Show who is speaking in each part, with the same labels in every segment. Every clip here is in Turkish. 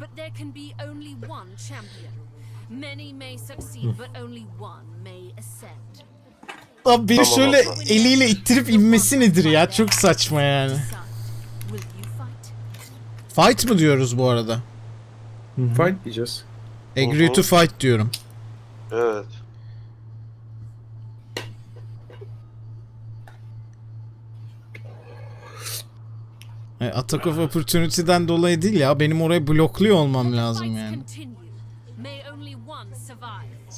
Speaker 1: But there can be only one champion. Many may succeed, but only one may ascend.
Speaker 2: Abi beni
Speaker 3: Tamam
Speaker 2: şöyle eliyle ittirip inmesi nedir ya? Çok saçma yani.
Speaker 1: Fight
Speaker 2: mı diyoruz bu arada?
Speaker 4: Fight diyeceğiz.
Speaker 2: Agree to fight diyorum.
Speaker 3: Evet.
Speaker 2: Yani Attack of Opportunity'den dolayı değil ya. Benim orayı blokluyor olmam lazım yani.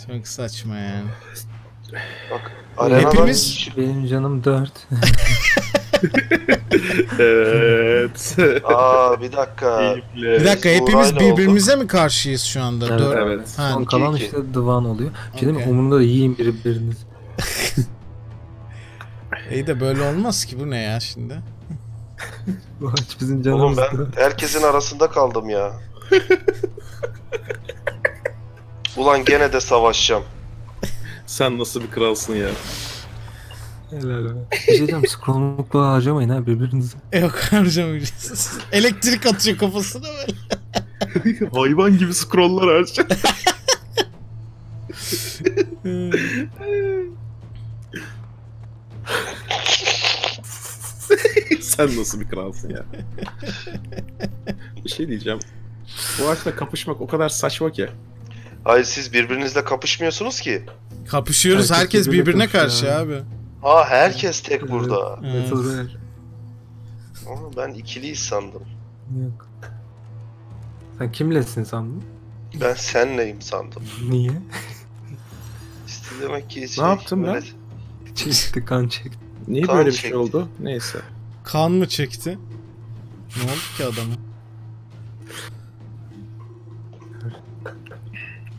Speaker 2: Çok saçma yani.
Speaker 3: Bak arenadan
Speaker 2: Hepimiz-
Speaker 5: Benim canım 4.
Speaker 4: Evet.
Speaker 3: Aa bir dakika.
Speaker 2: Bir dakika hepimiz
Speaker 3: Uğrayla oldu.
Speaker 2: birbirimize mi karşıyız şu anda?
Speaker 5: Evet,
Speaker 2: Dört-
Speaker 4: evet.
Speaker 2: Ha,
Speaker 5: Son kalan
Speaker 3: iki.
Speaker 5: işte divan oluyor. Bir şey mi?
Speaker 2: Okey.
Speaker 5: Umurumda da yiyin birbirinizi.
Speaker 2: iyi de böyle olmaz ki bu ne ya şimdi?
Speaker 5: Bu aç bizim
Speaker 3: Oğlum
Speaker 5: canımız
Speaker 3: ben
Speaker 5: dört.
Speaker 3: herkesin arasında kaldım ya. Ulan gene de savaşacağım.
Speaker 4: Sen nasıl bir kralsın ya?
Speaker 5: Helal be. Bir şey diyeceğim scroll'lukla harcamayın ha birbirinizi.
Speaker 2: Yok harcamayacağız. Elektrik atıyor kafasına böyle.
Speaker 4: Hayvan gibi scrolllar harca. Sen nasıl bir kralsın ya? bir şey diyeceğim. Bu ağaçla kapışmak o kadar saçma ki.
Speaker 3: Hayır siz birbirinizle kapışmıyorsunuz ki.
Speaker 2: Kapışıyoruz
Speaker 5: Herkes
Speaker 2: herkes
Speaker 5: birbirine
Speaker 2: birbirine karşı
Speaker 5: abi.
Speaker 2: abi.
Speaker 3: Aa herkes tek burada.
Speaker 2: Evet.
Speaker 5: Battle Royale.
Speaker 3: Ama ben ikiliyiz sandım.
Speaker 5: Yok. Sen kimlesin sandın?
Speaker 3: Ben senleyim sandım.
Speaker 5: Niye?
Speaker 3: İşte demek ki şey,
Speaker 4: yaptım ben?
Speaker 5: Çekti kan çekti.
Speaker 4: Niye
Speaker 3: Kan
Speaker 4: böyle bir şey
Speaker 3: çekti.
Speaker 4: oldu? Neyse.
Speaker 2: Kan mı çekti? Ne oldu ki adama?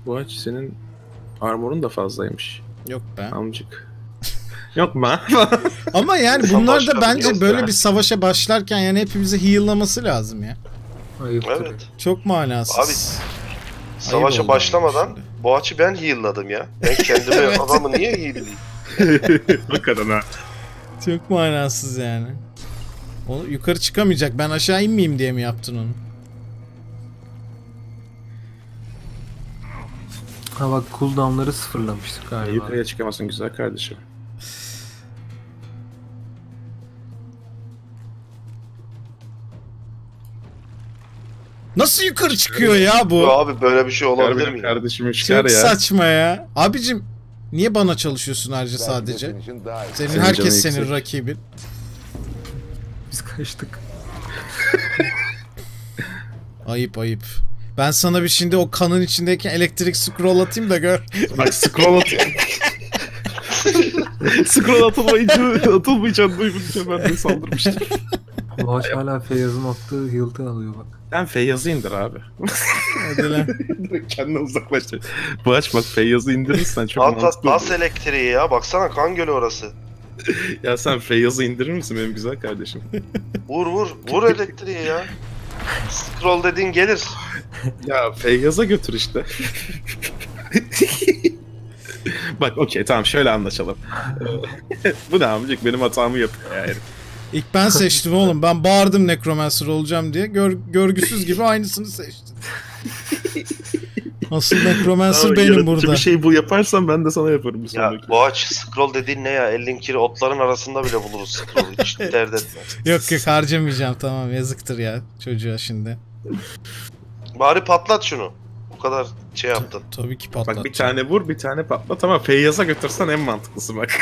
Speaker 4: Bu ağaç senin armorun da fazlaymış.
Speaker 2: Yok be.
Speaker 4: Amcık. Yok mu?
Speaker 2: Ama yani bunlar da bence böyle bir savaşa başlarken yani hepimizi heal'laması lazım ya.
Speaker 5: Ayıptır.
Speaker 3: Evet.
Speaker 2: Çok manasız.
Speaker 3: Abi, Savaşa başlamadan. Boğaç'ı ben heal'ladım ya. Ben kendime
Speaker 2: Evet.
Speaker 3: adamı niye heal'layayım?
Speaker 4: Hakikaten ha.
Speaker 2: Çok manasız yani. O yukarı çıkamayacak. Ben aşağı inmeyeyim diye mi yaptın onu?
Speaker 5: Ha bak cooldown'ları sıfırlamıştık galiba.
Speaker 4: Yukarıya çıkamazsın güzel kardeşim.
Speaker 2: Nasıl yukarı çıkıyor ya bu?
Speaker 3: Abi böyle bir şey olabilir mi?
Speaker 4: kardeşimi çıkar
Speaker 2: Çok
Speaker 4: ya.
Speaker 2: saçma ya. Abicim niye bana çalışıyorsun
Speaker 6: de
Speaker 2: sadece?
Speaker 6: senin
Speaker 2: herkes senin rakibin.
Speaker 5: Biz kaçtık.
Speaker 2: Ayıp ayıp. Ben sana bir şimdi o kanın içindeyken elektrik scroll atayım da gör.
Speaker 4: Bak scroll atıyor. scroll atılmayınca, atılmayacağını duyunca ben de saldırmıştım.
Speaker 5: Bu ağaç hala Feyyaz'ın attığı heal'ı alıyor bak.
Speaker 4: Ben Feyyaz'ı indir abi.
Speaker 2: Hadi lan.
Speaker 4: Kendine uzaklaştır. Bu aç bak Feyyaz'ı indirirsen çok
Speaker 3: At at
Speaker 4: mantıklı olur.
Speaker 3: elektriği ya. Baksana kan gölü orası.
Speaker 4: Ya sen Feyyaz'ı indirir misin benim güzel kardeşim?
Speaker 3: Vur vur. Vur elektriği ya. Scroll dediğin gelir.
Speaker 4: ya Feyyaz'a götür işte. bak okey tamam şöyle anlaşalım. Bu ne amcık benim hatamı yapıyor yani.
Speaker 2: İlk ben seçtim oğlum. Ben bağırdım Necromancer olacağım diye. Gör, görgüsüz gibi aynısını seçtim. Asıl Necromancer benim burada.
Speaker 4: Bir şey bu yaparsan ben de sana yaparım bir
Speaker 3: Ya. Boğaç scroll dediğin ne ya? Elin kiri otların arasında bile buluruz scroll'u. Hiç dert etme.
Speaker 2: Yok yok harcamayacağım tamam yazıktır ya çocuğa şimdi.
Speaker 3: Bari patlat şunu. Bu kadar şey yaptın.
Speaker 2: Tabii ki patlat.
Speaker 4: Bak bir tane vur bir tane patlat ama Feyyaz'a götürsen en mantıklısı bak.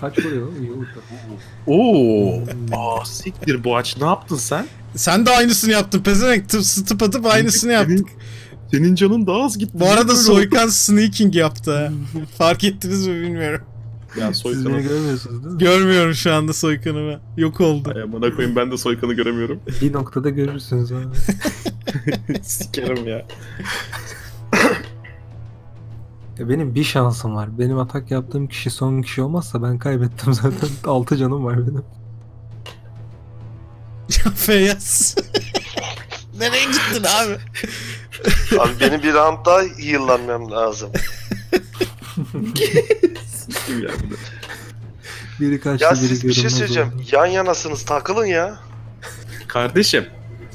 Speaker 5: Kaç vuruyor? İyi.
Speaker 4: Oo. Aa siktir bu aç ne yaptın sen?
Speaker 2: Sen de aynısını yaptın pezevenk tıp tıp atıp aynısını yaptık.
Speaker 4: Senin canın daha az gitti.
Speaker 2: Bu arada. Soykan sneaking yaptı. Fark ettiniz mi bilmiyorum.
Speaker 4: Ya
Speaker 5: Siz
Speaker 4: soykanı.
Speaker 5: beni görmüyorsunuz değil mi?
Speaker 2: Görmüyorum şu anda Soykan'ı ben. Yok oldu.
Speaker 4: Ay amına koyayım ben de soykanı göremiyorum.
Speaker 5: Bir noktada görürsünüz abi.
Speaker 4: Sikerim ya.
Speaker 5: Ya benim bir şansım var. Benim atak yaptığım kişi son kişi olmazsa ben kaybettim zaten. 6 canım var benim.
Speaker 2: Ya Feyyaz. Nereye gittin abi?
Speaker 3: Abi benim bir round daha heal'lanmam lazım.
Speaker 4: Ya da.
Speaker 5: Biri kaçtı
Speaker 3: Ya
Speaker 5: biri
Speaker 3: siz bir şey
Speaker 5: görünmez
Speaker 3: söyleyeceğim.
Speaker 5: oldu.
Speaker 3: Yan yanasınız takılın ya.
Speaker 4: Kardeşim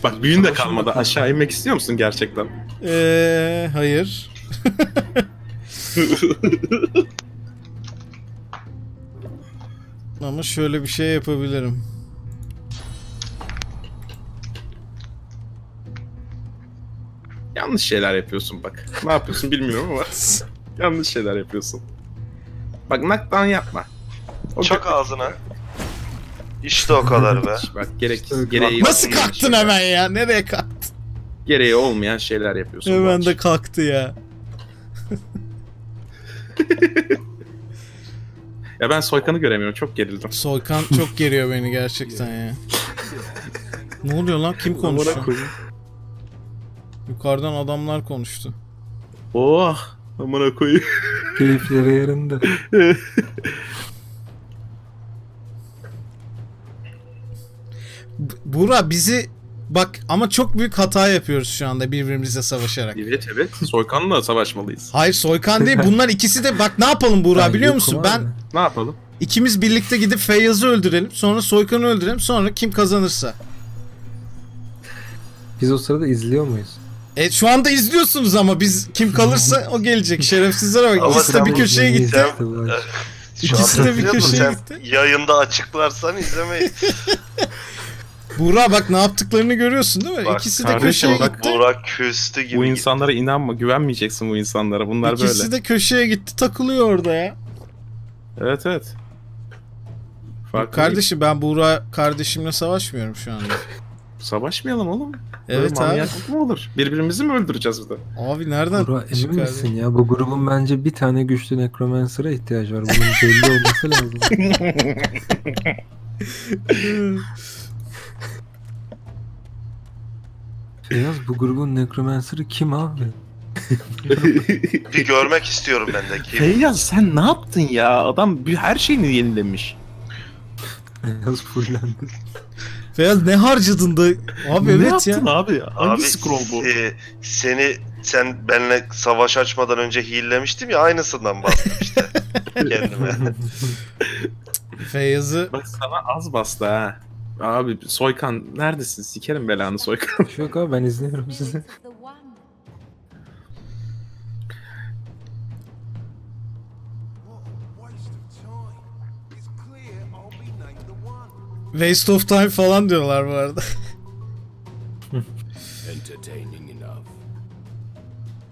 Speaker 4: Bak büyün de kalmadı. Aşağı inmek istiyor musun gerçekten?
Speaker 2: Eee Ee, hayır. Ama şöyle bir şey yapabilirim.
Speaker 4: Yanlış şeyler yapıyorsun bak. Ne yapıyorsun bilmiyorum ama yanlış şeyler yapıyorsun. Bak knockdown yapma. O
Speaker 3: Çak ağzına. İşte o kadar be.
Speaker 4: Bak gerek
Speaker 5: İşte
Speaker 4: gereği
Speaker 2: Nasıl kalktın
Speaker 4: şeyler-
Speaker 2: hemen ya? Nereye kalktın?
Speaker 4: Gereği olmayan şeyler yapıyorsun.
Speaker 2: Hemen de kalktı ya.
Speaker 4: Ya ben Soykan'ı göremiyorum. Çok gerildim.
Speaker 2: Soykan çok geriyor beni gerçekten ya. Ne oluyor lan? Kim konuşuyor?
Speaker 4: Amına koyayım.
Speaker 2: Yukarıdan adamlar konuştu.
Speaker 4: Oh! Amına koyayım.
Speaker 5: Keyifleri yerinde.
Speaker 2: B- Buğra bizi bak ama çok büyük hata yapıyoruz şu anda birbirimize savaşarak.
Speaker 4: evet evet. Soykan'la savaşmalıyız.
Speaker 2: Hayır Soykan değil bunlar ikisi de bak ne yapalım Buğra biliyor musun? Ben
Speaker 4: Ne yapalım?
Speaker 2: ikimiz birlikte gidip Feyyaz'ı öldürelim sonra Soykan'ı öldürelim sonra kim kazanırsa.
Speaker 5: Biz o sırada izliyor muyuz?
Speaker 2: E şu anda izliyorsunuz ama biz kim kalırsa o gelecek. Şerefsizlere bak.
Speaker 3: Ama
Speaker 2: İkisi de bir köşeye gitti. İkisi de bir köşeye gitti.
Speaker 3: Yayında açıklarsan izlemeyi.
Speaker 2: Buğra bak ne yaptıklarını görüyorsun değil mi?
Speaker 3: Bak,
Speaker 2: İkisi de
Speaker 4: kardeşim
Speaker 2: köşeye
Speaker 4: bak,
Speaker 2: gitti.
Speaker 3: Burak küstü gibi.
Speaker 4: Bu insanlara inanma. Güvenmeyeceksin bu insanlara. Bunlar
Speaker 2: İkisi
Speaker 4: böyle.
Speaker 2: de köşeye gitti takılıyor orada ya.
Speaker 4: Evet evet. Farklı
Speaker 2: Kardeşim ben Buğra kardeşimle savaşmıyorum şu anda.
Speaker 4: değil. Savaşmayalım oğlum. Böyle
Speaker 2: Evet abi.
Speaker 4: manyaklık mı olur? Birbirimizi mi öldüreceğiz bir de?
Speaker 2: Abi nereden?
Speaker 5: Burak emin misin ya? Bu grubun bence bir tane güçlü necromancer'a ihtiyacı var. Bunun belli olması lazım. Feyyaz bu grubun necromancer'ı kim abi?
Speaker 3: Bir görmek istiyorum ben de ki.
Speaker 4: Feyyaz sen ne yaptın ya? Adam bir her şeyini yenilemiş.
Speaker 5: Feyyaz fullendi.
Speaker 2: Feyyaz ne harcadın da? Abi
Speaker 4: ne
Speaker 2: evet
Speaker 4: yaptın
Speaker 2: ya.
Speaker 4: abi ya? Hangi
Speaker 3: Abi
Speaker 4: scroll bu?
Speaker 3: e, seni sen benle savaş açmadan önce hillemiştim ya aynısından bastım işte kendime.
Speaker 2: Feyyaz'ı
Speaker 4: Bak sana az bastı ha. Abi Soykan neredesin? Sikerim belanı Soykan.
Speaker 5: Yok abi ben izliyorum sizi.
Speaker 2: waste of time falan diyorlar bu arada.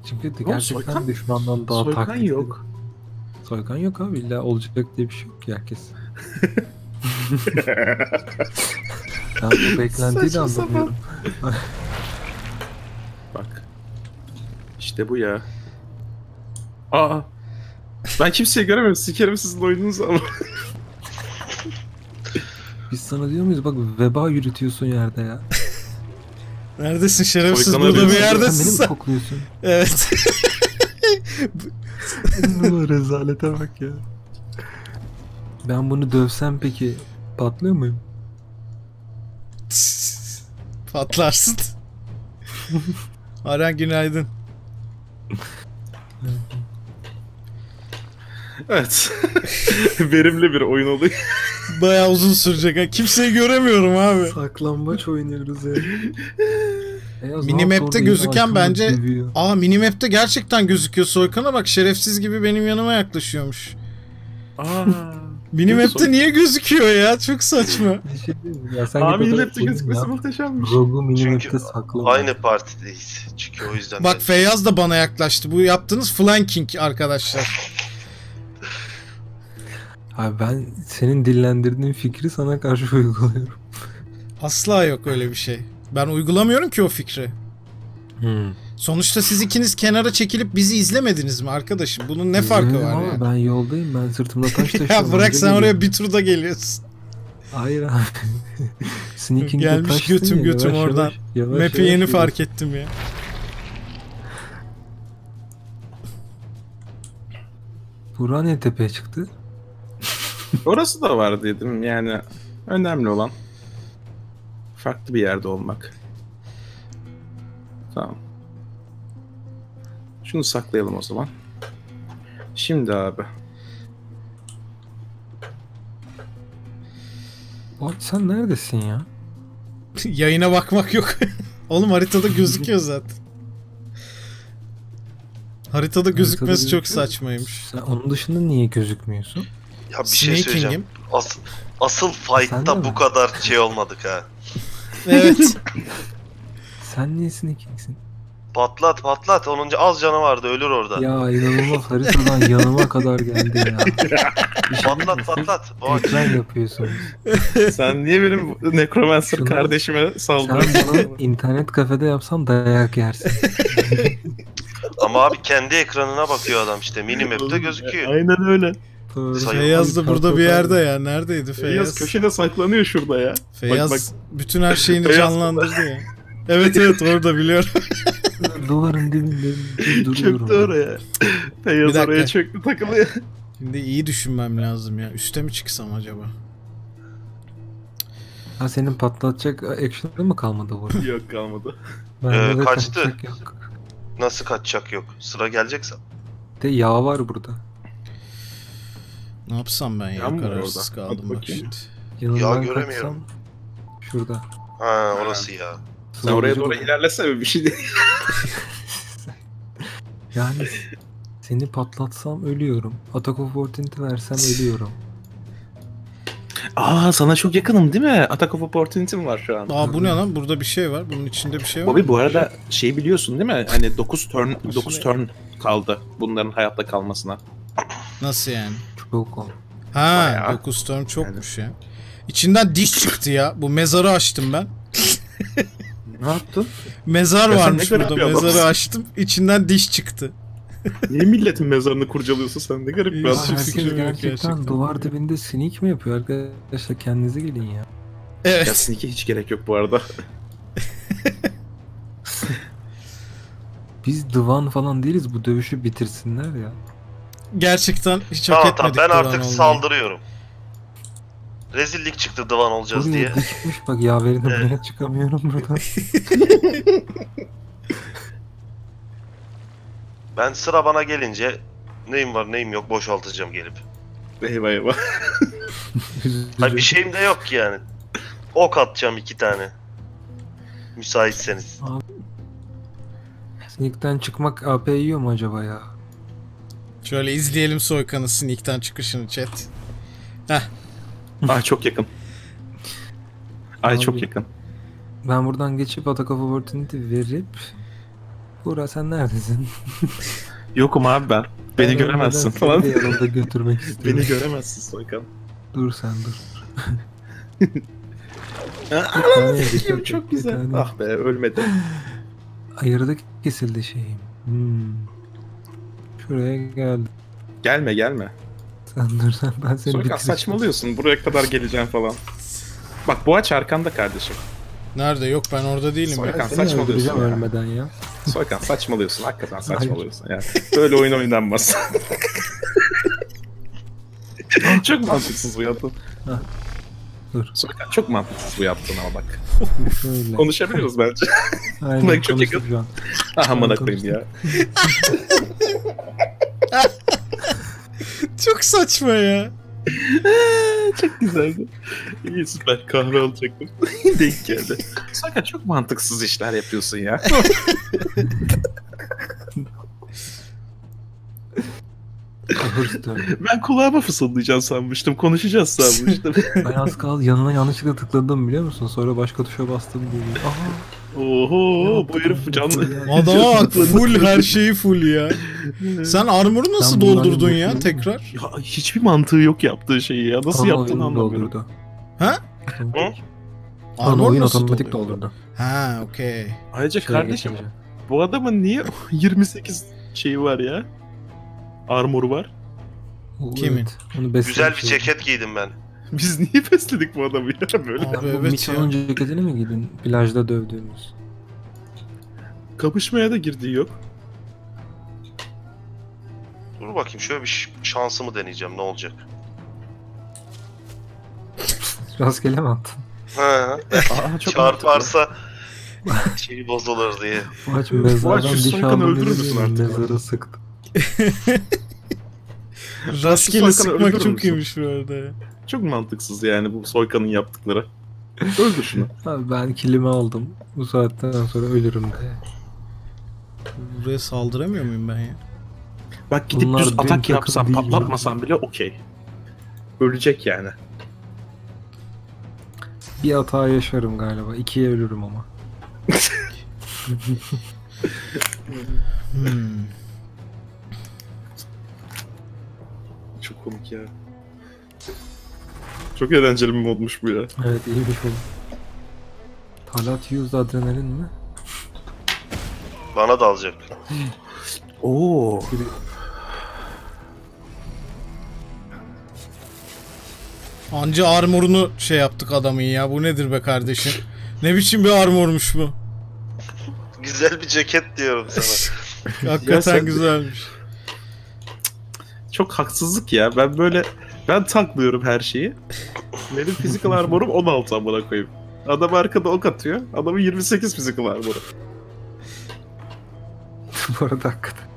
Speaker 5: Çünkü gerçekten
Speaker 4: Soykan-
Speaker 5: düşmandan daha
Speaker 4: Soykan yok.
Speaker 5: Soykan yok abi illa olacak diye bir şey yok ki herkes. ben bu beklentiyi de anlamıyorum.
Speaker 4: Bak. İşte bu ya. Aa. Ben kimseyi göremiyorum. Sikerim sizin oyununuzu ama.
Speaker 5: Biz sana diyor muyuz bak veba yürütüyorsun yerde ya.
Speaker 2: Neredesin şerefsiz
Speaker 4: Soykan
Speaker 2: burada bir yerdesin
Speaker 5: Sen beni mi kokluyorsun?
Speaker 2: Evet.
Speaker 5: Ulan rezalete bak ya. Ben bunu dövsem peki patlıyor muyum?
Speaker 2: Patlarsın. Aran günaydın.
Speaker 4: evet. Verimli bir oyun oluyor.
Speaker 2: Bayağı uzun sürecek. ha. Kimseyi göremiyorum abi.
Speaker 5: Saklambaç oynuyoruz ya. Ne
Speaker 2: Minimap'te gözüken bence-
Speaker 5: dövüyor.
Speaker 2: Aa minimap'te gerçekten gözüküyor Soykan'a bak şerefsiz gibi benim yanıma yaklaşıyormuş.
Speaker 4: Aa.
Speaker 2: Minimap'te niye gözüküyor ya? Çok saçma.
Speaker 5: Bir şey değil mi? Ya sen
Speaker 4: Abi
Speaker 5: tarafa
Speaker 4: gözükmesi muhteşemmiş.
Speaker 5: Rogu minimap'te
Speaker 3: Çünkü
Speaker 5: saklama.
Speaker 3: Aynı partideyiz. Çünkü o yüzden.
Speaker 2: Bak Feyyaz da bana yaklaştı. Bu yaptığınız flanking arkadaşlar.
Speaker 5: Abi ben senin dillendirdiğin fikri sana karşı uyguluyorum.
Speaker 2: Asla yok öyle bir şey. Ben uygulamıyorum ki o fikri.
Speaker 5: Hmm.
Speaker 2: Sonuçta siz ikiniz kenara çekilip bizi izlemediniz mi arkadaşım? Bunun ne farkı var
Speaker 5: ama
Speaker 2: ya?
Speaker 5: Ben yoldayım ben sırtımda taş taşıyorum.
Speaker 2: Ya bırak sen oraya bir turda geliyorsun.
Speaker 5: Hayır abi. Sneaking'de
Speaker 2: Gelmiş götüm
Speaker 5: ya,
Speaker 2: götüm
Speaker 5: yavaş
Speaker 2: oradan.
Speaker 5: yavaş, yavaş
Speaker 2: Map'i
Speaker 5: yavaş
Speaker 2: yeni
Speaker 5: yürü.
Speaker 2: fark ettim ya.
Speaker 5: Burak ne tepeye çıktı?
Speaker 4: Orası da var dedim yani. Önemli olan farklı bir yerde olmak. Tamam. Şunu saklayalım o zaman. Şimdi abi.
Speaker 5: Bak sen neredesin ya?
Speaker 2: Yayına bakmak yok. Oğlum haritada gözüküyor zaten. Haritada gözükmesi çok
Speaker 5: gözüküyor.
Speaker 2: saçmaymış.
Speaker 5: Sen onun dışında niye gözükmüyorsun?
Speaker 3: Ya bir şey söyleyeceğim. As- asıl fight'ta
Speaker 5: mi?
Speaker 3: bu kadar şey olmadık ha.
Speaker 2: Evet.
Speaker 5: Sen niye sneakingsin?
Speaker 3: Patlat patlat. Onun az canı vardı ölür orada.
Speaker 5: Ya inanılmaz haritadan yanıma kadar geldi ya. Şey
Speaker 3: Patlat patlat. Bak
Speaker 5: Ekran yapıyorsunuz.
Speaker 4: Sen niye benim necromancer
Speaker 5: Şunu-
Speaker 4: kardeşime
Speaker 5: Sen
Speaker 4: saldırıyorsun?
Speaker 5: bunu internet kafede yapsan dayak yersin.
Speaker 3: ama abi kendi ekranına bakıyor adam işte. Minimap'te gözüküyor.
Speaker 4: Aynen öyle.
Speaker 5: Doğru.
Speaker 2: Feyyaz da burada bir yerde ya. Neredeydi
Speaker 4: Feyyaz
Speaker 2: Feyyaz?
Speaker 4: köşede saklanıyor şurada ya.
Speaker 2: Feyyaz
Speaker 4: bak.
Speaker 2: bütün her şeyini canlandırdı ya. Evet evet orada biliyorum.
Speaker 5: Duvarın dibinde duruyorum.
Speaker 4: Çöktü oraya. Feyyaz oraya çöktü takılıyor.
Speaker 2: Şimdi iyi düşünmem lazım ya. Üste mi çıksam acaba?
Speaker 5: Ha senin patlatacak action'ın mı kalmadı bu?
Speaker 4: Yok kalmadı.
Speaker 3: Ee, kaçtı.
Speaker 5: Yok.
Speaker 3: Nasıl kaçacak yok. Sıra gelecekse.
Speaker 5: De yağ var burada.
Speaker 2: Ne yapsam ben ya? Kararsız kaldım bak şimdi.
Speaker 5: Yanından
Speaker 3: göremiyorum.
Speaker 5: şurada.
Speaker 3: Ha orası ya.
Speaker 4: Sen oraya doğru
Speaker 5: olur.
Speaker 4: ilerlesene bir şey değil.
Speaker 5: Yani seni patlatsam ölüyorum. Attack of Opportunity versem ölüyorum.
Speaker 4: Aa sana çok yakınım değil mi? Attack of Opportunity'm var şu an.
Speaker 2: Aa bu ne lan? Burada bir şey var. Bunun içinde bir şey var.
Speaker 4: Bobby bu arada şey biliyorsun değil mi? Hani 9 turn
Speaker 2: Nasıl
Speaker 4: 9
Speaker 2: ya?
Speaker 4: turn kaldı bunların hayatta kalmasına.
Speaker 2: Nasıl yani?
Speaker 5: Çok o.
Speaker 2: Ha
Speaker 4: Bayağı.
Speaker 2: 9 turn çokmuş ya. İçinden diş çıktı ya. Bu mezarı açtım ben.
Speaker 5: Ne yaptın?
Speaker 2: Mezar
Speaker 4: Ya
Speaker 2: varmış burada. Mezarı açtım. İçinden diş çıktı.
Speaker 4: Niye milletin mezarını kurcalıyorsun sen? Ne garip bir
Speaker 2: Ya,
Speaker 5: Ya herkes
Speaker 2: yok
Speaker 5: gerçekten,
Speaker 2: gerçekten.
Speaker 5: duvar dibinde sneak mi yapıyor arkadaşlar? Kendinize gelin ya.
Speaker 4: Ya
Speaker 2: Evet.
Speaker 4: sneak'e hiç gerek yok bu arada.
Speaker 5: Biz divan falan değiliz bu dövüşü bitirsinler ya.
Speaker 2: Gerçekten hiç hak
Speaker 3: Tamam tamam
Speaker 2: etmedik.
Speaker 3: ben
Speaker 2: Duran
Speaker 3: artık
Speaker 2: olmayı.
Speaker 3: saldırıyorum. Rezillik çıktı divan olacağız
Speaker 5: Buraya
Speaker 3: diye.
Speaker 5: dikmiş bak yaverini
Speaker 3: Evet.
Speaker 5: buraya çıkamıyorum buradan.
Speaker 3: Ben sıra bana gelince neyim var neyim yok boşaltacağım gelip.
Speaker 4: Eyvah eyvah.
Speaker 3: Hayır bir şeyim de yok ki yani. Ok atacağım iki tane. Müsaitseniz.
Speaker 5: Sneak'ten çıkmak AP yiyor mu acaba ya?
Speaker 2: Şöyle izleyelim Soykan'ın sneak'ten çıkışını chat.
Speaker 4: Ay çok yakın. Ay
Speaker 5: Abi.
Speaker 4: çok yakın.
Speaker 5: Ben buradan geçip Attack of Opportunity verip Buğra sen neredesin?
Speaker 4: Yokum abi ben. Beni
Speaker 5: Ben
Speaker 4: göremezsin falan.
Speaker 5: Seni yanımda götürmek istiyorum.
Speaker 4: Beni göremezsin Soykan.
Speaker 5: Dur sen dur. Tane yedik,
Speaker 4: Çok, güzel.
Speaker 5: tane.
Speaker 4: Ah be ölmedi.
Speaker 5: Ayırda kesildi şeyim. Hmm. Şuraya geldim.
Speaker 4: Gelme gelme.
Speaker 5: Dur sen ben seni
Speaker 4: Soykan
Speaker 5: bitireceğim.
Speaker 4: saçmalıyorsun. Buraya kadar geleceğim falan. Bak boğaç arkanda kardeşim.
Speaker 2: Nerede? Yok ben orada değilim.
Speaker 4: Soykan.
Speaker 5: seni
Speaker 4: saçmalıyorsun
Speaker 5: öldüreceğim
Speaker 4: ya.
Speaker 5: ölmeden ya.
Speaker 4: Soykan saçmalıyorsun. Hakikaten saçmalıyorsun. Yani böyle oyun oynanmaz. çok mantıksız bu yaptığın.
Speaker 5: Ha. Dur.
Speaker 4: Soykan çok mantıksız bu yaptığın ama bak.
Speaker 5: Şöyle.
Speaker 4: Konuşabiliyoruz bence.
Speaker 5: Aynen
Speaker 4: Bak çok
Speaker 5: konuştuk
Speaker 4: yakın.
Speaker 5: şu an.
Speaker 4: Ah amına koyayım ya.
Speaker 2: Çok saçma ya.
Speaker 4: çok güzeldi. İyi süper kahve alacaktım. Denk geldi. Soykan çok mantıksız işler yapıyorsun ya.
Speaker 5: Hırs dön.
Speaker 4: Ben kulağıma fısıldayacağım sanmıştım. Konuşacağız sanmıştım.
Speaker 5: Ben az kaldı yanına yanlışlıkla tıkladım biliyor musun? Sonra başka tuşa bastım diye. Aha.
Speaker 4: Oho bu herif canlı.
Speaker 2: Adama bak full her şeyi full ya. Sen armor'u nasıl
Speaker 5: Ben
Speaker 2: doldurdun ya
Speaker 5: mutluyum.
Speaker 2: tekrar?
Speaker 4: Ya hiçbir mantığı yok yaptığı şeyi ya. Nasıl
Speaker 5: Ana
Speaker 4: yaptığını anlamıyorum.
Speaker 5: doldurdu.
Speaker 2: Ha? Armor
Speaker 5: oyun otomatik
Speaker 2: doluyor?
Speaker 5: doldurdu.
Speaker 2: Ha okey.
Speaker 4: Ayrıca
Speaker 5: Şeye
Speaker 4: kardeşim
Speaker 5: geçince.
Speaker 4: bu adamın niye 28 şeyi var ya? Armoru var.
Speaker 5: O,
Speaker 2: Kimin?
Speaker 5: evet, Onu
Speaker 3: Güzel bir ceket giydim ben.
Speaker 4: Biz niye besledik bu adamı ya böyle?
Speaker 2: Abi evet ya.
Speaker 5: Mitchell'ın ceketini mi giydin? Plajda dövdüğümüz.
Speaker 4: Kapışmaya da girdiği yok.
Speaker 3: Dur bakayım şöyle bir şansımı deneyeceğim ne olacak.
Speaker 5: Rastgele mi attın?
Speaker 3: Ha,
Speaker 4: Aa, çok
Speaker 3: çarparsa şeyi bozulur diye.
Speaker 5: Bu aç mezardan
Speaker 4: Soykan'ı
Speaker 5: aldım
Speaker 4: öldürür müsün artık?
Speaker 5: mezara sıktı.
Speaker 2: Rastgele sıkmak çok iyiymiş bu arada.
Speaker 4: Çok mantıksız yani bu Soykan'ın yaptıkları. Öldür şunu.
Speaker 5: Abi ben kilimi aldım. Bu saatten sonra ölürüm de.
Speaker 2: Buraya saldıramıyor muyum ben ya?
Speaker 4: Bak gidip
Speaker 5: Bunlar
Speaker 4: düz atak yapsan patlatmasan bile okey. Ölecek yani.
Speaker 5: Bir hata yaşarım galiba. İkiye ölürüm ama.
Speaker 2: Hmm.
Speaker 4: Çok komik ya. Çok eğlenceli bir modmuş bu ya.
Speaker 5: Evet iyiymiş bu. Talat yüzde adrenalin mi?
Speaker 3: Bana da alacak.
Speaker 4: Oo.
Speaker 2: Anca armorunu şey yaptık adamın ya. Bu nedir be kardeşim? Ne biçim bir armormuş bu?
Speaker 3: Güzel bir ceket diyorum sana.
Speaker 2: Hakikaten güzelmiş.
Speaker 4: Çok haksızlık ya. Ben böyle ben taklıyorum her şeyi. Benim physical armor'um 16 amına koyayım. Adam arkada ok atıyor. Adamın 28 physical armor'u.
Speaker 5: Bu arada hakikaten.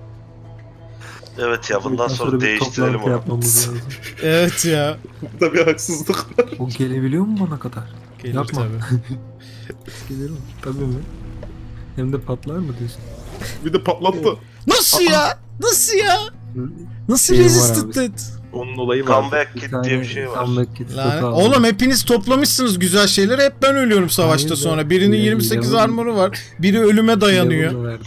Speaker 3: Evet ya bundan sonra
Speaker 5: bir
Speaker 3: değiştirelim onu.
Speaker 5: yapmamız lazım.
Speaker 2: Evet ya.
Speaker 4: Burada bir haksızlık var.
Speaker 5: O gelebiliyor mu bana kadar?
Speaker 2: Gelir
Speaker 5: Yapma.
Speaker 2: tabii.
Speaker 5: Gelir mi? Tabii mi? Hem de patlar mı diyorsun?
Speaker 4: Bir de patlattı.
Speaker 2: Nasıl ya? Nasıl ya? Nasıl
Speaker 5: Şeyim var
Speaker 2: resisted
Speaker 5: abi.
Speaker 2: dead?
Speaker 4: Onun olayı var.
Speaker 3: Comeback kit diye bir şey var.
Speaker 5: comeback kit
Speaker 2: Lan, oğlum hepiniz toplamışsınız güzel şeyleri. Hep ben ölüyorum savaşta
Speaker 5: Hayır
Speaker 2: sonra. Birinin
Speaker 5: Level-
Speaker 2: 28
Speaker 5: level-
Speaker 2: armoru var. Biri ölüme dayanıyor.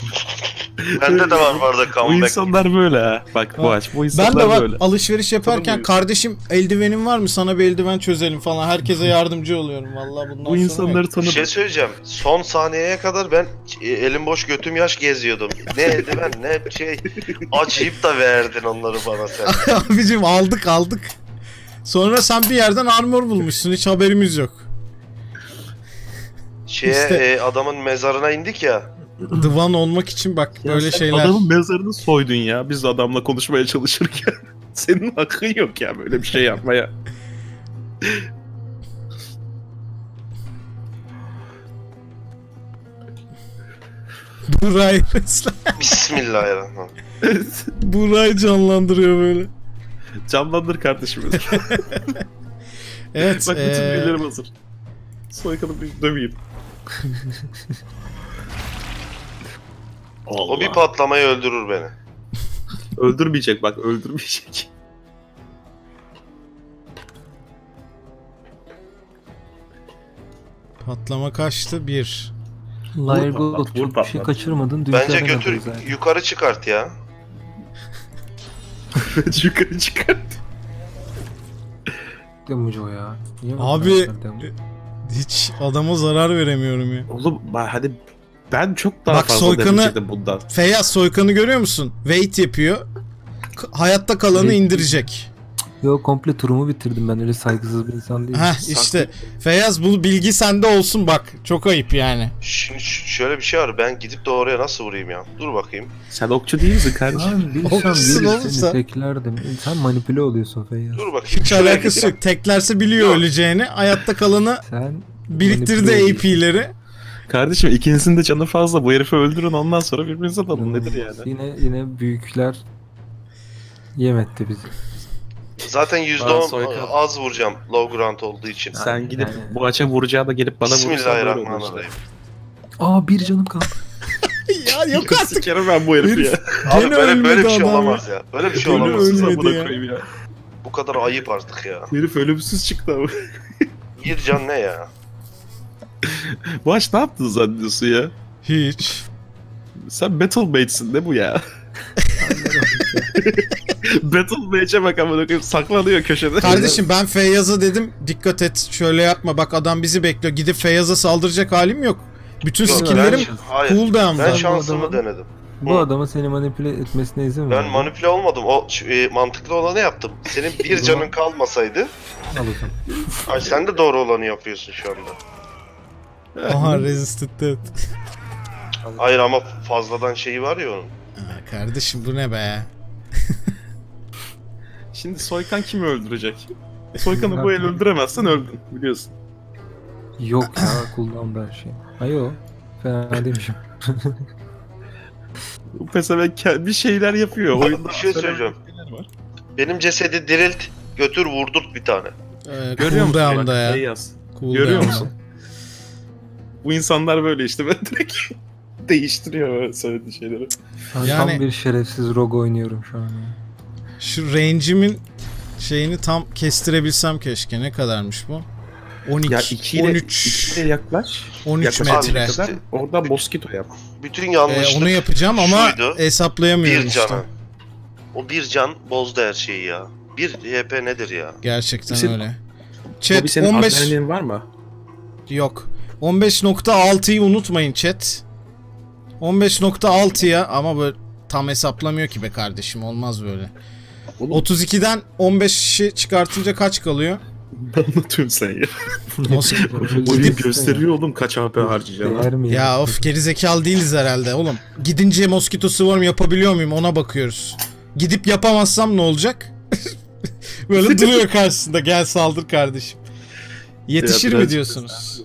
Speaker 3: Bende de var bu arada
Speaker 4: Bu
Speaker 3: comeback.
Speaker 4: insanlar böyle ha. Bak bu aç. Bu insanlar
Speaker 2: Ben de bak
Speaker 4: böyle.
Speaker 2: alışveriş yaparken kardeşim eldivenin var mı sana bir eldiven çözelim falan. Herkese yardımcı oluyorum vallahi bundan
Speaker 4: Bu
Speaker 2: sonra.
Speaker 4: insanları
Speaker 3: Bir
Speaker 4: tanıdım.
Speaker 3: şey söyleyeceğim. Son saniyeye kadar ben elim boş götüm yaş geziyordum. Ne eldiven ne şey. Acıyıp da verdin onları bana sen.
Speaker 2: Abicim aldık aldık. Sonra sen bir yerden armor bulmuşsun hiç haberimiz yok.
Speaker 3: Şeye
Speaker 2: İşte-
Speaker 3: e, adamın mezarına indik ya.
Speaker 2: Divan olmak için bak
Speaker 4: Ya
Speaker 2: böyle şeyler.
Speaker 4: Adamın mezarını soydun ya. Biz adamla konuşmaya çalışırken. Senin hakkın yok ya böyle bir şey yapmaya.
Speaker 2: Buray resmen.
Speaker 3: Bismillahirrahmanirrahim.
Speaker 2: Buray canlandırıyor böyle.
Speaker 4: Canlandır kardeşimiz.
Speaker 2: Evet.
Speaker 4: Bak bütün bilgilerim hazır. Soykanı bir döveyim.
Speaker 3: O bir patlamayı öldürür beni.
Speaker 4: Öldürmeyecek bak öldürmeyecek.
Speaker 2: patlama kaçtı? Bir.
Speaker 4: Patlat, vur
Speaker 5: çok bir şey kaçırmadın.
Speaker 3: Bence götür
Speaker 5: zaten.
Speaker 3: yukarı çıkart ya.
Speaker 4: Yukarı çıkar.
Speaker 5: Demuco ya. Niye
Speaker 2: Abi-? Hiç adama zarar veremiyorum ya.
Speaker 4: Oğlum hadi ben çok daha
Speaker 2: Bak,
Speaker 4: fazla
Speaker 2: soykanı-
Speaker 4: bundan.
Speaker 2: Feyyaz Soykan'ı görüyor musun? Wait yapıyor. K- hayatta kalanı
Speaker 5: Wait.
Speaker 2: indirecek.
Speaker 5: Yo komple turumu bitirdim ben öyle saygısız bir insan değilim.
Speaker 2: Heh işte. Feyyaz bu bilgi sende olsun bak. Çok ayıp yani.
Speaker 3: Şimdi ş- şöyle bir şey var. Ben gidip de oraya nasıl vurayım ya? Dur bakayım.
Speaker 4: Sen okçu değil misin kardeşim?
Speaker 5: Abi bilsem
Speaker 2: olsa.
Speaker 5: seni teklerdim. Sen manipüle oluyorsun Feyyaz.
Speaker 3: Dur bakayım.
Speaker 2: Hiç alakası yok. Teklerse biliyor
Speaker 3: Yok.
Speaker 2: öleceğini. Hayatta kalanı
Speaker 5: Sen
Speaker 2: biriktirdi. AP'leri.
Speaker 4: Kardeşim ikinizin de canı fazla. Bu herifi öldürün ondan sonra birbirinize dalın. Nedir yani?
Speaker 5: Yine yine büyükler yem etti bizi.
Speaker 3: Zaten
Speaker 4: Aa,
Speaker 3: %10
Speaker 4: soykan.
Speaker 3: az vuracağım low ground olduğu için.
Speaker 4: Sen gidip
Speaker 5: Yani-
Speaker 4: bu açı vuracağı da gelip bana vurursan böyle olur işte.
Speaker 3: Bismillahirrahmanirrahim.
Speaker 5: Aa bir canım kaldı.
Speaker 2: ya yok artık.
Speaker 4: Sikerim ben bu herifi ya.
Speaker 3: Abi
Speaker 2: Gene
Speaker 3: böyle, böyle bir şey
Speaker 2: adam ya.
Speaker 3: olamaz ya. Böyle bir şey
Speaker 2: Gene
Speaker 3: olamaz.
Speaker 2: ölmedi ya.
Speaker 4: koyayım ya.
Speaker 3: Bu kadar ayıp artık ya.
Speaker 4: Herif ölümsüz çıktı ama.
Speaker 3: Bir can ne ya?
Speaker 4: Bu aç ne yaptın zannediyorsun ya?
Speaker 2: Hiç.
Speaker 4: Sen Battle Mage'sin ne bu ya? Battle Mage'e bak koyayım saklanıyor köşede.
Speaker 2: Kardeşim ben Feyyaz'a dedim dikkat et şöyle yapma bak adam bizi bekliyor. Gidip Feyyaz'a saldıracak halim yok. Bütün
Speaker 3: Yok, ben- hayır.
Speaker 2: cooldown'da.
Speaker 3: Ben şansımı
Speaker 5: adamı-
Speaker 3: denedim.
Speaker 5: Bu
Speaker 3: Hı.
Speaker 5: adamı seni manipüle etmesine izin
Speaker 3: Ben
Speaker 5: ver.
Speaker 3: manipüle olmadım. O e, mantıklı olanı yaptım. Senin bir canın kalmasaydı,
Speaker 5: Al o zaman.
Speaker 3: ay sen de doğru olanı yapıyorsun şu anda.
Speaker 2: Aha resisted dead.
Speaker 3: Hayır ama fazladan şeyi var ya onun.
Speaker 2: Ha, Kardeşim bu ne be?
Speaker 4: Şimdi Soykan kimi öldürecek? Soykan'ı bu el öldüremezsen öldün biliyorsun.
Speaker 5: Yok ya cooldown'da her şey. Ayo. Fena demişim.
Speaker 4: Bu pezevenk ke- bir şeyler yapıyor. Oyunda
Speaker 3: Bir şey söyleyeceğim.
Speaker 4: var.
Speaker 3: Benim cesedi dirilt, götür vurdurt bir tane.
Speaker 2: Ee,
Speaker 4: Görüyor musun? Bak,
Speaker 2: ya.
Speaker 4: şey yaz.
Speaker 2: Cooldown'da.
Speaker 4: Görüyor musun? Bu insanlar böyle işte ben direkt değiştiriyor böyle söylediği şeyleri.
Speaker 2: Yani-
Speaker 5: tam bir şerefsiz rogue oynuyorum şu an. ya.
Speaker 2: Şu range'imin şeyini tam kestirebilsem keşke. Ne kadarmış bu? 12,
Speaker 4: Ya 2 ile,
Speaker 2: 13,
Speaker 4: 2 ile yaklaş.
Speaker 2: 13
Speaker 4: Yaklaş
Speaker 2: metre.
Speaker 4: kadar, Oradan moskito yap.
Speaker 3: Bütün
Speaker 2: Ee,
Speaker 3: yanlışlık
Speaker 2: onu yapacağım ama
Speaker 3: şuydu.
Speaker 2: hesaplayamıyorum
Speaker 3: bir
Speaker 2: işte.
Speaker 3: canı. O bir can bozdu her şeyi ya. Bir HP nedir ya?
Speaker 2: Gerçekten
Speaker 4: Senin-
Speaker 2: öyle.
Speaker 4: Bobby
Speaker 2: Chat
Speaker 4: senin
Speaker 2: 15
Speaker 4: adrenalin var mı?
Speaker 2: yok. 15.6'yı unutmayın chat. 15.6'ya ama böyle tam hesaplamıyor ki be kardeşim olmaz böyle.
Speaker 4: Oğlum
Speaker 2: 32'den 15'i çıkartınca kaç kalıyor?
Speaker 4: ne anlatıyorsun sen ya?
Speaker 2: Nasıl?
Speaker 4: Oyun gösteriyor oğlum kaç.
Speaker 5: Değer mi
Speaker 2: ya of gerizekalı değiliz herhalde oğlum. Gidince Mosquito Swarm yapabiliyor muyum ona bakıyoruz. Gidip yapamazsam ne olacak? Böyle duruyor karşısında gel saldır kardeşim. Yetişir
Speaker 4: Ya
Speaker 2: mi diyorsunuz?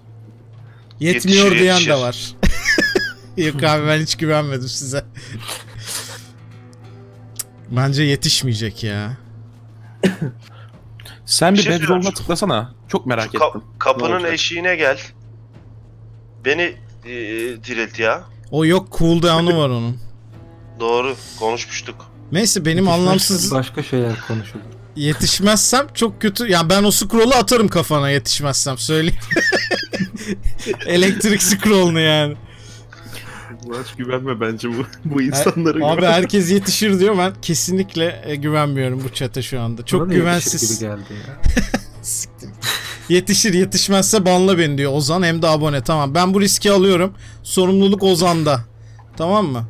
Speaker 2: Yetmiyor
Speaker 3: Yetişir,
Speaker 2: diyen
Speaker 3: yetişir.
Speaker 2: de var. Yok abi ben hiç güvenmedim size. Bence yetişmeyecek ya.
Speaker 4: Sen
Speaker 3: Bir
Speaker 4: bir
Speaker 3: şey
Speaker 4: bedroll'a
Speaker 3: söyleyeceğim.
Speaker 4: tıklasana. Çok merak
Speaker 3: Şu ka-
Speaker 4: ettim.
Speaker 3: Kapının eşiğine gel. Beni e, dirilt ya.
Speaker 2: O yok cooldown'u var onun.
Speaker 3: Doğru konuşmuştuk.
Speaker 2: Neyse benim anlamsız
Speaker 5: Başka şeyler konuşulur.
Speaker 2: Yetişmezsem çok kötü. Ya ben o scroll'u atarım kafana yetişmezsem söyleyeyim. Elektrik scroll'unu yani.
Speaker 4: Hiç güvenme bence bu, bu insanlara.
Speaker 2: Abi
Speaker 4: güven.
Speaker 2: herkes yetişir diyor ben kesinlikle e, güvenmiyorum bu chat'e şu anda. Çok
Speaker 5: Bana
Speaker 2: güvensiz.
Speaker 5: Gibi geldi ya.
Speaker 2: Yetişir yetişmezse banla beni diyor Ozan hem de abone. Tamam ben bu riski alıyorum. Sorumluluk Ozan'da. Tamam mı?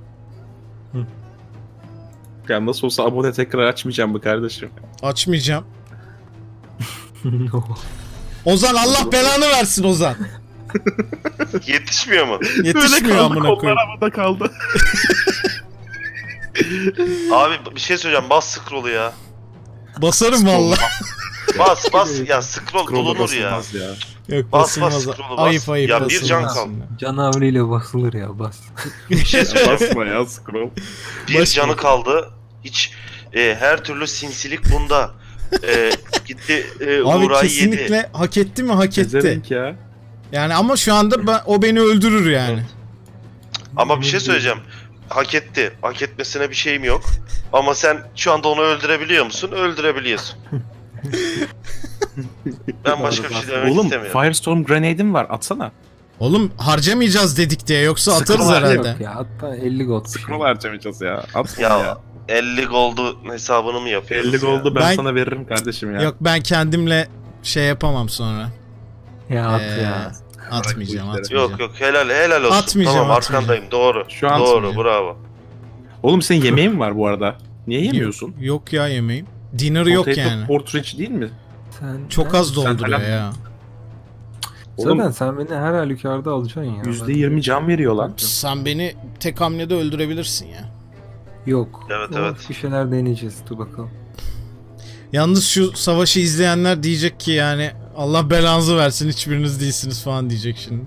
Speaker 4: Ya nasıl olsa abone tekrar açmayacağım bu kardeşim.
Speaker 2: Açmayacağım. Ozan Allah belanı versin Ozan.
Speaker 3: Yetişmiyor mu?
Speaker 2: Yetişmiyor amına koyayım.
Speaker 4: havada kaldı.
Speaker 3: Abi bir şey söyleyeceğim. Bas scroll'u ya.
Speaker 2: Basarım valla.
Speaker 3: Bas bas. ya scroll bulunur ya.
Speaker 4: ya.
Speaker 2: Yok
Speaker 3: Bas, bas, scroll'u bas.
Speaker 2: Ayıp ayıp
Speaker 3: Ya bir can
Speaker 2: basılmaz.
Speaker 3: kaldı.
Speaker 5: Canavriyle basılır ya bas.
Speaker 3: Bir şey söyleyeceğim.
Speaker 4: Basma ya scroll.
Speaker 3: Bir canı kaldı. Hiç e, her türlü sinsilik bunda. E, gitti e,
Speaker 2: Abi
Speaker 3: Uğra'yı
Speaker 2: kesinlikle
Speaker 3: yedi.
Speaker 2: hak etti mi hak etti.
Speaker 4: Ezerenk ya.
Speaker 2: Yani ama şu anda ben, o beni öldürür yani.
Speaker 3: Ama bir şey söyleyeceğim. Hak etti. Hak etmesine bir şeyim yok. Ama sen şu anda onu öldürebiliyor musun? Öldürebiliyorsun. ben başka bir şey demek
Speaker 4: Oğlum
Speaker 3: istemiyorum.
Speaker 4: Firestorm Grenade'im var atsana.
Speaker 2: Oğlum harcamayacağız dedik diye yoksa atarız
Speaker 4: Scroll
Speaker 2: herhalde.
Speaker 5: Yok ya hatta 50 gold.
Speaker 4: Scroll harcamayacağız ya. Atma
Speaker 3: Ya,
Speaker 4: ya.
Speaker 3: 50 goldu hesabını mı yapıyoruz
Speaker 4: 50
Speaker 3: ya?
Speaker 4: goldu ben,
Speaker 2: Ben-
Speaker 4: sana veririm kardeşim ya.
Speaker 2: Yok ben kendimle şey yapamam sonra.
Speaker 5: Ya at
Speaker 2: Ee,
Speaker 5: ya.
Speaker 2: Atmayacağım atmayacağım.
Speaker 3: Yok yok helal helal olsun.
Speaker 2: Atmayacağım,
Speaker 3: tamam
Speaker 2: atmayacağım.
Speaker 3: arkandayım doğru.
Speaker 4: Şu an
Speaker 3: doğru bravo.
Speaker 4: Oğlum senin yemeğin var bu arada. Niye yemiyorsun?
Speaker 2: Yok ya yemeğim. Dinner yok yani.
Speaker 4: Portrait değil mi?
Speaker 5: Sen,
Speaker 2: Çok az dolduruyor ya.
Speaker 4: Oğlum
Speaker 5: Zaten sen beni her halükarda alacaksın ya.
Speaker 4: %20 can veriyor lan.
Speaker 2: Sen beni tek hamlede öldürebilirsin ya.
Speaker 5: Yok.
Speaker 3: Evet,
Speaker 5: Ama
Speaker 3: evet.
Speaker 5: Bir şeyler deneyeceğiz dur bakalım.
Speaker 2: Yalnız şu savaşı izleyenler diyecek ki yani Allah belanızı versin hiçbiriniz değilsiniz falan diyecek şimdi.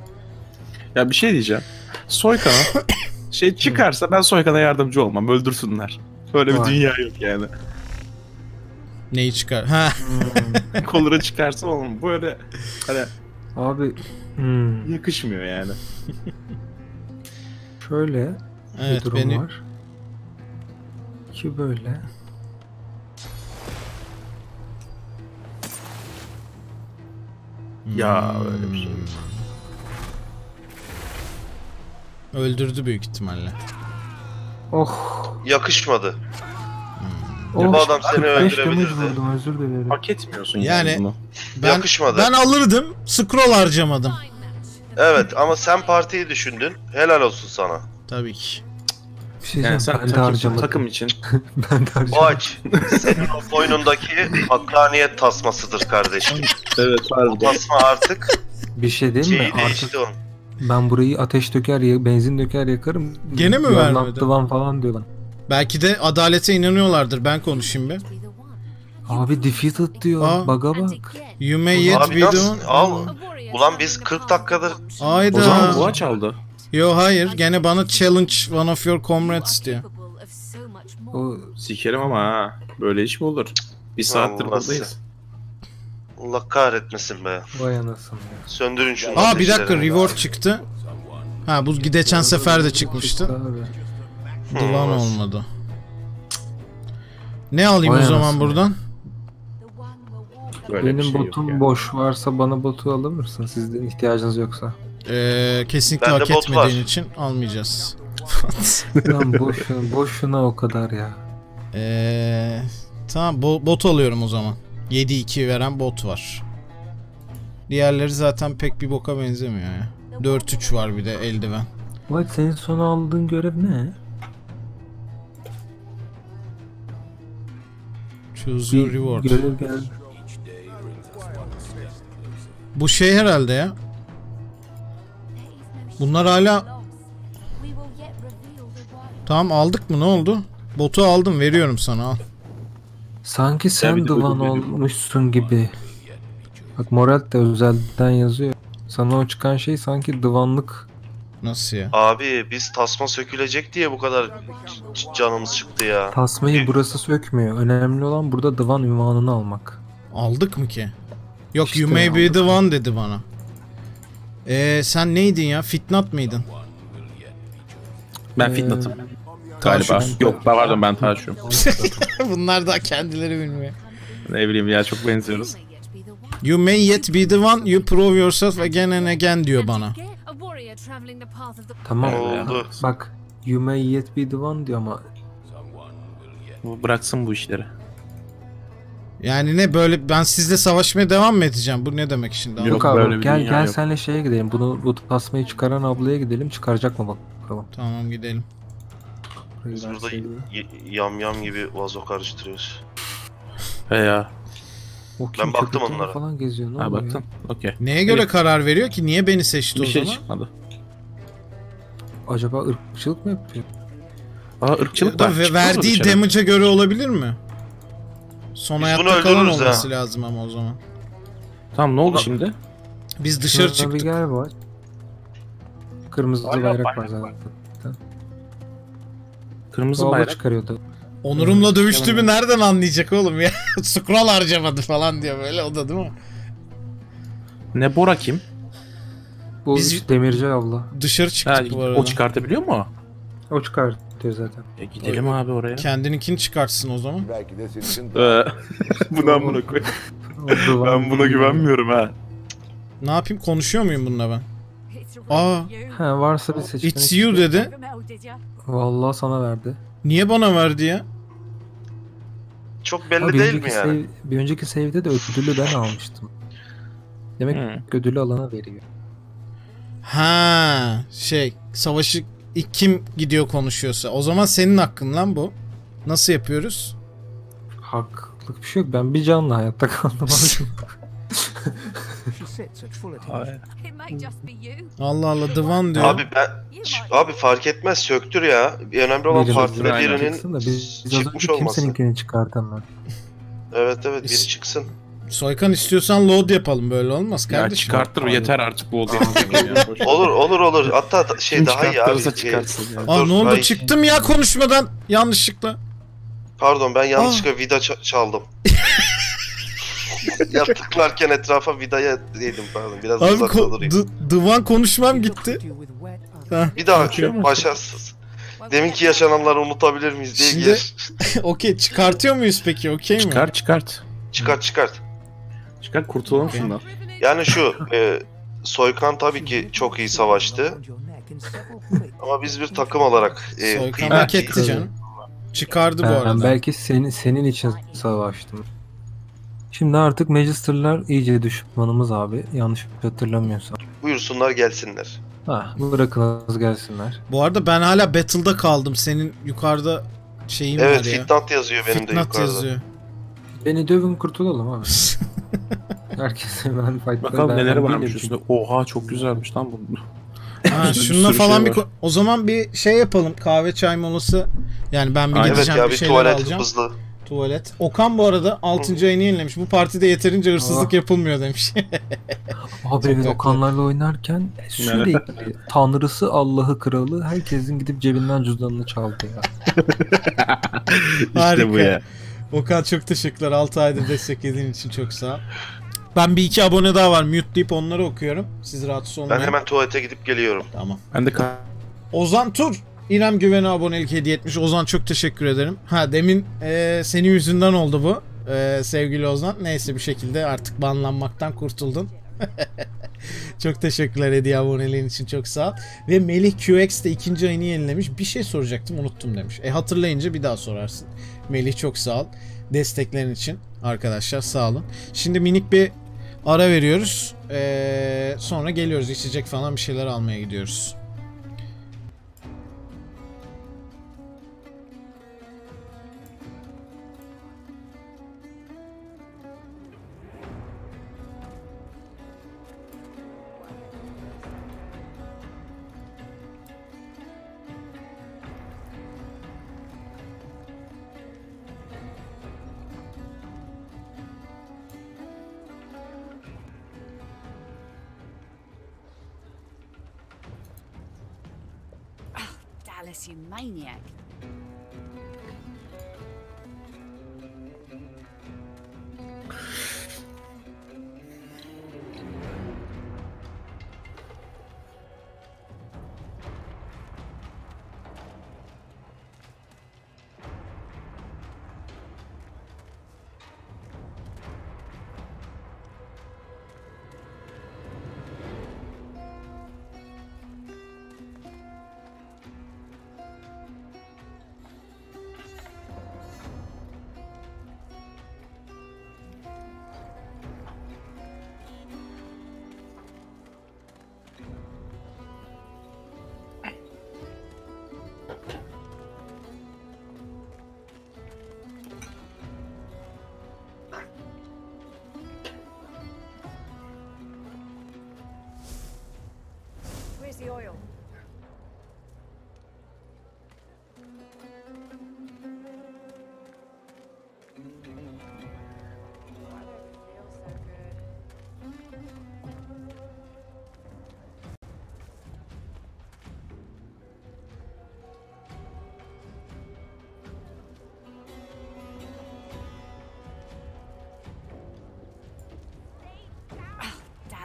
Speaker 4: Ya bir şey diyeceğim. Soykan'a şey çıkarsa ben Soykan'a yardımcı olmam. Öldürsünler. Böyle bir
Speaker 5: Vay.
Speaker 4: dünya yok yani.
Speaker 2: Neyi çıkar? Ha
Speaker 5: Hmm.
Speaker 4: Kolura çıkarsa oğlum böyle hani
Speaker 5: Abi hmm,
Speaker 4: yakışmıyor yani.
Speaker 5: şöyle
Speaker 2: evet
Speaker 5: bir durum
Speaker 2: beni
Speaker 5: var. İki böyle.
Speaker 4: Ya öyle bir şey.
Speaker 2: öldürdü büyük ihtimalle.
Speaker 5: Oh.
Speaker 3: Yakışmadı.
Speaker 5: oh.
Speaker 3: Bu adam seni
Speaker 5: 45 damage
Speaker 3: öldürebilirdi.
Speaker 5: vurdum özür dilerim.
Speaker 4: Hak etmiyorsun
Speaker 2: Yani-
Speaker 4: yani, bunu.
Speaker 2: Ben
Speaker 3: Yakışmadı.
Speaker 2: ben alırdım. Scroll harcamadım.
Speaker 3: Evet ama sen partiyi düşündün. Helal olsun sana.
Speaker 2: Tabii ki.
Speaker 5: Bir şey
Speaker 4: Yani sen
Speaker 5: ben de
Speaker 4: takım,
Speaker 5: harcamadım.
Speaker 4: takım için
Speaker 5: ben de harcamadım.
Speaker 3: Boğaç. senin o boynundaki hakkaniyet tasmasıdır kardeşim.
Speaker 4: Evet
Speaker 3: Bu
Speaker 4: harbiden.
Speaker 3: tasma artık
Speaker 5: Bir şey değil mi?
Speaker 3: şeyi
Speaker 5: Artık
Speaker 3: değişti onun.
Speaker 5: ben burayı ateş döker, ya- benzin döker yakarım.
Speaker 2: Gene mi vermedi?
Speaker 5: falan diyor lan.
Speaker 2: Belki de adalete inanıyorlardır. Ben konuşayım bir.
Speaker 5: Abi defeated diyor.
Speaker 2: Aa.
Speaker 5: Baga bak.
Speaker 2: You may yet
Speaker 3: Abi
Speaker 2: be the
Speaker 3: Al. Ulan biz 40 dakikadır
Speaker 2: Ayda.
Speaker 4: O zaman Boğa çaldı.
Speaker 2: Yo hayır. Gene bana challenge one of your comrades diyor.
Speaker 5: O
Speaker 4: Sikerim ama ha. Böyle iş mi olur? Bir saattir
Speaker 3: Allah
Speaker 4: buradayız.
Speaker 3: Allah kahretmesin be.
Speaker 5: Vay anasını ya.
Speaker 3: Söndürün şunu.
Speaker 2: Aa bir dakika
Speaker 3: ateşlerini.
Speaker 2: reward çıktı. Ha bu geçen sefer de çıkmıştı.
Speaker 3: Hmm.
Speaker 2: olmadı. Ne alayım
Speaker 5: Vay
Speaker 2: o zaman
Speaker 5: anasını.
Speaker 2: buradan?
Speaker 4: Böyle bir
Speaker 5: Benim
Speaker 4: şey yok
Speaker 5: botum boş varsa bana botu alır mısın? Sizden ihtiyacınız yoksa.
Speaker 2: Ee, kesinlikle
Speaker 3: Bende
Speaker 2: hak
Speaker 3: bot
Speaker 2: etmediğin
Speaker 3: var.
Speaker 2: için almayacağız.
Speaker 5: Lan boşuna, boşuna o kadar ya.
Speaker 2: Ee, tamam bo- bot alıyorum o zaman. 7-2 veren bot var. Diğerleri zaten pek bir boka benzemiyor ya. 4-3 var bir de eldiven.
Speaker 5: Bak senin son aldığın görev ne?
Speaker 2: Choose your reward.
Speaker 5: Görev geldi.
Speaker 2: Bu şey herhalde ya. Bunlar hala Tamam aldık mı ne oldu? Botu aldım veriyorum sana al.
Speaker 5: Sanki sen
Speaker 4: veriyor.
Speaker 5: olmuşsun gibi. Bak Moral de özelden yazıyor. Sana o çıkan şey sanki divanlık.
Speaker 2: Nasıl ya?
Speaker 3: Abi biz tasma sökülecek diye bu kadar canımız çıktı ya.
Speaker 5: Tasmayı burası sökmüyor. Önemli olan burada divan ünvanını almak.
Speaker 2: Aldık mı ki? Yok
Speaker 5: İşte
Speaker 2: you may be the one dedi bana. Ee, sen neydin ya? Fitnat mıydın?
Speaker 4: Ben
Speaker 5: Ee,
Speaker 4: fitnatım. Galiba.
Speaker 2: Taşım.
Speaker 4: Yok pardon ben taşıyorum.
Speaker 2: Bunlar da kendileri bilmiyor.
Speaker 4: ne bileyim ya çok benziyoruz.
Speaker 2: You may yet be the one you prove yourself again and again diyor bana.
Speaker 5: Tamam.
Speaker 3: Oldu.
Speaker 5: Bak you may yet be the one diyor ama
Speaker 4: Bu bıraksın bu işleri.
Speaker 2: Yani ne böyle ben sizle savaşmaya devam mı edeceğim? Bu ne demek şimdi?
Speaker 4: Yok,
Speaker 5: Yok abi
Speaker 4: böyle bir
Speaker 5: gel gel
Speaker 4: yok.
Speaker 5: senle şeye gidelim. Bunu bu tasmayı çıkaran ablaya gidelim. Çıkaracak mı bakalım.
Speaker 2: Tamam gidelim.
Speaker 3: Biz burada yam yam gibi vazo karıştırıyoruz.
Speaker 4: He ya.
Speaker 5: O
Speaker 3: Ben baktım onlara.
Speaker 5: falan geziyor. Ne
Speaker 4: Ha
Speaker 5: ya?
Speaker 4: Okey.
Speaker 2: Neye göre
Speaker 4: Evet.
Speaker 2: karar veriyor ki? Niye beni seçti
Speaker 4: Bir
Speaker 2: o
Speaker 4: şey
Speaker 2: zaman?
Speaker 4: çıkmadı.
Speaker 5: Acaba ırkçılık mı yapıyor?
Speaker 4: Aa ırkçılık
Speaker 2: Da ve verdiği damage'a göre olabilir mi? Son
Speaker 3: Biz
Speaker 2: hayatta kalan
Speaker 3: öldürürüz ha.
Speaker 2: olması lazım ama o zaman.
Speaker 4: Tamam ne oldu şimdi?
Speaker 2: Biz dışarı
Speaker 5: Şurada bir
Speaker 2: çıktık.
Speaker 5: gel var. Kırmızı
Speaker 4: Hala
Speaker 5: bayrak var
Speaker 4: bayrak
Speaker 5: zaten.
Speaker 4: Kırmızı
Speaker 5: abla
Speaker 4: bayrak.
Speaker 5: çıkarıyordu.
Speaker 2: Onurumla dövüştüğümü nereden anlayacak oğlum ya? Scroll harcamadı falan diyor böyle o da değil mi?
Speaker 4: Ne Bora kim?
Speaker 5: Bu
Speaker 2: Biz-
Speaker 5: Demirci abla.
Speaker 2: Dışarı
Speaker 4: Ha,
Speaker 2: çıktık bu arada.
Speaker 4: o çıkartabiliyor mu?
Speaker 5: O çıkartıyor zaten.
Speaker 4: E, gidelim abi oraya.
Speaker 2: Kendininkini çıkartsın o zaman.
Speaker 6: Belki de senin için
Speaker 4: Ee, Buna koy. Ben buna güvenmiyorum ha.
Speaker 2: Ne yapayım konuşuyor muyum bununla ben? Aa.
Speaker 5: Ha varsa bir seçenek.
Speaker 2: It's you dedi.
Speaker 5: Vallahi sana verdi.
Speaker 2: Niye bana verdi ya?
Speaker 3: Çok belli
Speaker 5: bir
Speaker 3: değil mi yani?
Speaker 5: save- bir önceki save'de de ödülü ben almıştım. Demek
Speaker 4: Hı.
Speaker 5: ödülü alana veriyor.
Speaker 2: Ha şey savaşı ilk kim gidiyor konuşuyorsa. O zaman senin hakkın lan bu. Nasıl yapıyoruz?
Speaker 5: Haklık bir şey yok. Ben bir canlı hayatta kaldım.
Speaker 2: Allah Allah divan diyor.
Speaker 3: Abi ben abi fark etmez söktür ya. Önemli olan
Speaker 5: Biri
Speaker 3: partide birinin
Speaker 5: biz,
Speaker 3: çıkmış olması.
Speaker 5: kimseninkini çıkartamıyor.
Speaker 3: Evet evet biri çıksın.
Speaker 2: Soykan istiyorsan load yapalım böyle olmaz
Speaker 4: Ya
Speaker 2: kardeşim.
Speaker 4: çıkartır yeter artık bu oldu.
Speaker 3: Olur olur olur. Hatta şey
Speaker 4: Kim
Speaker 3: daha iyi abi.
Speaker 4: çıkarttırırsa
Speaker 3: Ee,
Speaker 4: çıkarsın ya.
Speaker 2: Aa ne oldu çıktım ya konuşmadan yanlışlıkla.
Speaker 3: Pardon ben yanlışlıkla vida ça- çaldım. ya tıklarken etrafa vidaya değdim pardon. Biraz
Speaker 2: Abi
Speaker 3: uzakta
Speaker 2: ko-
Speaker 3: durayım.
Speaker 2: d- divan konuşmam gitti.
Speaker 3: Bir daha başarsız. Deminki yaşananları unutabilir miyiz diye
Speaker 2: Şimdi-
Speaker 3: gir.
Speaker 2: Okey çıkartıyor muyuz peki okey mi?
Speaker 4: Çıkar çıkart.
Speaker 3: Çıkart çıkart.
Speaker 4: Çıkar kurtulalım şundan.
Speaker 3: Yani şu e, Soykan tabii ki çok iyi savaştı. Ama biz bir takım olarak e,
Speaker 2: Soykan
Speaker 3: kıymetli-
Speaker 2: hak etti canım. Çıkardı bu arada.
Speaker 5: belki senin senin için savaştım. Şimdi artık Magister'lar iyice düşmanımız abi. Yanlış hatırlamıyorsam.
Speaker 3: Buyursunlar gelsinler.
Speaker 5: Ha, bırakınız gelsinler.
Speaker 2: Bu arada ben hala battle'da kaldım. Senin yukarıda şeyin
Speaker 3: evet
Speaker 2: var ya.
Speaker 3: Fitnat yazıyor benim de
Speaker 2: Fitnat
Speaker 3: yukarıda.
Speaker 2: yazıyor.
Speaker 5: Beni dövün kurtulalım abi. Herkese ben fight'ta
Speaker 4: Bakalım
Speaker 5: ben
Speaker 4: neleri varmış üstünde. Oha çok güzelmiş lan bu.
Speaker 2: ha, şununla
Speaker 4: sürü
Speaker 2: falan
Speaker 4: şey
Speaker 2: bir
Speaker 4: var.
Speaker 2: o zaman bir şey yapalım. Kahve çay molası. Yani ben bir.
Speaker 3: Evet
Speaker 2: gideceğim
Speaker 3: ya
Speaker 2: bir
Speaker 3: bir
Speaker 2: şeyler
Speaker 3: tuvalet
Speaker 2: alacağım.
Speaker 3: hızlı.
Speaker 2: Tuvalet. Okan bu arada 6. ayını yenilemiş. Bu partide yeterince hırsızlık
Speaker 5: Aa.
Speaker 2: yapılmıyor demiş.
Speaker 5: Abi benim. Okanlarla oynarken sürekli tanrısı Allah'ı kralı herkesin gidip cebinden cüzdanını çaldı ya.
Speaker 4: işte bu ya.
Speaker 2: Okan çok teşekkürler. 6 aydır desteklediğin için çok sağ ol. Ben bir iki abone daha var. Mute deyip onları okuyorum. Siz rahatsız olmayın.
Speaker 3: Ben hemen tuvalete gidip geliyorum.
Speaker 2: Tamam.
Speaker 4: Ben de
Speaker 2: Ozan Tur. İrem Güven'e abonelik hediye etmiş. Ozan çok teşekkür ederim. Ha demin e, senin yüzünden oldu bu. E, sevgili Ozan. Neyse bir şekilde artık banlanmaktan kurtuldun. çok teşekkürler hediye aboneliğin için çok sağ ol. Ve Melih QX de ikinci ayını yenilemiş. Bir şey soracaktım unuttum demiş. E hatırlayınca bir daha sorarsın. Melih çok sağ ol. Desteklerin için arkadaşlar sağ olun. Şimdi minik bir ara veriyoruz. E, sonra geliyoruz içecek falan bir şeyler almaya gidiyoruz.
Speaker 6: Dallas, you maniac.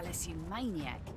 Speaker 6: Dallas, you maniac.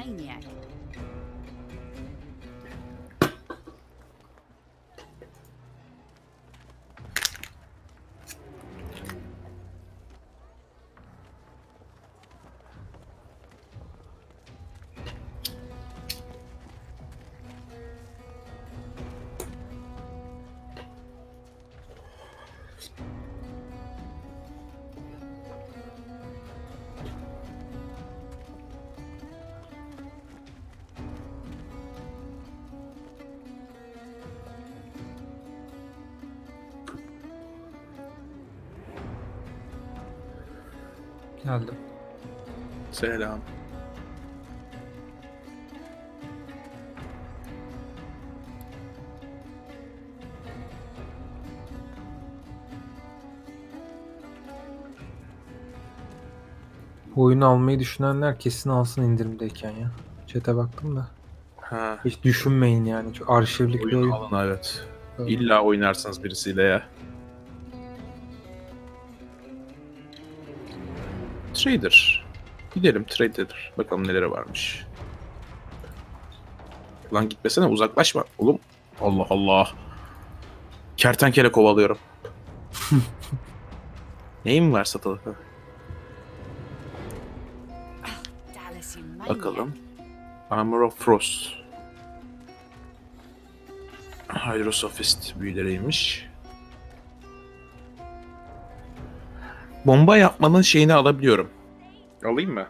Speaker 6: Maniac.
Speaker 5: Geldim.
Speaker 4: Selam.
Speaker 5: Bu oyunu almayı düşünenler kesin alsın indirimdeyken ya. Chat'e baktım da.
Speaker 4: Ha.
Speaker 5: Hiç düşünmeyin yani. Çok arşivlik bir
Speaker 4: Oyun
Speaker 5: oyun.
Speaker 4: alın evet.
Speaker 5: Evet.
Speaker 4: İlla oynarsınız birisiyle ya. Trader. Gidelim Trader. Bakalım neleri varmış. Lan gitmesene uzaklaşma. Oğlum. Allah Allah. Kertenkele kovalıyorum. Neyim var satılı? Ha,
Speaker 6: Dallas, you maniac.
Speaker 4: Bakalım. Armor of Frost. Hydrosophist büyüleriymiş. Bomba yapmanın şeyini alabiliyorum. Alayım mı?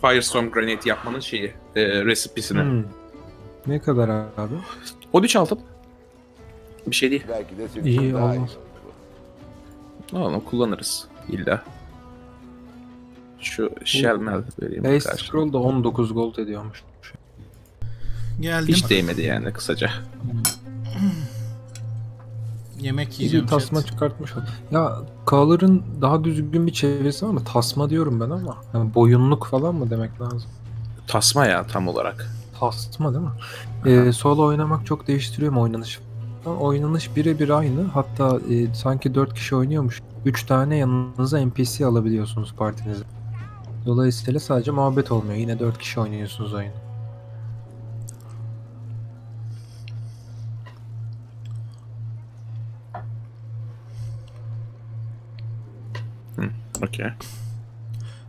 Speaker 4: Firestorm Grenade yapmanın şeyi, e, resipesini.
Speaker 5: Hmm. Ne kadar abi?
Speaker 4: 13 altın. Bir şey değil.
Speaker 7: Belki de
Speaker 5: İyi.
Speaker 4: Ne onu kullanırız illa. Şu Shellmel vereyim. Karşı.
Speaker 5: scroll da 19 gold ediyormuş.
Speaker 2: Geldim.
Speaker 4: Hiç değmedi yani kısaca.
Speaker 2: Yemek yiyeceğim.
Speaker 5: bir tasma
Speaker 2: chat.
Speaker 5: çıkartmış oldu. Ya Color'ın daha düzgün bir çevirisi var mı? Tasma diyorum ben ama. Yani boyunluk falan mı demek lazım?
Speaker 4: Tasma ya tam olarak.
Speaker 5: Tasma değil mi? Ee, solo oynamak çok değiştiriyor mu oynanış? Oynanış birebir aynı. Hatta e, sanki 4 kişi oynuyormuş. 3 tane yanınıza NPC alabiliyorsunuz partinize. Dolayısıyla sadece muhabbet olmuyor. Yine 4 kişi oynuyorsunuz oyunu.
Speaker 4: Okey.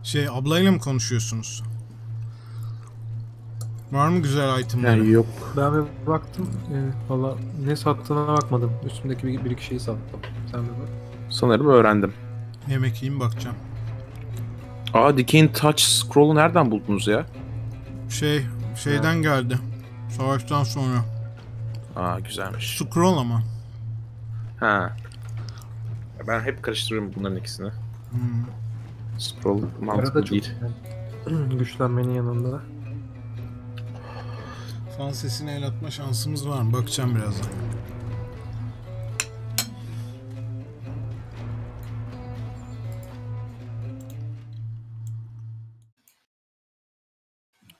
Speaker 2: Şey ablayla mı konuşuyorsunuz? Var mı güzel itemleri?
Speaker 4: Yani yok.
Speaker 5: Ben bir baktım. E, Valla ne sattığına bakmadım. Üstündeki bir, bir iki şeyi sattım. Sen bir bak.
Speaker 4: Sanırım öğrendim.
Speaker 2: Yemek yiyeyim bakacağım.
Speaker 4: Aa Decaying Touch Scroll'u nereden buldunuz ya?
Speaker 2: Şey şeyden geldi. Savaştan sonra.
Speaker 4: Aa güzelmiş.
Speaker 2: Scroll ama.
Speaker 4: Ha. Ben hep karıştırıyorum bunların ikisini.
Speaker 2: Hmm.
Speaker 4: Scroll mantıklı
Speaker 5: çok
Speaker 4: değil.
Speaker 5: güçlenmenin yanında.
Speaker 2: Fan sesini el atma şansımız var mı? Bakacağım birazdan.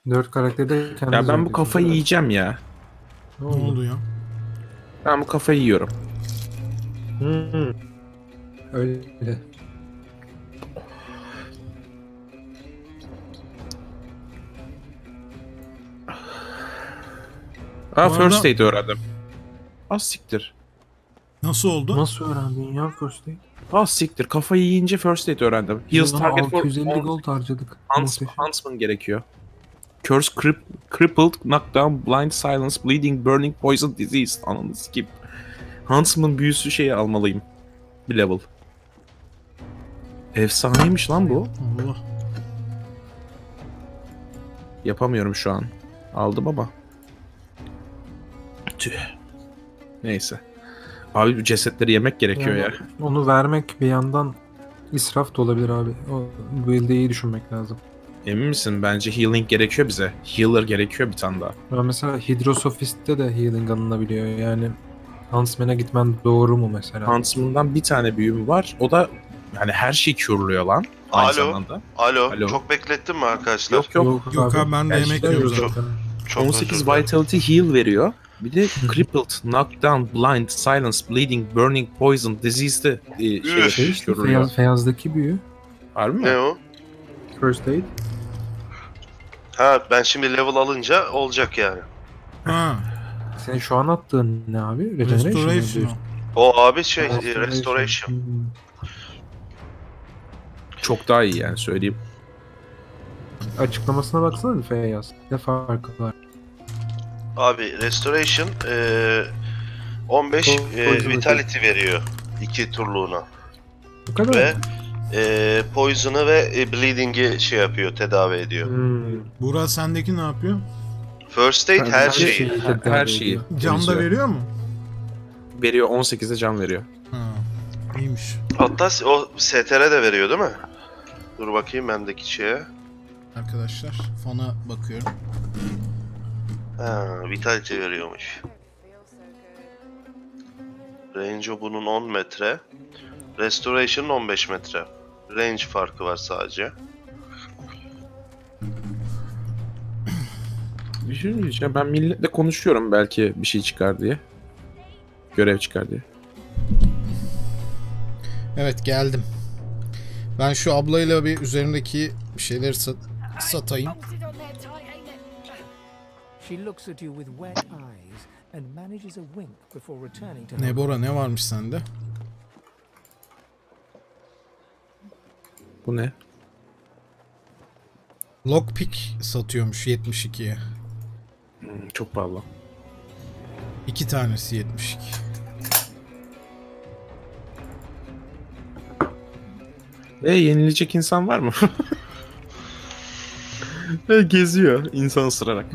Speaker 5: Dört karakteri de kendiniz
Speaker 4: Ya ben bu kafayı
Speaker 5: mi?
Speaker 4: yiyeceğim ya.
Speaker 5: Ne
Speaker 2: Ne
Speaker 5: oldu?
Speaker 2: oldu ya?
Speaker 4: Ben bu kafayı yiyorum.
Speaker 5: Hmm. Öyle.
Speaker 4: Aa
Speaker 2: Bu
Speaker 4: First
Speaker 2: arada-
Speaker 4: Aid öğrendim. Az siktir.
Speaker 2: Nasıl oldu?
Speaker 5: Nasıl öğrendin ya First Aid?
Speaker 4: Az siktir. Kafayı yiyince First Aid öğrendim. Heals target for
Speaker 5: 650 gold harcadık.
Speaker 4: Hunts,
Speaker 5: Muhteşem.
Speaker 4: Huntsman gerekiyor. Curse, crip, crippled, knockdown, blind, silence, bleeding, burning, poison, disease. Ananı skip. Huntsman büyüsü şeyi almalıyım. Bir level. Efsaneymiş lan bu.
Speaker 2: Allah.
Speaker 4: Yapamıyorum şu an. Aldım ama. Tüh. Neyse. Abi bu cesetleri yemek gerekiyor
Speaker 5: Yani
Speaker 4: ya.
Speaker 5: Onu vermek bir yandan israf da olabilir abi. O build'i iyi düşünmek lazım.
Speaker 4: Emin misin? Bence healing gerekiyor bize. Healer gerekiyor bir tane daha.
Speaker 5: Ya mesela Hydrosophist'te de healing alınabiliyor. Yani Huntsman'a gitmen doğru mu mesela?
Speaker 4: Huntsman'dan bir tane büyüm var. O da yani her şeyi cure'luyor lan. Aynı
Speaker 3: Alo.
Speaker 4: zamanda.
Speaker 3: Alo,
Speaker 4: Alo.
Speaker 3: çok beklettin mi arkadaşlar?
Speaker 4: Yok yok.
Speaker 2: Yok abi ben de yemek yiyorum
Speaker 4: yok.
Speaker 2: zaten.
Speaker 3: Çok
Speaker 4: 18
Speaker 3: özür dilerim.
Speaker 4: Vitality heal veriyor. Bir de crippled, knockdown, blind, silence, bleeding, burning, poison, disease'de e, şey.
Speaker 5: Şey işte
Speaker 4: cure'luyor.
Speaker 5: Feyyaz, Feyyaz'daki büyü.
Speaker 4: Harbi mi?
Speaker 3: Ne o?
Speaker 5: First Aid.
Speaker 3: Ha ben şimdi level alınca olacak yani.
Speaker 2: Ha.
Speaker 5: Senin şu an attığın ne abi? Regeneration.
Speaker 2: Restoration.
Speaker 3: O abi şey
Speaker 5: Restoration.
Speaker 3: restoration.
Speaker 4: Çok daha iyi yani söyleyeyim.
Speaker 5: Açıklamasına baksana bir Feyyaz. Ne farkı var?
Speaker 3: Abi restoration eee 15
Speaker 5: Poison
Speaker 3: eee,
Speaker 5: attack.
Speaker 3: vitality veriyor iki turluğuna.
Speaker 5: Bu kadar
Speaker 3: Ve
Speaker 5: mı?
Speaker 3: eee poison'ı ve e, bleeding'i şey yapıyor, tedavi ediyor.
Speaker 5: Hmm.
Speaker 2: Burak sendeki ne yapıyor?
Speaker 3: First aid her
Speaker 5: Her
Speaker 3: şeyi.
Speaker 5: şeyi
Speaker 4: Her, her şeyi.
Speaker 2: Can da veriyor mu?
Speaker 4: Veriyor 18'de can veriyor.
Speaker 2: Ha. İyiymiş.
Speaker 3: Hatta o STR de veriyor değil mi? Dur bakayım bendeki şeye.
Speaker 2: Arkadaşlar fana bakıyorum.
Speaker 3: Ha, vitality veriyormuş. Range bunun 10 metre. Restoration 15 metre. Range farkı var sadece.
Speaker 4: Bir şey diyeceğim. Ben milletle konuşuyorum belki bir şey çıkar diye. Görev çıkar diye.
Speaker 2: Evet geldim. Ben şu ablayla bir üzerimdeki bir şeyleri sat satayım.
Speaker 7: She looks at you with wet eyes and manages a wink before returning to.
Speaker 2: Ne Bora ne varmış sende?
Speaker 4: Bu ne?
Speaker 2: Lockpick satıyormuş 72'ye.
Speaker 4: Hmm, çok pahalı.
Speaker 2: İki tanesi 72.
Speaker 4: E yenilecek insan var mı? e, geziyor insan ısırarak.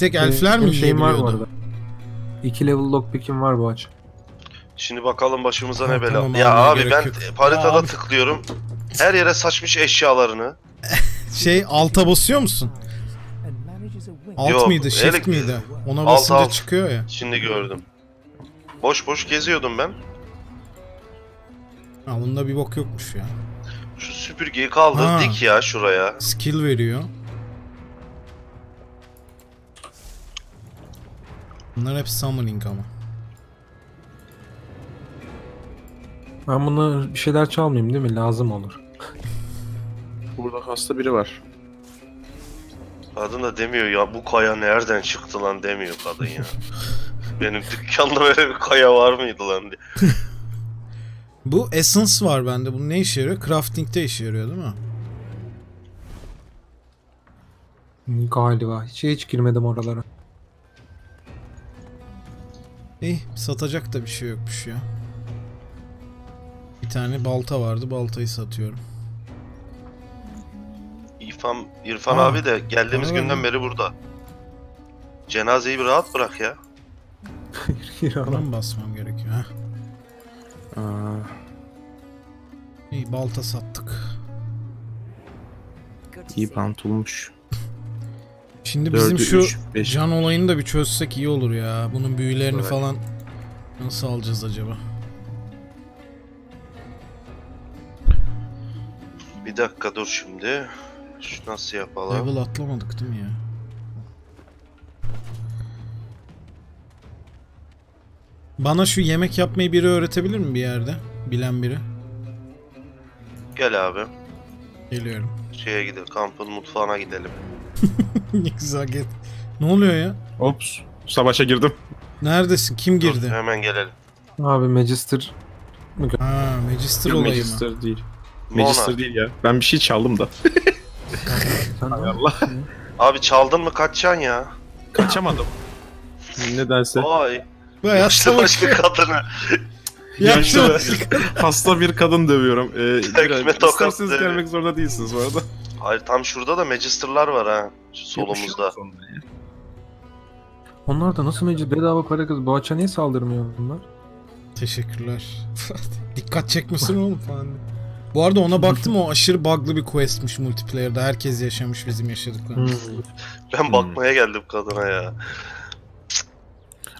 Speaker 2: Tek elfler mi
Speaker 5: Benim şeyim var bu arada. 2 level lockpick'im var bu aç.
Speaker 3: Şimdi bakalım başımıza
Speaker 2: Ha,
Speaker 3: ne bela.
Speaker 2: tamam
Speaker 3: ya
Speaker 2: abi,
Speaker 3: ben
Speaker 2: yok.
Speaker 3: haritada
Speaker 2: Ya abi.
Speaker 3: tıklıyorum. Her yere saçmış eşyalarını.
Speaker 2: Şey alta basıyor musun? Alt
Speaker 3: Yok,
Speaker 2: mıydı? Shift
Speaker 3: elektrik-
Speaker 2: miydi? Ona
Speaker 3: Alt,
Speaker 2: basınca
Speaker 3: alt.
Speaker 2: çıkıyor ya.
Speaker 3: Şimdi gördüm. Boş boş geziyordum ben.
Speaker 2: Ha, bunda bir bok yokmuş ya.
Speaker 3: Şu süpürgeyi kaldır
Speaker 2: Ha.
Speaker 3: dik ya şuraya.
Speaker 2: Skill veriyor. Bunlar hep summoning ama.
Speaker 5: Ben bunu bir şeyler çalmayayım değil mi? Lazım olur.
Speaker 4: Burada hasta biri var.
Speaker 3: Kadın da demiyor ya bu kaya nereden çıktı lan demiyor kadın ya. Benim dükkanda böyle bir kaya var mıydı lan diye.
Speaker 2: Bu essence var bende. Bu ne işe yarıyor? Crafting'de işe yarıyor değil mi?
Speaker 5: Galiba. Hiç, hiç girmedim oralara.
Speaker 2: İyi satacak da bir şey yokmuş ya. Bir tane balta vardı. Baltayı satıyorum.
Speaker 3: İrfan, İrfan
Speaker 2: Ha.
Speaker 3: abi de geldiğimiz günden beri burada. Cenazeyi bir rahat bırak ya.
Speaker 2: Mı basmam gerekiyor?
Speaker 4: Aa,
Speaker 2: İyi balta sattık.
Speaker 4: İyi
Speaker 6: see.
Speaker 2: Şimdi bizim şu
Speaker 4: üç, beş.
Speaker 2: can olayını da bir çözsek iyi olur ya. Bunun büyülerini
Speaker 3: Evet.
Speaker 2: falan nasıl alacağız acaba?
Speaker 3: Bir dakika dur şimdi. Şu nasıl yapalım?
Speaker 2: Level atlamadık değil mi ya? Bana şu yemek yapmayı biri öğretebilir mi bir yerde? Bilen biri.
Speaker 3: Gel abi.
Speaker 2: Geliyorum.
Speaker 3: Şeye gidelim. Kampın mutfağına gidelim.
Speaker 2: ne güzel get. Ne oluyor ya?
Speaker 4: Ops. Savaşa girdim.
Speaker 2: Neredesin? Kim
Speaker 3: Dur,
Speaker 2: girdi?
Speaker 3: hemen gelelim.
Speaker 5: Abi Magister
Speaker 2: Ha, Magister
Speaker 4: Yok,
Speaker 2: olayı mı?
Speaker 4: Magister değil.
Speaker 3: Mona.
Speaker 4: Magister değil ya. Ben bir şey çaldım da. Allah.
Speaker 3: Abi çaldın mı kaçacaksın ya?
Speaker 4: Kaçamadım. Nedense.
Speaker 3: Vay.
Speaker 2: Bayağı
Speaker 3: Yaşlı başlı kadını.
Speaker 2: Yaşlı.
Speaker 4: Hasta bir kadın dövüyorum. Ee,
Speaker 3: Tekme tokat
Speaker 4: İsterseniz gelmek zorunda değilsiniz bu arada.
Speaker 3: Hayır tam şurada da Magister'lar var ha. Şu solumuzda.
Speaker 5: Onlar da nasıl Magister bedava para kız? Bu aç'a niye saldırmıyor bunlar?
Speaker 2: Teşekkürler. Dikkat çekmesin oğlum falan. Bu arada ona baktım o aşırı bug'lı bir questmiş multiplayer'da. Herkes yaşamış bizim yaşadıklarımız.
Speaker 3: Ben bakmaya geldim kadına ya.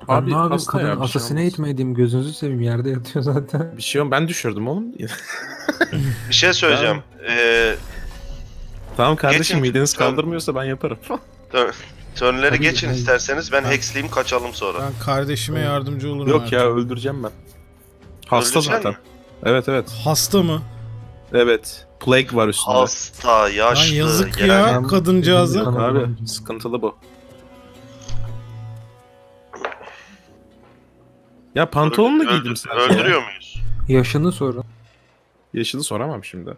Speaker 5: Abi,
Speaker 4: Abi
Speaker 5: ne yapayım kadın
Speaker 4: ya, bir şey
Speaker 5: edeyim gözünüzü seveyim yerde yatıyor zaten.
Speaker 4: Bir şey yok ben düşürdüm oğlum.
Speaker 3: Bir şey söyleyeceğim. Ee,
Speaker 4: tamam kardeşim
Speaker 3: Geçin.
Speaker 4: mideniz
Speaker 3: Tamam.
Speaker 4: kaldırmıyorsa ben yaparım.
Speaker 3: tö- turnleri geçin isterseniz. Ben
Speaker 2: Ha.
Speaker 3: hexleyeyim kaçalım sonra.
Speaker 2: Ben kardeşime yardımcı olurum.
Speaker 4: yok
Speaker 2: artık.
Speaker 4: ya öldüreceğim ben. Hasta
Speaker 3: Öldüreceksin
Speaker 4: zaten.
Speaker 3: mi?
Speaker 4: Evet evet.
Speaker 2: Hasta mı?
Speaker 4: Evet. Plague var üstünde.
Speaker 3: Hasta,
Speaker 2: Lan
Speaker 3: yaşlı,
Speaker 2: yazık
Speaker 3: gelen-
Speaker 2: ya
Speaker 5: Ben-
Speaker 2: kadıncağıza.
Speaker 5: Ben-
Speaker 4: Abi sıkıntılı bu. Ya pantolonla
Speaker 3: Öldür-
Speaker 4: giydim sadece.
Speaker 3: Öldürüyor muyuz?
Speaker 5: Yaşını sorun.
Speaker 4: Yaşını soramam şimdi.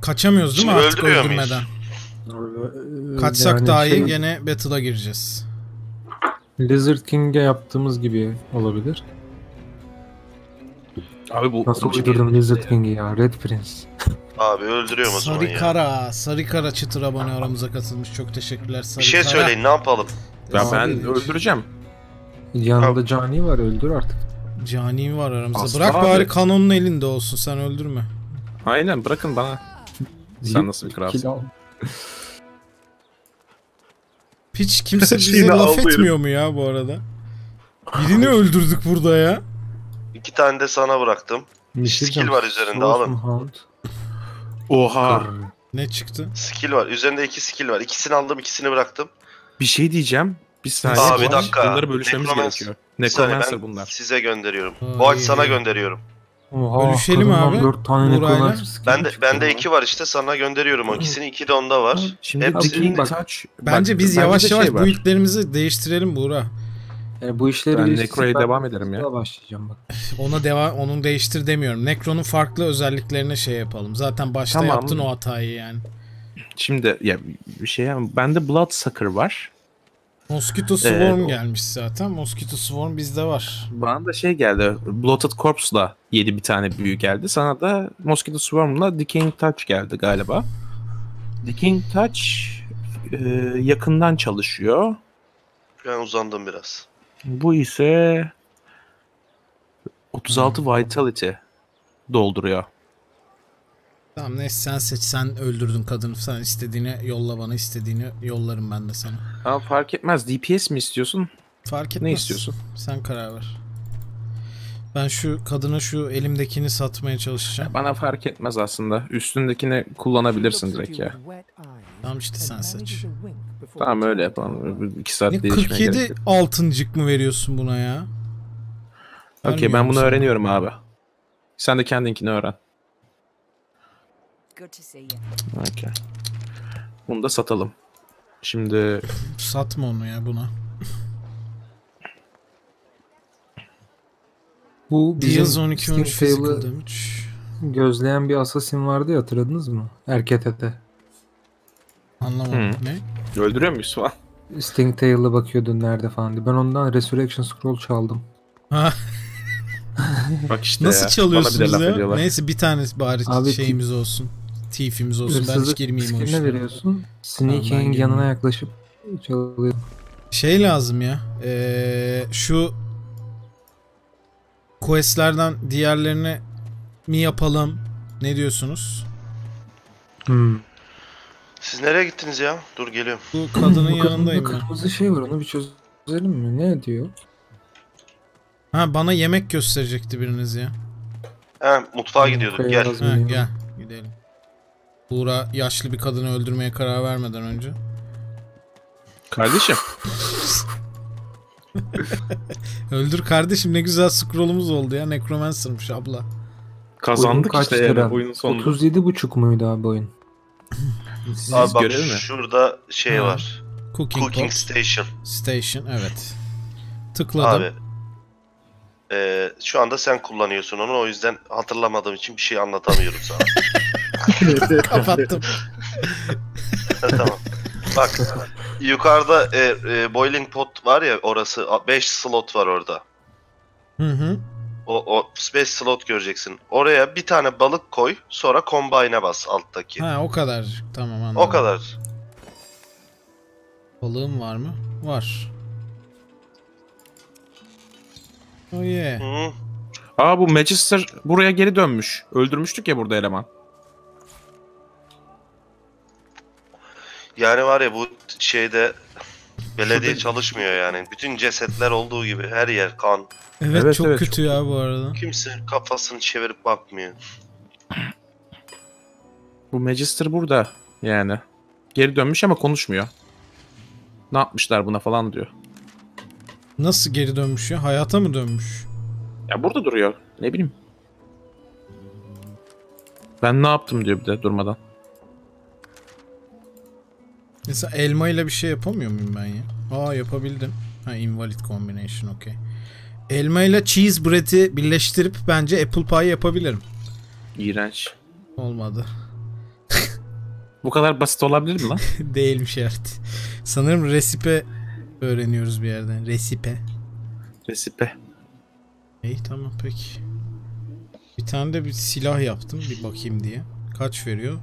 Speaker 2: Kaçamıyoruz değil mi
Speaker 3: Şimdi
Speaker 2: artık öldürmeden?
Speaker 5: Ee,
Speaker 2: Kaçsak
Speaker 5: yani
Speaker 2: daha iyi
Speaker 5: şey,
Speaker 2: gene battle'a gireceğiz.
Speaker 5: Lizard King'e yaptığımız gibi olabilir.
Speaker 4: Abi bu
Speaker 5: Nasıl uydurdum Lizard King'i ya? Red Prince.
Speaker 3: Abi öldürüyorum o zaman
Speaker 2: Sarı
Speaker 3: ya.
Speaker 2: Kara, Sarı Kara çıtır abone aramıza katılmış. Çok teşekkürler Sarı
Speaker 3: Bir şey
Speaker 2: Kara.
Speaker 3: söyleyin ne yapalım?
Speaker 4: ya ben öldüreceğim.
Speaker 5: Yanında Cani var öldür artık.
Speaker 2: Cani var aramızda. Bırak
Speaker 4: abi.
Speaker 2: bari kanonun elinde olsun sen öldürme.
Speaker 4: Aynen bırakın bana. Sen nasıl bir kralsın?
Speaker 2: Hiç kimse bize
Speaker 4: Şeyini
Speaker 2: laf
Speaker 4: herif.
Speaker 2: etmiyor mu ya bu arada? Birini öldürdük burada ya.
Speaker 3: İki tane de sana bıraktım.
Speaker 5: Bir şey
Speaker 3: Skill
Speaker 5: diyeceğim.
Speaker 3: var üzerinde,
Speaker 5: Frozen
Speaker 3: alın.
Speaker 5: Hound.
Speaker 4: Oha.
Speaker 2: Ne çıktı?
Speaker 3: Skill var. Üzerinde iki skill var. İkisini aldım, ikisini bıraktım.
Speaker 4: Bir şey diyeceğim. Bir saniye.
Speaker 3: Aa, bir dakika.
Speaker 4: Bunları bölüşmemiz
Speaker 3: Necromancer.
Speaker 4: gerekiyor.
Speaker 3: Bir saniye,
Speaker 4: Necromancer
Speaker 3: ben
Speaker 4: bunlar.
Speaker 3: Size gönderiyorum.
Speaker 2: Aa,
Speaker 3: Bu aç
Speaker 2: iyi,
Speaker 3: sana gönderiyorum.
Speaker 5: Oha,
Speaker 2: Bölüşelim abi,
Speaker 5: dört tane
Speaker 3: Ben de bende
Speaker 5: ya.
Speaker 3: iki var işte sana gönderiyorum o ikisini. iki de onda var.
Speaker 4: Şimdi
Speaker 3: Hepsi-
Speaker 4: Decaying
Speaker 5: Bak-
Speaker 4: Touch...
Speaker 2: Bence
Speaker 4: bak,
Speaker 2: biz yavaş
Speaker 4: de
Speaker 2: yavaş
Speaker 4: şey
Speaker 2: bu ilklerimizi değiştirelim Buğra.
Speaker 5: Yani bu işleri
Speaker 4: Ben Necro'ya
Speaker 5: ben
Speaker 4: devam ederim ya.
Speaker 5: daha başlayacağım bak.
Speaker 2: Ona devam, onun değiştir demiyorum. Necron'un farklı özelliklerine şey yapalım. Zaten başta
Speaker 4: Tamam.
Speaker 2: yaptın o hatayı yani.
Speaker 4: Şimdi ya bir şey bende Bloodsucker var.
Speaker 2: Mosquito Swarm
Speaker 4: Ee,
Speaker 2: gelmiş zaten. Mosquito Swarm bizde var.
Speaker 4: Bana da şey geldi. Bloated Corpse'la yedi bir tane büyü geldi. Sana da Mosquito Swarm'la Decaying Touch geldi galiba. Decaying Touch e, yakından çalışıyor.
Speaker 3: Ben uzandım biraz.
Speaker 4: Bu ise 36 Vitality dolduruyor.
Speaker 2: Tamam neyse sen seç. Sen öldürdün kadını. Sen istediğini yolla bana. istediğini yollarım ben de sana.
Speaker 4: Ama fark etmez. DPS mi istiyorsun?
Speaker 2: Fark etmez.
Speaker 4: Ne istiyorsun?
Speaker 2: Sen karar ver. Ben şu kadına şu elimdekini satmaya çalışacağım.
Speaker 4: Bana fark etmez aslında. Üstündekini kullanabilirsin direkt ya.
Speaker 2: Tamam işte sen seç.
Speaker 4: Tamam öyle yapalım. 2 saat
Speaker 2: Ne
Speaker 4: değişmeye gerek
Speaker 2: 47
Speaker 4: yok.
Speaker 2: altıncık mı veriyorsun buna ya?
Speaker 4: Okey ben bunu öğreniyorum abi. Sen de kendinkini öğren.
Speaker 6: Good to see you.
Speaker 4: Okey. Bunu da satalım. Şimdi
Speaker 2: Satma onu ya buna.
Speaker 5: Bu bizim
Speaker 2: 12
Speaker 5: Steam
Speaker 2: 13 physical damage.
Speaker 5: gözleyen bir assassin vardı ya hatırladınız mı? Erketete.
Speaker 2: Anlamadım.
Speaker 4: Hı.
Speaker 2: Ne?
Speaker 4: öldürüyor muyuz falan?
Speaker 5: Sting Tail'la bakıyordu nerede falan diye. Ben ondan Resurrection Scroll çaldım.
Speaker 2: Ha,
Speaker 4: Bak işte
Speaker 2: nasıl
Speaker 4: ya.
Speaker 2: çalıyorsunuz ya? Neyse bir tanesi bari
Speaker 5: Abi,
Speaker 2: şeyimiz olsun. Thief'imiz olsun. Ben hiç
Speaker 5: Hırsızlık
Speaker 2: girmeyeyim o işlere.
Speaker 5: veriyorsun.
Speaker 2: girmeyeyim.
Speaker 5: yanına yaklaşıp çalıyor.
Speaker 2: Şey lazım ya. Ee, şu questlerden diğerlerini mi yapalım? Ne diyorsunuz?
Speaker 5: Hmm.
Speaker 3: Siz nereye gittiniz ya? Dur geliyorum.
Speaker 2: Bu kadının
Speaker 5: Bu
Speaker 2: yanındayım ben.
Speaker 5: kırmızı şey var onu bir çözelim mi? Ne diyor?
Speaker 2: Ha bana yemek gösterecekti biriniz ya.
Speaker 3: He mutfağa gidiyorduk gel.
Speaker 2: Ha, gel gidelim. Buğra yaşlı bir kadını öldürmeye karar vermeden önce.
Speaker 4: Kardeşim.
Speaker 2: Öldür kardeşim ne güzel scrollumuz oldu ya. Necromancer'mış abla.
Speaker 4: Kazandık
Speaker 5: Oyun
Speaker 4: işte
Speaker 5: kaç
Speaker 4: yani oyunun sonunda.
Speaker 5: 37.5 muydu abi oyun?
Speaker 4: Siz
Speaker 3: Abi bak
Speaker 4: mi?
Speaker 3: şurada şey
Speaker 2: Ha.
Speaker 3: var.
Speaker 2: Cooking,
Speaker 3: Cooking Station.
Speaker 2: Station evet. Tıkladım.
Speaker 3: Abi. Ee, şu anda sen kullanıyorsun onu o yüzden hatırlamadığım için bir şey anlatamıyorum sana.
Speaker 2: Kapattım.
Speaker 3: tamam. Bak yukarıda e, e, boiling pot var ya orası 5 slot var orada.
Speaker 2: Hı hı.
Speaker 3: O, o 5 slot göreceksin. Oraya bir tane balık koy sonra combine'e bas alttaki.
Speaker 2: Ha o kadar. Tamam anladım.
Speaker 3: o kadar.
Speaker 2: Balığım var mı? Var. Oh yeah.
Speaker 3: Hı.
Speaker 4: Aa bu Magister buraya geri dönmüş. Öldürmüştük ya burada eleman.
Speaker 3: Yani var ya bu şeyde belediye çalışmıyor yani. Bütün cesetler olduğu gibi her yer kan.
Speaker 2: Evet,
Speaker 4: Evet,
Speaker 2: çok
Speaker 4: evet,
Speaker 2: kötü
Speaker 4: çok
Speaker 2: ya bu arada.
Speaker 3: Kimse kafasını çevirip bakmıyor.
Speaker 4: Bu Magister burada yani. Geri dönmüş ama konuşmuyor. Ne yapmışlar buna falan diyor.
Speaker 2: Nasıl geri dönmüş ya? Hayata mı dönmüş?
Speaker 4: Ya burada duruyor. Ne bileyim. Ben ne yaptım diyor bir de durmadan.
Speaker 2: Mesela elma ile bir şey yapamıyor muyum ben ya? Aa yapabildim. Ha invalid combination okey. Elma ile cheese bread'i birleştirip bence apple pie yapabilirim.
Speaker 4: İğrenç.
Speaker 2: Olmadı.
Speaker 4: Bu kadar basit olabilir mi lan?
Speaker 2: Değilmiş evet. Sanırım resipe öğreniyoruz bir yerden. Resipe.
Speaker 4: Resipe.
Speaker 2: İyi tamam peki. Bir tane de bir silah yaptım bir bakayım diye. Kaç veriyor?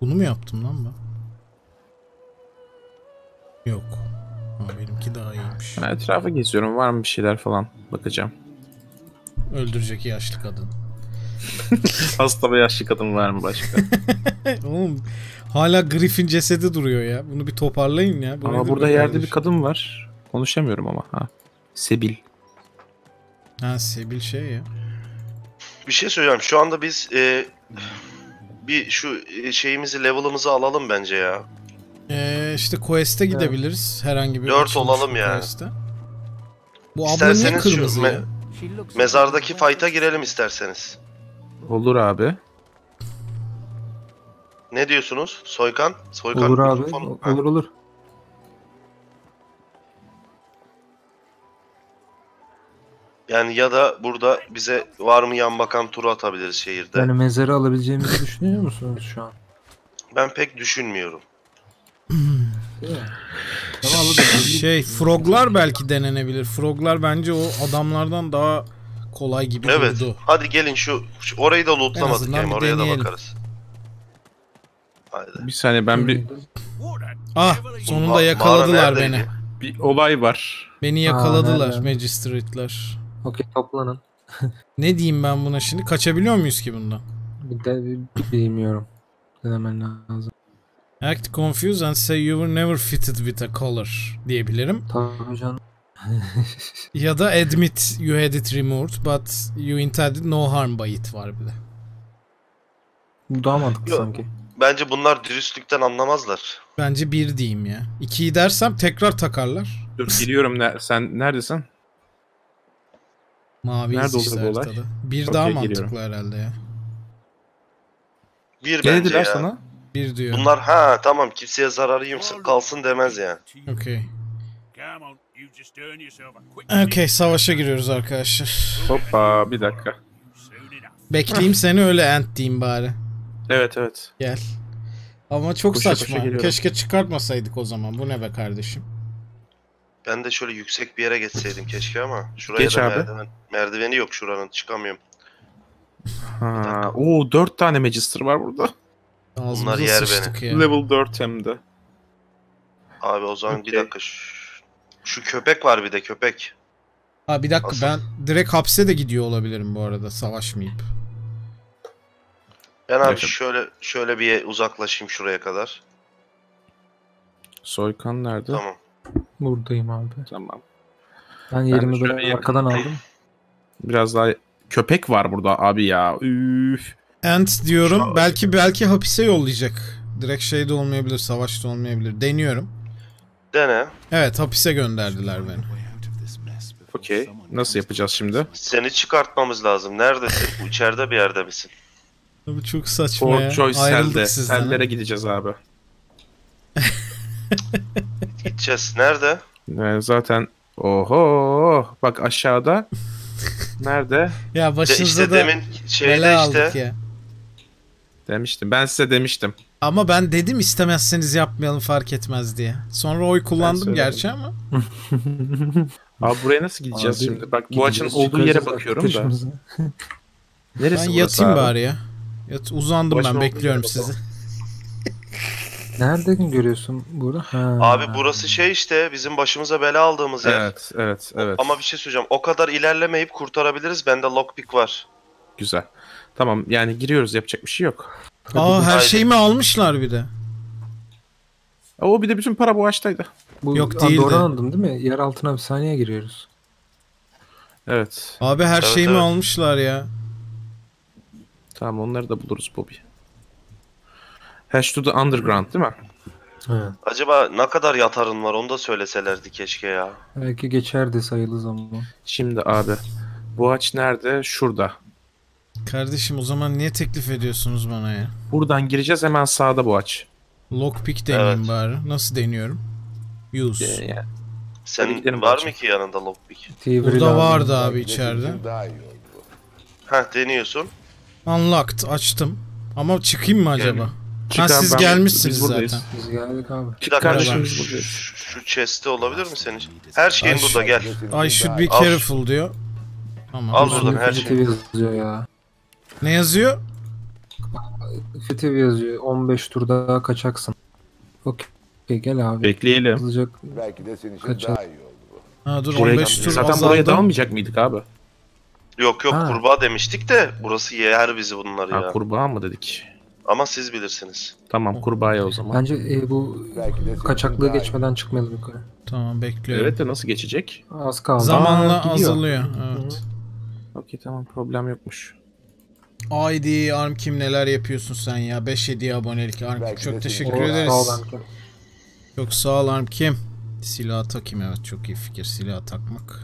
Speaker 2: Bunu mu yaptım lan ben? Yok. Ha, benimki daha iyiymiş.
Speaker 4: Ben etrafa geziyorum. Var mı bir şeyler falan? Bakacağım.
Speaker 2: Öldürecek yaşlı kadın.
Speaker 4: Hasta ve yaşlı kadın var mı başka?
Speaker 2: Oğlum hala Griffin cesedi duruyor ya. Bunu bir toparlayın ya. Bu
Speaker 4: ama burada yerde bir
Speaker 2: kardeşim?
Speaker 4: kadın var. Konuşamıyorum ama. Ha. Sebil.
Speaker 2: Ha Sebil şey ya.
Speaker 3: Bir şey söyleyeceğim. Şu anda biz e, bir şu e, şeyimizi level'ımızı alalım bence ya.
Speaker 2: Ee, işte Quest'e gidebiliriz. Herhangi bir
Speaker 3: Dört
Speaker 2: açılmış
Speaker 3: olalım
Speaker 2: bir
Speaker 3: yani.
Speaker 2: Quest'e. Bu abla niye
Speaker 3: İsterseniz şu
Speaker 2: kırmızı
Speaker 3: me-
Speaker 2: ya?
Speaker 3: Mezardaki fight'a girelim isterseniz.
Speaker 4: Olur abi.
Speaker 3: Ne diyorsunuz? Soykan? Soykan
Speaker 5: Olur abi.
Speaker 3: mikrofon- Ha.
Speaker 5: Olur olur.
Speaker 3: Yani ya da burada bize var mı yan bakan turu atabiliriz şehirde.
Speaker 5: Yani mezarı alabileceğimizi düşünüyor musunuz şu an?
Speaker 3: Ben pek düşünmüyorum.
Speaker 5: Değil mi? Ama alabiliriz.
Speaker 2: Şey froglar belki denenebilir. Froglar bence o adamlardan daha kolay gibi
Speaker 3: Evet.
Speaker 2: durdu.
Speaker 3: Hadi gelin şu, şu- orayı da lootlamadık
Speaker 2: bir
Speaker 3: oraya da
Speaker 2: deneyelim.
Speaker 3: bakarız. Haydi.
Speaker 4: Bir saniye ben bir
Speaker 2: Ah sonunda yakaladılar beni.
Speaker 4: bir olay var.
Speaker 2: Beni yakaladılar? Magistrate'lar.
Speaker 5: Okey toplanın.
Speaker 2: Ne diyeyim ben buna şimdi? Kaçabiliyor muyuz ki bundan?
Speaker 5: Bir de bilmiyorum. Denemen lazım.
Speaker 2: Act confused and say you were never fitted with a collar diyebilirim.
Speaker 5: Tabii canım.
Speaker 2: Ya da admit you had it removed but you intended no harm by it var bir de.
Speaker 5: Bu daha mantıklı
Speaker 3: Yok.
Speaker 5: sanki.
Speaker 3: Bence bunlar dürüstlükten anlamazlar.
Speaker 2: Bence bir diyeyim ya. İkiyi dersem tekrar takarlar.
Speaker 4: Dur geliyorum. Ne, sen neredesin?
Speaker 2: Mavi
Speaker 4: Nerede olur
Speaker 2: işte
Speaker 4: bu olay?
Speaker 2: Bir
Speaker 4: Okey,
Speaker 2: daha
Speaker 4: geliyorum.
Speaker 2: mantıklı herhalde ya.
Speaker 3: Bir
Speaker 4: Ne
Speaker 3: bence
Speaker 4: dediler
Speaker 3: ya.
Speaker 4: sana?
Speaker 2: Bir diyor.
Speaker 3: Bunlar ha tamam kimseye zararı yumsa kalsın demez yani.
Speaker 2: Okey.
Speaker 6: A quick
Speaker 2: Okey savaşa giriyoruz arkadaşlar.
Speaker 4: Hoppa bir dakika.
Speaker 2: Bekleyeyim seni öyle ant diyeyim bari.
Speaker 4: Evet evet.
Speaker 2: Gel. Ama çok
Speaker 4: Koşa koşa
Speaker 2: saçma.
Speaker 4: geliyorum.
Speaker 2: Keşke çıkartmasaydık o zaman. Bu ne be kardeşim?
Speaker 3: Ben de şöyle yüksek bir yere geçseydim keşke ama şuraya
Speaker 4: Geç
Speaker 3: da
Speaker 4: abi.
Speaker 3: merdiven. Merdiveni yok şuranın çıkamıyorum.
Speaker 4: Ha, oo 4 tane Magister var burada.
Speaker 2: Ağzımıza
Speaker 3: yer beni.
Speaker 2: ya.
Speaker 4: Level 4 hem de.
Speaker 3: Abi o zaman bir
Speaker 4: Okey.
Speaker 3: dakika şu, şu köpek var bir de köpek.
Speaker 2: Ha bir dakika
Speaker 3: Asıl-
Speaker 2: ben direkt hapse de gidiyor olabilirim bu arada savaşmayıp.
Speaker 3: Ben abi
Speaker 4: Evet.
Speaker 3: şöyle şöyle bir uzaklaşayım şuraya kadar.
Speaker 4: Soykan nerede?
Speaker 3: Tamam.
Speaker 5: Buradayım abi.
Speaker 4: Tamam.
Speaker 5: Ben yerimi
Speaker 4: şöyle
Speaker 5: böyle
Speaker 4: yakın-
Speaker 5: arkadan aldım.
Speaker 4: Biraz daha köpek var burada abi ya. Üf.
Speaker 2: Ant diyorum.
Speaker 3: Savaş.
Speaker 2: Belki belki hapise yollayacak. Direkt şey de olmayabilir, savaşta olmayabilir. Deniyorum.
Speaker 3: Dene.
Speaker 2: Evet hapise gönderdiler beni.
Speaker 4: Okey. Nasıl yapacağız şimdi?
Speaker 3: Seni çıkartmamız lazım. Neredesin? İçeride bir yerde misin?
Speaker 2: Bu çok saçma
Speaker 4: Fort
Speaker 2: ya.
Speaker 4: Choice
Speaker 2: Ayrıldık sizden. ha.
Speaker 4: Cell'lere gideceğiz abi.
Speaker 3: Gideceğiz. Nerede?
Speaker 4: Ee, zaten oho bak aşağıda. Nerede?
Speaker 2: Ya
Speaker 3: De
Speaker 2: başınıza
Speaker 3: işte
Speaker 2: da
Speaker 3: demin şeyde
Speaker 2: bela
Speaker 3: işte.
Speaker 2: aldık ya.
Speaker 4: Demiştim. Ben size demiştim.
Speaker 2: Ama ben dedim istemezseniz yapmayalım fark etmez diye. Sonra oy kullandım gerçi ama.
Speaker 4: Abi buraya nasıl gideceğiz
Speaker 5: Abi,
Speaker 4: şimdi? Bak bu açının olduğu yere bakıyorum da. Neresi
Speaker 2: Ben yatayım
Speaker 4: abi?
Speaker 2: bari ya. Yat, uzandım
Speaker 4: Başın
Speaker 2: ben bekliyorum sizi.
Speaker 5: Nerede görüyorsun burada? Ha.
Speaker 3: Abi burası şey işte bizim başımıza bela aldığımız yer.
Speaker 4: Evet, evet, evet.
Speaker 3: Ama bir şey söyleyeceğim. O kadar ilerlemeyip kurtarabiliriz. Bende lockpick var.
Speaker 4: Güzel. Tamam yani giriyoruz yapacak bir şey yok.
Speaker 2: Aa her şeyimi almışlar bir de.
Speaker 4: O bir de bütün para bu ağaçtaydı.
Speaker 5: Bu,
Speaker 2: Yok, değildi.
Speaker 5: Doğru anladım değil mi? Yer altına hapishaneye giriyoruz.
Speaker 4: Evet.
Speaker 2: Abi her
Speaker 3: Evet,
Speaker 2: şeyimi
Speaker 3: evet.
Speaker 2: almışlar ya.
Speaker 4: Tamam onları da buluruz Bobby. Hash to the underground değil mi?
Speaker 5: Evet.
Speaker 3: Acaba ne kadar yatarın var onu da söyleselerdi keşke ya.
Speaker 5: Belki geçerdi sayılı zaman.
Speaker 4: Şimdi abi. Bu ağaç nerede? Şurada.
Speaker 2: Kardeşim o zaman niye teklif ediyorsunuz bana ya?
Speaker 4: Buradan gireceğiz hemen sağda bu ağaç.
Speaker 2: Lockpick deneyeyim
Speaker 3: Evet.
Speaker 2: bari. Nasıl deniyorum? Use.
Speaker 4: Ee, yani.
Speaker 3: Senin
Speaker 4: gidelim
Speaker 3: var mı ki yanında lockpick?
Speaker 2: Burada
Speaker 5: lazım.
Speaker 2: vardı abi içeride.
Speaker 3: Heh deniyorsun.
Speaker 2: Unlocked açtım. Ama çıkayım mı acaba?
Speaker 4: Çık
Speaker 2: Ha siz
Speaker 4: ben-
Speaker 2: gelmişsiniz
Speaker 4: biz buradayız.
Speaker 2: zaten.
Speaker 5: Biz geldik abi.
Speaker 3: Bir dakika
Speaker 4: kardeşim,
Speaker 3: şu,
Speaker 4: biz buradayız.
Speaker 3: şu, şu chest'te olabilir mi senin? Her şeyin
Speaker 2: Ay,
Speaker 3: burada gel.
Speaker 2: I should be
Speaker 3: Al.
Speaker 2: careful diyor. Tamam.
Speaker 3: Al buradan her şey.
Speaker 5: Fugitive yazıyor ya.
Speaker 2: Ne yazıyor?
Speaker 5: Fugitive yazıyor. 15 tur daha kaçaksın. Okey gel abi.
Speaker 4: Bekleyelim.
Speaker 5: Hızlıca
Speaker 8: Belki de senin için
Speaker 5: Kaçalım.
Speaker 8: daha iyi oldu bu.
Speaker 2: Ha dur
Speaker 4: Buraya,
Speaker 2: 15 tur
Speaker 4: zaten
Speaker 2: azaldı.
Speaker 4: buraya dalmayacak mıydık abi?
Speaker 3: Yok yok
Speaker 5: Ha.
Speaker 3: kurbağa demiştik de burası yer bizi bunlar
Speaker 4: Ha,
Speaker 3: ya.
Speaker 4: kurbağa mı dedik?
Speaker 3: Ama siz bilirsiniz.
Speaker 4: Tamam kurbağaya o zaman.
Speaker 5: bence e, bu
Speaker 8: Belki de senin
Speaker 5: kaçaklığı
Speaker 8: daha iyi
Speaker 5: geçmeden çıkmayalım yukarı.
Speaker 2: Tamam bekliyorum.
Speaker 4: Evet de nasıl geçecek?
Speaker 5: Az kaldı.
Speaker 2: Zamanla
Speaker 5: Aa, gidiyor.
Speaker 2: azalıyor. Evet.
Speaker 4: Okey tamam problem yokmuş.
Speaker 2: Haydi Arm kim neler yapıyorsun sen ya? 5 hediye abonelik Arm
Speaker 8: Belki
Speaker 2: çok
Speaker 8: de
Speaker 2: teşekkür
Speaker 5: Oo,
Speaker 2: ederiz.
Speaker 5: Sağ ol Anke.
Speaker 2: Çok sağ ol Arm kim? Silah takayım evet çok iyi fikir silah takmak.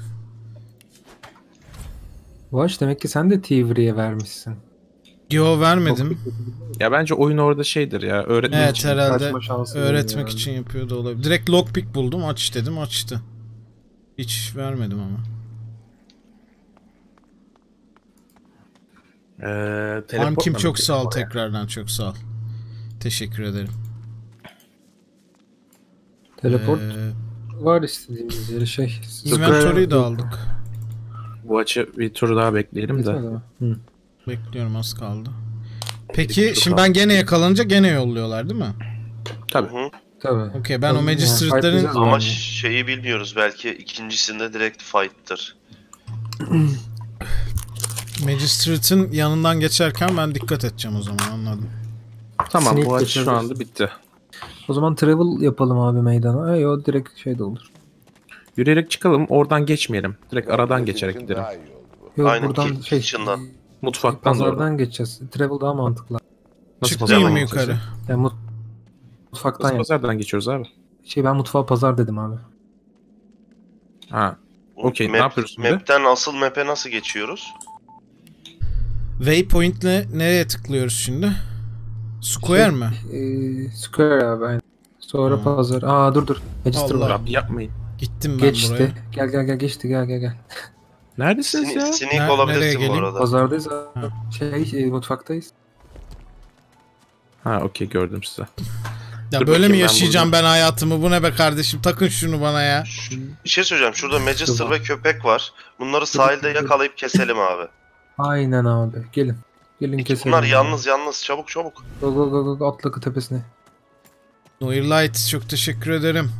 Speaker 5: Ulaş demek ki sen de Tivri'ye vermişsin.
Speaker 2: Yo vermedim.
Speaker 4: Ya bence oyun orada şeydir ya. Öğretmen
Speaker 2: Evet
Speaker 4: için.
Speaker 2: herhalde öğretmek
Speaker 5: veriyor
Speaker 2: için yapıyor da olabilir. Direkt lockpick buldum aç dedim açtı. Hiç vermedim ama.
Speaker 4: Ee,
Speaker 2: Arm
Speaker 4: teleport
Speaker 2: Kim
Speaker 4: mu
Speaker 2: çok sağ ol
Speaker 4: oraya?
Speaker 2: tekrardan çok sağ ol. Teşekkür ederim.
Speaker 5: Teleport
Speaker 2: Ee,
Speaker 5: var istediğimiz yere şey.
Speaker 2: inventory'yi de aldık.
Speaker 4: Bu açı bir tur daha bekleyelim de.
Speaker 5: Bitmedi? Hı.
Speaker 2: Bekliyorum az kaldı.
Speaker 4: Bir
Speaker 2: Peki
Speaker 4: tur
Speaker 2: şimdi ben gene yakalanınca gene yolluyorlar değil mi?
Speaker 4: Tabii.
Speaker 3: Hı.
Speaker 5: Tabii.
Speaker 2: Okey ben o
Speaker 5: Tabii,
Speaker 2: Magistrate'lerin
Speaker 5: fightlayacağız
Speaker 3: Ama şeyi bilmiyoruz belki ikincisinde direkt fight'tır.
Speaker 2: Magistrate'ın yanından geçerken ben dikkat edeceğim o zaman anladım.
Speaker 4: Tamam
Speaker 5: Sneak
Speaker 4: bu
Speaker 5: geçebiliriz.
Speaker 4: şu anda bitti.
Speaker 5: O zaman travel yapalım abi meydana. Ay o direkt şey de olur.
Speaker 4: Yürüyerek çıkalım oradan geçmeyelim. Direkt aradan geçerek gidelim.
Speaker 5: Yok
Speaker 3: Aynen,
Speaker 5: buradan şey
Speaker 3: kitchen'dan.
Speaker 4: Mutfaktan da oradan.
Speaker 5: pazardan geçeceğiz. Travel daha mantıklı.
Speaker 4: Nasıl
Speaker 2: Çıkmayayım mı yukarı?
Speaker 5: Yani mut mutfaktan
Speaker 4: Nasıl pazardan geçiyoruz abi?
Speaker 5: Şey ben mutfağa pazar dedim abi.
Speaker 4: Ha. Okey, ne yapıyoruz şimdi?
Speaker 3: Map'ten asıl map'e nasıl geçiyoruz?
Speaker 2: Waypoint'le nereye tıklıyoruz şimdi? Square
Speaker 5: Şey,
Speaker 2: mi?
Speaker 5: Ee, Square abi aynen. Sonra
Speaker 2: Hmm.
Speaker 5: pazar. Aa dur dur.
Speaker 2: Allah.
Speaker 5: var.
Speaker 4: Abi yapmayın.
Speaker 2: Gittim ben buraya.
Speaker 5: Geçti. Gel gel gel geçti gel gel gel.
Speaker 4: Neredesiniz
Speaker 3: Sneak,
Speaker 4: ya?
Speaker 3: sneak
Speaker 2: Ne- nereye
Speaker 3: olabilirsin bu arada.
Speaker 5: Pazardayız abi.
Speaker 2: Ha.
Speaker 5: Şey e, mutfaktayız.
Speaker 4: Ha okey gördüm size.
Speaker 2: Ya
Speaker 4: Dur
Speaker 2: böyle mi
Speaker 4: ben
Speaker 2: yaşayacağım ben hayatımı? Bu ne be kardeşim? Takın şunu bana ya.
Speaker 3: Bir şey söyleyeceğim. Şurada Magister ve köpek var. Bunları sahilde yakalayıp keselim abi.
Speaker 5: Aynen abi. Gelin. Gelin keselim.
Speaker 3: Bunlar yalnız yalnız çabuk çabuk.
Speaker 5: Go go go go, atla tepesine.
Speaker 2: Noirlight çok teşekkür ederim.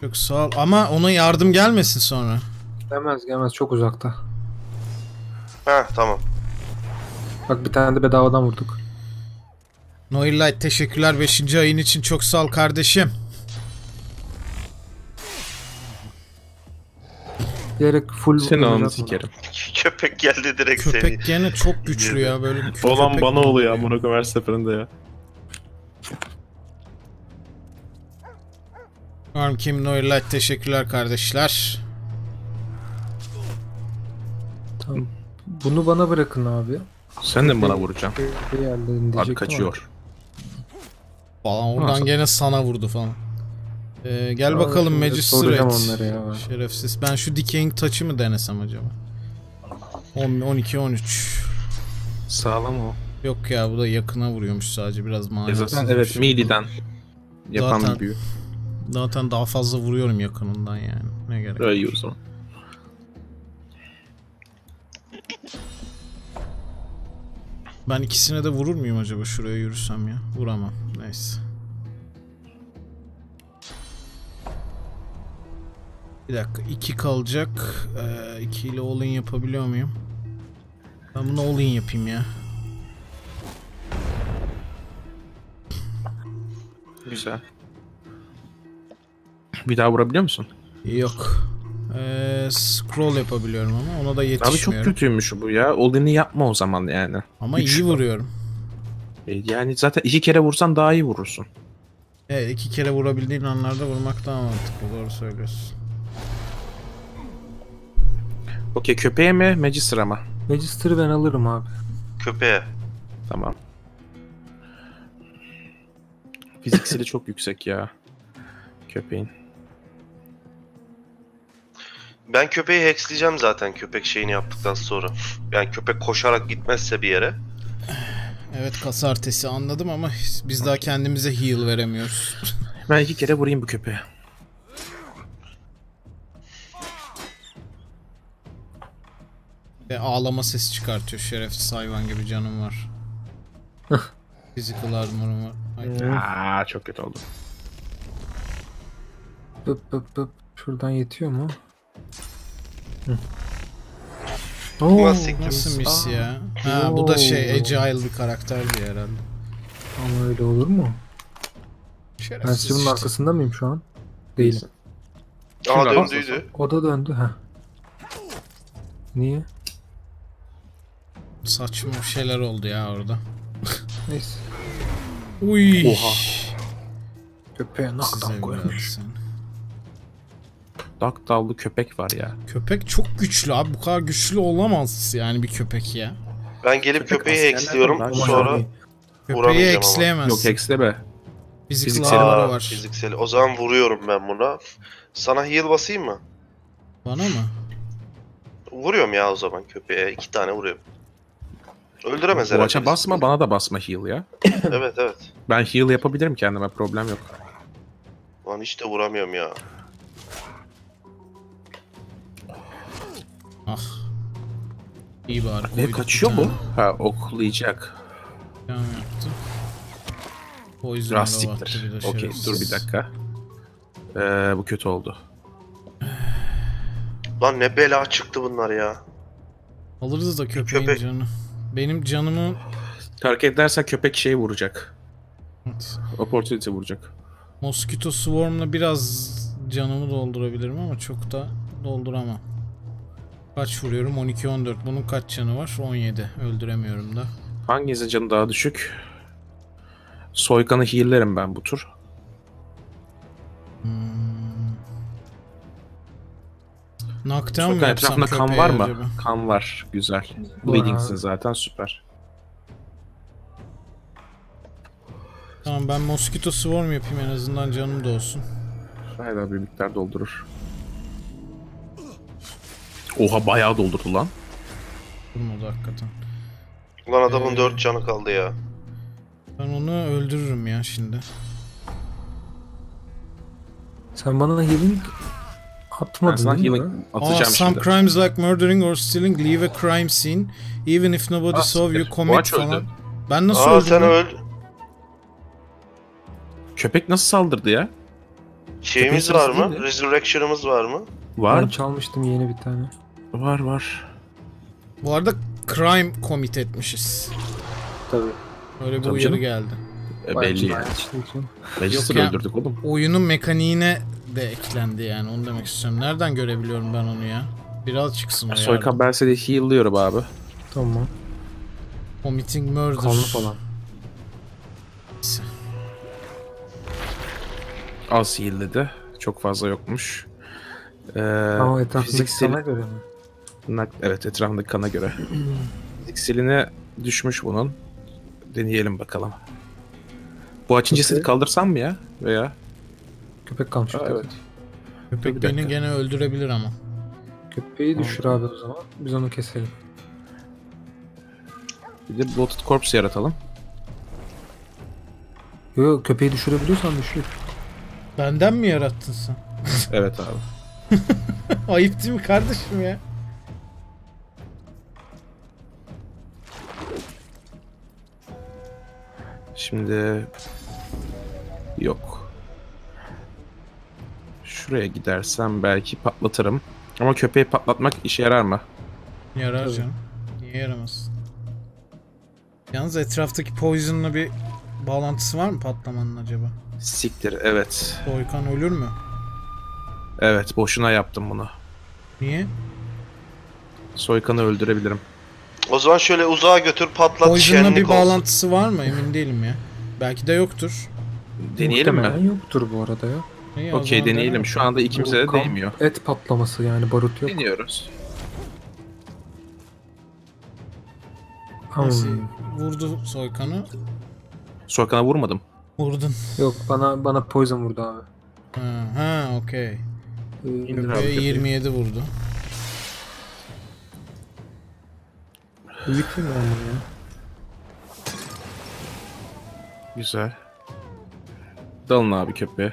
Speaker 2: Çok sağ ol. Ama ona yardım gelmesin sonra.
Speaker 5: Gelmez gelmez çok uzakta.
Speaker 3: Ha tamam.
Speaker 5: Bak bir tane de bedavadan vurduk.
Speaker 2: Noirlight teşekkürler 5. ayın için çok sağ ol kardeşim.
Speaker 5: Diyerek full
Speaker 4: Seni
Speaker 5: bunu.
Speaker 4: sikerim.
Speaker 3: Köpek geldi direkt seni.
Speaker 2: Köpek gene çok güçlü ya böyle
Speaker 4: Olan
Speaker 2: köpek
Speaker 4: bana oluyor amına koyayım her seferinde ya.
Speaker 2: Arm Kim Noirlight teşekkürler kardeşler.
Speaker 5: Tamam. Bunu bana bırakın abi.
Speaker 4: Sen de mi bana vuracaksın? Abi kaçıyor.
Speaker 2: Falan oradan gene sana vurdu falan. Ee, gel
Speaker 5: ama.
Speaker 2: bakalım Magistrate.
Speaker 5: ya.
Speaker 2: Şerefsiz. Ben şu Decaying Touch'ı mı denesem acaba? 10, 12, 13.
Speaker 4: Sağlam o.
Speaker 2: Yok ya bu da yakına vuruyormuş sadece biraz
Speaker 4: Ya
Speaker 2: manasız.
Speaker 4: zaten
Speaker 2: bir
Speaker 4: evet
Speaker 2: şey.
Speaker 4: mididen yapan
Speaker 2: Zaten-
Speaker 4: bir büyü.
Speaker 2: Zaten daha fazla vuruyorum yakınından yani. Ne gerek
Speaker 4: Öyle iyi o zaman.
Speaker 2: Ben ikisine de vurur muyum acaba şuraya yürüsem ya? Vuramam. Neyse. Bir dakika. 2 kalacak. 2 ile all yapabiliyor muyum? Ben bunu all yapayım ya.
Speaker 4: Güzel. Bir daha vurabiliyor musun?
Speaker 2: Yok. Ee, scroll yapabiliyorum ama ona da
Speaker 4: Abi çok
Speaker 2: yetişmiyorum.
Speaker 4: kötüymüş bu ya. Olin'i yapma o zaman yani.
Speaker 2: Ama
Speaker 4: Üç.
Speaker 2: iyi vuruyorum.
Speaker 4: E, Yani zaten iki kere vursan daha iyi vurursun.
Speaker 2: Evet iki kere vurabildiğin anlarda vurmak daha mantıklı. Doğru söylüyorsun.
Speaker 4: Okey köpeğe mi Magister'a mı?
Speaker 5: Magister'ı ben alırım abi.
Speaker 3: Köpeğe.
Speaker 4: Tamam. Fizikseli çok yüksek ya. Köpeğin.
Speaker 3: Ben köpeği hexleyeceğim zaten köpek şeyini yaptıktan sonra. Yani köpek koşarak gitmezse bir yere.
Speaker 2: Evet kas artesi anladım ama biz daha kendimize heal veremiyoruz.
Speaker 4: Ben iki kere vurayım bu köpeğe.
Speaker 2: Ve ağlama sesi çıkartıyor şerefsiz hayvan gibi canım var. Physical armor'um var.
Speaker 4: Aa çok kötü oldu.
Speaker 5: Bıp bıp bıp. Şuradan yetiyor mu?
Speaker 3: Ulan siktir.
Speaker 2: Nasıl mis
Speaker 5: Aa.
Speaker 2: ya? Ha bu da şey
Speaker 5: Oo.
Speaker 2: agile bir karakterdi herhalde.
Speaker 5: Ama öyle olur mu? Ben
Speaker 2: Şerefsiz
Speaker 5: size bunun
Speaker 2: işte.
Speaker 5: arkasında mıyım şu an? Değilim.
Speaker 4: Şurada.
Speaker 3: döndüydü.
Speaker 5: O da döndü ha. Niye?
Speaker 2: Saçma bir şeyler oldu ya orada.
Speaker 5: Neyse.
Speaker 2: Uy.
Speaker 4: Oha.
Speaker 5: Köpeğe
Speaker 2: evladı
Speaker 5: koymuş.
Speaker 4: Daktallı köpek var ya.
Speaker 2: Köpek çok güçlü abi. Bu kadar güçlü olamaz yani bir köpek ya.
Speaker 3: Ben gelip
Speaker 4: Köpek
Speaker 3: köpeği
Speaker 4: daha
Speaker 3: sonra.
Speaker 2: Köpeği eksleyemezsin.
Speaker 4: Yok hexleme.
Speaker 2: Fiziksel
Speaker 4: fiziksel
Speaker 3: Aa,
Speaker 2: var.
Speaker 3: fiziksel. O zaman vuruyorum ben buna. Sana heal basayım mı?
Speaker 2: Bana mı?
Speaker 3: Vuruyorum ya o zaman köpeğe. iki tane vuruyorum. Öldüremez herhalde. Bizi.
Speaker 4: basma bana da basma heal ya.
Speaker 3: evet evet.
Speaker 4: Ben heal yapabilirim kendime problem yok.
Speaker 3: Lan hiç de vuramıyorum ya.
Speaker 2: Ah. İyi bari.
Speaker 4: Ne kaçıyor bu? Ha oklayacak.
Speaker 2: Devam yaptı. Poison
Speaker 4: Rast
Speaker 2: arrow attı
Speaker 4: siktir.
Speaker 2: bir de
Speaker 4: Okey dur bir dakika. Ee, bu kötü oldu.
Speaker 3: Lan ne bela çıktı bunlar ya.
Speaker 2: Alırız da köpeğin
Speaker 3: Köpek.
Speaker 2: canı. Benim canımı...
Speaker 4: Terk edersen köpek şey vuracak.
Speaker 2: Evet.
Speaker 4: Opportunity vuracak.
Speaker 2: Mosquito Swarm'la biraz canımı doldurabilirim ama çok da dolduramam. Kaç vuruyorum? 12-14. Bunun kaç canı var? 17. Öldüremiyorum da.
Speaker 4: Hanginizin canı daha düşük? Soykan'ı heal'lerim ben bu tur.
Speaker 2: Hmm. Knockdown yapsam
Speaker 4: etrafında kan var mı?
Speaker 2: acaba?
Speaker 4: Kan var. Güzel. Bleeding'sin zaten süper.
Speaker 2: Tamam ben Mosquito Swarm yapayım en azından canım da olsun.
Speaker 4: Hayda bir miktar doldurur. Oha bayağı doldurdu lan.
Speaker 2: Durmadı hakikaten.
Speaker 3: Ulan adamın
Speaker 2: Ee.
Speaker 3: dört canı kaldı ya.
Speaker 2: Ben onu öldürürüm ya şimdi.
Speaker 5: Sen bana healing atmadın mi?
Speaker 4: healing
Speaker 2: Aa,
Speaker 4: atacağım
Speaker 2: some
Speaker 4: şimdi.
Speaker 2: crimes like murdering or stealing leave a crime scene even if nobody
Speaker 4: Ah,
Speaker 2: saw you commit
Speaker 4: öldü.
Speaker 2: falan. Ben nasıl
Speaker 3: Aa
Speaker 2: öldüm?
Speaker 3: sen öl.
Speaker 4: Köpek nasıl saldırdı ya?
Speaker 3: Şeyimiz var mı? Resurrection'ımız var mı?
Speaker 4: Var.
Speaker 5: Ben çalmıştım yeni bir tane.
Speaker 4: Var var.
Speaker 2: Bu arada crime commit etmişiz.
Speaker 5: Tabii.
Speaker 2: Öyle bir
Speaker 4: Tabii
Speaker 2: uyarı
Speaker 4: canım.
Speaker 2: geldi.
Speaker 4: E, belli yani.
Speaker 2: Yok ya.
Speaker 4: öldürdük oğlum.
Speaker 2: Oyunun mekaniğine de eklendi yani onu demek istiyorum. Nereden görebiliyorum ben onu ya? Biraz çıksın o ya.
Speaker 4: Soykan ben seni heal'lıyorum abi.
Speaker 5: Tamam.
Speaker 2: Committing murder.
Speaker 5: Kanlı falan.
Speaker 4: Az heal'ledi. Çok fazla yokmuş. Ee,
Speaker 5: Ama etrafındaki
Speaker 4: fiziksel-
Speaker 5: sana göre mi?
Speaker 4: Evet etrafındaki kana göre. Fizikseline düşmüş bunun. Deneyelim bakalım. Bu açıncısını
Speaker 5: Peki.
Speaker 4: kaldırsam mı ya? Veya?
Speaker 5: Köpek kalmış.
Speaker 4: Aa, evet.
Speaker 2: Köpek beni gene öldürebilir ama.
Speaker 5: Köpeği düşür abi o zaman. Biz onu keselim.
Speaker 4: Bir de Bloated Corpse yaratalım.
Speaker 5: Yo, yo köpeği düşürebiliyorsan düşür.
Speaker 2: Benden mi yarattın sen?
Speaker 4: Evet abi.
Speaker 2: Ayıp değil mi kardeşim ya?
Speaker 4: Şimdi yok. Şuraya gidersem belki patlatırım. Ama köpeği patlatmak işe yarar mı?
Speaker 2: Yarar
Speaker 5: Tabii.
Speaker 2: canım. Niye yaramaz? Yalnız etraftaki poison'la bir bağlantısı var mı patlamanın acaba?
Speaker 4: Siktir evet.
Speaker 2: Soykan ölür mü?
Speaker 4: Evet boşuna yaptım bunu.
Speaker 2: Niye?
Speaker 4: Soykan'ı öldürebilirim.
Speaker 3: O zaman şöyle uzağa götür patlat
Speaker 2: Poison'la
Speaker 3: şenlik
Speaker 2: bir
Speaker 3: olsun.
Speaker 2: bağlantısı var mı? Emin değilim ya. Belki de yoktur.
Speaker 4: Deneyelim
Speaker 5: Muhtemelen
Speaker 4: mi?
Speaker 5: yoktur bu arada ya.
Speaker 2: İyi, o
Speaker 4: Okey
Speaker 2: zaman
Speaker 4: deneyelim. Şu anda ikimize de değmiyor.
Speaker 5: Et patlaması yani barut yok.
Speaker 4: Deniyoruz.
Speaker 5: Hmm.
Speaker 2: vurdu Soykan'ı?
Speaker 4: Soykan'a vurmadım.
Speaker 2: Vurdun.
Speaker 5: Yok bana bana poison vurdu abi.
Speaker 2: Ha, ha okey.
Speaker 4: İndir abi
Speaker 2: Köpeğe
Speaker 4: köpeği.
Speaker 2: 27 vurdu.
Speaker 5: Büyük bunu ya?
Speaker 4: Güzel. Dalın abi köpeğe.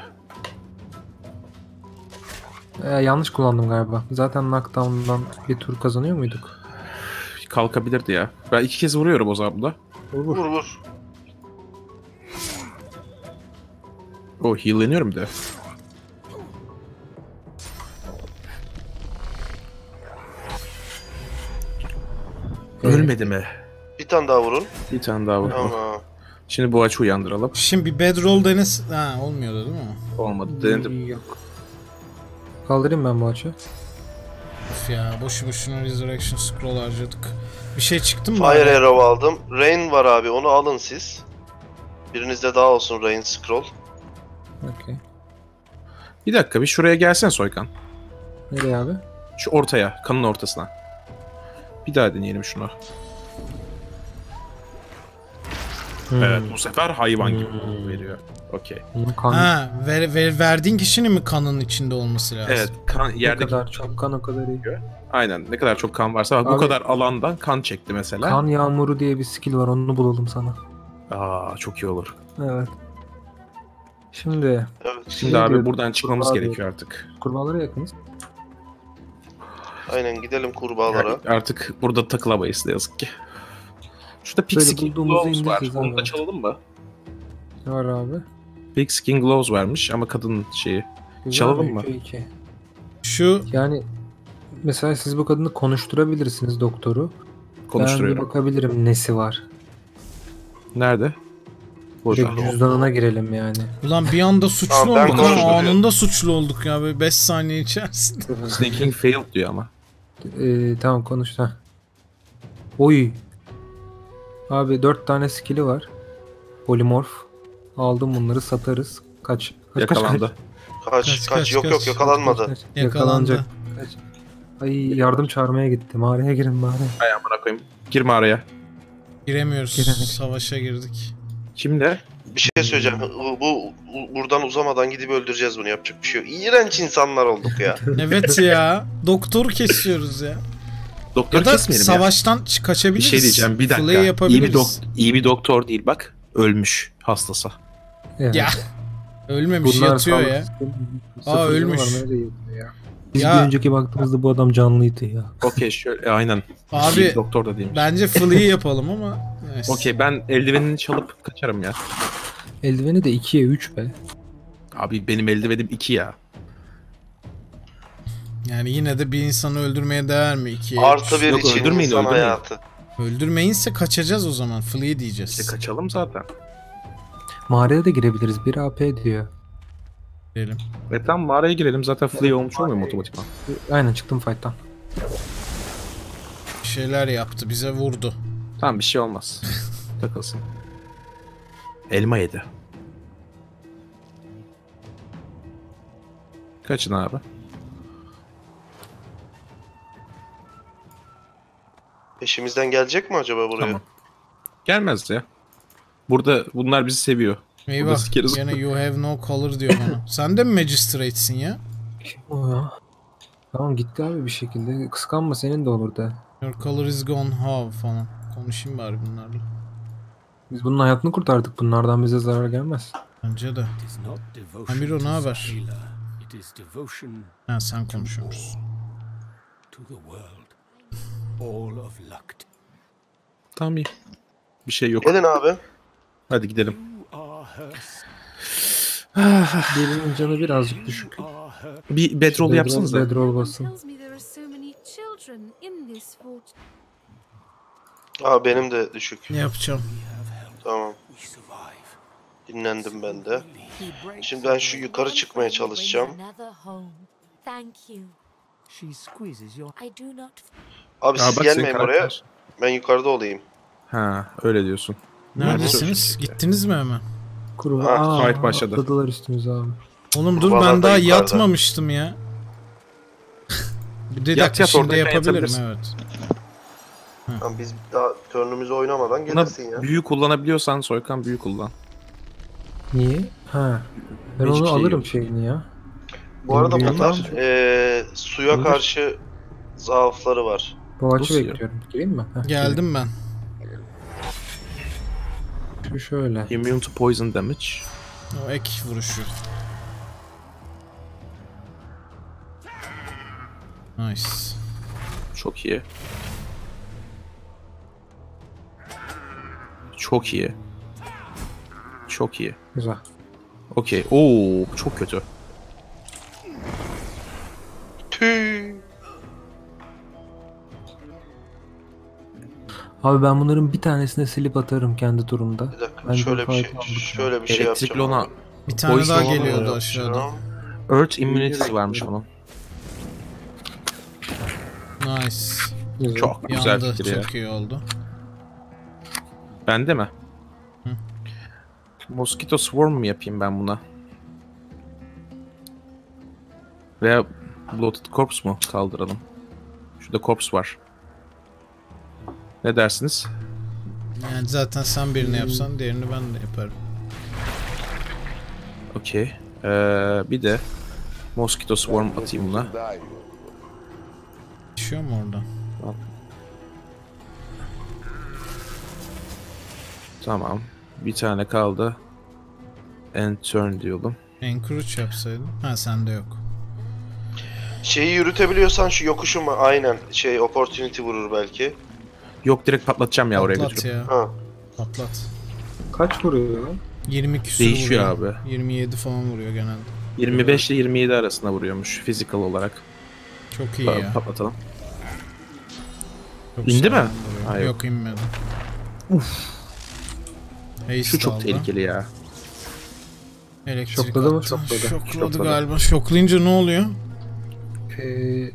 Speaker 5: Ee, yanlış kullandım galiba. Zaten knockdown'dan bir tur kazanıyor muyduk?
Speaker 4: Kalkabilirdi ya. Ben iki kez vuruyorum o zaman bunda.
Speaker 5: Vur
Speaker 3: Vur vur.
Speaker 4: O heal'leniyorum bir de. Ölmedi mi?
Speaker 3: Bir tane daha vurun.
Speaker 4: Bir tane daha vuralım.
Speaker 3: Ama
Speaker 4: Şimdi bu açı uyandıralım.
Speaker 2: Şimdi bir bedroll denes... Ha olmuyordu değil mi?
Speaker 4: Olmadı. Denedim.
Speaker 5: Yok. Kaldırayım ben bu açı.
Speaker 2: Of ya boşu boşuna Resurrection Scroll harcadık. Bir şey çıktı mı?
Speaker 3: Fire? Arrow aldım. Rain var abi onu alın siz. Birinizde daha olsun Rain Scroll.
Speaker 5: Okey.
Speaker 4: Bir dakika bir şuraya gelsene Soykan.
Speaker 5: Nereye abi?
Speaker 4: Şu ortaya, kanın ortasına. Bir daha deneyelim şunu.
Speaker 5: Hmm.
Speaker 4: Evet bu sefer hayvan gibi veriyor. Okey.
Speaker 2: Ha, ver, ver- verdiğin kişinin mi kanın içinde olması lazım?
Speaker 4: Evet kan
Speaker 5: ne
Speaker 4: yerdeki
Speaker 5: kadar çok kan o kadar iyi.
Speaker 4: aynen ne kadar çok kan varsa bak, bu
Speaker 5: Abi-
Speaker 4: kadar alandan kan çekti mesela.
Speaker 5: Kan yağmuru diye bir skill var onu bulalım sana.
Speaker 4: Aa çok iyi olur.
Speaker 5: Evet. Şimdi
Speaker 3: Evet.
Speaker 4: Şimdi
Speaker 5: Şey
Speaker 4: abi
Speaker 5: diyorum,
Speaker 4: buradan çıkmamız
Speaker 5: kurbağa
Speaker 4: gerekiyor artık.
Speaker 5: kurbağalara yakınız.
Speaker 3: Aynen gidelim kurbağalara.
Speaker 4: Yani artık burada takılamayız ne yazık ki. Şurada
Speaker 5: bulduğumuzu
Speaker 4: Gloves var. Onu da çalalım mı?
Speaker 5: Ne var abi?
Speaker 4: Pigskin Gloves vermiş ama kadın şeyi.
Speaker 5: Güzel
Speaker 4: Çalalım mı?
Speaker 5: iki.
Speaker 2: Şu
Speaker 5: Yani mesela siz bu kadını konuşturabilirsiniz doktoru. Ben bir
Speaker 4: Konuşturuyorum.
Speaker 5: bakabilirim nesi var.
Speaker 4: Nerede? Burada.
Speaker 5: Cüzdanına girelim yani.
Speaker 2: ulan bir anda suçlu
Speaker 3: Tamam,
Speaker 2: olduk ha
Speaker 3: konuşturuyorum.
Speaker 2: anında suçlu olduk ya böyle 5 saniye içerisinde.
Speaker 4: Sneaking failed diyor ama.
Speaker 5: Ee, tamam konuş ha. Oy. Abi dört tane skill'i var. Polimorf. Aldım bunları satarız. Kaç? Kaç
Speaker 4: Yakalandı.
Speaker 3: Kaç
Speaker 2: Kaç,
Speaker 3: kaç,
Speaker 2: kaç,
Speaker 3: yok
Speaker 2: kaç.
Speaker 3: yok yakalanmadı.
Speaker 5: kaç, kaç. Yakalanacak. Kaç. Ay yardım çağırmaya gitti. Mağaraya girin mağaraya.
Speaker 4: Ay amına koyayım. Girme araya.
Speaker 2: Giremiyoruz.
Speaker 5: Giremedik.
Speaker 2: Savaşa girdik.
Speaker 4: Kimde?
Speaker 3: Bir şey söyleyeceğim. Bu, bu buradan uzamadan gidip öldüreceğiz bunu yapacak bir şey yok. İğrenç insanlar olduk ya.
Speaker 2: Evet ya. Doktoru kesiyoruz ya.
Speaker 4: Doktor
Speaker 2: Ya da
Speaker 4: kesmeyelim ya.
Speaker 2: savaştan ç-
Speaker 4: Bir
Speaker 2: kaçabiliriz.
Speaker 4: şey diyeceğim bir dakika.
Speaker 2: Flay'i
Speaker 4: iyi, bir
Speaker 2: yapabiliriz.
Speaker 4: dok iyi bir doktor değil bak. Ölmüş hastası.
Speaker 5: Evet.
Speaker 2: Ya. Ölmemiş yatıyor
Speaker 5: sağlık
Speaker 2: ya. Aa, ölmüş.
Speaker 5: yatıyor ya? Biz
Speaker 2: Ya.
Speaker 5: bir önceki baktığımızda bu adam canlıydı ya.
Speaker 4: Okey şöyle e, aynen.
Speaker 2: Abi
Speaker 4: bir doktor da değilmiş.
Speaker 2: bence Flay'i yapalım ama. neyse.
Speaker 4: Okey ben eldivenini çalıp kaçarım ya.
Speaker 5: Eldiveni de 2'ye 3 be.
Speaker 4: Abi benim eldivenim 2 ya.
Speaker 2: Yani yine de bir insanı öldürmeye değer mi? İkiye
Speaker 3: Artı bir
Speaker 4: Yok,
Speaker 3: için
Speaker 4: öldürmeyin,
Speaker 3: insan
Speaker 4: öldürmeyin.
Speaker 3: hayatı.
Speaker 2: Öldürmeyinse kaçacağız o zaman. Flea diyeceğiz.
Speaker 4: İşte kaçalım zaten.
Speaker 5: Mağaraya da girebiliriz. 1 AP diyor.
Speaker 2: Girelim.
Speaker 4: E tamam mağaraya girelim zaten flea olmuş olmuyor mu otomatikman?
Speaker 5: Aynen çıktım fight'tan.
Speaker 2: Bir şeyler yaptı. Bize vurdu.
Speaker 4: Tamam bir şey olmaz. Takılsın. Elma yedi. Kaçın abi.
Speaker 3: Peşimizden gelecek mi acaba buraya?
Speaker 4: Tamam. Gelmez ya. Burada bunlar bizi seviyor.
Speaker 2: Eyvah.
Speaker 4: sikeriz.
Speaker 2: Gene you have no color diyor bana. Sen de mi magistrate'sin ya?
Speaker 5: Kim o ya? Tamam gitti abi bir şekilde. Kıskanma senin de olur da.
Speaker 2: Your color is gone how falan. Konuşayım bari bunlarla.
Speaker 5: Biz bunun hayatını kurtardık. Bunlardan bize zarar gelmez.
Speaker 2: Bence de. Amiro,
Speaker 6: to
Speaker 2: ne haber? Ha sen konuşuyorsun.
Speaker 4: Tamam iyi. Bir şey yok.
Speaker 3: Gelin abi.
Speaker 4: Hadi gidelim.
Speaker 5: Birinin canı birazcık düşük.
Speaker 4: Bir bedroll yapsanız da.
Speaker 5: Bedroll basın.
Speaker 3: Aa benim de düşük.
Speaker 2: Ne yapacağım?
Speaker 3: Tamam. Dinlendim ben de. Şimdi ben şu yukarı çıkmaya çalışacağım. Abi
Speaker 4: Aa,
Speaker 3: siz
Speaker 4: bak senin
Speaker 3: gelmeyin buraya.
Speaker 4: karakter.
Speaker 3: Ben yukarıda olayım.
Speaker 4: Ha öyle diyorsun.
Speaker 2: Neredesiniz? Gittiniz mi hemen?
Speaker 5: Kurban.
Speaker 3: Ha,
Speaker 5: Aa,
Speaker 4: fight başladı.
Speaker 5: Atladılar üstümüze abi.
Speaker 2: Oğlum dur
Speaker 3: Kurbağalar
Speaker 2: ben
Speaker 3: da
Speaker 2: daha
Speaker 3: yukarıda.
Speaker 2: yatmamıştım ya. bir de
Speaker 4: Yat, yat,
Speaker 2: şimdi
Speaker 4: orada
Speaker 2: yapabilirim
Speaker 4: yatabilirsin.
Speaker 2: evet.
Speaker 3: Tamam biz daha turnumuzu oynamadan
Speaker 4: Buna
Speaker 3: gelirsin ya.
Speaker 4: büyü kullanabiliyorsan Soykan büyü kullan.
Speaker 5: Niye? Ha. Ben
Speaker 4: Hiçbir
Speaker 5: onu
Speaker 4: şey
Speaker 5: alırım
Speaker 4: yok.
Speaker 5: şeyini ya.
Speaker 3: Bu arada bunlar eee, suya
Speaker 5: Olur.
Speaker 3: karşı zaafları var.
Speaker 5: Boğaçı bekliyorum. Gireyim mi? Heh,
Speaker 2: Geldim ben.
Speaker 5: gireyim. Şu şöyle.
Speaker 4: Immune to poison damage.
Speaker 2: O ek vuruşu. Nice.
Speaker 4: Çok iyi. Çok iyi. Çok iyi.
Speaker 5: Güzel.
Speaker 4: Okey. Oo çok kötü.
Speaker 3: Tüy.
Speaker 5: Abi ben bunların bir tanesine silip atarım kendi turumda.
Speaker 3: Bir dakika
Speaker 5: Ben
Speaker 3: şöyle bir şey şöyle bir şey
Speaker 4: Elektrikli
Speaker 3: yapacağım.
Speaker 4: ona.
Speaker 2: Bir tane
Speaker 4: Poison
Speaker 2: daha geliyordu aşağıdan.
Speaker 4: Earth immunity'si varmış onun.
Speaker 2: Nice.
Speaker 5: Güzel.
Speaker 4: Çok güzel
Speaker 2: Yandı.
Speaker 4: fikir ya.
Speaker 2: Çok iyi oldu.
Speaker 4: Bende mi? Mosquito Swarm mu yapayım ben buna? Veya Bloated Corpse mu kaldıralım? Şurada corpse var. Ne dersiniz?
Speaker 2: Yani zaten sen birini yapsan diğerini ben de yaparım.
Speaker 4: Okey. Ee, bir de Mosquito Swarm atayım buna.
Speaker 2: Düşüyor mu oradan?
Speaker 4: Tamam. Bir tane kaldı. End turn diyorum.
Speaker 2: Encourage yapsaydın. Ha sende yok.
Speaker 3: Şeyi yürütebiliyorsan şu yokuşu mu? Aynen. Şey opportunity vurur belki.
Speaker 4: Yok direkt patlatacağım ya oraya
Speaker 2: Patlat
Speaker 4: götürüp.
Speaker 2: ya.
Speaker 3: Ha.
Speaker 2: Patlat.
Speaker 5: Kaç vuruyor lan?
Speaker 2: 20 küsur
Speaker 4: Değişiyor
Speaker 2: vuruyor.
Speaker 4: abi.
Speaker 2: 27 falan vuruyor genelde.
Speaker 4: 25 ile 27 arasında vuruyormuş physical olarak.
Speaker 2: Çok iyi
Speaker 4: Pa-
Speaker 2: ya.
Speaker 4: Patlatalım.
Speaker 2: Çok
Speaker 4: İndi mi?
Speaker 2: sağlam vuruyor.
Speaker 4: Ha, yok.
Speaker 2: inmedi. Uf.
Speaker 4: Şu çok tehlikeli ya.
Speaker 2: Elektrik
Speaker 5: Şokladı mı? Şokladı.
Speaker 2: Şokladı
Speaker 4: Şokladı.
Speaker 2: galiba. Şoklayınca ne oluyor?
Speaker 5: Ee,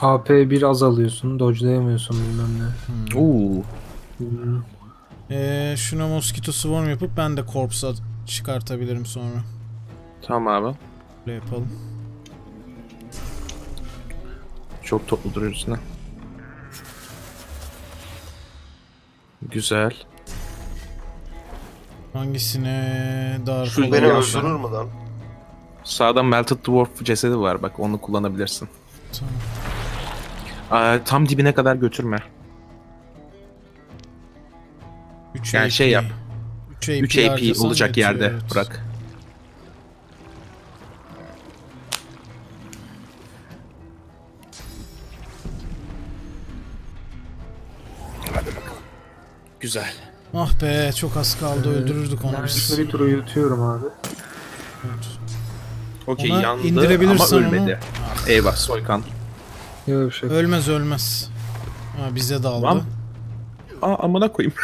Speaker 5: AP1 az alıyorsun. Dodge'layamıyorsun bilmem ne.
Speaker 4: Oo.
Speaker 5: Hmm.
Speaker 2: Ee, şuna Mosquito Swarm yapıp ben de Corpse at- çıkartabilirim sonra.
Speaker 4: Tamam abi.
Speaker 2: Böyle yapalım.
Speaker 4: Çok toplu duruyor üstüne. Güzel.
Speaker 2: Hangisine dar
Speaker 4: Şu
Speaker 3: Beni
Speaker 4: öldürür.
Speaker 3: mü lan?
Speaker 4: Sağda Melted Dwarf cesedi var bak onu kullanabilirsin.
Speaker 2: Tamam.
Speaker 4: Aa, tam dibine kadar götürme.
Speaker 2: Üç
Speaker 4: Yani şey yap.
Speaker 2: 3
Speaker 4: 3 AP olacak yerde bırak. Güzel.
Speaker 2: Ah be çok az kaldı öldürürdük onu biz.
Speaker 5: bir tur uyutuyorum abi.
Speaker 4: Okey
Speaker 2: Ona
Speaker 4: yandı ama
Speaker 2: indirebilirsen onu-
Speaker 4: ölmedi. Eyvah Soykan.
Speaker 5: Yok bir şey. yok.
Speaker 2: Ölmez ölmez. Ha bize daldı.
Speaker 4: Tamam. Aa amına koyayım.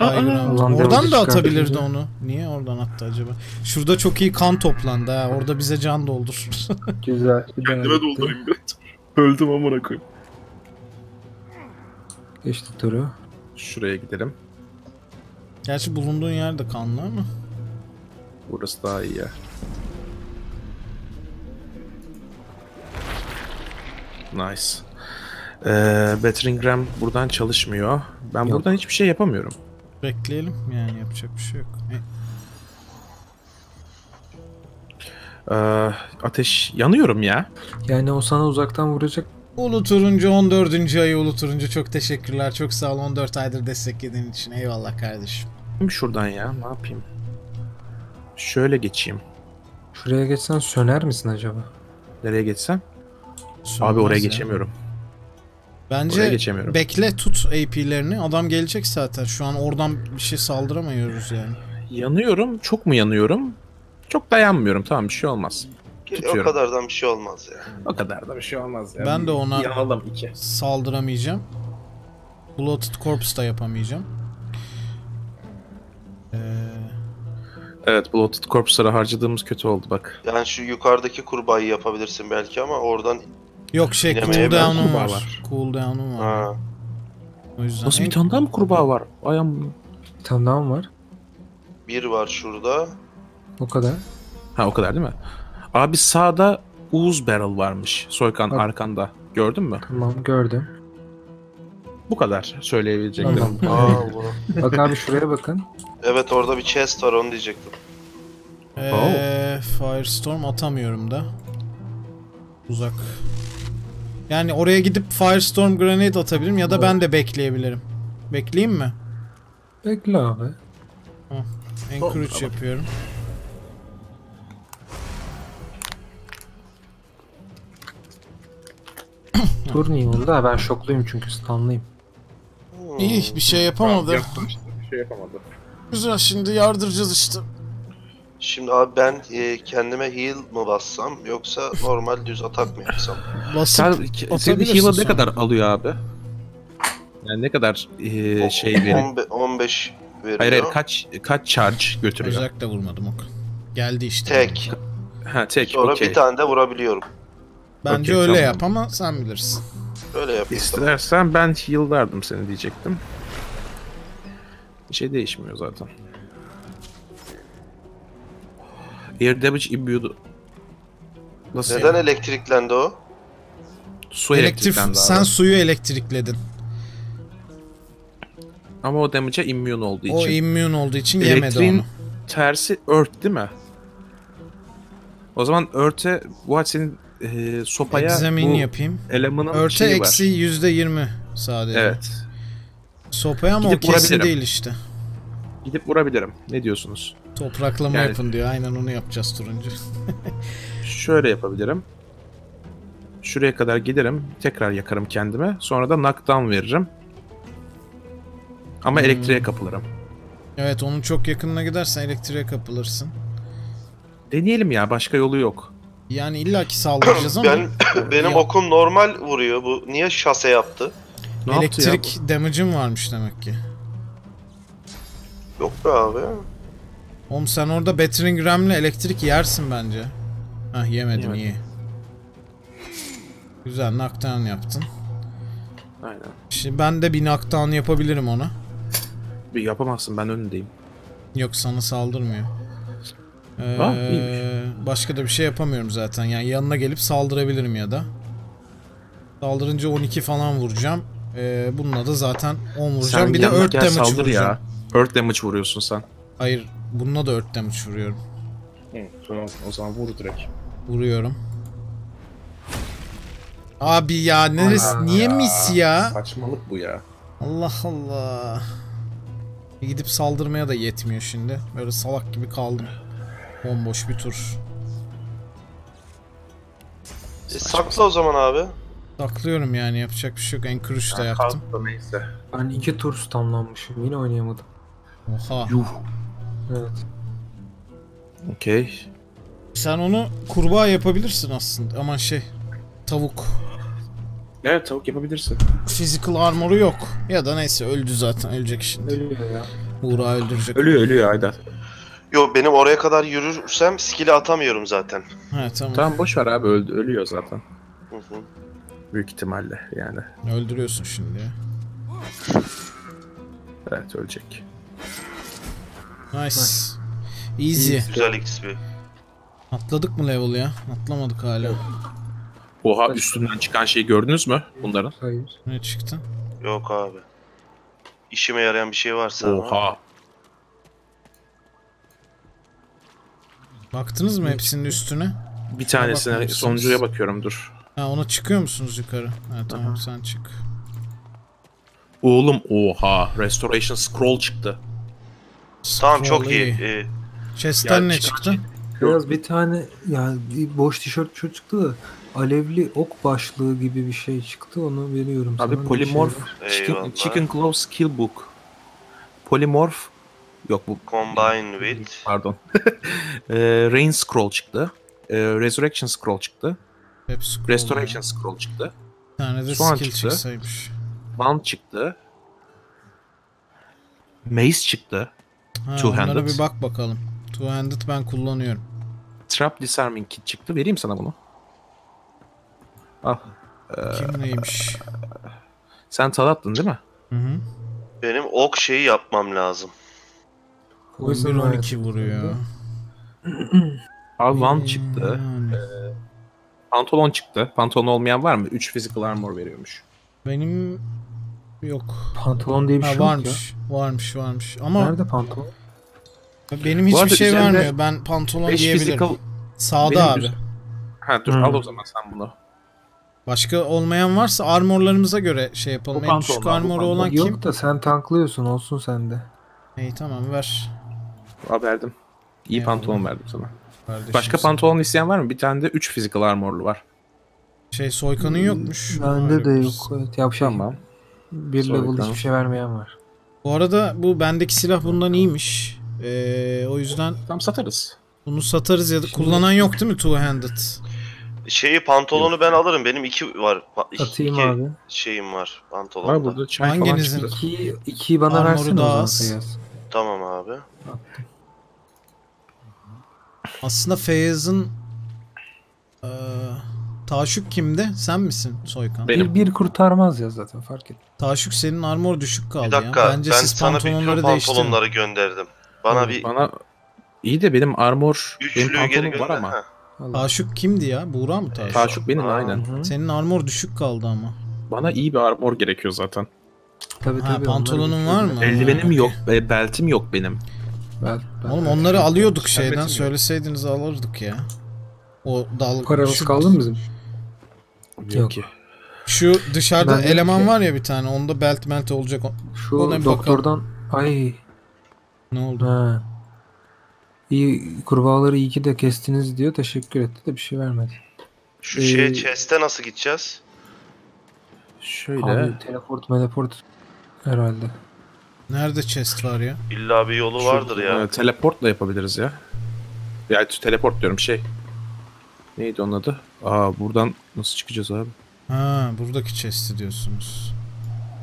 Speaker 5: Ulan
Speaker 2: Oradan da atabilirdi
Speaker 5: çıkartınca.
Speaker 2: onu. Niye oradan attı acaba? Şurada çok iyi kan toplandı ha. Orada bize can doldur.
Speaker 5: Güzel. Bir daha gitti.
Speaker 4: bir. Öldüm amına koyayım.
Speaker 5: Geçti turu.
Speaker 4: Şuraya gidelim.
Speaker 2: Gerçi bulunduğun yer de kanlı ama.
Speaker 4: Burası daha iyi ya. Nice. Ee, Battering Ram buradan çalışmıyor. Ben
Speaker 5: Yok.
Speaker 4: buradan hiçbir şey yapamıyorum.
Speaker 2: Bekleyelim. Yani yapacak bir şey yok. E,
Speaker 4: Ee, ateş yanıyorum ya.
Speaker 5: Yani o sana uzaktan vuracak.
Speaker 2: Ulu Turuncu 14. ayı Ulu Turuncu çok teşekkürler. Çok sağ ol 14 aydır desteklediğin için. Eyvallah kardeşim.
Speaker 4: Şuradan ya ne yapayım? Şöyle geçeyim.
Speaker 5: Şuraya geçsen söner misin acaba?
Speaker 4: Nereye geçsem?
Speaker 2: Sönmez
Speaker 4: Abi oraya
Speaker 2: ya.
Speaker 4: geçemiyorum.
Speaker 2: Bence
Speaker 4: Oraya geçemiyorum.
Speaker 2: bekle tut AP'lerini. Adam gelecek zaten. Şu an oradan bir şey saldıramıyoruz yani.
Speaker 4: Yanıyorum. Çok mu yanıyorum? Çok dayanmıyorum. Tamam bir şey olmaz.
Speaker 3: O
Speaker 4: Tutuyorum.
Speaker 3: kadardan bir şey olmaz ya.
Speaker 4: O kadar da bir şey olmaz ya.
Speaker 2: Ben de ona-
Speaker 4: Yanalım iki.
Speaker 2: Saldıramayacağım. Bloated Corpse da yapamayacağım. Ee,
Speaker 4: Evet Bloated Corpse'lara harcadığımız kötü oldu bak.
Speaker 3: Yani şu yukarıdaki kurbağayı yapabilirsin belki ama oradan
Speaker 2: yok şey
Speaker 3: Yemeğe
Speaker 2: cooldown'um var.
Speaker 4: var.
Speaker 2: Cooldown'um var.
Speaker 3: ha,
Speaker 2: O yüzden
Speaker 4: Nasıl
Speaker 2: en-
Speaker 4: bir tane daha mı kurbağa var? Ayağım...
Speaker 5: Bir tane daha mı var?
Speaker 3: bir var şurada.
Speaker 5: O kadar.
Speaker 4: Ha o kadar değil mi? Abi sağda Uğuz Barrel varmış. Soykan
Speaker 5: Bak.
Speaker 4: arkanda. Gördün mü?
Speaker 5: Tamam gördüm.
Speaker 4: Bu kadar söyleyebileceklerim.
Speaker 5: Tamam.
Speaker 3: Aa, bunu.
Speaker 5: Bak abi şuraya bakın.
Speaker 3: Evet orada bir chest var onu diyecektim.
Speaker 2: Ee, Firestorm atamıyorum da. Uzak. Yani oraya gidip Firestorm Grenade atabilirim ya da ben de bekleyebilirim. Bekleyeyim mi?
Speaker 5: Bekle abi.
Speaker 2: Encourage yapıyorum.
Speaker 5: Tur niye oldu? Ben şokluyum çünkü stunlıyım.
Speaker 3: Hmm.
Speaker 2: İyi bir şey yapamadı.
Speaker 4: Yaptım işte. Bir şey yapamadı.
Speaker 2: Güzel şimdi yardıracağız işte.
Speaker 3: Şimdi abi ben e, kendime heal mı bassam yoksa normal düz atak mı yapsam?
Speaker 2: Basıp
Speaker 4: Sen, senin heal'a ne kadar alıyor abi? Yani ne kadar eee, şey veriyor?
Speaker 3: On be- 15 veriyor.
Speaker 4: Hayır hayır kaç kaç charge götürüyor?
Speaker 2: Özellikle vurmadım o. Geldi işte.
Speaker 3: Tek.
Speaker 4: Ha tek
Speaker 3: Sonra
Speaker 4: okey.
Speaker 3: bir tane de vurabiliyorum.
Speaker 2: Bence
Speaker 4: Okey,
Speaker 2: öyle
Speaker 4: tamam.
Speaker 2: yap ama sen bilirsin.
Speaker 3: Öyle tamam.
Speaker 4: İstersen ben heal'lardım seni diyecektim. Bir şey değişmiyor zaten. Air damage imbue'du. Nasıl
Speaker 3: Neden
Speaker 4: yani?
Speaker 3: elektriklendi o?
Speaker 4: Su
Speaker 2: Elektrik,
Speaker 4: elektriklendi abi.
Speaker 2: sen suyu elektrikledin.
Speaker 4: Ama o damage'a immune olduğu için.
Speaker 2: O immün olduğu için yemedi
Speaker 4: Elektriğin
Speaker 2: onu.
Speaker 4: tersi Earth değil mi? O zaman Earth'e bu aç senin e, sopaya
Speaker 2: Examine
Speaker 4: bu
Speaker 2: yapayım.
Speaker 4: elemanın
Speaker 2: Örte
Speaker 4: şeyi
Speaker 2: eksi
Speaker 4: var.
Speaker 2: yüzde yirmi sadece.
Speaker 4: Evet.
Speaker 2: Sopaya ama
Speaker 4: Gidip
Speaker 2: o kesin
Speaker 4: vurabilirim.
Speaker 2: değil işte.
Speaker 4: Gidip vurabilirim. Ne diyorsunuz?
Speaker 2: Topraklama
Speaker 4: Yani-
Speaker 2: yapın diyor. Aynen onu yapacağız turuncu.
Speaker 4: Şöyle yapabilirim. Şuraya kadar giderim. Tekrar yakarım kendime. Sonra da knockdown veririm. Ama
Speaker 2: Hmm.
Speaker 4: elektriğe kapılırım.
Speaker 2: Evet onun çok yakınına gidersen elektriğe kapılırsın.
Speaker 4: Deneyelim ya. Başka yolu yok.
Speaker 2: Yani illaki saldıracağız ama
Speaker 3: Ben benim
Speaker 2: Ya-
Speaker 3: okum normal vuruyor. Bu niye şase yaptı?
Speaker 4: Ne yaptı ya
Speaker 2: elektrik damage'ın varmış demek ki.
Speaker 3: Yok be abi.
Speaker 2: Oğlum sen orada battering ram'le elektrik yersin bence. Hah yemedin
Speaker 4: Yemedim.
Speaker 2: iyi. Güzel knockdown yaptın.
Speaker 4: Aynen.
Speaker 2: Şimdi ben de bir knockdown yapabilirim ona.
Speaker 4: Bir yapamazsın. Ben önündeyim.
Speaker 2: Yok sana saldırmıyor. Ee,
Speaker 4: Ha, iyiymiş.
Speaker 2: başka da bir şey yapamıyorum zaten. Yani yanına gelip saldırabilirim ya da. Saldırınca 12 falan vuracağım. Ee, bununla da zaten 10 vuracağım.
Speaker 4: Sen
Speaker 2: bir de earth damage
Speaker 4: saldır
Speaker 2: vuracağım.
Speaker 4: ya. Earth damage vuruyorsun sen.
Speaker 2: Hayır, bununla da earth damage vuruyorum.
Speaker 4: Tamam. O zaman vur direkt.
Speaker 2: Vuruyorum. Abi ya neresi niye mis ya?
Speaker 4: Saçmalık bu ya.
Speaker 2: Allah Allah. Gidip saldırmaya da yetmiyor şimdi. Böyle salak gibi kaldım. Bomboş bir tur.
Speaker 3: E, sakla o zaman abi.
Speaker 2: Saklıyorum yani yapacak bir şey yok. Encourage da yaktım.
Speaker 4: Neyse.
Speaker 5: Ben iki tur stunlanmışım. Yine oynayamadım.
Speaker 2: Oha.
Speaker 5: Evet.
Speaker 4: Okey.
Speaker 2: Sen onu kurbağa yapabilirsin aslında. Aman şey. Tavuk.
Speaker 4: Evet tavuk yapabilirsin.
Speaker 2: Physical armor'u yok. Ya da neyse öldü zaten. Ölecek şimdi.
Speaker 5: Ölüyor ya.
Speaker 2: Uğra öldürecek.
Speaker 4: Ölüyor ölüyor Ayda.
Speaker 3: Yo benim oraya kadar yürürsem skill'i atamıyorum zaten.
Speaker 2: He tamam.
Speaker 4: Tamam boş ver abi öldü, ölüyor zaten.
Speaker 3: Hı hı.
Speaker 4: Büyük ihtimalle yani.
Speaker 2: Öldürüyorsun şimdi ya.
Speaker 4: Evet ölecek.
Speaker 2: Nice. Easy.
Speaker 3: Güzel XP.
Speaker 2: Atladık mı level ya? Atlamadık hala.
Speaker 4: Oha üstünden çıkan şeyi gördünüz mü bunların?
Speaker 5: Hayır.
Speaker 2: Ne çıktı?
Speaker 3: Yok abi. İşime yarayan bir şey varsa. ama.
Speaker 4: Oha.
Speaker 2: Baktınız mı hepsinin üstüne?
Speaker 4: Bir tanesine sonuncuya bakıyorum dur.
Speaker 2: Ha ona çıkıyor musunuz yukarı? Ha tamam sen çık.
Speaker 4: Oğlum oha. Restoration Scroll çıktı.
Speaker 3: Tamam çok
Speaker 2: Scroll
Speaker 3: iyi. Ee,
Speaker 2: Chest'ten
Speaker 4: Ya
Speaker 2: ne çıktı?
Speaker 4: şey-
Speaker 5: Biraz bir tane yani bir boş tişört şu çıktı da alevli ok başlığı gibi bir şey çıktı onu veriyorum
Speaker 4: Abi
Speaker 5: sana.
Speaker 4: Polymorph
Speaker 5: Bir şey.
Speaker 4: Chicken. Chicken Glove Skill Book. Polymorph Yok bu
Speaker 3: combine with.
Speaker 4: pardon. Ee, Rain Scroll çıktı. Ee, Resurrection Scroll çıktı.
Speaker 2: Hep scroll
Speaker 4: Restoration
Speaker 2: ya.
Speaker 4: Scroll çıktı.
Speaker 2: Bir tane de
Speaker 4: Soğan
Speaker 2: skill
Speaker 4: çıktı.
Speaker 2: çıksaymış.
Speaker 4: Band çıktı. Mace çıktı.
Speaker 2: Ha,
Speaker 4: Two-handed.
Speaker 2: onlara bir bak bakalım. Two-handed ben kullanıyorum.
Speaker 4: Trap Disarming Kit çıktı. Vereyim sana bunu. Al.
Speaker 2: Kim neymiş?
Speaker 4: Sen talattın değil mi?
Speaker 2: Hı hı.
Speaker 3: Benim ok şeyi yapmam lazım.
Speaker 5: Poison
Speaker 2: 11 12
Speaker 5: Riot
Speaker 2: vuruyor.
Speaker 4: Alvan çıktı.
Speaker 2: Yani.
Speaker 4: Pantolon çıktı. Pantolon olmayan var mı? 3 physical armor veriyormuş.
Speaker 2: Benim yok.
Speaker 5: Pantolon diye bir
Speaker 2: Ha,
Speaker 5: şey yok
Speaker 2: varmış. Varmış varmış.
Speaker 5: ya.
Speaker 2: Ama
Speaker 5: Nerede pantolon?
Speaker 2: benim hiçbir şey vermiyor. Ben pantolon
Speaker 4: 5
Speaker 2: giyebilirim.
Speaker 4: physical...
Speaker 2: Sağda
Speaker 4: Benim
Speaker 2: abi.
Speaker 4: düz- Ha dur
Speaker 5: Hmm.
Speaker 4: al o zaman sen bunu.
Speaker 2: Başka olmayan varsa armorlarımıza göre şey yapalım.
Speaker 4: Bu
Speaker 2: En düşük armoru olan kim?
Speaker 5: Yok da sen tanklıyorsun olsun sende.
Speaker 2: İyi tamam ver.
Speaker 4: Verdim. İyi
Speaker 2: Eyvallah.
Speaker 4: pantolon verdim sana.
Speaker 2: Kardeşim
Speaker 4: Başka
Speaker 2: sen.
Speaker 4: pantolon isteyen var mı? Bir tane de 3 physical armorlu var.
Speaker 2: Şey soykanın yokmuş.
Speaker 5: Bende de yok. Evet, ya şey,
Speaker 4: Tamam.
Speaker 5: Bir
Speaker 4: Sonra
Speaker 5: level hiçbir şey vermeyen var.
Speaker 2: Bu arada bu bendeki silah bundan iyiymiş. Ee, o yüzden
Speaker 4: Tam satarız.
Speaker 2: bunu satarız ya da kullanan yok değil mi two handed?
Speaker 3: Şeyi pantolonu ben alırım. Benim iki var. İki,
Speaker 5: Atayım
Speaker 3: iki
Speaker 5: abi.
Speaker 3: şeyim var
Speaker 4: Var
Speaker 3: pantolonda.
Speaker 4: burada çay falan
Speaker 2: Hanginizin?
Speaker 4: çıktı.
Speaker 5: İkiyi, ikiyi bana
Speaker 2: Armoru
Speaker 5: versene
Speaker 2: daha az.
Speaker 3: Tamam abi.
Speaker 2: Aslında Feyyaz'ın eee Taşuk kimdi? Sen misin Soykan?
Speaker 4: Benim.
Speaker 5: Bir, bir kurtarmaz ya zaten fark et.
Speaker 2: Taşuk senin armor düşük kaldı
Speaker 3: Bir dakika.
Speaker 2: ya. Bence
Speaker 3: ben
Speaker 2: siz
Speaker 3: sana
Speaker 2: pantolonları değiştirin.
Speaker 3: pantolonları gönderdim. Bana bir
Speaker 4: Bana iyi de benim armor benim
Speaker 3: üçlüyü geri
Speaker 4: pantolonum var ama.
Speaker 3: Ha.
Speaker 2: Taşuk kimdi ya? Buğra mı Taşuk?
Speaker 4: Taşuk benim
Speaker 3: Aa.
Speaker 4: aynen.
Speaker 5: Hı.
Speaker 2: Senin armor düşük kaldı ama.
Speaker 4: Bana iyi bir armor gerekiyor zaten.
Speaker 5: Tabii
Speaker 2: Ha,
Speaker 5: tabii.
Speaker 2: pantolonun var mı?
Speaker 4: Eldivenim
Speaker 2: okey.
Speaker 4: yok, e, beltim yok benim.
Speaker 5: Ben, ben
Speaker 2: Oğlum onları alıyorduk şeyden. Söyleseydiniz alırdık ya. O dal
Speaker 5: Paramız kaldı mı bizim? Yok.
Speaker 4: ki.
Speaker 2: Şu dışarıda
Speaker 5: Ben
Speaker 2: eleman var ya bir tane. Onda belt melt olacak.
Speaker 5: Şu
Speaker 2: Ona
Speaker 5: doktordan ay
Speaker 2: Ne oldu?
Speaker 5: ha. İyi kurbağaları iyi ki de kestiniz diyor. Teşekkür etti de bir şey vermedi.
Speaker 3: Şu
Speaker 5: Ee,
Speaker 3: şey chest'e nasıl gideceğiz?
Speaker 4: Şöyle.
Speaker 5: Abi teleport teleport herhalde.
Speaker 2: Nerede chest var ya?
Speaker 3: İlla bir yolu vardır
Speaker 4: Şu,
Speaker 3: ya.
Speaker 4: e, teleportla yapabiliriz ya. Ya teleport diyorum şey. Neydi onun adı? Aa buradan nasıl çıkacağız abi?
Speaker 2: Ha buradaki chest'i diyorsunuz.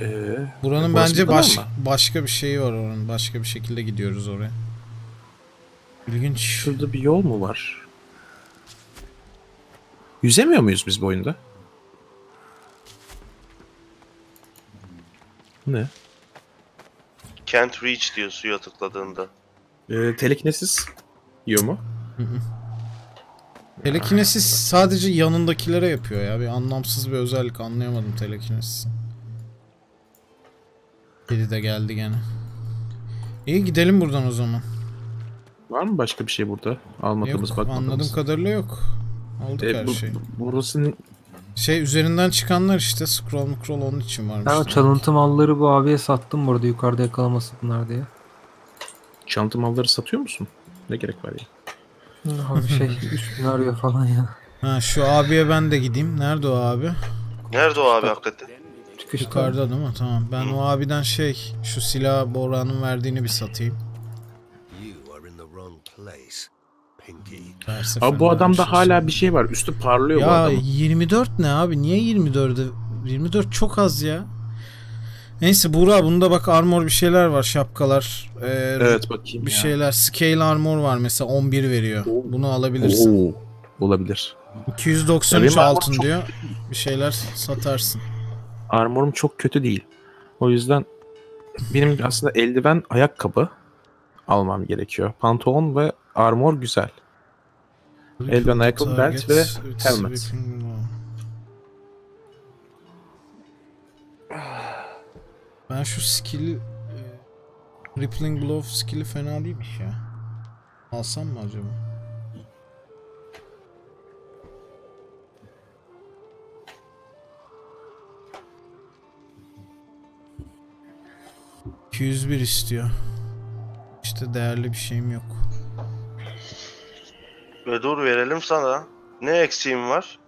Speaker 4: Ee,
Speaker 2: Buranın
Speaker 4: Burası
Speaker 2: bence baş, başka bir şeyi var oranın. Başka bir şekilde gidiyoruz oraya. İlginç.
Speaker 4: şurada bir yol mu var? Yüzemiyor muyuz biz bu oyunda? Ne?
Speaker 3: Can't reach diyor suya tıkladığında.
Speaker 4: Ee, telekinesis yiyor mu?
Speaker 2: Telekinesis sadece yanındakilere yapıyor ya. Bir anlamsız bir özellik anlayamadım telekinesisi. Biri de geldi gene. İyi gidelim buradan o zaman.
Speaker 4: Var mı başka bir şey burada? Almadığımız
Speaker 2: Yok
Speaker 4: bakmadığımız.
Speaker 2: anladığım kadarıyla yok. Aldık
Speaker 4: Ee,
Speaker 2: her
Speaker 4: bu-
Speaker 2: şeyi.
Speaker 4: bu- burası
Speaker 2: Şey üzerinden çıkanlar işte scroll scroll onun için varmış. Demek.
Speaker 5: çalıntı malları bu abiye sattım burada yukarıda yakalamasınlar diye.
Speaker 4: çantı malları satıyor musun? Ne gerek var ya?
Speaker 5: Abi şey üstünü arıyor falan ya.
Speaker 2: Ha şu abiye ben de gideyim. Nerede o abi?
Speaker 3: Nerede o abi hakikaten?
Speaker 5: Çıkışta.
Speaker 2: Yukarıda değil mi? Tamam. Ben o abiden şey şu silah Bora'nın verdiğini bir satayım.
Speaker 4: Abi bu adamda
Speaker 2: şey
Speaker 4: hala bir şey var. Üstü parlıyor bu
Speaker 2: Ya
Speaker 4: adamın.
Speaker 2: 24 ne abi? Niye 24'e? 24 çok az ya. Neyse Buğra bunda bak armor bir şeyler var şapkalar. Ee,
Speaker 4: Evet bakayım
Speaker 2: Bir
Speaker 4: ya.
Speaker 2: şeyler scale armor var mesela 11 veriyor. Bunu alabilirsin.
Speaker 4: Oo, olabilir.
Speaker 2: 293
Speaker 4: Benim
Speaker 2: altın
Speaker 4: çok-
Speaker 2: diyor. Bir şeyler satarsın.
Speaker 4: Armorum çok kötü değil. O yüzden benim aslında eldiven, ayakkabı almam gerekiyor. Pantolon ve armor güzel. Eldiven, ayakkabı, belt ve helmet.
Speaker 2: Ben şu skill'i e, Rippling Blow skill'i fena değilmiş ya. Alsam mı acaba? ...201 istiyor. İşte değerli bir şeyim yok.
Speaker 3: Ve dur verelim sana. Ne eksiğim var?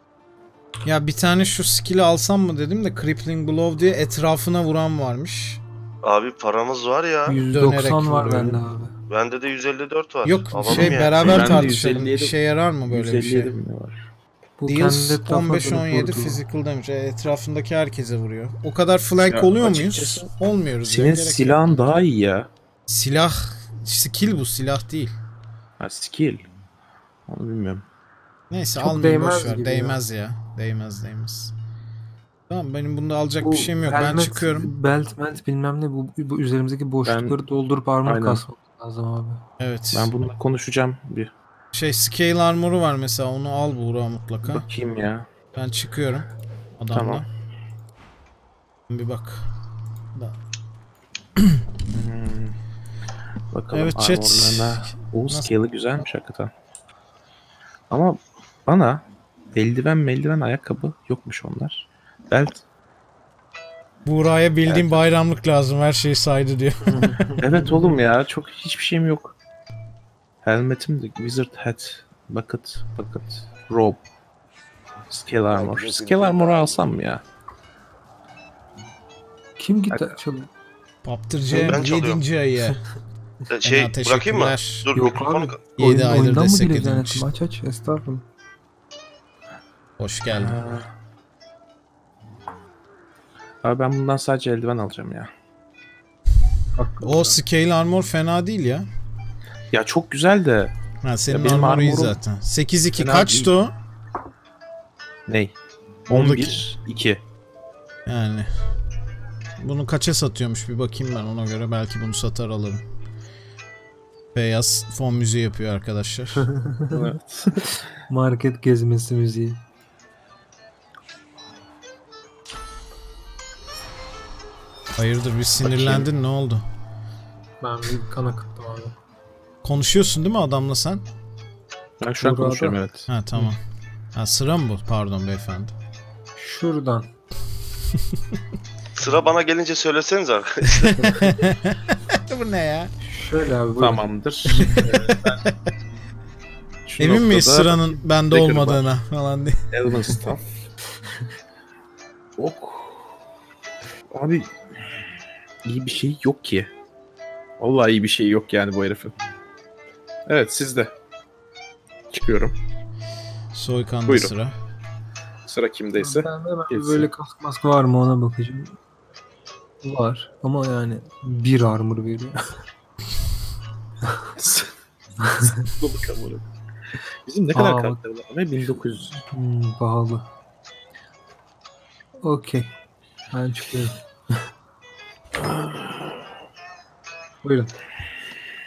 Speaker 2: Ya bir tane şu skill'i alsam mı dedim de Crippling Blow diye etrafına vuran varmış.
Speaker 3: Abi paramız var ya.
Speaker 5: 190 var bende abi.
Speaker 3: Bende de 154 var.
Speaker 2: Yok
Speaker 3: Alalım
Speaker 2: şey
Speaker 3: ya.
Speaker 2: beraber tartışalım.
Speaker 4: 157
Speaker 2: İşe yarar mı böyle bir şey?
Speaker 4: 157 mi ne var?
Speaker 5: Bu
Speaker 2: Deals
Speaker 5: kendi etrafına dönüp
Speaker 2: 15-17
Speaker 5: vurdu.
Speaker 2: physical damage. E, Etrafındaki herkese vuruyor. O kadar flank
Speaker 4: Ya
Speaker 2: oluyor
Speaker 4: açıkçası
Speaker 2: muyuz? Olmuyoruz. ya,
Speaker 4: Senin
Speaker 2: yok.
Speaker 4: silahın daha iyi ya.
Speaker 2: Silah. Skill bu silah değil.
Speaker 4: Ha skill. Onu bilmiyorum.
Speaker 2: Neyse
Speaker 5: Çok
Speaker 2: almayayım
Speaker 5: değmez
Speaker 2: boş ver.
Speaker 5: gibi ya.
Speaker 2: Değmez ya. Değmez değmez. Tamam benim bunda alacak
Speaker 5: Bu
Speaker 2: bir şeyim yok. Ben
Speaker 5: helmet,
Speaker 2: çıkıyorum.
Speaker 5: Belt melt bilmem ne bu, bu üzerimizdeki boşlukları doldurup armor
Speaker 4: Aynen.
Speaker 5: kasmamız lazım abi.
Speaker 2: Evet.
Speaker 4: Ben bununla konuşacağım bir.
Speaker 2: Şey scale armor'u var mesela onu al Buğra mutlaka.
Speaker 4: Bakayım ya.
Speaker 2: Ben çıkıyorum. Adamla.
Speaker 4: Tamam.
Speaker 2: Bir bak. Da-
Speaker 4: Hmm. Bakalım
Speaker 2: Evet, chat.
Speaker 4: O scale'ı güzelmiş hakikaten. Ama bana eldiven meldiven ayakkabı yokmuş onlar. Belt.
Speaker 2: Buğra'ya bildiğim bayramlık lazım. Her şeyi saydı diyor.
Speaker 4: evet oğlum ya çok hiçbir şeyim yok. Helmetim de wizard hat. Bucket. Bucket. Robe. Scale armor. Scale armor'u alsam mı ya?
Speaker 5: Kim gitar çalıyor?
Speaker 3: Çalıyorum.
Speaker 2: 7. ayı.
Speaker 3: Şey bırakayım mı? Dur
Speaker 5: Yok
Speaker 3: mikrofonu...
Speaker 5: abi.
Speaker 2: Yedi
Speaker 5: Oyun,
Speaker 2: aydır
Speaker 5: oyundan mı
Speaker 2: destek
Speaker 5: giriyor
Speaker 2: ediyormuş.
Speaker 5: denetim? Aç aç estağfurullah.
Speaker 2: Hoş geldin.
Speaker 4: Abi ben bundan sadece eldiven alacağım ya.
Speaker 2: O scale armor fena değil ya.
Speaker 4: Ya çok güzel de
Speaker 2: Ha senin
Speaker 4: Ya
Speaker 2: armor iyi zaten. 8-2
Speaker 4: Fena
Speaker 2: kaçtı o?
Speaker 4: ney?
Speaker 2: Oradaki-
Speaker 4: 11 2.
Speaker 2: Yani. Bunu kaça satıyormuş bir bakayım ben ona göre belki bunu satar alırım. Beyaz fon müziği yapıyor arkadaşlar.
Speaker 4: Evet.
Speaker 5: Market gezmesi müziği.
Speaker 2: Hayırdır bir sinirlendin ne oldu?
Speaker 5: Ben bir kan akıttım abi.
Speaker 2: Konuşuyorsun değil mi adamla sen?
Speaker 4: Ben şu an
Speaker 5: Burada.
Speaker 4: konuşuyorum evet.
Speaker 2: Ha tamam. Ha sıra mı bu? Pardon beyefendi.
Speaker 5: Şuradan.
Speaker 3: Sıra bana gelince söyleseniz arkadaşlar.
Speaker 2: bu ne ya?
Speaker 5: Şöyle abi buyurun.
Speaker 4: Tamamdır. Şu
Speaker 2: Emin miyiz sıranın bende olmadığına falan diye.
Speaker 4: Element Staff. Ok. Abi iyi bir şey yok ki. Vallahi iyi bir şey yok yani bu herifin. Evet sizde. Çıkıyorum.
Speaker 2: Soykan'da
Speaker 4: Buyurun.
Speaker 2: sıra.
Speaker 4: Sıra kimdeyse.
Speaker 5: Ben de ben böyle kask mask var mı ona bakacağım. Var ama yani bir armor veriyor.
Speaker 4: Bakalım. Bizim ne kadar
Speaker 5: Aa,
Speaker 4: karakter var? Ve 1900.
Speaker 5: Hmm, pahalı. Okey. Ben çıkıyorum. Buyurun.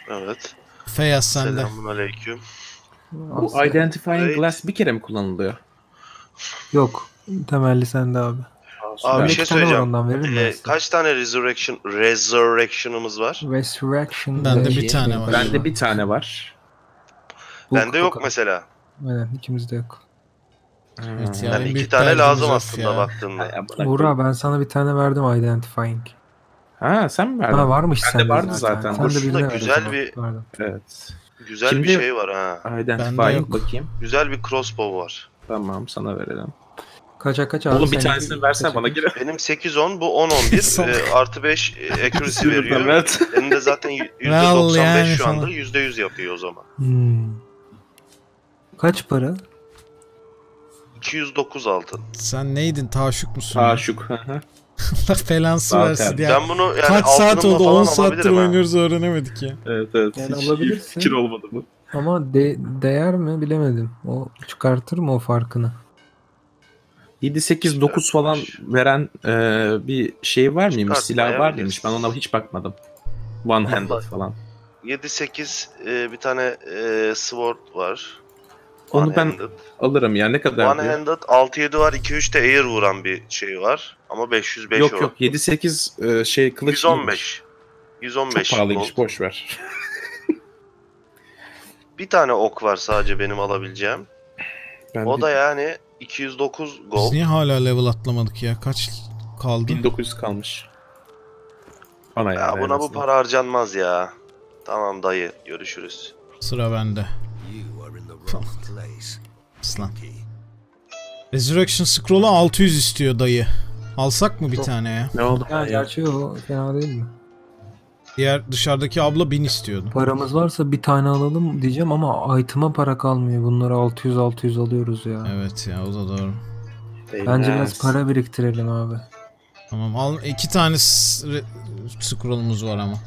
Speaker 3: evet.
Speaker 2: Feyyaz sende.
Speaker 3: Selamun aleyküm.
Speaker 4: Bu
Speaker 5: Aslında-
Speaker 4: Identifying
Speaker 3: Evet.
Speaker 4: Glass bir kere mi kullanılıyor?
Speaker 5: Yok. Temelli sende abi.
Speaker 3: Abi bir şey söyleyeceğim.
Speaker 5: ondan veririm ben
Speaker 3: Ee,
Speaker 5: size.
Speaker 3: kaç tane resurrection resurrection'ımız var?
Speaker 5: Resurrection.
Speaker 2: Bende bir tane var.
Speaker 4: Bende bir tane var.
Speaker 5: Bu-
Speaker 3: Bende yok mesela.
Speaker 5: Aynen ikimizde yok.
Speaker 2: Evet ya,
Speaker 3: Yani
Speaker 2: en
Speaker 3: iki tane
Speaker 2: derdimiz
Speaker 3: lazım
Speaker 2: of
Speaker 3: aslında
Speaker 2: ya.
Speaker 3: baktığında.
Speaker 5: Buğra ben sana bir tane verdim identifying.
Speaker 4: Ha sen mi verdin?
Speaker 5: Ha varmış
Speaker 4: Bende
Speaker 5: sende
Speaker 4: vardı zaten.
Speaker 5: Sen birine ver o
Speaker 3: güzel bir-.
Speaker 4: Evet.
Speaker 3: Güzel
Speaker 4: Şimdi-
Speaker 3: bir şey var ha.
Speaker 2: Yok.
Speaker 4: bakayım.
Speaker 3: Güzel bir crossbow var.
Speaker 4: Tamam sana verelim.
Speaker 5: Kaça kaç abi?
Speaker 4: Oğlum bir
Speaker 5: Sen-
Speaker 4: tanesini versen
Speaker 5: kaça
Speaker 4: bana gir.
Speaker 3: Benim 8-10 bu 10-11
Speaker 2: Salak.
Speaker 3: e, artı 5 e, accuracy veriyor.
Speaker 4: Evet.
Speaker 3: Benim de zaten y-
Speaker 2: Vallahi
Speaker 3: %95
Speaker 2: yani
Speaker 3: şu anda
Speaker 2: falan.
Speaker 3: %100 yapıyor o zaman.
Speaker 5: Hmm. Kaç para?
Speaker 3: 209 altın.
Speaker 2: Sen neydin? Taşuk musun? ya? Allah belansı
Speaker 4: Zaten.
Speaker 2: versin ya.
Speaker 3: Ben bunu yani
Speaker 2: Kaç saat oldu?
Speaker 3: falan
Speaker 2: 10 saattir
Speaker 3: ha.
Speaker 2: oynuyoruz öğrenemedik ya.
Speaker 4: evet evet.
Speaker 5: Yani
Speaker 4: Hiç
Speaker 5: alabilirsin.
Speaker 4: fikir olmadı bu.
Speaker 5: Ama de- değer mi bilemedim. O çıkartır mı o farkını?
Speaker 4: 7, 8, 9 falan veren e, bir şey var mıymış? Silah var mıymış? Ben ona hiç bakmadım. One handed falan.
Speaker 3: 7-8 e, bir tane e, sword var.
Speaker 4: Onu ben alırım ya ne kadar
Speaker 3: One
Speaker 4: diyor?
Speaker 3: handed 6-7 var 2-3 de air vuran bir şey var. Ama 505
Speaker 4: Yok
Speaker 3: o.
Speaker 4: yok 7, 8 e, şey kılıç
Speaker 3: 115.
Speaker 4: iyiymiş.
Speaker 3: 115
Speaker 4: Çok pahalıymış
Speaker 3: gold.
Speaker 4: boş ver.
Speaker 3: Bir tane ok var sadece benim alabileceğim.
Speaker 4: Ben
Speaker 3: O
Speaker 4: bir-
Speaker 3: da yani 209
Speaker 2: Biz
Speaker 3: gold.
Speaker 2: niye hala level atlamadık ya? Kaç kaldı?
Speaker 4: 1900 kalmış. Bana
Speaker 3: Ya
Speaker 4: yani.
Speaker 3: buna bu para harcanmaz ya. Tamam dayı görüşürüz.
Speaker 2: Sıra bende. Aslan. Resurrection Scroll'u 600 istiyor dayı. Alsak mı bir tane ya?
Speaker 4: Ne oldu?
Speaker 5: Ya gerçi o fena değil mi?
Speaker 2: Diğer dışarıdaki abla 1000 istiyordu.
Speaker 5: Paramız varsa bir tane alalım diyeceğim ama item'a para kalmıyor. Bunları 600-600 alıyoruz ya.
Speaker 2: Evet ya o da doğru.
Speaker 5: Bence biraz para biriktirelim abi.
Speaker 2: Tamam al iki tane scroll'umuz var ama.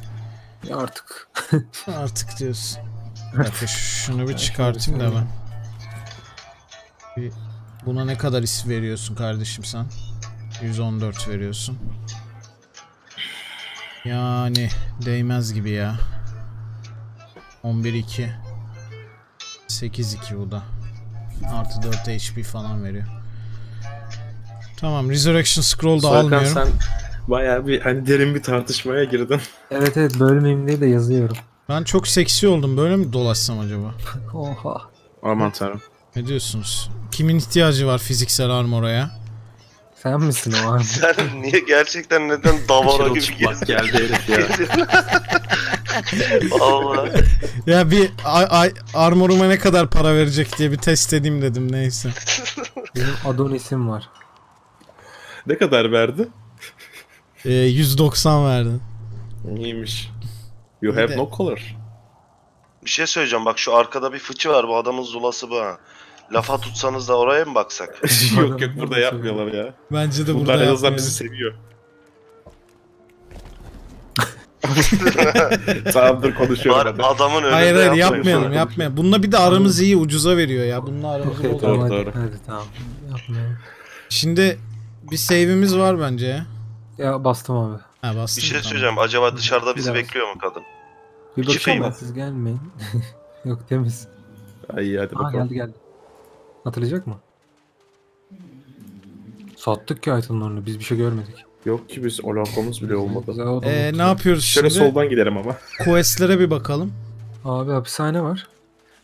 Speaker 5: Ya artık.
Speaker 2: Artık diyorsun. Şunu bir çıkartayım da ben. Bir- Buna ne kadar is veriyorsun kardeşim sen? 114 veriyorsun. Yani değmez gibi ya. 11 2 8 2 bu da. Artı 4 HP falan veriyor. Tamam Resurrection Scroll da almıyorum.
Speaker 4: sen bayağı bir hani derin bir tartışmaya girdin.
Speaker 5: Evet evet bölmeyeyim diye de yazıyorum.
Speaker 2: Ben çok seksi oldum. Böyle mi dolaşsam acaba?
Speaker 5: Oha.
Speaker 4: Aman tanrım.
Speaker 2: Ne diyorsunuz? Kimin ihtiyacı var fiziksel armora ya?
Speaker 5: Sen misin o abi?
Speaker 3: Sen niye gerçekten neden davara gibi gezdin?
Speaker 4: geldi herif ya.
Speaker 3: Allah.
Speaker 2: Ya bir ay, ay, armoruma ne kadar para verecek diye bir test edeyim dedim neyse.
Speaker 5: Benim Adonis'im var.
Speaker 4: ne kadar verdi?
Speaker 2: Ee, 190 verdi.
Speaker 4: İyiymiş. You have no color.
Speaker 3: Bir şey söyleyeceğim bak şu arkada bir fıçı var bu adamın zulası bu ha. Lafa tutsanız da oraya mı baksak?
Speaker 4: yok yok burada yapmıyorlar ya.
Speaker 2: Bence de
Speaker 4: Bunlar
Speaker 2: burada
Speaker 4: en azından bizi seviyor. Tamamdır konuşuyorum
Speaker 3: Var
Speaker 4: ben
Speaker 3: adamın önünde
Speaker 2: Hayır hayır
Speaker 3: yapmayın.
Speaker 2: yapmayalım yapmayalım. Bununla bir de aramız iyi ucuza veriyor ya. Bununla aramız
Speaker 5: Okey
Speaker 2: bozuldu.
Speaker 4: Doğru,
Speaker 5: hadi, hadi tamam. Yapmayalım.
Speaker 2: Şimdi bir save'imiz var bence ya.
Speaker 5: Ya bastım abi.
Speaker 2: Ha bastım.
Speaker 3: Bir şey
Speaker 2: tamam.
Speaker 3: söyleyeceğim acaba dışarıda bizi
Speaker 5: Biraz.
Speaker 3: bekliyor mu kadın?
Speaker 5: Bir bakayım ben siz gelmeyin. Yok temiz.
Speaker 4: Ay hadi
Speaker 5: Aa
Speaker 4: bakalım.
Speaker 5: geldi geldi. Hatırlayacak mı? Sattık ki itemlarını biz bir şey görmedik.
Speaker 4: Yok ki biz alakamız bile olmadı.
Speaker 2: Ee, ne yapıyoruz
Speaker 4: Şöyle
Speaker 2: şimdi?
Speaker 4: soldan gidelim ama.
Speaker 2: Quest'lere bir bakalım.
Speaker 5: Abi hapishane var.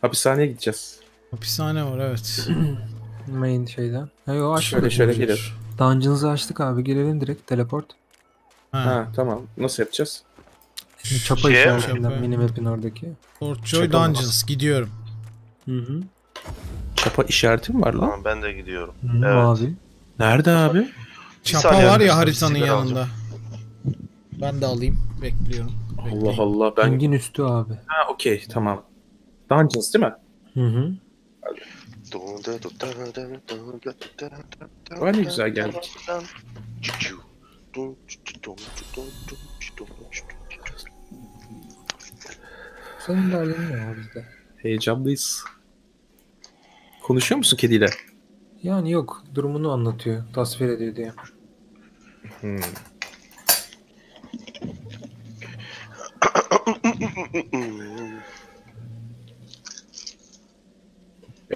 Speaker 4: Hapishaneye gideceğiz.
Speaker 2: Hapishane var evet.
Speaker 5: Main şeyden. Ha yok
Speaker 4: Şöyle şöyle gelir.
Speaker 5: Dungeons'ı açtık abi girelim direkt teleport.
Speaker 2: Ha.
Speaker 4: Ha tamam. Nasıl yapacağız?
Speaker 5: Çapa
Speaker 3: Şey-
Speaker 5: işaretinden minimap'in oradaki.
Speaker 4: Mı?
Speaker 2: Dungeons gidiyorum.
Speaker 5: Hı hı.
Speaker 4: Çapa işareti mi var lan?
Speaker 3: Tamam ben de gidiyorum.
Speaker 5: Hı,
Speaker 3: Evet.
Speaker 5: Mavi.
Speaker 4: Nerede abi?
Speaker 2: Çapa var ya haritanın yanında. Ben de alayım. Bekliyorum.
Speaker 4: Allah
Speaker 2: Bekleyin.
Speaker 4: Allah ben...
Speaker 5: Pingin üstü abi.
Speaker 4: Ha okey tamam. Dungeons değil mi?
Speaker 5: Hı hı.
Speaker 4: Ne güzel geldik.
Speaker 5: Derdin ne ya bizde?
Speaker 4: Heyecanlıyız. Konuşuyor musun kediyle?
Speaker 5: Yani yok durumunu anlatıyor. Tasvir ediyor diye.
Speaker 4: Hmm.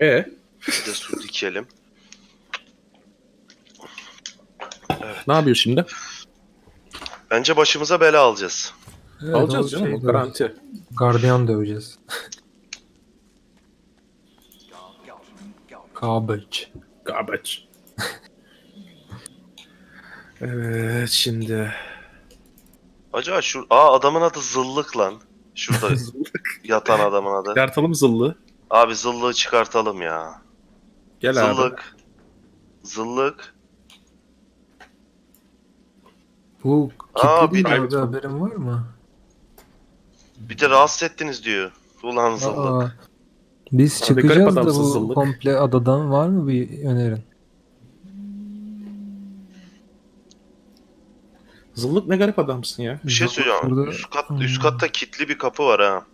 Speaker 4: E
Speaker 3: Bir de su dikelim.
Speaker 4: ne yapıyor şimdi?
Speaker 3: Bence başımıza bela alacağız.
Speaker 5: Evet,
Speaker 4: Alacağız canım
Speaker 5: şey
Speaker 4: o garanti.
Speaker 5: Gardiyan döveceğiz. Garbage.
Speaker 4: Garbage. evet şimdi.
Speaker 3: Acaba şu... Aa adamın adı Zıllık lan. Şurada yatan adamın adı.
Speaker 4: Çıkartalım zıllı.
Speaker 3: Abi zıllığı çıkartalım ya.
Speaker 4: Gel abi.
Speaker 3: Zıllık. Zıllık.
Speaker 5: Bu
Speaker 3: Aa, bir-
Speaker 5: abi haberin var mı?
Speaker 3: Bir de rahatsız ettiniz diyor. Ulan zıllık.
Speaker 5: Aa, biz
Speaker 4: Abi garip
Speaker 5: çıkacağız da
Speaker 4: adamsın
Speaker 5: bu
Speaker 4: zıllık.
Speaker 5: komple adadan var mı bir önerin?
Speaker 4: Zıllık ne garip adamsın ya.
Speaker 3: Bir şey
Speaker 5: Yok,
Speaker 3: söyleyeceğim.
Speaker 5: burada-
Speaker 3: Üst, kat,
Speaker 5: Hmm.
Speaker 3: üst katta kilitli bir kapı var ha.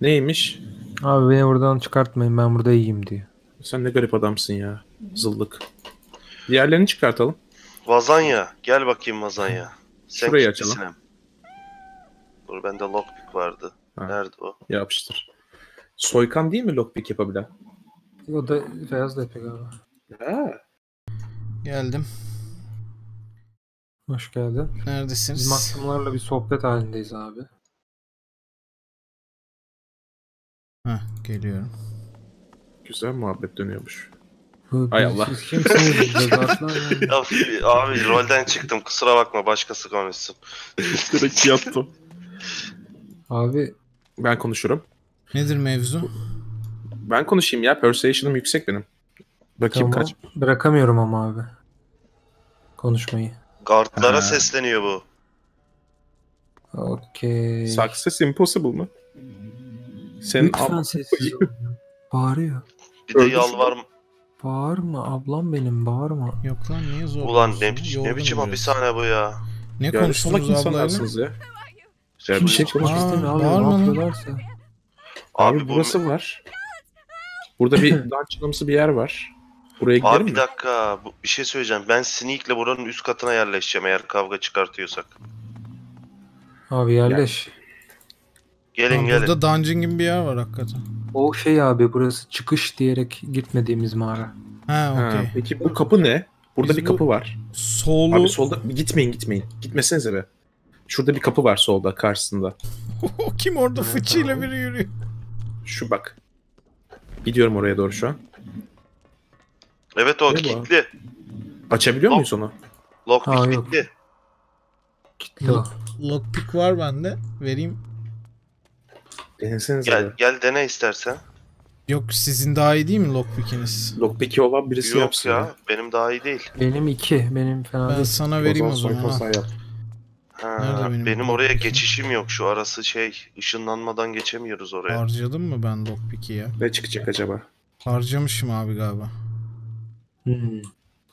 Speaker 4: Neymiş?
Speaker 5: Abi beni buradan çıkartmayın ben burada iyiyim diyor.
Speaker 4: Sen ne garip adamsın ya. Zıllık. Diğerlerini çıkartalım.
Speaker 3: Vazanya. Gel bakayım Vazanya. Sen
Speaker 4: Şurayı açalım.
Speaker 3: hem. Dur bende lockpick vardı.
Speaker 4: Ha.
Speaker 3: Nerede o?
Speaker 4: Yapıştır. Soykan değil mi lockpick yapabilen?
Speaker 5: O da beyaz da pek abi.
Speaker 4: Ha.
Speaker 2: Geldim.
Speaker 5: Hoş geldin. Biz
Speaker 2: Neredesiniz?
Speaker 5: mahkumlarla bir sohbet halindeyiz abi.
Speaker 2: Geliyorum.
Speaker 4: Güzel muhabbet dönüyormuş. Hay Allah.
Speaker 5: Siz kimsiniz?
Speaker 3: Ya, abi rolden çıktım kusura bakma başkası konuşsun.
Speaker 4: Direkt yattım.
Speaker 5: Abi
Speaker 4: Ben konuşurum.
Speaker 2: Nedir mevzu?
Speaker 4: Ben konuşayım ya. Persuasion'ım yüksek benim. Bakayım
Speaker 5: tamam.
Speaker 4: kaç.
Speaker 5: Bırakamıyorum ama abi. Konuşmayı.
Speaker 3: Guardlara
Speaker 4: Ha.
Speaker 3: sesleniyor bu.
Speaker 5: Okey.
Speaker 4: Success impossible mı? Senin
Speaker 5: Lütfen sessiz ol. Bağırıyor.
Speaker 3: Bir de
Speaker 4: Öldürsün.
Speaker 3: yalvar
Speaker 5: Bağırma ablam benim bağırma.
Speaker 2: Yok lan niye zor?
Speaker 3: Ulan ne, biçim- ne biçim hapishane bu ya.
Speaker 2: Ne
Speaker 4: yani
Speaker 2: konuştunuz
Speaker 4: insanlarsınız ya. Ya
Speaker 5: Kim
Speaker 4: bir şey
Speaker 5: şey konuşmak istemiyor abi.
Speaker 2: bağırma
Speaker 5: Ne
Speaker 2: lan.
Speaker 5: yapıyorlarsa.
Speaker 4: Abi,
Speaker 3: Abi bu-
Speaker 4: burası var. Burada bir dungeonımsı bir yer var. Buraya gidelim
Speaker 3: Abi
Speaker 4: mi?
Speaker 3: bir dakika bu, bir şey söyleyeceğim. Ben Sneak'le buranın üst katına yerleşeceğim eğer kavga çıkartıyorsak.
Speaker 5: Abi yerleş.
Speaker 3: Gelin
Speaker 2: Lan
Speaker 3: gelin.
Speaker 2: burada dungeon gibi bir yer var hakikaten.
Speaker 5: O şey abi burası çıkış diyerek gitmediğimiz mağara.
Speaker 2: Ha okey.
Speaker 4: peki bu kapı ne? Burada
Speaker 2: Biz
Speaker 4: bir
Speaker 2: bu-
Speaker 4: kapı var.
Speaker 2: Solu.
Speaker 4: Abi solda gitmeyin gitmeyin. Gitmesenize be. Şurada bir kapı var solda karşısında.
Speaker 2: Kim orada fıçıyla biri yürüyor?
Speaker 4: Şu bak. Gidiyorum oraya doğru şu an.
Speaker 3: Evet o
Speaker 4: Ne bu?
Speaker 3: kilitli.
Speaker 4: Açabiliyor
Speaker 3: Hop.
Speaker 4: muyuz onu?
Speaker 3: Lockpick kilitli.
Speaker 5: Kitli o.
Speaker 2: Lockpick var bende. Vereyim.
Speaker 4: Denesenize
Speaker 3: Gel
Speaker 4: be.
Speaker 3: gel dene istersen.
Speaker 2: Yok sizin daha iyi değil mi lockpick'iniz?
Speaker 4: Lockpick'i olan birisi
Speaker 3: Yok
Speaker 4: yapsın
Speaker 3: ya benim daha iyi değil.
Speaker 5: Benim iki. Benim fena
Speaker 2: Ben
Speaker 5: değil.
Speaker 2: sana vereyim o zaman. ha.
Speaker 4: sen yap.
Speaker 3: Ha,
Speaker 2: benim
Speaker 3: benim, oraya geçişim yok. Şu arası şey ışınlanmadan geçemiyoruz oraya.
Speaker 2: Harcadım mı ben lockpick'i ya?
Speaker 4: Ne çıkacak acaba?
Speaker 2: Harcamışım abi galiba.
Speaker 5: Hmm.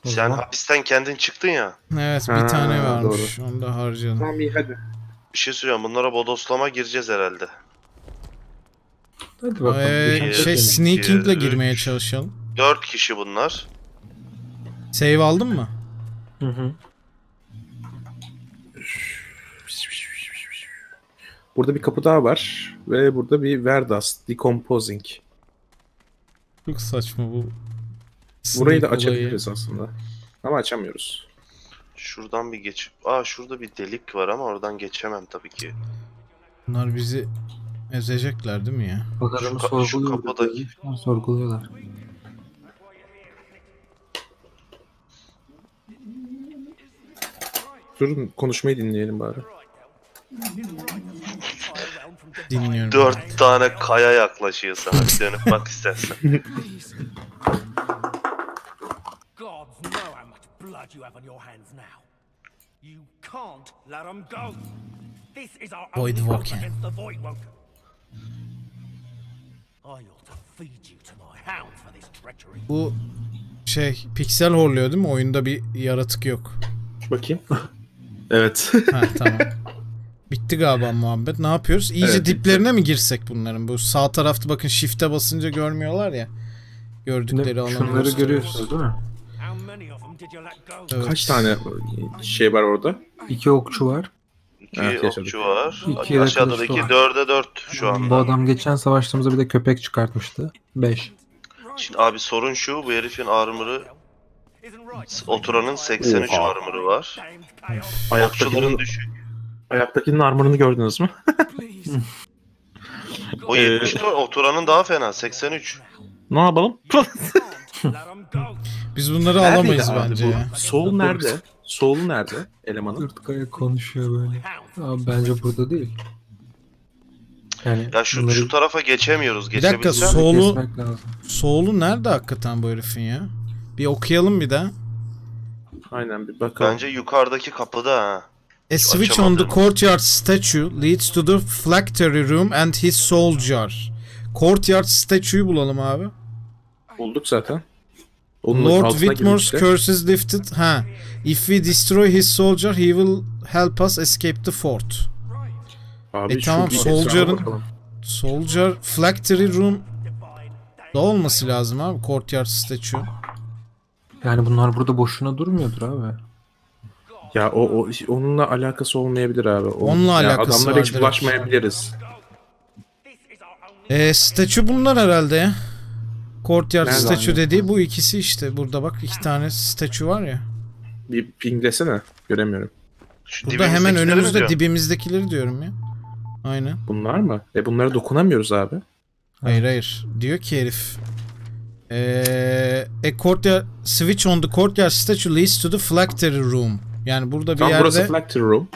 Speaker 5: O
Speaker 3: Sen
Speaker 5: zaman
Speaker 3: hapisten kendin çıktın ya.
Speaker 2: Evet bir
Speaker 4: Ha,
Speaker 2: tane varmış. Onu da harcadım.
Speaker 4: Tamam iyi hadi.
Speaker 3: Bir şey söyleyeceğim. Bunlara bodoslama gireceğiz herhalde.
Speaker 5: Hadi bakalım.
Speaker 2: Ee, şey
Speaker 3: Üç,
Speaker 2: sneaking'le
Speaker 3: üç.
Speaker 2: girmeye çalışalım.
Speaker 3: Dört kişi bunlar.
Speaker 2: Save aldın mı?
Speaker 5: Hı hı.
Speaker 4: Burada bir kapı daha var ve burada bir Verdas Decomposing.
Speaker 2: Çok saçma bu.
Speaker 4: Burayı da
Speaker 2: Snake olayı.
Speaker 4: açabiliriz aslında. Ama açamıyoruz.
Speaker 3: Şuradan bir geç. Aa şurada bir delik var ama oradan geçemem tabii ki.
Speaker 2: Bunlar bizi ezecekler değil mi ya?
Speaker 5: Bak
Speaker 3: Şu ka- şu
Speaker 5: sorguluyor.
Speaker 3: kapıdaki-
Speaker 5: Ha, Sorguluyorlar.
Speaker 4: Durun konuşmayı dinleyelim bari.
Speaker 2: Dinliyorum.
Speaker 3: Dört tane kaya yaklaşıyor sana. Bir dönüp bak istersen.
Speaker 6: Gods know how much blood you have on your hands now. You can't let them go. This is our
Speaker 2: Void
Speaker 6: only hope
Speaker 2: Walker.
Speaker 6: against the Void
Speaker 2: Bu şey piksel horluyor değil mi? Oyunda bir yaratık yok.
Speaker 4: Bakayım. evet.
Speaker 2: Ha tamam. Bitti galiba muhabbet. Ne yapıyoruz? İyice
Speaker 4: Evet, bitti.
Speaker 2: diplerine mi girsek bunların? Bu sağ tarafta bakın shift'e basınca görmüyorlar ya. Gördükleri
Speaker 5: Şimdi
Speaker 2: alanı
Speaker 5: şunları görüyorsunuz değil mi?
Speaker 2: Evet.
Speaker 4: Kaç tane şey var orada?
Speaker 5: İki okçu var.
Speaker 3: İki
Speaker 4: Evet,
Speaker 3: okçu var.
Speaker 5: İki de
Speaker 3: Aşağıda da iki. Dörde dört şu
Speaker 5: Bu
Speaker 3: anda.
Speaker 5: adam geçen savaştığımızda bir de köpek çıkartmıştı. 5.
Speaker 3: Şimdi abi sorun şu. Bu herifin armor'ı oturanın 83
Speaker 4: Oha.
Speaker 3: armor'ı var.
Speaker 4: Ayaktakinin,
Speaker 3: düşük.
Speaker 4: ayaktakinin armorunu gördünüz mü?
Speaker 3: O
Speaker 4: Ee,
Speaker 3: 74. Oturanın daha fena. 83.
Speaker 4: ne yapalım?
Speaker 2: Biz bunları
Speaker 4: Neredeydi
Speaker 2: alamayız bence
Speaker 4: bu?
Speaker 2: ya.
Speaker 4: Soul nerede? Soul nerede elemanın?
Speaker 5: Irtkaya konuşuyor böyle. Abi bence burada değil. Yani
Speaker 3: Ya şu
Speaker 5: bunları
Speaker 3: şu tarafa geçemiyoruz.
Speaker 2: Bir dakika, Soğulu-. Soul'u nerede hakikaten bu herifin ya? Bir okuyalım bir daha.
Speaker 4: Aynen bir bakalım.
Speaker 3: Bence yukarıdaki kapıda ha.
Speaker 2: A switch on the courtyard statue leads to the phylactery room and his jar. Courtyard statue'yu bulalım abi.
Speaker 4: Bulduk zaten. Onun
Speaker 2: Lord Whitmore's curse is lifted. Ha. If we destroy his soldier, he will help us escape the fort.
Speaker 4: Abi
Speaker 2: E
Speaker 4: şu
Speaker 2: tamam, Soldier'ın-. Soldier phylactery room da olması lazım abi. Courtyard statue.
Speaker 5: Yani bunlar burada boşuna durmuyordur abi.
Speaker 4: Ya o, o onunla alakası olmayabilir abi. O-
Speaker 2: Onunla
Speaker 4: ya
Speaker 2: alakası
Speaker 4: Adamlara
Speaker 2: var
Speaker 4: hiç
Speaker 2: direkt.
Speaker 4: bulaşmayabiliriz.
Speaker 2: E, statue bunlar herhalde ya. Courtyard
Speaker 4: Nerede
Speaker 2: statue
Speaker 4: abi?
Speaker 2: dediği bu ikisi işte. Burada bak iki tane statue var ya.
Speaker 4: Bir pinglesene. Göremiyorum.
Speaker 3: Şu
Speaker 2: Burada hemen önümüzde dibimizdekileri diyorum ya. Aynen.
Speaker 4: Bunlar mı? E bunlara dokunamıyoruz abi.
Speaker 2: Hayır hayır. Diyor ki herif. Eee a courtyard switch on the courtyard statue leads to the phylactery room. Yani burada bir
Speaker 4: Tam
Speaker 2: yerde
Speaker 4: burası Flactory Room.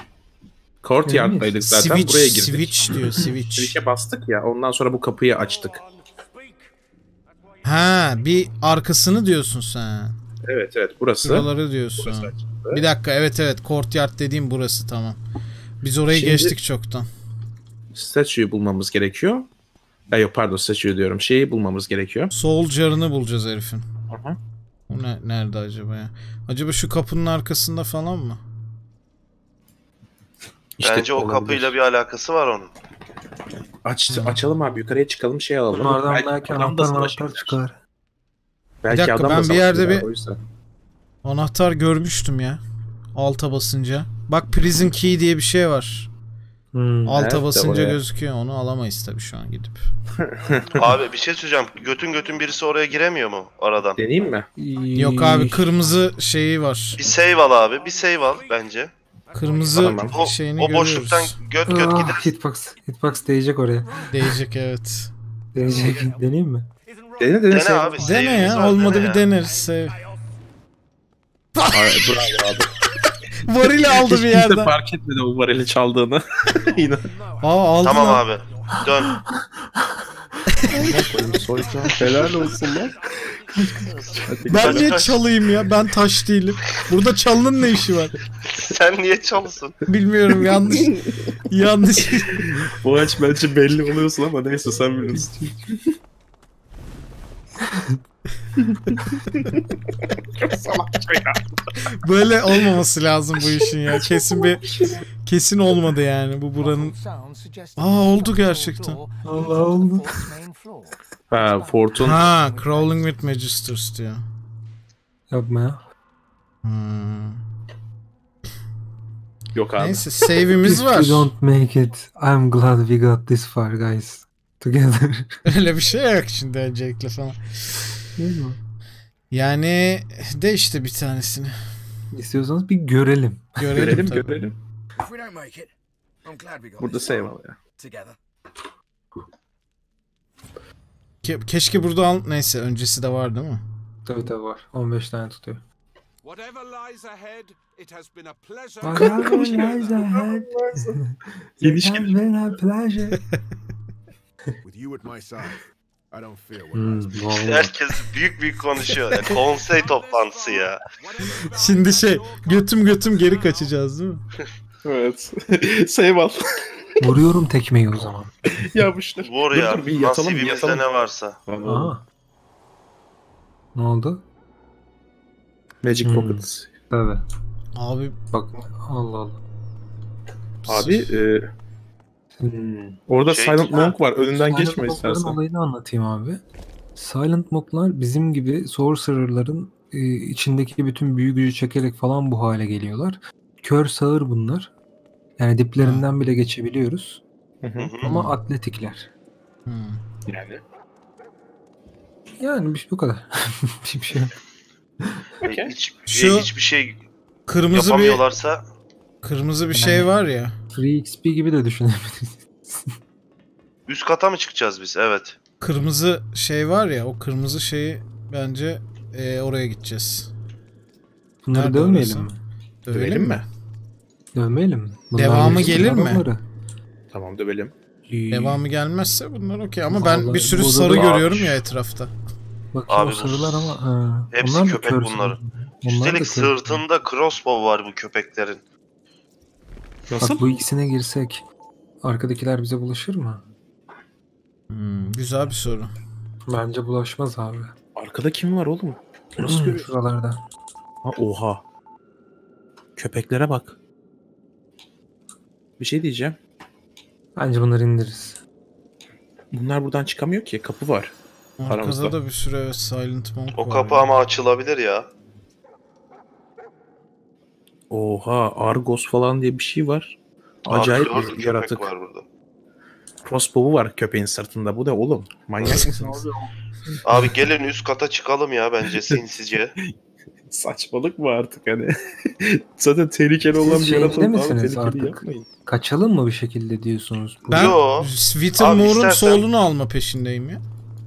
Speaker 4: Courtyard'daydık zaten.
Speaker 2: switch,
Speaker 4: Buraya girdik.
Speaker 2: switch diyor switch.
Speaker 4: Switch'e bastık ya. Ondan sonra bu kapıyı açtık.
Speaker 2: Ha bir arkasını diyorsun sen.
Speaker 4: Evet evet burası.
Speaker 2: Buraları diyorsun.
Speaker 4: Burası açıldı.
Speaker 2: Bir dakika evet evet courtyard dediğim burası tamam. Biz orayı
Speaker 4: Şimdi-
Speaker 2: geçtik çoktan.
Speaker 4: Statue'yu bulmamız gerekiyor. Ya yok pardon statue diyorum. Şeyi bulmamız gerekiyor.
Speaker 2: Soldier'ını bulacağız herifin.
Speaker 4: Aha.
Speaker 2: O ne, nerede acaba ya? Acaba şu kapının arkasında falan mı?
Speaker 4: İşte
Speaker 3: Bence o
Speaker 4: olabilir.
Speaker 3: kapıyla bir alakası var onun.
Speaker 4: Aç, açalım abi yukarıya çıkalım şey alalım.
Speaker 5: Bunlardan
Speaker 4: Belki
Speaker 5: belki anahtar anahtar çıkar.
Speaker 4: Belki
Speaker 2: Bir dakika,
Speaker 4: adam da
Speaker 2: ben bir yerde bir-. Anahtar görmüştüm ya. Alta basınca. Bak prison key diye bir şey var.
Speaker 5: Hmm.
Speaker 2: Alta
Speaker 4: Evet
Speaker 2: basınca
Speaker 4: oraya-
Speaker 2: gözüküyor. Onu alamayız tabii şu an gidip.
Speaker 3: Abi bir şey söyleyeceğim. Götün götün birisi oraya giremiyor mu aradan?
Speaker 4: Deneyeyim mi?
Speaker 2: Yok abi kırmızı şeyi var.
Speaker 3: Bir save al abi. Bir save al bence.
Speaker 2: Kırmızı.
Speaker 3: O,
Speaker 2: şeyini
Speaker 3: o
Speaker 2: görüyoruz.
Speaker 3: boşluktan göt göt
Speaker 5: Ah,
Speaker 3: gider.
Speaker 5: hitbox. Hitbox değecek oraya.
Speaker 2: Değecek evet.
Speaker 5: Değecek. Deneyeyim mi?
Speaker 4: Dene dene.
Speaker 3: Dene
Speaker 4: sen.
Speaker 3: abi.
Speaker 2: Dene ya. Olmadı
Speaker 3: dene
Speaker 2: bir deneriz. Sev.
Speaker 4: Bravo abi.
Speaker 2: Varil aldı
Speaker 4: Hiç
Speaker 2: bir
Speaker 4: kimse
Speaker 2: yerden.
Speaker 4: fark etmedi o varili çaldığını. Yine.
Speaker 2: Aa aldı
Speaker 3: Tamam
Speaker 2: lan.
Speaker 3: abi. Dön.
Speaker 4: Helal olsun lan.
Speaker 2: Ben niye çalayım ya? Ben taş değilim. Burada çalının ne işi var?
Speaker 3: Sen niye çalsın?
Speaker 2: Bilmiyorum yanlış. yanlış.
Speaker 4: Bu aç bence belli oluyorsun ama neyse sen bilirsin.
Speaker 2: Böyle olmaması lazım bu işin ya. Kesin bir kesin olmadı yani bu buranın. Aa, oldu gerçekten.
Speaker 5: Allah oldu.
Speaker 4: Ha Fortun
Speaker 2: Ha, Crawling with Magisters diyor.
Speaker 5: Yapma ya.
Speaker 2: Hmm.
Speaker 4: Yok abi.
Speaker 2: Neyse save'imiz
Speaker 5: If
Speaker 2: var.
Speaker 5: we don't make it, I'm glad we got this far guys. Together.
Speaker 2: Öyle bir şey yok şimdi öncelikle sana.
Speaker 5: Değil mi?
Speaker 2: Yani de işte bir tanesini.
Speaker 5: İstiyorsanız bir görelim.
Speaker 2: Görelim,
Speaker 4: Görelim
Speaker 2: tabii.
Speaker 4: görelim.
Speaker 6: If we don't make it, I'm glad we got
Speaker 4: Burada save
Speaker 6: far
Speaker 4: al ya.
Speaker 2: Ke- keşke burada al... Neyse öncesi de var değil mi?
Speaker 5: Tabii tabii var. 15 tane tutuyor.
Speaker 6: Whatever lies ahead, it has been a pleasure.
Speaker 5: Whatever lies ahead, it has been a pleasure.
Speaker 6: With you at my side, I don't fear what
Speaker 5: Hmm.
Speaker 3: Herkes büyük büyük konuşuyor. Yani konsey toplantısı ya.
Speaker 2: Şimdi şey götüm götüm geri kaçacağız değil mi?
Speaker 4: Evet. save al.
Speaker 5: Vuruyorum tekmeyi o zaman.
Speaker 4: Yapmışlar.
Speaker 3: Vur
Speaker 4: Dur,
Speaker 3: ya.
Speaker 4: dur, bir yatalım, bir
Speaker 3: Nasibimizde
Speaker 4: yatalım.
Speaker 3: ne varsa.
Speaker 5: Aa. Ne oldu?
Speaker 4: Magic
Speaker 5: Hmm.
Speaker 4: Pockets.
Speaker 5: Tabii.
Speaker 2: Abi
Speaker 5: Bak Allah Allah.
Speaker 4: Abi e,
Speaker 5: Hmm.
Speaker 4: orada
Speaker 3: Şey-
Speaker 4: Silent Monk var. Önünden
Speaker 5: Silent
Speaker 4: geçme
Speaker 5: Monk'ların
Speaker 4: istersen.
Speaker 5: olayını anlatayım abi. Silent Monk'lar bizim gibi Sorcerer'ların e, içindeki bütün büyü gücü çekerek falan bu hale geliyorlar. Kör sağır bunlar. Yani diplerinden bile geçebiliyoruz. Ama atletikler.
Speaker 2: hmm.
Speaker 4: Yani.
Speaker 5: Yani bir şey bu kadar. bir şey yok.
Speaker 3: Hiç,
Speaker 2: Şu-
Speaker 3: hiçbir şey
Speaker 2: kırmızı bir
Speaker 3: yapamıyorlarsa
Speaker 2: kırmızı bir şey var ya.
Speaker 5: Free XP gibi de düşünebiliriz.
Speaker 3: üst kata mı çıkacağız biz? Evet.
Speaker 2: Kırmızı şey var ya o kırmızı şeyi bence e, oraya gideceğiz.
Speaker 5: Bunları
Speaker 2: Nerede
Speaker 5: dövmeyelim
Speaker 2: orası?
Speaker 5: mi?
Speaker 2: Dövelim mi?
Speaker 5: Dövmeyelim mi? Bunlar
Speaker 2: Devamı gelir mi?
Speaker 5: adamları.
Speaker 4: Tamam dövelim.
Speaker 2: Devamı gelmezse bunlar okey ama ben
Speaker 5: Vallahi
Speaker 2: bir sürü
Speaker 5: bu
Speaker 2: sarı
Speaker 5: odada-
Speaker 2: görüyorum ya etrafta.
Speaker 5: Bakayım
Speaker 3: Abi
Speaker 5: o
Speaker 3: bu
Speaker 5: sarılar ama ha,
Speaker 3: hepsi
Speaker 5: onlar da
Speaker 3: köpek
Speaker 5: kör
Speaker 3: bunların.
Speaker 5: Onlar da
Speaker 3: Üstelik
Speaker 5: kör.
Speaker 3: sırtında crossbow var bu köpeklerin.
Speaker 4: Nasıl?
Speaker 5: Bak bu ikisine girsek arkadakiler bize bulaşır mı?
Speaker 2: Hmm, güzel bir soru.
Speaker 5: Bence bulaşmaz abi.
Speaker 4: Arkada kim var oğlum? Nasıl görüyorsun?
Speaker 5: Şuralarda.
Speaker 4: Ha, oha. Köpeklere bak. Bir şey diyeceğim.
Speaker 5: Bence bunları indiririz.
Speaker 4: Bunlar buradan çıkamıyor ki. Kapı var.
Speaker 2: Arkada
Speaker 4: Aramızda.
Speaker 2: da bir sürü evet, Silent Monk
Speaker 3: O
Speaker 2: var.
Speaker 3: kapı
Speaker 2: ya.
Speaker 3: ama açılabilir ya.
Speaker 4: Oha. Argos falan diye bir şey var.
Speaker 3: Abi,
Speaker 4: Acayip
Speaker 3: kör
Speaker 4: bir yaratık.
Speaker 3: var burada.
Speaker 4: Crossbow'u var köpeğin sırtında. Bu ne oğlum? Manyak mısınız?
Speaker 3: Abi gelin üst kata çıkalım ya bence sinsice.
Speaker 4: Saçmalık mı artık hani? Zaten tehlikeli olan
Speaker 5: Siz
Speaker 4: bir yaratık.
Speaker 5: şeyde
Speaker 4: Abi,
Speaker 5: misiniz
Speaker 4: tehlikeli
Speaker 5: artık?
Speaker 4: yapmayın.
Speaker 5: Kaçalım mı bir şekilde diyorsunuz?
Speaker 2: Ben
Speaker 3: Yo.
Speaker 2: Whittle
Speaker 3: Abi
Speaker 2: Moore'un
Speaker 3: istersen-
Speaker 2: soul'unu alma peşindeyim ya.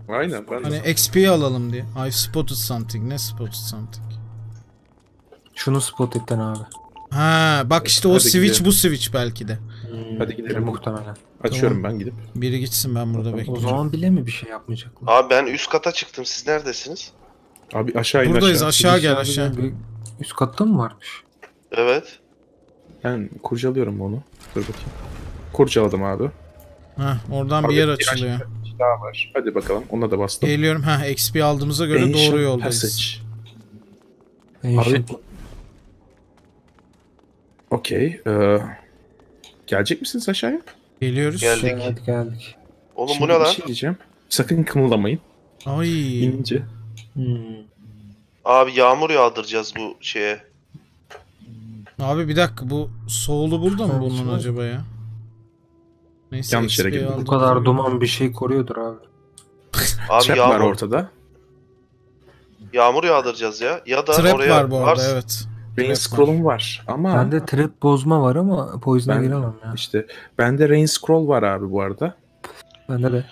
Speaker 4: Aynen ben de.
Speaker 2: Hani XP'yi alalım diye. I spotted something. Ne spotted something?
Speaker 5: Şunu spot etten abi.
Speaker 2: Ha bak işte o
Speaker 4: Hadi
Speaker 2: switch
Speaker 4: gidelim.
Speaker 2: bu switch belki de.
Speaker 4: Hadi gidelim.
Speaker 5: Muhtemelen.
Speaker 4: Açıyorum ben gidip.
Speaker 2: Biri gitsin ben burada
Speaker 5: O
Speaker 2: bekleyeceğim.
Speaker 5: zaman bile mi bir şey yapmayacaklar?
Speaker 3: Abi ben üst kata çıktım. Siz neredesiniz?
Speaker 4: Abi aşağı in
Speaker 2: Buradayız
Speaker 4: aşağı.
Speaker 2: aşağı gel aşağı.
Speaker 5: bir- Üst katta mı varmış?
Speaker 3: Evet.
Speaker 4: Ben kurcalıyorum onu. Dur bakayım. Kurcaladım abi.
Speaker 2: Ha oradan bir
Speaker 4: Abi,
Speaker 2: yer
Speaker 4: bir
Speaker 2: açılıyor.
Speaker 4: Daha var. Hadi bakalım. Ona da bastım.
Speaker 2: Geliyorum. Ha XP aldığımıza göre
Speaker 4: Ancient
Speaker 2: doğru yoldayız.
Speaker 4: Passage.
Speaker 5: Ancient.
Speaker 4: Okey. ee, gelecek misiniz aşağıya?
Speaker 2: Geliyoruz.
Speaker 3: Geldik.
Speaker 5: Geldik geldik.
Speaker 3: Oğlum
Speaker 4: Şimdi
Speaker 3: bu ne
Speaker 4: bir
Speaker 3: lan?
Speaker 4: şey diyeceğim. Sakın kımıldamayın.
Speaker 2: Ay.
Speaker 4: İnince.
Speaker 5: Hmm.
Speaker 3: Abi yağmur yağdıracağız bu şeye.
Speaker 2: Abi bir dakika bu soul'u burada mı bunun acaba ya? Neyse
Speaker 4: Yanlış yere
Speaker 2: XP
Speaker 4: girdim.
Speaker 5: Bu kadar duman bir şey koruyordur abi.
Speaker 3: Abi
Speaker 4: Trap var
Speaker 3: yağmur,
Speaker 4: ortada.
Speaker 3: yağmur yağdıracağız ya. Ya da
Speaker 2: Trap
Speaker 3: oraya
Speaker 2: var bu arada
Speaker 3: varsa-
Speaker 2: evet.
Speaker 4: Rain Scroll'um var. Ama
Speaker 5: Bende trap bozma var ama poison'a
Speaker 4: Ben-
Speaker 5: giremem ya.
Speaker 4: işte bende Rain Scroll var abi bu arada.
Speaker 5: Bende de.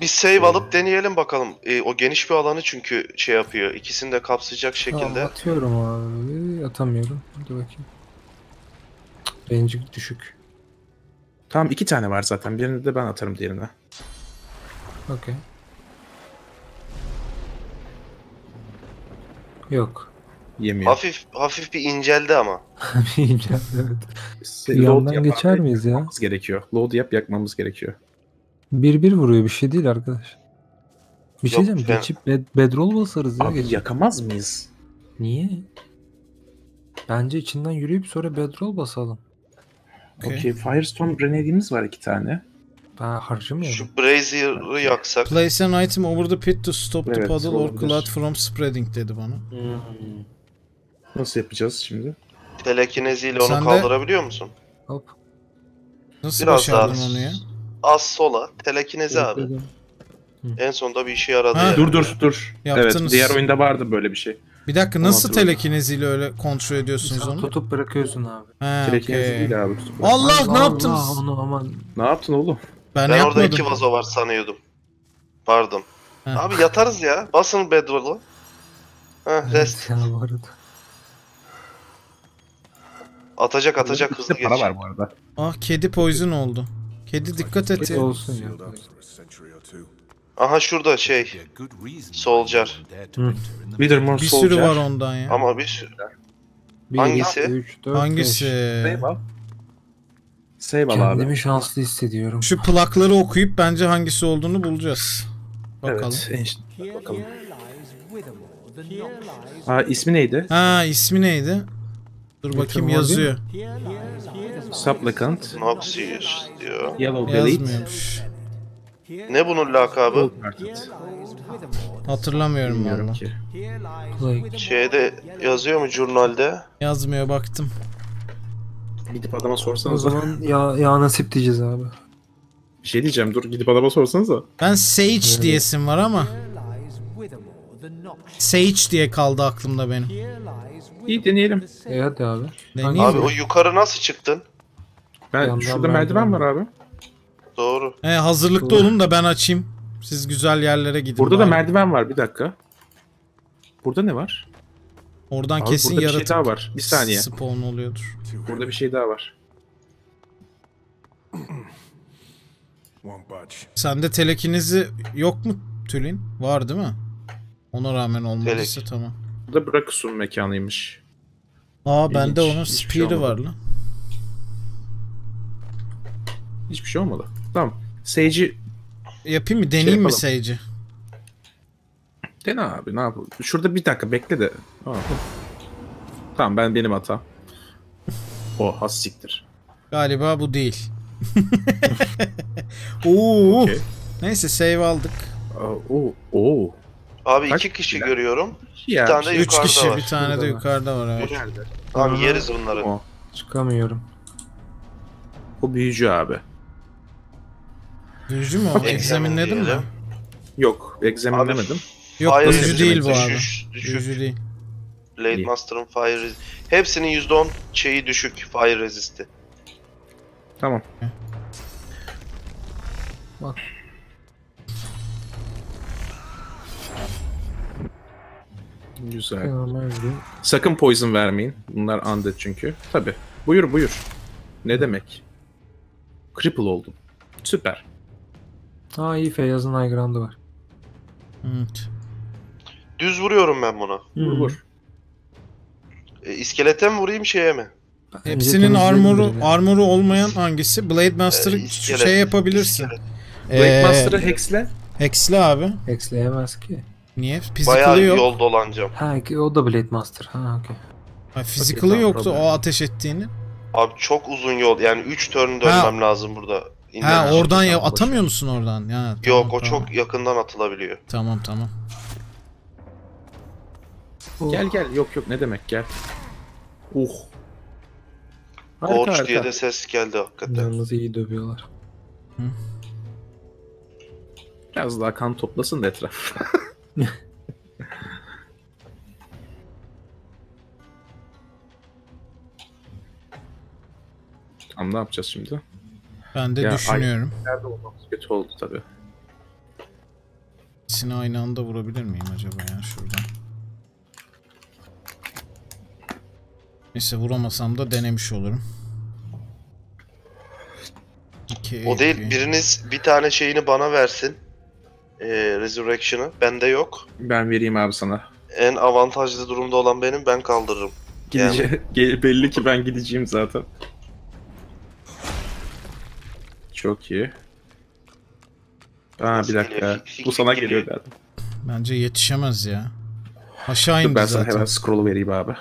Speaker 3: Bir save alıp deneyelim bakalım. Ee, o geniş bir alanı çünkü şey yapıyor. İkisini de kapsayacak şekilde.
Speaker 5: Tamam, atıyorum abi. Atamıyorum. Hadi bakayım. Range düşük.
Speaker 4: Tamam iki tane var zaten. Birini de ben atarım diğerine.
Speaker 5: Okey. Yok.
Speaker 4: Yemiyor.
Speaker 3: Hafif hafif bir inceldi ama.
Speaker 5: Yiyeceğim evet.
Speaker 4: Se-
Speaker 5: Bir
Speaker 4: load
Speaker 5: yandan geçer
Speaker 4: abi,
Speaker 5: miyiz ya?
Speaker 4: gerekiyor. Load yap yakmamız gerekiyor.
Speaker 5: Bir bir vuruyor bir şey değil arkadaş. Bir şey diyeceğim.
Speaker 3: ben-
Speaker 5: Geçip bed bedroll basarız ya.
Speaker 4: Abi
Speaker 5: geçip.
Speaker 4: yakamaz mıyız?
Speaker 5: Niye? Bence içinden yürüyüp sonra bedroll basalım.
Speaker 2: Okey.
Speaker 4: Okey. Firestorm Grenade'imiz var iki tane.
Speaker 5: Ben harcamıyorum.
Speaker 3: Şu Brazier'ı yaksak.
Speaker 2: Place an item over the pit to stop the
Speaker 4: Evet,
Speaker 2: puddle or cloud from spreading dedi bana.
Speaker 5: Hmm.
Speaker 4: Nasıl yapacağız şimdi?
Speaker 3: Telekineziyle onu
Speaker 2: Sen de-
Speaker 3: kaldırabiliyor musun?
Speaker 5: Hop.
Speaker 2: Nasıl
Speaker 3: Biraz
Speaker 2: başardın
Speaker 3: daha.
Speaker 2: onu ya?
Speaker 3: Az sola. Telekinezi abi. En sonunda bir işe yaradı.
Speaker 2: Ha,
Speaker 3: yani.
Speaker 4: Dur dur dur.
Speaker 2: Yaptınız.
Speaker 4: Evet diğer oyunda vardı böyle bir şey.
Speaker 2: Bir dakika nasıl
Speaker 4: hatırladım.
Speaker 2: telekineziyle öyle kontrol ediyorsunuz
Speaker 5: Sen
Speaker 2: onu?
Speaker 5: tutup bırakıyorsun abi.
Speaker 2: Ha,
Speaker 4: Telekinezi
Speaker 2: okey.
Speaker 4: değil abi.
Speaker 2: Allah ne
Speaker 5: Allah,
Speaker 2: yaptınız?
Speaker 5: Onu aman.
Speaker 4: Ne yaptın oğlum?
Speaker 2: Ben,
Speaker 3: Ben orada
Speaker 2: yapmadım.
Speaker 3: iki vazo var sanıyordum. Pardon.
Speaker 2: Ha.
Speaker 3: Abi yatarız ya. Basın bedroll'u. Heh rest.
Speaker 5: Ya bu arada.
Speaker 3: Atacak atacak hızlı
Speaker 4: İşte para
Speaker 3: geç.
Speaker 4: var bu arada.
Speaker 2: Ah kedi poison oldu. Kedi dikkat et
Speaker 5: Kedi
Speaker 2: ya.
Speaker 5: olsun ya.
Speaker 3: Aha şurada şey. Soldier.
Speaker 4: Leadermore
Speaker 2: Bir
Speaker 4: Soldier.
Speaker 2: sürü var ondan ya.
Speaker 3: Ama bir sürü.
Speaker 5: 1,
Speaker 3: Hangisi?
Speaker 5: 3, 4,
Speaker 2: Hangisi?
Speaker 4: Save al. Save al abi.
Speaker 5: Kendimi şanslı hissediyorum.
Speaker 2: Şu plakları okuyup bence hangisi olduğunu bulacağız. Bakalım.
Speaker 4: Evet. Bakalım. Ha ismi neydi?
Speaker 2: Ha ismi neydi? Dur bakayım yazıyor.
Speaker 4: Supplicant.
Speaker 3: Noxious diyor.
Speaker 4: Yellow Bellied.
Speaker 3: Ne bunun lakabı?
Speaker 2: Hatırlamıyorum valla.
Speaker 3: Şeyde yazıyor mu jurnalde?
Speaker 2: Yazmıyor baktım.
Speaker 4: Gidip adama
Speaker 5: O
Speaker 4: sorsanız
Speaker 5: zaman ya, ya nasip diyeceğiz abi.
Speaker 4: Bir şey diyeceğim dur gidip adama sorsanız da.
Speaker 2: Ben Sage diyesim var ama. Sage diye kaldı aklımda benim.
Speaker 4: İyi deneyelim.
Speaker 5: E hadi abi.
Speaker 2: Deneyeyim
Speaker 3: Abi
Speaker 2: mi?
Speaker 3: o yukarı nasıl çıktın?
Speaker 4: Ben
Speaker 5: Yandan
Speaker 4: şurada merdiven
Speaker 5: merdiven
Speaker 4: var abi.
Speaker 3: Doğru.
Speaker 2: He, hazırlıklı
Speaker 5: Doğru.
Speaker 2: olun da ben açayım. Siz güzel yerlere gidin.
Speaker 4: Burada da
Speaker 2: bari.
Speaker 4: merdiven var bir dakika. Burada ne var?
Speaker 2: Oradan
Speaker 4: Abi
Speaker 2: kesin
Speaker 4: burada bir şey
Speaker 2: yaratık
Speaker 4: daha var. Bir saniye.
Speaker 2: spawn oluyordur.
Speaker 4: Burada bir şey daha var.
Speaker 2: Sende telekinezi yok mu Tülin? Var değil mi? Ona rağmen olmadıysa
Speaker 3: Telek.
Speaker 2: tamam.
Speaker 4: Da Brakus'un mekanıymış.
Speaker 2: Aa bende onun
Speaker 4: hiçbir şey
Speaker 2: spear'ı var lan.
Speaker 4: Hiçbir şey olmadı. Tamam. Sage'i
Speaker 2: Yapayım mı? Deneyeyim mi
Speaker 4: yapalım.
Speaker 2: Sage'i?
Speaker 4: dene abi ne yapalım. Şurada bir dakika bekle de. Aa. Tamam ben benim hatam. O has siktir.
Speaker 2: Galiba bu değil. Oo.
Speaker 4: Okey.
Speaker 2: Neyse save aldık.
Speaker 4: Oo. Oo.
Speaker 3: Abi
Speaker 4: Kaç
Speaker 3: iki kişi
Speaker 4: kişiler? Ya,
Speaker 3: tane de
Speaker 2: Üç
Speaker 3: yukarıda
Speaker 2: kişi
Speaker 3: var.
Speaker 2: bir tane de yukarıda var evet.
Speaker 4: Nerede?
Speaker 3: Tamam
Speaker 5: Aha.
Speaker 3: yeriz bunları.
Speaker 4: O.
Speaker 5: Çıkamıyorum.
Speaker 4: O büyücü abi.
Speaker 2: Büyücü mü o?
Speaker 3: Examine
Speaker 2: Examinledin mi?
Speaker 3: diyelim.
Speaker 4: Yok. Examine'lemedim.
Speaker 2: Yok
Speaker 3: Fire
Speaker 2: büyücü değil bu abi.
Speaker 3: düşük.
Speaker 2: Büyücü değil.
Speaker 3: Blade. Master'ın Fire Res- Hepsinin %10 şeyi düşük Fire Resist'i.
Speaker 4: Tamam.
Speaker 5: Bak.
Speaker 4: Güzel. Sakın poison vermeyin. Bunlar undead çünkü. Tabi. Buyur buyur. Ne demek? Cripple oldum. Süper.
Speaker 5: Ha iyi Feyyaz'ın high ground'u var.
Speaker 2: Evet.
Speaker 3: Düz vuruyorum ben buna.
Speaker 4: Vur vur.
Speaker 3: E, iskelete mi vurayım şeye mi?
Speaker 5: Bence
Speaker 2: Hepsinin
Speaker 5: temizleyelim
Speaker 2: armoru armoru olmayan hangisi? Blade Master'ı
Speaker 3: Ee, iskelet,
Speaker 2: şey yapabilirsin.
Speaker 3: iskelet.
Speaker 4: Blade
Speaker 2: Ee,
Speaker 4: Master'ı hexle.
Speaker 2: Hexli abi.
Speaker 5: Hexleyemez ki.
Speaker 2: Niye?
Speaker 3: Bayağı
Speaker 2: Physical'ı yok.
Speaker 3: yol dolanacağım.
Speaker 5: Ha ki o da Blade Master. Ha okey.
Speaker 2: Ha, physical'ı
Speaker 4: tamam,
Speaker 2: yoktu
Speaker 4: problem.
Speaker 2: o ateş ettiğini.
Speaker 3: Abi çok uzun yol. Yani 3 turn
Speaker 2: Ha.
Speaker 3: dönmem lazım burada. İnmek
Speaker 2: Ha oradan ya atamıyor musun oradan? Ya,
Speaker 3: Yok
Speaker 2: tamam,
Speaker 3: o
Speaker 2: tamam.
Speaker 3: çok yakından atılabiliyor.
Speaker 2: Tamam tamam.
Speaker 4: Gel gel. Yok yok ne demek gel. Uh.
Speaker 3: Coach diye de ses geldi hakikaten.
Speaker 5: Yalnız iyi dövüyorlar.
Speaker 4: Biraz daha kan toplasın da etraf. tamam ne yapacağız şimdi?
Speaker 2: Ben de
Speaker 4: Ya,
Speaker 2: düşünüyorum.
Speaker 4: Nerede olmamız kötü oldu tabi.
Speaker 2: İkisini aynı anda vurabilir miyim acaba ya şuradan? Neyse vuramasam da denemiş olurum. İki,
Speaker 3: O değil
Speaker 2: iki.
Speaker 3: biriniz bir tane şeyini bana versin. Ee, Resurrection'ı. Bende yok.
Speaker 4: Ben vereyim abi sana.
Speaker 3: En avantajlı durumda olan benim ben kaldırırım.
Speaker 4: Gidece Gel- belli ki ben gideceğim zaten. Çok iyi. Aa bir dakika.
Speaker 3: geliyor? Fik-
Speaker 4: Bu sana geliyor galiba.
Speaker 2: Bence yetişemez ya. Aşağı indi
Speaker 4: ben sana
Speaker 2: zaten.
Speaker 4: hemen scroll'u vereyim abi.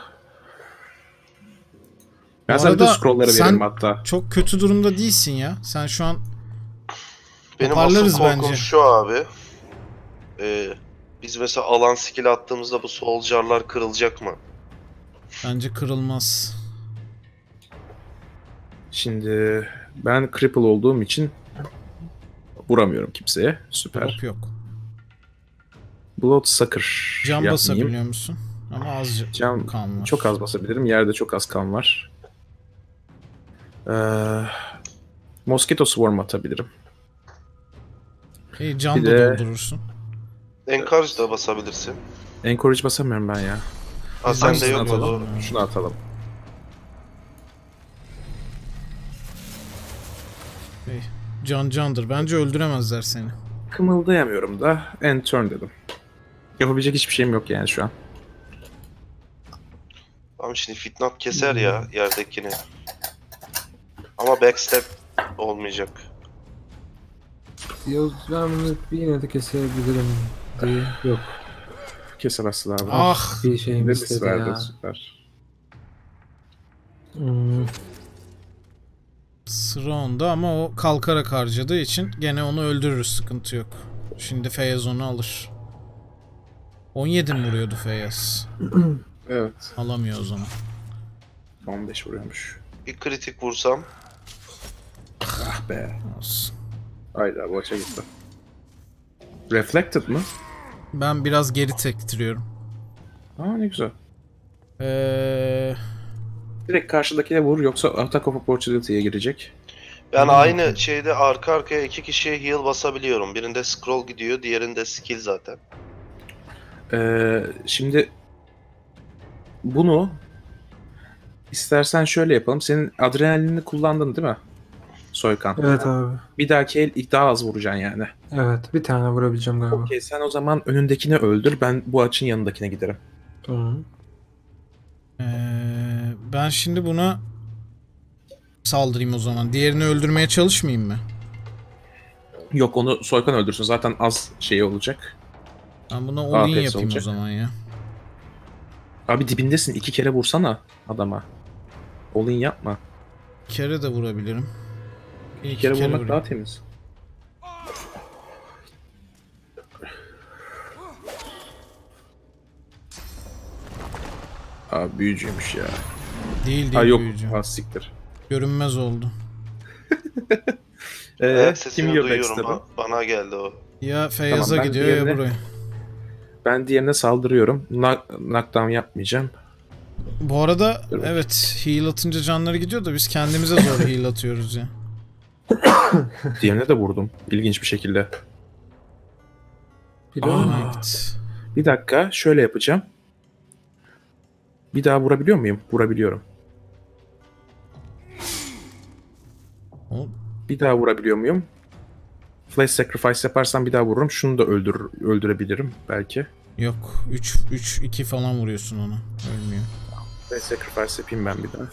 Speaker 4: Ben
Speaker 2: Bu
Speaker 4: sana scroll'ları
Speaker 2: sen-
Speaker 4: veririm hatta.
Speaker 2: Çok kötü durumda değilsin ya. Sen şu an
Speaker 3: Benim asıl korkum
Speaker 2: bence.
Speaker 3: şu abi. Ee, biz mesela alan skill attığımızda bu soldier'lar kırılacak mı?
Speaker 2: Bence kırılmaz.
Speaker 4: Şimdi ben cripple olduğum için vuramıyorum kimseye. Süper.
Speaker 2: Yok yok.
Speaker 4: Bloodsucker
Speaker 2: Cam
Speaker 4: yapmayayım.
Speaker 2: basabiliyor musun? Ama azıcık
Speaker 4: Cam
Speaker 2: kan var.
Speaker 4: çok az basabilirim. Yerde çok az kan var. Ee, Mosquito Swarm atabilirim.
Speaker 2: İyi can
Speaker 4: Bir
Speaker 2: da
Speaker 4: de-
Speaker 2: doldurursun.
Speaker 3: Encourage da basabilirsin.
Speaker 4: Encourage basamıyorum ben ya.
Speaker 3: Ha sende yok o
Speaker 4: atalım?
Speaker 3: doğru.
Speaker 4: Şunu atalım.
Speaker 2: İyi. Can candır. Bence öldüremezler seni.
Speaker 4: Kımıldayamıyorum da end turn dedim. Yapabilecek hiçbir şeyim yok yani şu an.
Speaker 3: Tamam şimdi fitnat keser ya yerdekini. Ama backstep olmayacak.
Speaker 5: Ya ben bunu yine de kesebilirim diye. Yok.
Speaker 4: Kesemezsin abi.
Speaker 2: Ah!
Speaker 5: Bir şeyim
Speaker 4: Demis
Speaker 5: istedi
Speaker 4: verdi
Speaker 5: ya.
Speaker 4: süper.
Speaker 5: Hmm,
Speaker 2: Sıra onda ama o kalkarak harcadığı için gene onu öldürürüz. Sıkıntı yok. Şimdi Feyyaz onu alır. 17 mi vuruyordu Feyyaz?
Speaker 4: Evet.
Speaker 2: Alamıyor o zaman.
Speaker 4: 15 vuruyormuş.
Speaker 3: Bir kritik vursam
Speaker 4: Ah be.
Speaker 2: Olsun.
Speaker 4: Hayda bu açı gitti. Reflected mı?
Speaker 2: Ben biraz geri tektiriyorum.
Speaker 4: Aa ne güzel.
Speaker 2: Ee,
Speaker 4: Direkt karşıdakine vur yoksa attack of opportunity'ye girecek.
Speaker 3: ben
Speaker 2: Hmm.
Speaker 3: aynı şeyde arka arkaya iki kişiye heal basabiliyorum. Birinde scroll gidiyor, diğerinde skill zaten.
Speaker 4: Ee, şimdi bunu istersen şöyle yapalım. Senin adrenalini kullandın değil mi? Soykan.
Speaker 5: Evet abi.
Speaker 4: Bir dahaki el daha az vuracaksın yani.
Speaker 5: Evet. Bir tane vurabileceğim galiba.
Speaker 4: Okey sen o zaman önündekini öldür. Ben bu açın yanındakine giderim.
Speaker 5: Tamam.
Speaker 2: ee, ben şimdi buna saldırayım o zaman. Diğerini öldürmeye çalışmayayım mı?
Speaker 4: Yok onu Soykan öldürsün. Zaten az şey olacak.
Speaker 2: Ben buna
Speaker 4: Afiyet
Speaker 2: all-in yapayım
Speaker 4: olacak.
Speaker 2: o zaman ya.
Speaker 4: Abi dibindesin. iki kere vursana adama. Olin yapma.
Speaker 2: Bir kere de vurabilirim. Bir
Speaker 4: Bir kere vurmak
Speaker 2: vurayım.
Speaker 4: daha temiz. Abi büyücüymüş ya.
Speaker 2: Değil değil
Speaker 4: Ha yok.
Speaker 2: büyücü.
Speaker 4: Ha siktir.
Speaker 2: Görünmez oldu.
Speaker 4: Ee,
Speaker 3: Ayak
Speaker 4: kim yiyor
Speaker 3: duyuyorum. Ba- bana geldi o.
Speaker 2: Ya Feyyaz'a
Speaker 4: Tamam,
Speaker 2: gidiyor ya
Speaker 4: diğerine-
Speaker 2: buraya.
Speaker 4: Ben diğerine saldırıyorum. Knock- knockdown yapmayacağım.
Speaker 2: Bu arada
Speaker 4: Dur
Speaker 2: evet heal atınca canları gidiyor da biz kendimize zor heal atıyoruz ya.
Speaker 4: Diğerine de vurdum. İlginç bir şekilde.
Speaker 2: Evet.
Speaker 4: Bir dakika şöyle yapacağım. Bir daha vurabiliyor muyum? Vurabiliyorum. Bir daha vurabiliyor muyum? Flash sacrifice yaparsam bir daha vururum. Şunu da öldür öldürebilirim belki.
Speaker 2: Yok 3 3 2 falan vuruyorsun ona. Ölmüyor.
Speaker 4: Flash sacrifice yapayım ben bir daha.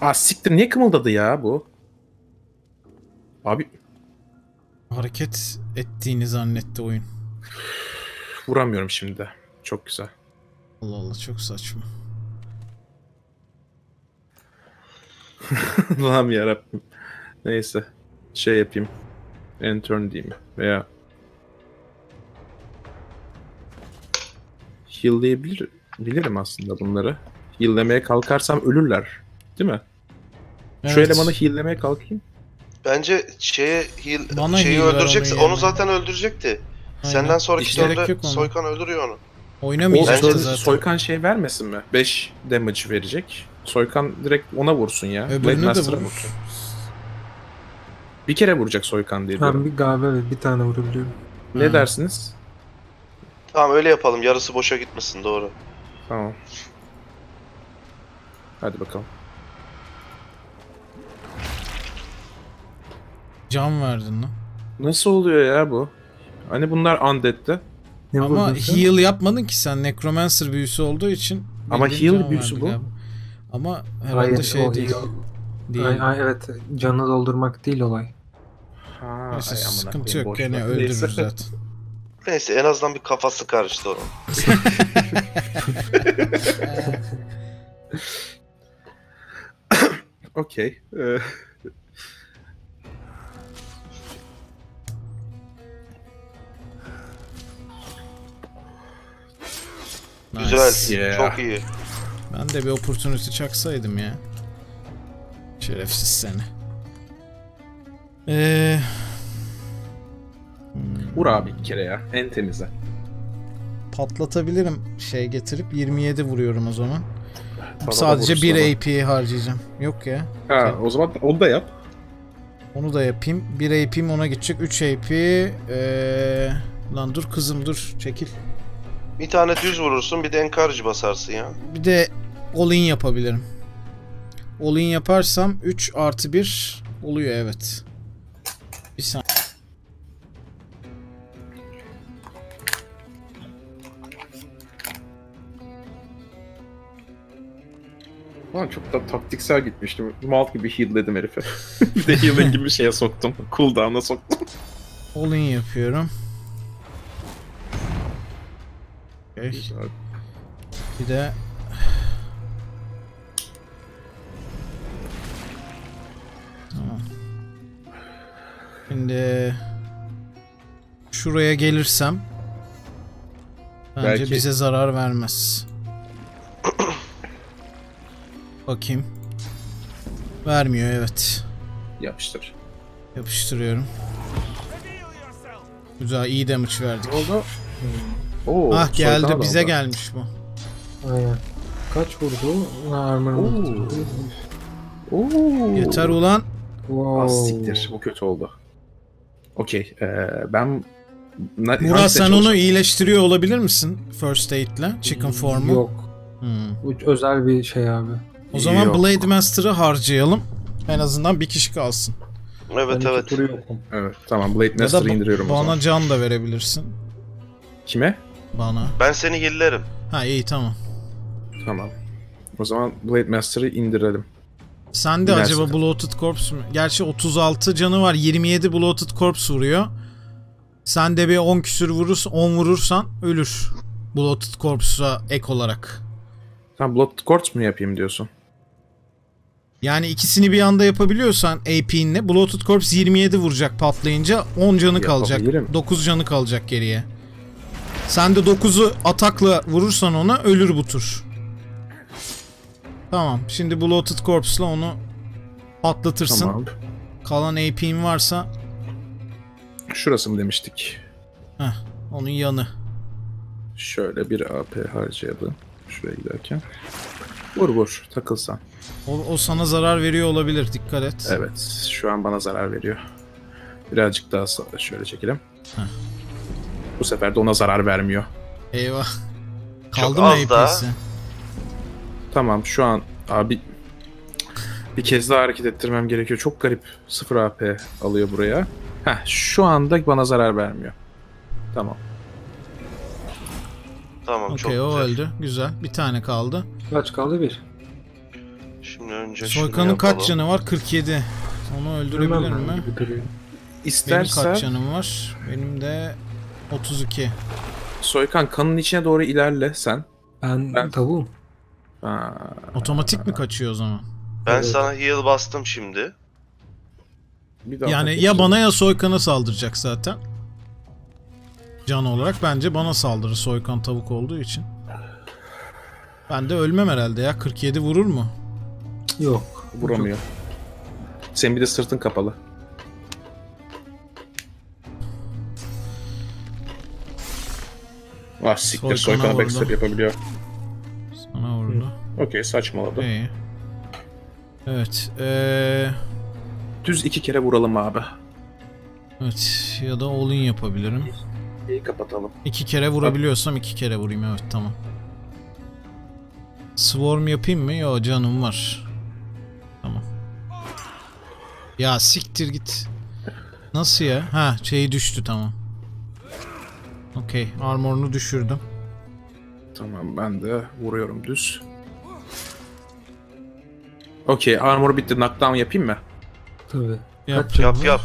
Speaker 4: Aa siktir niye kımıldadı ya bu? Abi
Speaker 2: Hareket ettiğini zannetti oyun.
Speaker 4: Vuramıyorum şimdi de. Çok güzel.
Speaker 2: Allah Allah çok saçma.
Speaker 4: Allah'ım yarabbim. Neyse. Şey yapayım. End turn diyeyim. Veya Heal'layabilir bilirim aslında bunları. Heal'lemeye kalkarsam ölürler. Değil mi? Şu
Speaker 2: Evet.
Speaker 4: elemanı heal'lemeye kalkayım.
Speaker 3: Bence şeye heal,
Speaker 2: Bana
Speaker 3: şeyi
Speaker 2: heal
Speaker 3: öldürecekse onu
Speaker 2: yerine.
Speaker 3: zaten öldürecekti.
Speaker 2: Aynen.
Speaker 3: Senden sonraki
Speaker 2: yok ona.
Speaker 3: Soykan öldürüyor onu.
Speaker 4: O
Speaker 2: Oynamayacak
Speaker 3: Bence-
Speaker 2: zaten.
Speaker 4: Soykan şey vermesin mi? 5 damage verecek. Soykan direkt ona vursun ya.
Speaker 2: Öbürünü de vurur.
Speaker 4: vursun. Bir kere vuracak Soykan diye diyorum.
Speaker 5: Ben bir galiba evet, bir tane vurabiliyorum.
Speaker 4: Ne
Speaker 2: Ha.
Speaker 4: dersiniz?
Speaker 3: Tamam öyle yapalım. Yarısı boşa gitmesin doğru.
Speaker 4: Tamam. Hadi bakalım.
Speaker 2: Can verdin lan.
Speaker 4: Nasıl oluyor ya bu? Hani bunlar undead'ti.
Speaker 5: Ne
Speaker 2: Ama heal yapmadın ki sen Necromancer büyüsü olduğu için.
Speaker 4: Ama heal büyüsü bu.
Speaker 2: galiba. Ama herhalde
Speaker 5: Hayır,
Speaker 2: şey değil.
Speaker 5: heal.
Speaker 2: değil.
Speaker 5: Ay, ay, evet canı doldurmak değil olay.
Speaker 4: Ha,
Speaker 2: Neyse
Speaker 4: ay
Speaker 2: sıkıntı yok gene
Speaker 4: Neyse.
Speaker 2: zaten.
Speaker 3: Neyse en azından bir kafası karıştı onun.
Speaker 4: Okey.
Speaker 3: Güzel.
Speaker 4: Yeah.
Speaker 3: Çok iyi.
Speaker 2: Ben de bir opportunity çaksaydım ya. Şerefsiz seni. Eee...
Speaker 4: Vur abi bir kere ya. En temize.
Speaker 2: patlatabilirim şey getirip 27 vuruyorum o zaman.
Speaker 4: Bana
Speaker 2: Sadece
Speaker 4: vurursun
Speaker 2: 1
Speaker 4: ama.
Speaker 2: AP harcayacağım. Yok ya.
Speaker 4: Ha, o zaman onu da yap.
Speaker 2: Onu da yapayım. 1 AP'm ona gidecek. 3 AP. Ee... Lan dur kızım dur. Çekil.
Speaker 3: Bir tane düz vurursun bir de encourage basarsın ya.
Speaker 2: Bir de all-in yapabilirim. All-in yaparsam 3 artı 1 oluyor evet. Bir saniye.
Speaker 4: Lan çok da taktiksel gitmiştim. Mal gibi heal'ledim herifi. bir de healing gibi bir şeye soktum. Cooldown'a soktum.
Speaker 2: All-in yapıyorum. Okay. Bir de Tamam. Şimdi şuraya gelirsem bence
Speaker 4: Belki-
Speaker 2: bize zarar vermez. Bakayım. Vermiyor evet.
Speaker 4: Yapıştır.
Speaker 2: Yapıştırıyorum. Güzel iyi damage verdik.
Speaker 4: Oldu. Oo,
Speaker 2: Ah geldi bize
Speaker 4: aldı.
Speaker 2: gelmiş bu.
Speaker 5: Aynen. Kaç vurdu? Armor
Speaker 4: Oo. Oo.
Speaker 2: Yeter ulan.
Speaker 5: Wow.
Speaker 4: Ah, siktir. Bu kötü oldu. Okey. ee, ben...
Speaker 2: Murat sen
Speaker 4: çalış-
Speaker 2: onu iyileştiriyor olabilir misin? First aid'le. Chicken form'u.
Speaker 5: Yok.
Speaker 2: Hmm.
Speaker 5: Özel bir şey abi.
Speaker 2: O zaman
Speaker 4: Yok.
Speaker 2: Blade Master'ı harcayalım. En azından bir kişi kalsın.
Speaker 3: Evet
Speaker 5: Ben
Speaker 3: evet.
Speaker 4: Evet tamam Blade Master'ı indiriyorum o
Speaker 2: bana
Speaker 4: zaman.
Speaker 2: can da verebilirsin.
Speaker 4: Kime?
Speaker 2: Bana.
Speaker 3: Ben seni hillerim.
Speaker 2: Ha iyi tamam.
Speaker 4: Tamam. O zaman Blade Master'ı indirelim.
Speaker 2: Sen de
Speaker 4: Dilersin.
Speaker 2: acaba Bloated Corpse mu? Gerçi 36 canı var. 27 Bloated Corpse vuruyor. Sen de bir 10 küsür vurursan, 10 vurursan ölür. Bloated Corpse'a ek olarak.
Speaker 4: Sen Blood Court mu yapayım diyorsun?
Speaker 2: Yani ikisini bir anda yapabiliyorsan AP'inle Bloated Corpse 27 vuracak patlayınca 10 canı kalacak.
Speaker 4: Yapabilirim.
Speaker 2: 9 canı kalacak geriye. Sen de 9'u atakla vurursan ona ölür bu tur. Tamam. Şimdi Bloated Corpse'la onu patlatırsın.
Speaker 4: Tamam.
Speaker 2: Kalan AP'in varsa
Speaker 4: Şurası mı demiştik?
Speaker 2: heh, onun yanı.
Speaker 4: Şöyle bir AP harcayalım. Şuraya giderken. Vur vur takılsan.
Speaker 2: O, o sana zarar veriyor olabilir. Dikkat et.
Speaker 4: Evet şu an bana zarar veriyor. Birazcık daha sa- şöyle çekelim.
Speaker 2: Heh.
Speaker 4: Bu sefer de ona zarar vermiyor.
Speaker 2: Eyvah.
Speaker 3: Çok
Speaker 2: Kaldı mı. AP'si?
Speaker 4: Tamam şu an abi bir kez daha hareket ettirmem gerekiyor. Çok garip 0 AP alıyor buraya. Heh şu anda bana zarar vermiyor. Tamam.
Speaker 3: Tamam çok
Speaker 2: Okey o
Speaker 3: güzel.
Speaker 2: öldü. Güzel. Bir tane kaldı.
Speaker 5: Kaç kaldı bir?
Speaker 3: Şimdi önce şunu
Speaker 2: Soykan'ın kaç
Speaker 3: yapalım.
Speaker 2: canı var? 47. Onu öldürebilir
Speaker 5: Bilmem ben
Speaker 2: mi?
Speaker 5: gibi duruyor.
Speaker 2: Benim
Speaker 4: İstersen
Speaker 2: kaç canım var? Benim de 32.
Speaker 4: Soykan kanın içine doğru ilerle sen.
Speaker 5: Ben,
Speaker 4: Ben-
Speaker 5: tavuğum.
Speaker 4: Aa,
Speaker 2: Otomatik mi kaçıyor o zaman?
Speaker 3: Ben
Speaker 5: Evet.
Speaker 3: sana heal bastım şimdi.
Speaker 4: bir daha
Speaker 2: Yani ya bana ya Soykan'a saldıracak zaten. Can olarak bence bana saldırır Soykan tavuk olduğu için. Ben de ölmem herhalde ya. 47 vurur mu?
Speaker 5: Yok.
Speaker 4: vuramıyor. Senin bir de sırtın kapalı. Ah siktir
Speaker 2: Soykan'a
Speaker 4: Soykan'a backstep yapabiliyor.
Speaker 2: Sana vurdu.
Speaker 4: Okey saçmaladı.
Speaker 2: İyi. Evet. Ee,
Speaker 4: Düz iki kere vuralım abi.
Speaker 2: evet. Ya da all-in yapabilirim.
Speaker 4: İyi kapatalım.
Speaker 2: İki kere vurabiliyorsam iki kere vurayım. Evet tamam. Swarm yapayım mı? Yo canım var. Tamam. Ya siktir git. Nasıl ya? Ha şeyi düştü tamam. Okey. Armorunu düşürdüm.
Speaker 4: Tamam ben de vuruyorum düz. Okey armor bitti. Knockdown yapayım mı?
Speaker 5: Tabii.
Speaker 2: Yap.
Speaker 5: Kaç
Speaker 3: Yap yap.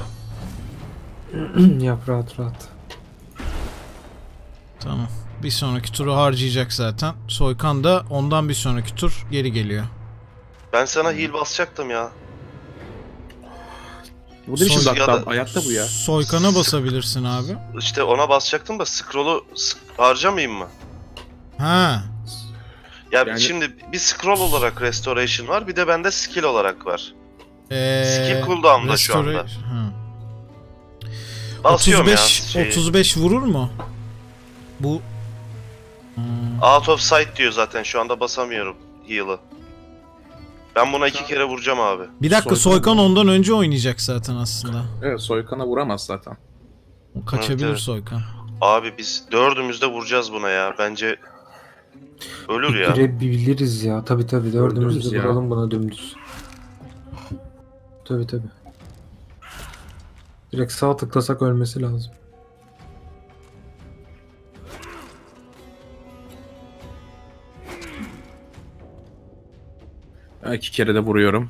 Speaker 5: yap rahat rahat.
Speaker 2: Tamam. Bir sonraki turu harcayacak zaten. Soykan da ondan bir sonraki tur geri geliyor.
Speaker 3: Ben sana heal basacaktım ya.
Speaker 4: Bu ne biçim
Speaker 2: Soy-
Speaker 3: ya da-
Speaker 4: Ayakta bu ya.
Speaker 2: Soykan'a basabilirsin abi.
Speaker 3: İşte ona basacaktım da scroll'u s- harcamayayım mı?
Speaker 2: Ha.
Speaker 3: Ya
Speaker 4: Yani-
Speaker 3: şimdi bir scroll olarak restoration var bir de bende skill olarak var.
Speaker 2: Ee,
Speaker 3: Skill cooldown'da şu anda.
Speaker 2: Ha.
Speaker 3: Basıyorum
Speaker 2: 35
Speaker 3: ya şeyi.
Speaker 2: 35 vurur mu? Bu
Speaker 3: Out of sight diyor zaten şu anda basamıyorum heal'ı. Ben buna iki kere vuracağım abi.
Speaker 2: bir dakika
Speaker 4: Soykan-
Speaker 2: Soykan ondan önce oynayacak zaten aslında.
Speaker 4: Evet Soykan'a vuramaz zaten.
Speaker 2: O Kaçabilir
Speaker 3: Evet, evet.
Speaker 2: Soykan.
Speaker 3: Abi biz dördümüz de vuracağız buna ya. Bence ölür ya.
Speaker 5: Girebiliriz ya. Tabi tabi dördümüz
Speaker 4: Öldürürüz
Speaker 5: de
Speaker 4: ya.
Speaker 5: vuralım buna dümdüz. Tabi tabi. Direkt sağ tıklasak ölmesi lazım.
Speaker 4: İki kere de vuruyorum.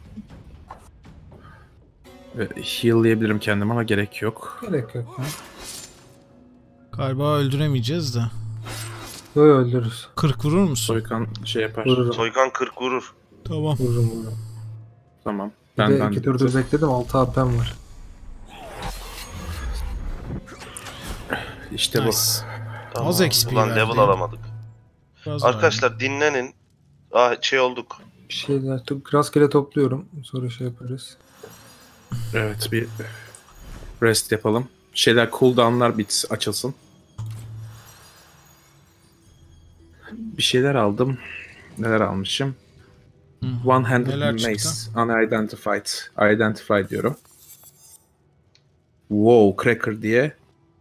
Speaker 4: Heal'layabilirim kendimi ama gerek yok.
Speaker 5: Gerek yok. ya.
Speaker 2: Galiba öldüremeyeceğiz de.
Speaker 5: Yo, öldürürüz.
Speaker 2: 40 vurur musun?
Speaker 4: Soykan şey yapar.
Speaker 5: Vururum.
Speaker 3: Soykan 40 vurur.
Speaker 2: Tamam.
Speaker 5: Vururum vururum.
Speaker 4: Tamam.
Speaker 5: Bir
Speaker 4: Ben,
Speaker 5: de
Speaker 4: ben
Speaker 5: iki turdur bekledim 6 AP'm var.
Speaker 4: İşte bu.
Speaker 2: Nice.
Speaker 3: Tamam.
Speaker 2: Az XP
Speaker 3: Ulan level alamadık.
Speaker 2: Biraz
Speaker 3: Arkadaşlar dinlenin. Ah şey olduk.
Speaker 5: Bir şeyler to- rastgele topluyorum. Sonra şey yaparız.
Speaker 4: Evet bir rest yapalım. Şeyler cooldown'lar bit açılsın. Bir şeyler aldım. Neler almışım?
Speaker 2: Hı.
Speaker 4: One handed
Speaker 2: Neler
Speaker 4: mace.
Speaker 2: çıktı?
Speaker 4: Unidentified. Identify diyorum. Wow, cracker diye.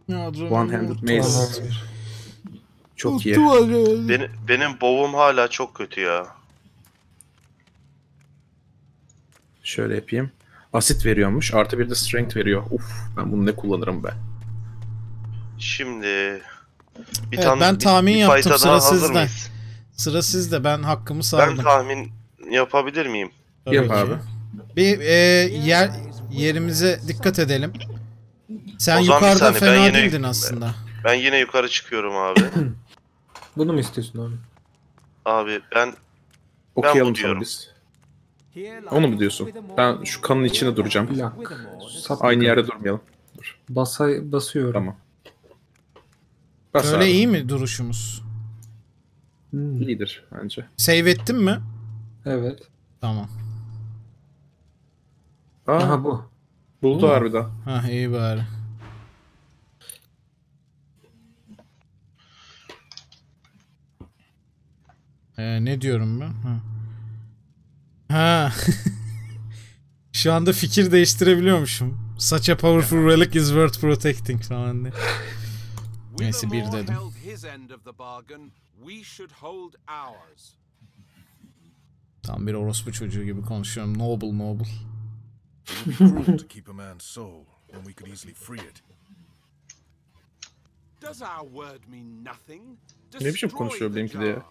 Speaker 4: One handed mace. Çok iyi.
Speaker 3: Benim, benim bow'um hala çok kötü ya.
Speaker 4: Şöyle yapayım. Asit veriyormuş. Artı bir de strength veriyor. Uf, ben bunu ne kullanırım be.
Speaker 3: Şimdi bir
Speaker 2: Evet,
Speaker 3: tane
Speaker 2: ben
Speaker 3: bir-
Speaker 2: tahmin
Speaker 3: bir
Speaker 2: yaptım,
Speaker 3: fight'a
Speaker 2: sıra sizde. Sıra sizde. Ben hakkımı
Speaker 3: Ben
Speaker 2: sardım.
Speaker 3: tahmin yapabilir miyim?
Speaker 2: Tabii
Speaker 4: Yap
Speaker 2: ki.
Speaker 4: abi.
Speaker 2: Bir e, yer yerimize dikkat edelim. Sen
Speaker 3: bir
Speaker 2: yukarıda
Speaker 3: saniye, ben
Speaker 2: fena
Speaker 3: yine-
Speaker 2: değildin aslında.
Speaker 3: Ben yine yukarı çıkıyorum abi.
Speaker 5: Bunu mu istiyorsun abi?
Speaker 3: abi ben
Speaker 4: Okuyalım
Speaker 3: diyorum.
Speaker 4: sonra biz. Onu mu diyorsun? Ben şu kanın içine duracağım.
Speaker 5: Plak. Sap
Speaker 4: Aynı yerde durmayalım.
Speaker 5: Basay, basıyorum.
Speaker 4: Tamam. Bas
Speaker 2: Böyle
Speaker 4: abi.
Speaker 2: iyi mi duruşumuz?
Speaker 5: Hmm,
Speaker 4: İyidir bence.
Speaker 2: Save ettin mi?
Speaker 5: Evet.
Speaker 2: Tamam.
Speaker 4: Aa,
Speaker 5: Aha bu.
Speaker 4: buldu
Speaker 2: Bu
Speaker 4: harbiden.
Speaker 2: Ha iyi bari. Ee, ne diyorum ben? Ha. Ha. Şu anda fikir değiştirebiliyormuşum. Such a powerful relic is worth protecting falan diye. Neyse bir dedim. Tam bir orospu çocuğu gibi konuşuyorum. Noble noble.
Speaker 9: Cruel to keep a man's soul when we could easily free it.
Speaker 10: Does our word mean nothing?
Speaker 4: Ne biçim konuşuyor benimki de ya?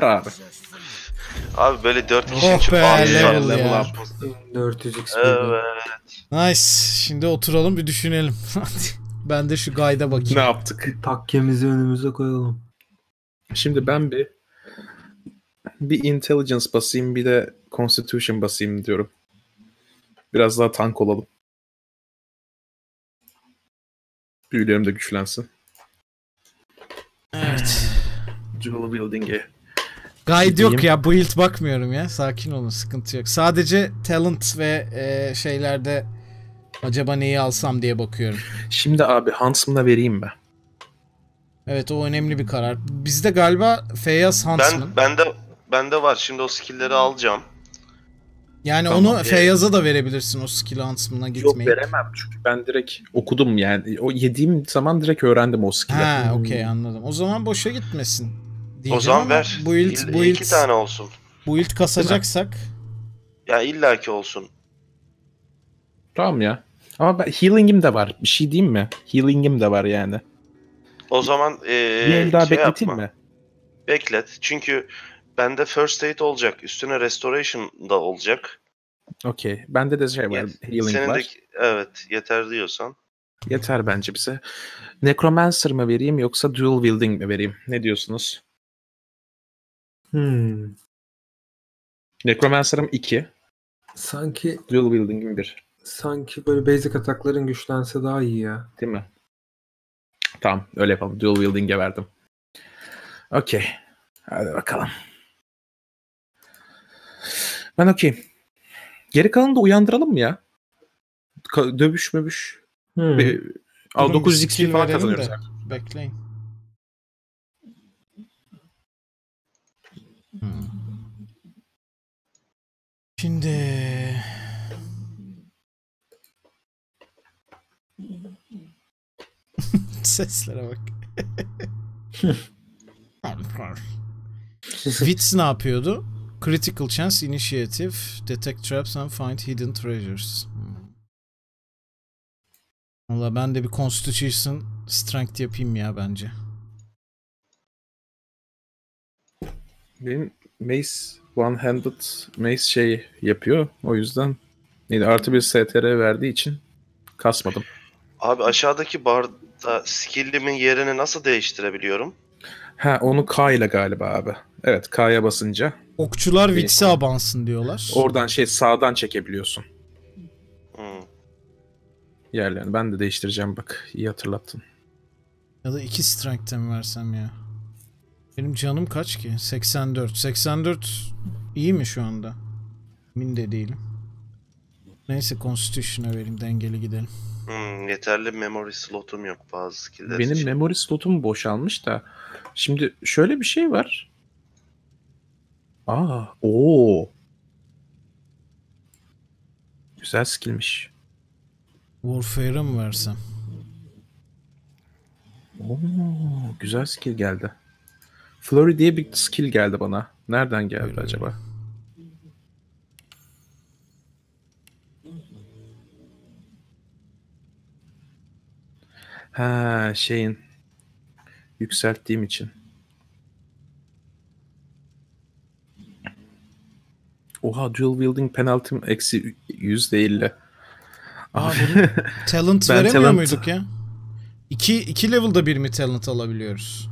Speaker 10: Jar.
Speaker 9: His soul's been ensnared so long.
Speaker 4: Kır abi.
Speaker 3: Böyle 4 kişi
Speaker 2: Oh be, level
Speaker 3: level up.
Speaker 5: 400 XP.
Speaker 3: Evet.
Speaker 2: Nice. Şimdi oturalım bir düşünelim. ben de şu guide'a bakayım.
Speaker 4: Ne yaptık?
Speaker 5: Takkemizi önümüze koyalım.
Speaker 4: Şimdi ben bir bir intelligence basayım bir de constitution basayım diyorum. Biraz daha tank olalım. Büyülerim de güçlensin.
Speaker 2: Evet.
Speaker 4: Jewel Building'e.
Speaker 2: Guide yok ya build bakmıyorum ya. Sakin olun sıkıntı yok. Sadece talent ve e, şeylerde acaba neyi alsam diye bakıyorum.
Speaker 4: Şimdi abi Huntsman'a vereyim ben.
Speaker 2: Evet o önemli bir karar. Bizde galiba Feyyaz Huntsman.
Speaker 3: Ben bende bende var. Şimdi o skill'leri alacağım.
Speaker 2: yani
Speaker 4: Tamam.
Speaker 2: onu Feyyaz'a da verebilirsin o skill Huntsman'a
Speaker 4: Yok
Speaker 2: gitmeyi.
Speaker 4: veremem çünkü ben direkt okudum yani. O yediğim zaman direkt öğrendim o skill'i.
Speaker 2: Ha okey anladım. O zaman boşa gitmesin.
Speaker 3: O zaman
Speaker 2: ama
Speaker 3: ver.
Speaker 2: Build,
Speaker 3: İll-
Speaker 2: build,
Speaker 3: iki tane olsun.
Speaker 2: build kasacaksak
Speaker 3: Ya illaki olsun.
Speaker 4: Tamam ya. Ama ben, healing'im de var. Bir şey diyeyim mi? Healing'im de var yani.
Speaker 3: O zaman ee,
Speaker 4: bir el daha
Speaker 3: şey
Speaker 4: bekleteyim
Speaker 3: yapma.
Speaker 4: mi?
Speaker 3: Beklet. Çünkü bende first aid olacak. Üstüne restoration da olacak.
Speaker 4: Okey. Bende de şey var.
Speaker 3: Yet-
Speaker 4: Healing
Speaker 3: Senin
Speaker 4: var.
Speaker 3: de evet yeter diyorsan.
Speaker 4: Yeter bence bize. Necromancer mı vereyim yoksa Dual Wielding mi vereyim? Ne diyorsunuz?
Speaker 5: Hmm.
Speaker 4: Necromancer'ım 2.
Speaker 5: Sanki
Speaker 4: Dual Wielding'im 1.
Speaker 5: sanki böyle basic atakların güçlense daha iyi ya.
Speaker 4: Değil mi? Tamam öyle yapalım. Dual Wielding'e verdim. Okey. Hadi bakalım. Ben okeyim. Geri kalanı da uyandıralım mı ya? Ka- dövüş mövüş.
Speaker 5: Hmm.
Speaker 4: Bir, Al
Speaker 2: Durun,
Speaker 4: 900
Speaker 2: bir
Speaker 4: XP falan kazanıyoruz.
Speaker 2: Bekleyin. Hmm. Şimdi seslere bak. Wits ne yapıyordu? Critical Chance Initiative, Detect Traps and Find Hidden Treasures. Hmm. Valla ben de bir Constitution Strength yapayım ya bence.
Speaker 4: Benim Mace one-handed Mace şey yapıyor. O yüzden neydi, artı bir STR verdiği için kasmadım.
Speaker 3: Abi aşağıdaki barda skill'imin yerini nasıl değiştirebiliyorum?
Speaker 4: Ha onu K ile galiba abi. Evet K'ya basınca
Speaker 2: Okçular Wits'e abansın diyorlar.
Speaker 4: oradan şey sağdan çekebiliyorsun
Speaker 3: Hmm.
Speaker 4: yerlerini. Ben de değiştireceğim bak. iyi hatırlattın.
Speaker 2: Ya da iki Strength'te mi versem ya? Benim canım kaç ki? 84. 84 iyi mi şu anda? Emin de değilim. Neyse Constitution'a vereyim dengeli gidelim.
Speaker 3: Hmm, yeterli memory slotum yok bazı skill'ler
Speaker 4: Benim
Speaker 3: için.
Speaker 4: memory slotum boşalmış da. Şimdi şöyle bir şey var. Aa, oo. Güzel skillmiş.
Speaker 2: Warfare'a mı versem?
Speaker 4: Oo, güzel skill geldi. Flurry diye bir skill geldi bana. Nereden geldi acaba? Ha şeyin yükselttiğim için. Oha dual wielding penaltym eksi yüzde elli. Abi,
Speaker 2: talent
Speaker 4: ben
Speaker 2: veremiyor
Speaker 4: talent-
Speaker 2: muyduk ya? İki, iki level'da bir mi talent alabiliyoruz?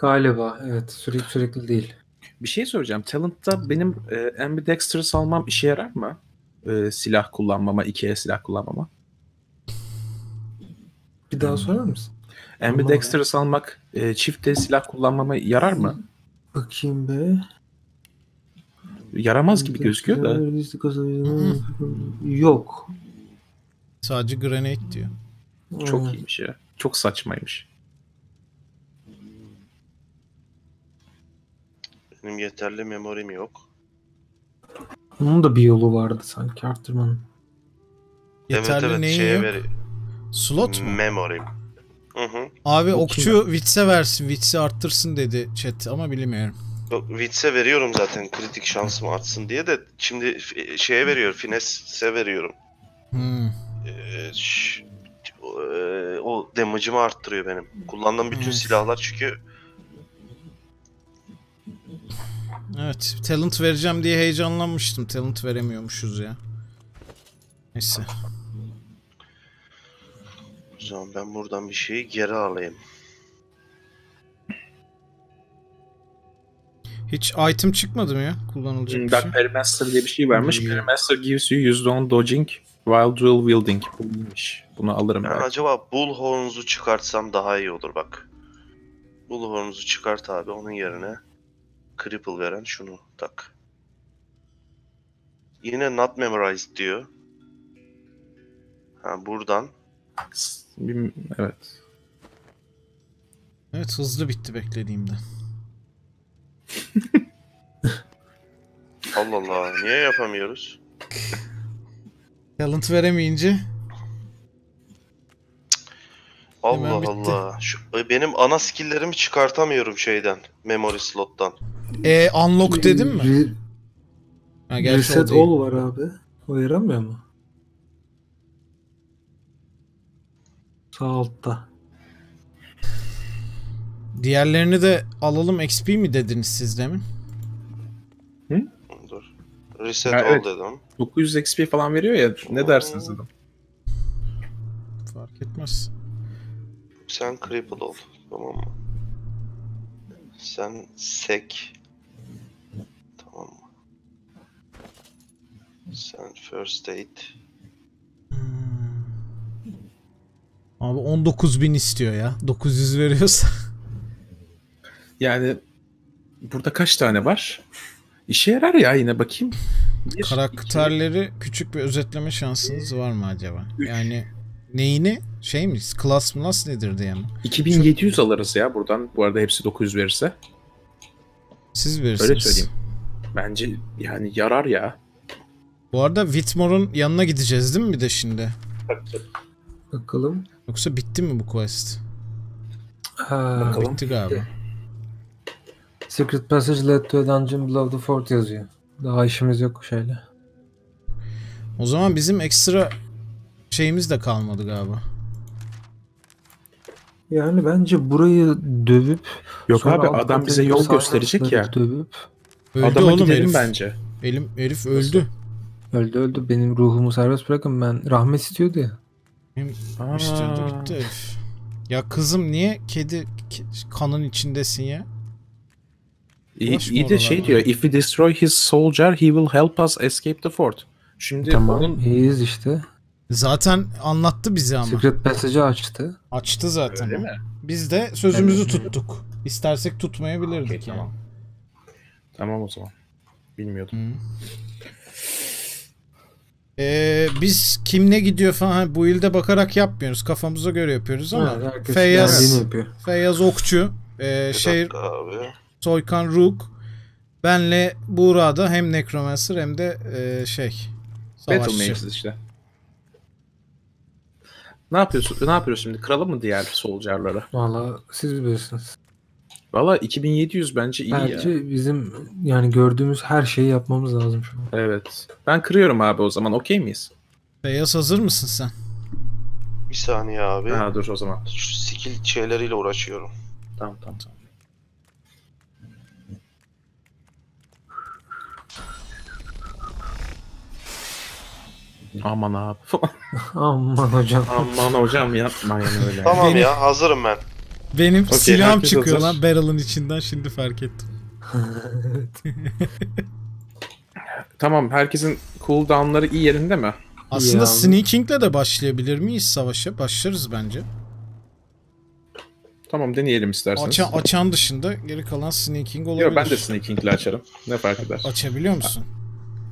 Speaker 5: Galiba evet sürekli sürekli değil.
Speaker 4: Bir şey soracağım. Talent'ta benim e, ambidextrous almam işe yarar mı? E, silah kullanmama, ikiye silah kullanmama.
Speaker 5: Bir daha sorar mısın?
Speaker 4: Ambidextrous almak e, çifte silah kullanmama yarar mı?
Speaker 5: Bakayım be.
Speaker 4: Yaramaz gibi gözüküyor da.
Speaker 5: Yok.
Speaker 2: Sadece grenade diyor.
Speaker 4: Çok iyiymiş ya. Çok saçmaymış.
Speaker 3: Benim yeterli memorim yok.
Speaker 5: Bunun da bir yolu vardı sanki arttırmanın.
Speaker 2: Yeterli
Speaker 3: evet evet
Speaker 2: neyi
Speaker 3: şeye
Speaker 2: yok?
Speaker 3: ver.
Speaker 2: Slot mu?
Speaker 3: Memorim. Hı hı.
Speaker 2: Abi
Speaker 5: Bakayım.
Speaker 2: okçu Wits'e versin. Wits'i arttırsın dedi chat ama bilmiyorum.
Speaker 3: Yok, Witz'e veriyorum zaten kritik şansım artsın diye de şimdi f- şeye veriyor, Finesse'e veriyorum.
Speaker 2: Hmm.
Speaker 3: Ee, e, o damage'ımı arttırıyor benim. Kullandığım bütün
Speaker 2: Evet.
Speaker 3: silahlar çünkü
Speaker 2: Evet. Talent vereceğim diye heyecanlanmıştım. Talent veremiyormuşuz ya. Neyse.
Speaker 3: o zaman ben buradan bir şeyi geri alayım.
Speaker 2: Hiç item çıkmadı mı ya? Kullanılacak bir
Speaker 4: Bak
Speaker 2: şey.
Speaker 4: Perimaster diye bir şey vermiş.
Speaker 2: Hmm.
Speaker 4: Perimaster gives you %10 dodging while dual wielding. Bu iyiymiş. Bunu alırım
Speaker 3: Yani
Speaker 4: ben.
Speaker 3: acaba Bullhorns'u çıkartsam daha iyi olur bak. Bullhorns'u çıkart abi onun yerine Cripple veren şunu tak. Yine not memorized diyor. Ha buradan
Speaker 4: Bir- Evet.
Speaker 2: Evet hızlı bitti beklediğimden.
Speaker 3: Allah Allah niye yapamıyoruz?
Speaker 2: Talent veremeyince
Speaker 3: Allah. Allah. Şu, benim ana skill'lerimi çıkartamıyorum şeyden. Memory slot'tan.
Speaker 2: E, unlock dedim mi?
Speaker 5: Re-
Speaker 2: Ha,
Speaker 5: Reset all var abi. O yaramıyor mu? Sağ altta.
Speaker 2: Diğerlerini de alalım XP mi dediniz siz demin?
Speaker 3: Dur. Reset
Speaker 4: Ha,
Speaker 3: all
Speaker 4: evet.
Speaker 3: dedim.
Speaker 4: 900 XP falan veriyor ya. Ne dersiniz dedim.
Speaker 2: Fark etmez.
Speaker 3: Sen crippled ol. Tamam mı? Sen sek. Tamam mı? Sen first aid.
Speaker 2: Abi 19.000 istiyor ya. 900 veriyorsa.
Speaker 4: Yani burada kaç tane var? İşe yarar ya yine bakayım. Bir,
Speaker 2: Karakterleri küçük bir özetleme şansınız var mı acaba? Yani neyini? Şey mi? Class mı? Nasıl nedir diye mi?
Speaker 4: iki- 2700 alırız ya buradan. Bu arada hepsi 900 verirse.
Speaker 2: Siz verirsiniz.
Speaker 4: Öyle söyleyeyim. Bence yani yarar ya.
Speaker 2: Bu arada Whitmore'un yanına gideceğiz değil mi bir de şimdi?
Speaker 5: Bakalım.
Speaker 2: Yoksa bitti mi bu quest?
Speaker 5: Ha,
Speaker 4: Bakalım.
Speaker 2: Bitti galiba.
Speaker 5: Secret passage led to a dungeon below the fort yazıyor. Daha işimiz yok şeyle.
Speaker 2: O zaman bizim ekstra şeyimiz de kalmadı galiba.
Speaker 5: Yani bence burayı dövüp
Speaker 4: Yok abi adam bize yol gösterecek ya.
Speaker 5: Dövüp
Speaker 2: Öldü
Speaker 4: Adama
Speaker 2: oğlum
Speaker 4: gidelim
Speaker 2: herif.
Speaker 4: bence.
Speaker 2: Elim, herif öldü.
Speaker 5: Öldü öldü. Benim ruhumu serbest bırakın ben rahmet istiyordu ya.
Speaker 2: Benim üstünde gitti herif. Ya kızım niye kedi ke- kanın içindesin ya?
Speaker 4: İyi, iyi de şey diyor. If we destroy his soldier, he will help us escape the fort. Şimdi
Speaker 5: Tamam
Speaker 4: onun
Speaker 5: iyiyiz işte.
Speaker 2: Zaten anlattı bize ama.
Speaker 5: Secret passage'ı açtı.
Speaker 2: Açtı zaten.
Speaker 4: öyle mi?
Speaker 2: Biz de sözümüzü
Speaker 5: Evet.
Speaker 2: tuttuk. İstersek tutmayabilirdik
Speaker 4: Okey,
Speaker 2: yani.
Speaker 4: tamam. Tamam o zaman. Bilmiyordum.
Speaker 2: Ee, biz kim ne gidiyor falan ha, bu ilde bakarak yapmıyoruz. Kafamıza göre yapıyoruz ama
Speaker 5: Evet,
Speaker 2: Feyyaz. Feyyaz Okçu, e, şey. Soykan Rook, benle Buğra da hem Necromancer hem de e, şey
Speaker 4: Battle
Speaker 2: savaşçı.
Speaker 4: Mages işte. Ne yapıyorsun? Ne yapıyoruz şimdi? Kralım mı diğer soldier'ları?
Speaker 5: Valla siz bilirsiniz.
Speaker 4: Valla 2700 bence iyi
Speaker 5: Bence
Speaker 4: ya.
Speaker 5: bizim yani gördüğümüz her şeyi yapmamız lazım şu an.
Speaker 4: Evet. Ben kırıyorum abi o zaman. Okey miyiz?
Speaker 2: Feyyaz hazır mısın sen?
Speaker 3: Bir saniye abi.
Speaker 4: Ha dur o zaman.
Speaker 3: Şu skill şeyleriyle uğraşıyorum.
Speaker 4: Tamam tamam tamam. Aman abi.
Speaker 5: Aman hocam.
Speaker 4: Aman hocam yapma yani öyle.
Speaker 3: Tamam
Speaker 2: Benim-
Speaker 3: ya hazırım ben.
Speaker 2: Benim
Speaker 4: Okey,
Speaker 2: silahım çıkıyor
Speaker 4: hazır.
Speaker 2: lan barrel'ın içinden şimdi fark ettim.
Speaker 4: Tamam herkesin cooldown'ları iyi yerinde mi?
Speaker 2: Aslında
Speaker 5: Ya.
Speaker 2: sneaking'le de başlayabilir miyiz savaşa? Başlarız bence.
Speaker 4: Tamam deneyelim isterseniz.
Speaker 2: Açan, açan dışında geri kalan sneaking olabilir.
Speaker 4: Yok ben de sneaking'le açarım. Ne fark eder?
Speaker 2: Açabiliyor musun?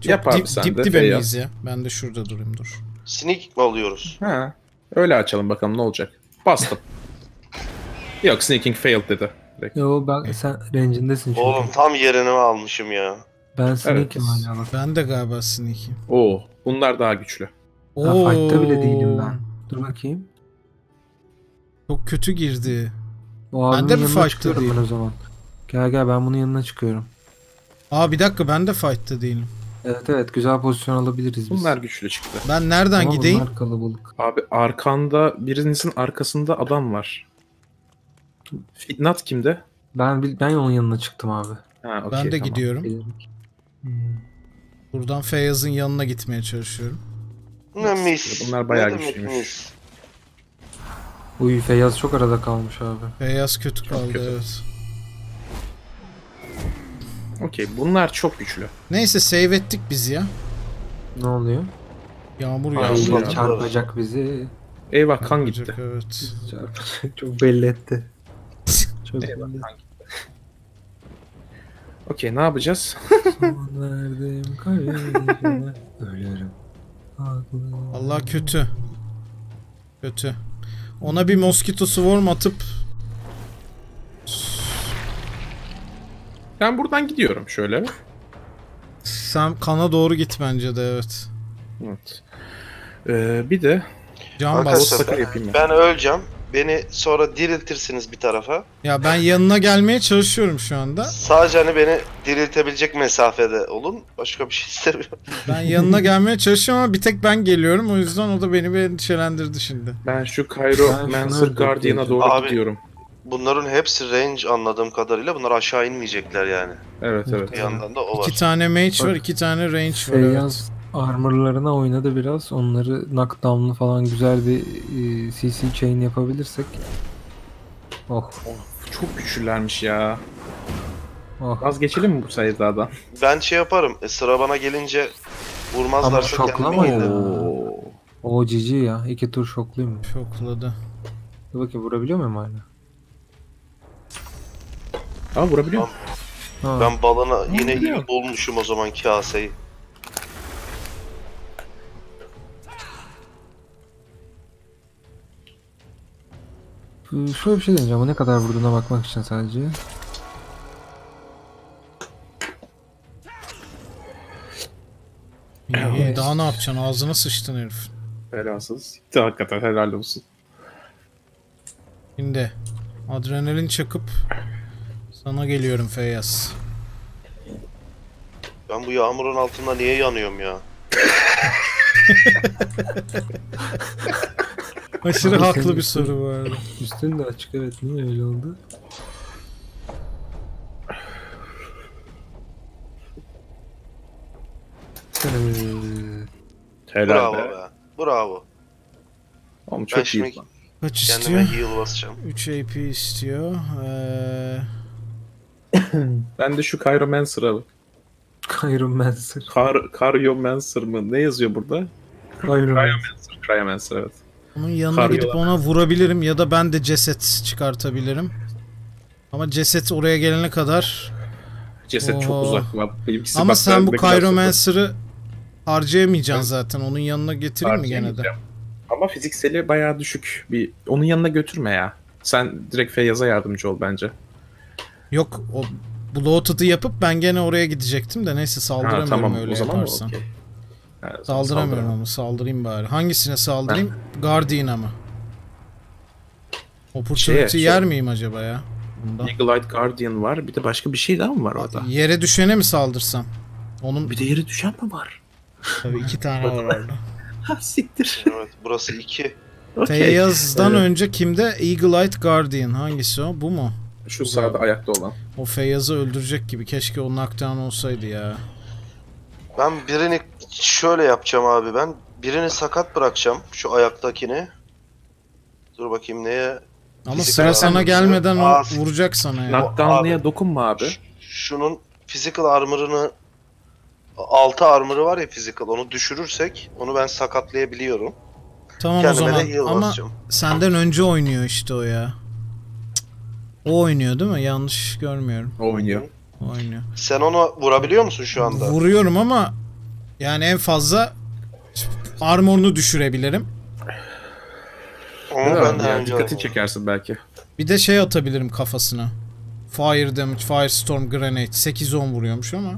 Speaker 4: Yap abi
Speaker 2: dip,
Speaker 4: sen
Speaker 2: dip
Speaker 4: de,
Speaker 2: dibe
Speaker 4: Feyyaz.
Speaker 2: miyiz ya? Ben de şurada durayım dur.
Speaker 3: Sneak mi alıyoruz?
Speaker 4: Ha. Öyle açalım bakalım ne olacak. Bastım. Yok sneaking failed dedi. Direkt.
Speaker 5: Yo ben sen range'indesin çünkü.
Speaker 3: Oğlum tam yerini almışım ya.
Speaker 5: Ben sneak'im
Speaker 4: Evet.
Speaker 5: hala.
Speaker 2: Ben de galiba sneaking.
Speaker 4: Oo, bunlar daha güçlü.
Speaker 5: Ha, fight'ta bile değilim ben. Dur bakayım.
Speaker 2: Çok kötü girdi.
Speaker 5: O
Speaker 2: Ben de
Speaker 5: yanına
Speaker 2: fight'ta
Speaker 5: çıkıyorum ben
Speaker 2: değilim.
Speaker 5: o zaman. Gel gel ben bunun yanına çıkıyorum.
Speaker 2: Aa bir dakika ben de fight'ta değilim.
Speaker 5: Evet evet güzel pozisyon alabiliriz biz.
Speaker 4: Bunlar güçlü çıktı.
Speaker 2: Ben nereden
Speaker 5: Ama
Speaker 2: gideyim?
Speaker 5: Bunlar kalabalık.
Speaker 4: Abi arkanda birinizin arkasında adam var. Fitnat kimde?
Speaker 5: Ben ben onun yanına çıktım abi.
Speaker 4: Ha, okey,
Speaker 2: Ben de
Speaker 4: tamam.
Speaker 2: gidiyorum.
Speaker 5: Bilerek.
Speaker 2: Buradan Feyyaz'ın yanına gitmeye çalışıyorum.
Speaker 3: Ne mis.
Speaker 4: Bunlar bayağı güçlüymüş.
Speaker 5: Uy Feyyaz çok arada kalmış abi.
Speaker 2: Feyyaz kötü kaldı
Speaker 4: kötü.
Speaker 2: evet.
Speaker 4: Okey bunlar çok güçlü.
Speaker 2: Neyse save ettik biz ya.
Speaker 5: Ne oluyor?
Speaker 2: Yağmur
Speaker 4: Ay,
Speaker 2: yağdı.
Speaker 4: ya.
Speaker 2: ya.
Speaker 5: Çarpacak bizi.
Speaker 4: Eyvah kan gitti.
Speaker 2: Evet.
Speaker 5: Çarpacak. çok belli etti.
Speaker 4: Eyvah gitti. Okey ne yapacağız?
Speaker 5: Son verdim. Ölürüm. Haklı.
Speaker 2: Allah kötü. Kötü. Ona bir mosquito swarm atıp
Speaker 4: Ben buradan gidiyorum şöyle.
Speaker 2: sen kana doğru git bence de evet.
Speaker 4: Evet. Ee, bir de
Speaker 2: Can
Speaker 3: Arkadaşlar
Speaker 2: bas.
Speaker 4: sakın
Speaker 3: ben,
Speaker 4: yapayım ben.
Speaker 3: ben öleceğim. Beni sonra diriltirsiniz bir tarafa.
Speaker 2: Ya ben yanına gelmeye çalışıyorum şu anda.
Speaker 3: Sadece hani beni diriltebilecek mesafede olun. Başka bir şey istemiyorum.
Speaker 2: Ben yanına gelmeye çalışıyorum ama bir tek ben geliyorum. O yüzden o da beni bir endişelendirdi şimdi.
Speaker 4: ben şu Cairo
Speaker 5: öldürüp
Speaker 4: Guardian'a doğru
Speaker 3: Abi.
Speaker 4: gidiyorum.
Speaker 3: Bunların hepsi range anladığım kadarıyla. Bunlar aşağı inmeyecekler yani.
Speaker 4: Evet evet.
Speaker 3: Bir yandan da o var.
Speaker 2: İki tane mage var, iki tane range var. Evet.
Speaker 5: Armorlarına oynadı biraz. Onları knockdown'lu falan güzel bir e, CC chain yapabilirsek. Oh
Speaker 4: Çok güçlülermiş ya.
Speaker 5: oh.
Speaker 4: Vazgeçelim mi bu sayıdadan?
Speaker 3: Ben şey yaparım. E, sıra bana gelince vurmazlarsa
Speaker 5: Ama
Speaker 3: yenerim.
Speaker 4: Oo.
Speaker 5: O GG ya. İki tur şokluyum.
Speaker 2: Şokladı.
Speaker 5: Dur bakayım vurabiliyor muyum hala?
Speaker 4: Ama vurabiliyor.
Speaker 3: Tamam.
Speaker 5: Ha,
Speaker 3: Ben balına yine iyi bulmuşum o zaman kaseyi.
Speaker 5: Şöyle bir şey deneyeceğim. Ne kadar vurduğuna bakmak için sadece.
Speaker 2: İyi, daha ne yapacaksın? Ağzına sıçtın herif.
Speaker 4: Belasız. Gitti hakikaten helal olsun.
Speaker 2: Şimdi adrenalin çakıp sana geliyorum Feyyaz.
Speaker 3: Ben bu yağmurun altında niye yanıyorum ya?
Speaker 2: Aşırı
Speaker 5: Abi
Speaker 2: haklı bir
Speaker 5: üstün-
Speaker 2: soru bu arada.
Speaker 5: Üstün de açık evet. Niye öyle oldu? Ee,
Speaker 4: Helal
Speaker 3: Bravo
Speaker 4: be.
Speaker 3: be. Bravo.
Speaker 4: Oğlum çok iyi.
Speaker 2: Kaç
Speaker 3: kendime
Speaker 2: istiyor?
Speaker 3: heal basacağım.
Speaker 2: 3 AP istiyor. Ee,
Speaker 4: Ben de şu Kyromancer'a bak.
Speaker 5: Kyromancer.
Speaker 4: Kar, Karyomancer mı? Ne yazıyor burada?
Speaker 5: Kyromancer.
Speaker 4: Cryomancer evet.
Speaker 2: Onun yanına
Speaker 4: Kar
Speaker 2: gidip ona vurabilirim ya da ben de ceset çıkartabilirim. Ama ceset oraya gelene kadar
Speaker 4: Ceset çok
Speaker 2: Oo.
Speaker 4: uzak. Bak, Benimkisi
Speaker 2: ama sen bu Kyromancer'ı harcayamayacaksın zaten. Onun yanına getireyim mi gene de?
Speaker 4: Ama fizikseli bayağı düşük. Bir onun yanına götürme ya. Sen direkt Feyyaz'a yardımcı ol bence.
Speaker 2: Yok o bloated'ı yapıp ben gene oraya gidecektim de neyse
Speaker 4: Ha,
Speaker 2: saldıramıyorum
Speaker 4: tamam
Speaker 2: öyle
Speaker 4: o zaman
Speaker 2: yaparsam.
Speaker 4: okey. Sen
Speaker 2: Saldıramıyorum ama saldırayım bari. Hangisine saldırayım? Guardian'a mı? Opportunity
Speaker 4: Şeye,
Speaker 2: yer
Speaker 4: şey-
Speaker 2: miyim acaba ya? Bunda.
Speaker 4: Eagle Eyed Guardian var. Bir de başka bir şey daha mı var orada?
Speaker 2: Yere düşene mi saldırsam? Onun
Speaker 4: Bir de yere düşen mi var?
Speaker 2: tabii iki tane var orada.
Speaker 4: Ha siktir.
Speaker 3: Evet burası 2.
Speaker 4: Okey.
Speaker 2: Feyyaz'dan
Speaker 4: Evet.
Speaker 2: önce kimde? Eagle Eyed Guardian. Hangisi o? Bu mu?
Speaker 4: Şu sağda ayakta olan.
Speaker 2: O Feyyaz'ı öldürecek gibi. Keşke o knockdown olsaydı ya.
Speaker 3: Ben birini şöyle yapacağım abi ben. Birini sakat bırakacağım. Şu ayaktakini. Dur bakayım neye?
Speaker 2: Ama
Speaker 3: Fizik
Speaker 2: sıra sana gelmeden o
Speaker 3: Aa,
Speaker 2: vuracak sana ya.
Speaker 4: Knockdown'lıya dokunma abi.
Speaker 3: Şunun physical armor'ını 6 armor'ı var ya physical onu düşürürsek onu ben sakatlayabiliyorum.
Speaker 2: Tamam o
Speaker 3: Kendime
Speaker 2: zaman.
Speaker 3: de heal
Speaker 2: Ama
Speaker 3: basacağım.
Speaker 2: senden önce oynuyor işte o ya. O oynuyor değil mi? Yanlış görmüyorum.
Speaker 4: O oynuyor.
Speaker 2: Oynuyor.
Speaker 3: Sen onu vurabiliyor musun şu anda?
Speaker 2: Vuruyorum ama yani en fazla armorunu düşürebilirim.
Speaker 3: Onu ben de
Speaker 4: Yani
Speaker 3: önce
Speaker 4: dikkatini çekersin belki.
Speaker 2: Bir de şey atabilirim kafasına. Fire damage, Firestorm Grenade. 8-10 vuruyormuş ama.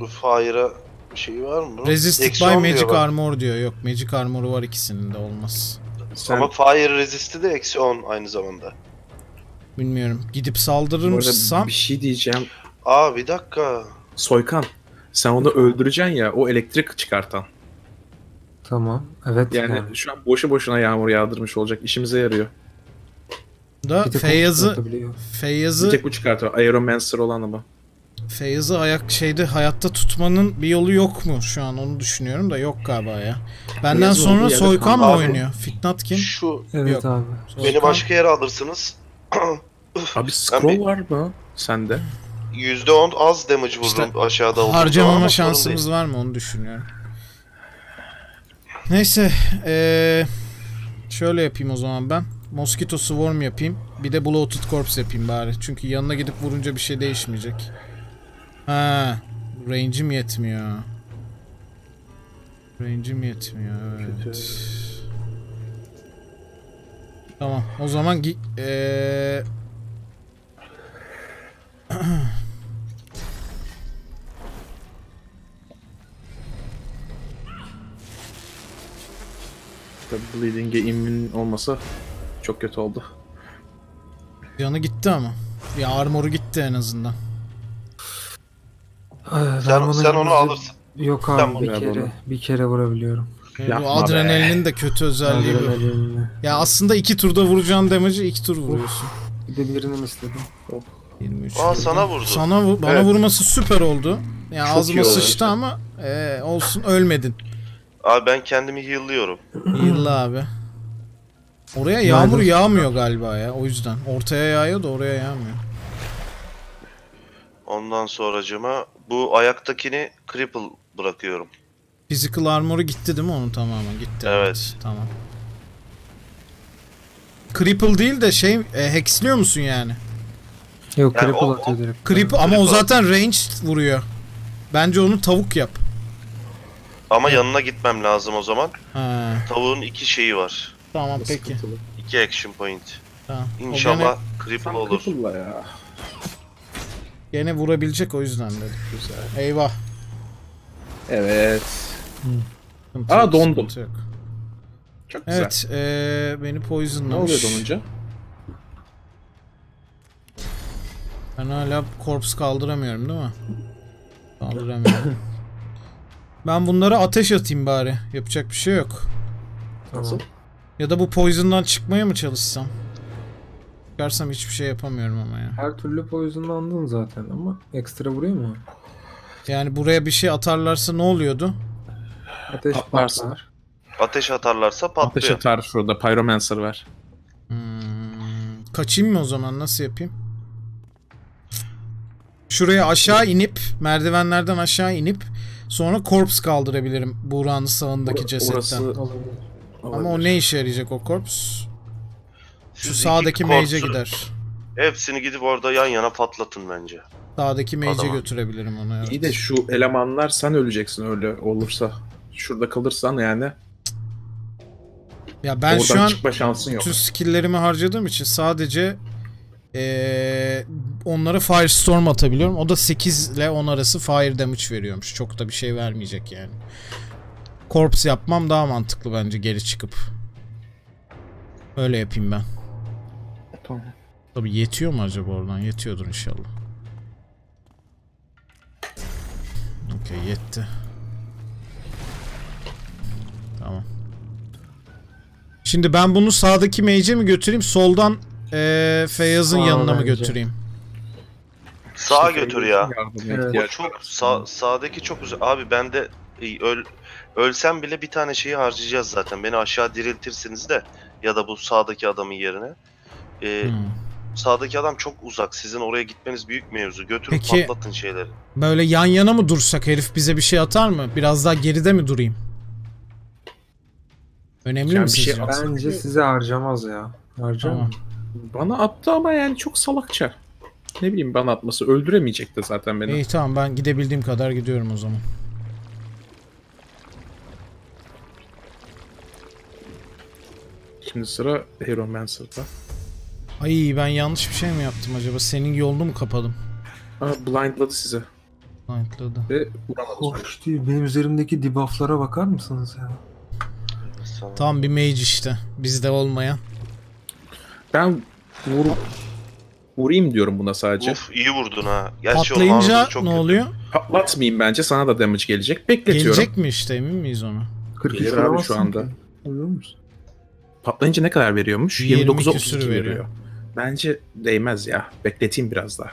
Speaker 3: Bu Fire'a şey var mı?
Speaker 2: Resisted
Speaker 3: Eksi
Speaker 2: by
Speaker 3: diyor
Speaker 2: Magic
Speaker 3: bak.
Speaker 2: Armor diyor. Yok Magic Armor'u var ikisinin de olmaz.
Speaker 4: Sen
Speaker 3: Ama Fire Resist'i de eksi 10 aynı zamanda.
Speaker 2: Bilmiyorum. Gidip saldırırsam
Speaker 4: bir şey diyeceğim.
Speaker 3: Aa bir dakika.
Speaker 4: Soykan. Sen onu öldüreceksin ya o elektrik çıkartan.
Speaker 5: Tamam. Evet.
Speaker 4: Yani
Speaker 5: yani.
Speaker 4: şu an boşu boşuna yağmur yağdırmış olacak. İşimize yarıyor.
Speaker 2: da
Speaker 5: Bir
Speaker 2: Feyyaz'ı.
Speaker 4: Bir
Speaker 2: Feyyaz'ı
Speaker 4: tek bu çıkartıyor. Aeromancer olan ama.
Speaker 2: Feyyaz'ı ayak şeyde hayatta tutmanın bir yolu yok mu şu an onu düşünüyorum da yok galiba ya. Benden
Speaker 4: Feyyaz'ın
Speaker 2: sonra Soykan mı oynuyor? Fitnat kim?
Speaker 3: Şu
Speaker 5: Evet
Speaker 2: Yok.
Speaker 5: abi.
Speaker 3: beni
Speaker 2: Soykan.
Speaker 3: başka yere alırsınız.
Speaker 4: Abi scroll
Speaker 3: bir-
Speaker 4: var mı sende?
Speaker 3: %10 az damage vururum
Speaker 2: İşte
Speaker 3: aşağıda olduğum
Speaker 2: Harcamama şansımız
Speaker 3: değil.
Speaker 2: var mı onu düşünüyorum. Neyse eee, şöyle yapayım o zaman ben. Mosquito Swarm yapayım. Bir de Bloated Corpse yapayım bari. Çünkü yanına gidip vurunca bir şey değişmeyecek. Ha, range'im yetmiyor. Range'im yetmiyor evet. Tamam o zaman gi- eee
Speaker 4: Tabii Bleeding'e immün olmasa çok kötü oldu.
Speaker 2: Canı gitti ama. Ya armoru gitti en azından.
Speaker 5: Ay,
Speaker 3: Sen, sen onu alırsın.
Speaker 5: Yok
Speaker 3: Sen
Speaker 5: abi
Speaker 3: bunu
Speaker 5: bir kere
Speaker 4: bana.
Speaker 5: bir kere vurabiliyorum.
Speaker 2: Yani bu
Speaker 4: Yapma be.
Speaker 2: adrenalinin de kötü özelliği bu. Ya aslında iki turda vuracağın damage'ı iki tur vuruyorsun.
Speaker 5: Bir de birini istedim.
Speaker 2: 23.
Speaker 3: Aa sana vurdu.
Speaker 2: Sana bana
Speaker 3: Evet.
Speaker 2: vurması süper oldu. Ya
Speaker 4: Çok
Speaker 2: ağzıma sıçtı
Speaker 4: işte.
Speaker 2: ama ee, olsun ölmedin.
Speaker 3: Abi ben kendimi heal'lıyorum.
Speaker 2: Yılla abi. Oraya yağmur
Speaker 5: Nerede?
Speaker 2: yağmıyor galiba ya o yüzden. Ortaya yağıyor da oraya yağmıyor.
Speaker 3: Ondan sonracıma bu ayaktakini cripple bırakıyorum.
Speaker 2: Physical armor'u gitti değil mi onun tamamen? Gitti.
Speaker 3: Evet.
Speaker 2: Tamam. Cripple değil de şey e, hexliyor musun yani?
Speaker 5: Yok
Speaker 3: Yani
Speaker 5: cripple
Speaker 3: o-
Speaker 5: atıyor direkt.
Speaker 2: Creep ama o zaten range vuruyor. Bence onu tavuk yap.
Speaker 3: Ama yanına gitmem lazım o zaman.
Speaker 2: Ha,
Speaker 3: Tavuğun iki şeyi var.
Speaker 2: tamam peki.
Speaker 4: Sıkıntılı.
Speaker 3: İki action point.
Speaker 2: Tamam.
Speaker 3: İnşallah
Speaker 2: gene,
Speaker 3: cripple olur.
Speaker 4: Cripple'la ya.
Speaker 2: gene vurabilecek o yüzden dedim. Eyvah.
Speaker 4: Evet.
Speaker 2: Sıkıntı
Speaker 4: Aa,
Speaker 2: yok,
Speaker 4: dondum.
Speaker 2: yok.
Speaker 4: Çok güzel.
Speaker 2: Evet, eee beni
Speaker 4: Ne
Speaker 2: poisonlamış.
Speaker 4: oluyor donunca?
Speaker 2: Ben hala corpse kaldıramıyorum değil mi? Kaldıramıyorum. ben bunlara ateş atayım bari. Yapacak bir şey yok.
Speaker 4: Nasıl?
Speaker 2: Ya da bu poison'dan çıkmaya mı çalışsam? Çıkarsam hiçbir şey yapamıyorum ama ya.
Speaker 5: Her türlü poisonlandın zaten ama ekstra vuruyor mu?
Speaker 2: Yani buraya bir şey atarlarsa ne oluyordu?
Speaker 5: Ateş
Speaker 4: Patlarsın.
Speaker 5: patlar.
Speaker 3: Ateş atarlarsa
Speaker 4: Ateş
Speaker 3: patlıyor.
Speaker 4: atar şurada. Pyromancer var.
Speaker 2: Hmm, kaçayım mı o zaman? Nasıl yapayım? Şuraya aşağı inip, merdivenlerden aşağı inip sonra corpse kaldırabilirim Buğra'nın sağındaki
Speaker 4: Or-
Speaker 2: cesetten.
Speaker 4: orası-.
Speaker 2: Ama o ne işe yarayacak o corpse? Şu
Speaker 3: Siz
Speaker 2: sağdaki mage'e gider.
Speaker 3: Hepsini gidip orada yan yana patlatın bence.
Speaker 2: Sağdaki mage'e götürebilirim onu. Evet.
Speaker 4: İyi de şu elemanlar sen öleceksin öyle olursa. Şurada kalırsan yani
Speaker 2: Ya ben
Speaker 4: oradan
Speaker 2: şu an
Speaker 4: çıkma şansın yok.
Speaker 2: bütün skill'lerimi harcadığım için sadece eee onlara Firestorm atabiliyorum. O da 8 ile 10 arası fire damage veriyormuş. Çok da bir şey vermeyecek yani. Corpse yapmam daha mantıklı bence geri çıkıp. Öyle yapayım ben.
Speaker 4: Tamam.
Speaker 2: Tabii yetiyor mu acaba oradan? Yetiyordur inşallah. Okey yetti. Tamam. Şimdi ben bunu sağdaki mage'e mi götüreyim? Soldan eee Feyyaz'ın yanına mı
Speaker 5: bence.
Speaker 2: götüreyim?
Speaker 3: Sağa
Speaker 4: İşte
Speaker 3: götür ya.
Speaker 5: Evet.
Speaker 3: O çok sağ, sağdaki çok uzak. Abi ben de e, öl, ölsem bile bir tane şeyi harcayacağız zaten. Beni aşağı diriltirsiniz de ya da bu sağdaki adamın yerine. Ee,
Speaker 2: Hmm.
Speaker 3: Sağdaki adam çok uzak. Sizin oraya gitmeniz büyük mevzu. Götürüp
Speaker 2: Peki-
Speaker 3: patlatın şeyleri.
Speaker 2: Böyle yan yana mı dursak herif bize bir şey atar mı? Biraz daha geride mi durayım? Önemli
Speaker 4: Yani
Speaker 2: mi
Speaker 4: bir şey
Speaker 5: Bence size harcamaz ya. Harcar
Speaker 2: Tamam.
Speaker 4: Bana attı ama yani çok salakça. Ne bileyim bana atması öldüremeyecekti zaten beni.
Speaker 2: İyi tamam ben gidebildiğim kadar gidiyorum o zaman.
Speaker 4: Şimdi sıra Heromancer'da.
Speaker 2: Ay ben yanlış bir şey mi yaptım acaba? Senin yolunu mu kapadım?
Speaker 4: Aa, blindladı sizi
Speaker 2: Lightladı.
Speaker 4: ve.
Speaker 5: Hoş değil. Benim üzerimdeki debufflara bakar mısınız ya?
Speaker 3: Sana-
Speaker 2: Tam bir mage işte. Bizde olmayan.
Speaker 4: Ben vur vurayım diyorum buna sadece.
Speaker 3: Uf iyi vurdun ha. Gerçi o
Speaker 2: Patlayınca
Speaker 3: çok
Speaker 2: ne
Speaker 3: kötü.
Speaker 2: oluyor?
Speaker 4: Patlatmayayım bence sana da damage gelecek. Bekletiyorum.
Speaker 2: Gelecek mi işte emin miyiz onu?
Speaker 5: 43
Speaker 4: Gelir abi şu anda.
Speaker 5: Vuruyor musun?
Speaker 4: Patlayınca ne kadar veriyormuş?
Speaker 2: 20
Speaker 4: 29'a
Speaker 2: küsür
Speaker 4: 32
Speaker 2: veriyor.
Speaker 4: veriyor. Bence değmez ya. Bekleteyim biraz daha.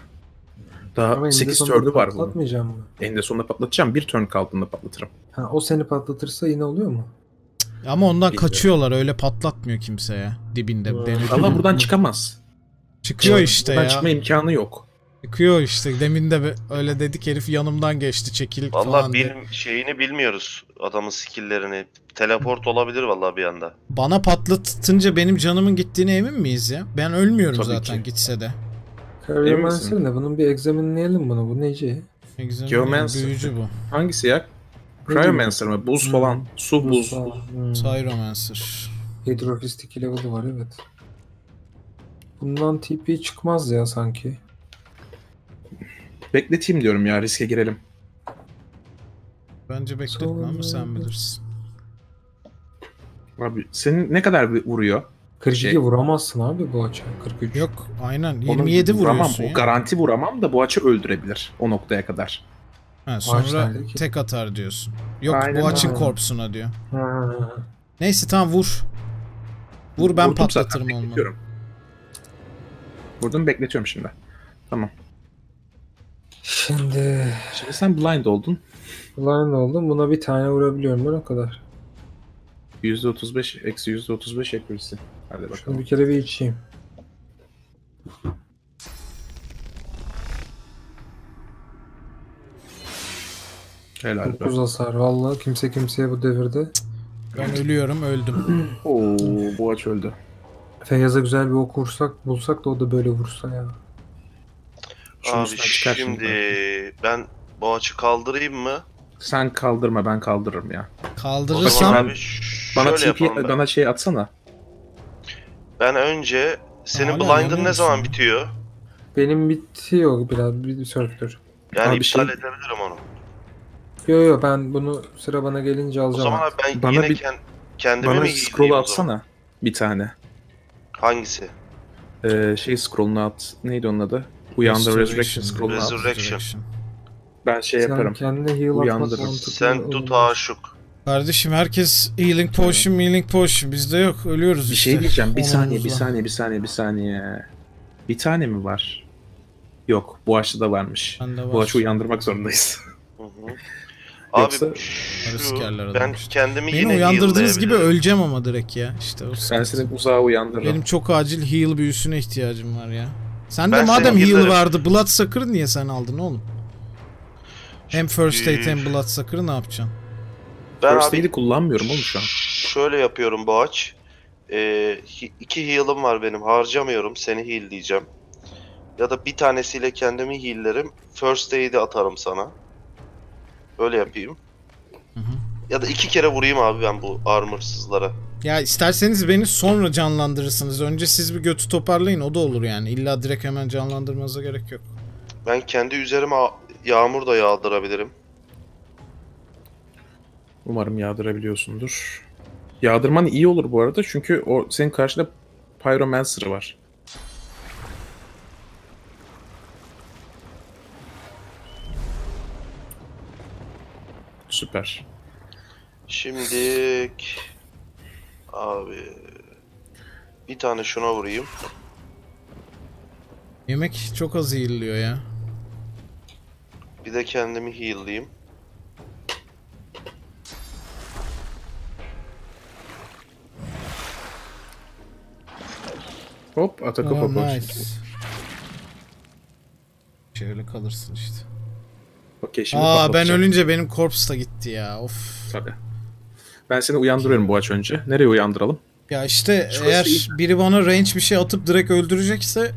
Speaker 4: Daha
Speaker 5: Ama eninde
Speaker 4: 8
Speaker 5: sonunda
Speaker 4: turn'ü var bunun.
Speaker 5: Patlatmayacağım mı?
Speaker 4: Eninde sonunda patlatacağım. Bir turn kaldığında patlatırım.
Speaker 5: Ha, o seni patlatırsa yine oluyor mu?
Speaker 2: Ama ondan
Speaker 4: Bilmiyorum.
Speaker 2: kaçıyorlar öyle patlatmıyor kimse ya. Dibinde.
Speaker 4: Allah buradan çıkamaz.
Speaker 2: Çıkıyor işte
Speaker 4: buradan
Speaker 2: ya.
Speaker 4: çıkma imkanı yok.
Speaker 2: Çıkıyor işte. Demin de öyle dedik herif yanımdan geçti çekil
Speaker 3: Valla
Speaker 2: falan
Speaker 3: bil,
Speaker 2: diye.
Speaker 3: şeyini bilmiyoruz adamın skill'lerini. Teleport olabilir vallahi bir anda.
Speaker 2: Bana patlatınca benim canımın gittiğine emin miyiz ya? Ben ölmüyorum
Speaker 4: Tabii
Speaker 2: zaten
Speaker 4: ki.
Speaker 2: gitse de.
Speaker 5: Carryomancer ne? Bunun bir egzaminleyelim bunu. Bu neci?
Speaker 2: Examine
Speaker 4: Geomancer.
Speaker 2: Büyücü bu.
Speaker 4: Hangisi ya? Cryomancer mı? Buz falan. Su buz.
Speaker 5: Hmm.
Speaker 2: Pyromancer.
Speaker 5: Hydrophist 2 level'ı var evet. Bundan TP çıkmaz ya sanki.
Speaker 4: Bekleteyim diyorum ya riske girelim.
Speaker 2: Bence bekletme ama sen bilirsin.
Speaker 4: Abi senin ne kadar bir vuruyor?
Speaker 5: 42
Speaker 4: Şey-
Speaker 5: vuramazsın abi bu açı. 43.
Speaker 2: Yok aynen
Speaker 4: Onu
Speaker 2: 27
Speaker 4: vuramam.
Speaker 2: vuruyorsun
Speaker 4: O
Speaker 2: ya.
Speaker 4: garanti vuramam da bu açı öldürebilir o noktaya kadar.
Speaker 2: Ha, sonra tek atar diyorsun. Yok
Speaker 4: Aynen
Speaker 2: bu açın
Speaker 5: öyle.
Speaker 2: korpsuna diyor.
Speaker 5: Ha.
Speaker 2: Neyse tamam vur. Vur ben
Speaker 4: Vurdum zaten,
Speaker 2: patlatırım onu.
Speaker 4: bekletiyorum. Vurdum bekletiyorum şimdi. Tamam.
Speaker 5: Şimdi
Speaker 4: Şimdi sen blind oldun.
Speaker 5: blind oldum. Buna bir tane vurabiliyorum ben o kadar.
Speaker 4: %35 eksi %35 accuracy. Hadi
Speaker 5: Şunu
Speaker 4: bakalım.
Speaker 5: bir kere bir içeyim.
Speaker 4: Helal be.
Speaker 5: 9 hasar. Valla kimse kimseye bu devirde.
Speaker 2: Ben ölüyorum öldüm.
Speaker 4: Oo bu aç öldü.
Speaker 5: Feyyaz'a güzel bir ok vursak bulsak da o da böyle vursa ya.
Speaker 4: Şunun
Speaker 3: Abi şimdi
Speaker 4: şimdi.
Speaker 3: ben bu açı kaldırayım mı?
Speaker 4: Sen kaldırma ben kaldırırım ya.
Speaker 2: Kaldırırsam
Speaker 3: ş-
Speaker 4: Bana
Speaker 3: ben.
Speaker 4: bana şey atsana.
Speaker 3: Ben önce senin blind'ın ne zaman bitiyor?
Speaker 5: Benim bitiyor biraz bir server.
Speaker 3: Yani
Speaker 4: Abi
Speaker 3: iptal
Speaker 4: şey-
Speaker 3: edebilirim onu.
Speaker 5: Yo yo ben bunu sıra bana gelince
Speaker 3: O
Speaker 5: alacağım.
Speaker 3: zaman abi ben
Speaker 4: Bana
Speaker 3: yine
Speaker 4: bir-
Speaker 3: ken- kendime
Speaker 4: Bana
Speaker 3: mi o zaman?
Speaker 4: atsana. Bir tane.
Speaker 3: Hangisi?
Speaker 4: Ee, şey scroll'unu at. Neydi onun adı? Uyandır Resurrection scroll'unu at.
Speaker 3: Resurrection.
Speaker 4: Ben şey
Speaker 5: Sen
Speaker 4: yaparım.
Speaker 5: kendine heal atmak
Speaker 4: Uyandırırım.
Speaker 5: mantıklı.
Speaker 3: Sen tut aşık.
Speaker 2: Kardeşim herkes healing potion, healing potion. Bizde yok. Ölüyoruz
Speaker 4: Bir
Speaker 2: işte.
Speaker 4: şey diyeceğim. Bir saniye, bir
Speaker 2: Onumuzla.
Speaker 4: saniye, bir saniye, bir saniye. Bir tane mi var? Yok, bu aşıda da varmış.
Speaker 2: Bende
Speaker 4: Bu aşı uyandırmak zorundayız.
Speaker 3: Hı hı. Abi
Speaker 4: Yoksa-
Speaker 3: şu,
Speaker 2: sikerler
Speaker 3: ben kendimi
Speaker 2: Beni
Speaker 3: yine
Speaker 2: uyandırdığınız gibi öleceğim ama direkt ya. İşte o
Speaker 4: Ben seni uzağa uyandırırım.
Speaker 2: Benim çok acil heal büyüsüne ihtiyacım var ya. Sen de
Speaker 3: Ben
Speaker 2: madem
Speaker 3: seni
Speaker 2: heal vardı Bloodsucker'ı niye sen aldın oğlum? Hem First Aid hem. Bloodsucker'ı ne yapacaksın?
Speaker 3: Ben
Speaker 4: First aid'i kullanmıyorum oğlum şu an.
Speaker 3: şöyle yapıyorum bu aç. Ee, iki heal'ım var benim. Harcamıyorum. Seni heal'leyeceğim. Ya da bir tanesiyle kendimi heal'lerim. First aid'i atarım sana. Böyle yapayım.
Speaker 2: hı.
Speaker 3: Ya da iki kere vurayım abi ben bu armorsızlara.
Speaker 2: Ya isterseniz beni sonra canlandırırsınız. Önce siz bir götü toparlayın o da olur yani. İlla direkt hemen canlandırmanıza gerek yok.
Speaker 3: Ben kendi üzerime yağmur da yağdırabilirim.
Speaker 4: Umarım yağdırabiliyorsundur. Yağdırman iyi olur bu arada çünkü o senin karşında Pyromancer var. Süper.
Speaker 3: Şimdilik abi bir tane şuna vurayım.
Speaker 2: Yemek çok az heal'liyor ya.
Speaker 3: Bir de kendimi heal'layayım.
Speaker 4: Hop atak
Speaker 2: Oh, nice. Şöyle kalırsın işte.
Speaker 4: Okey şimdi
Speaker 2: Aa ben ölünce benim korpus da gitti ya. Of.
Speaker 4: Tabii. Ben seni uyandırıyorum bu aç önce. Nereye uyandıralım?
Speaker 2: Ya işte
Speaker 4: Şurası
Speaker 2: eğer
Speaker 4: iyi.
Speaker 2: biri bana range bir şey atıp direkt öldürecekse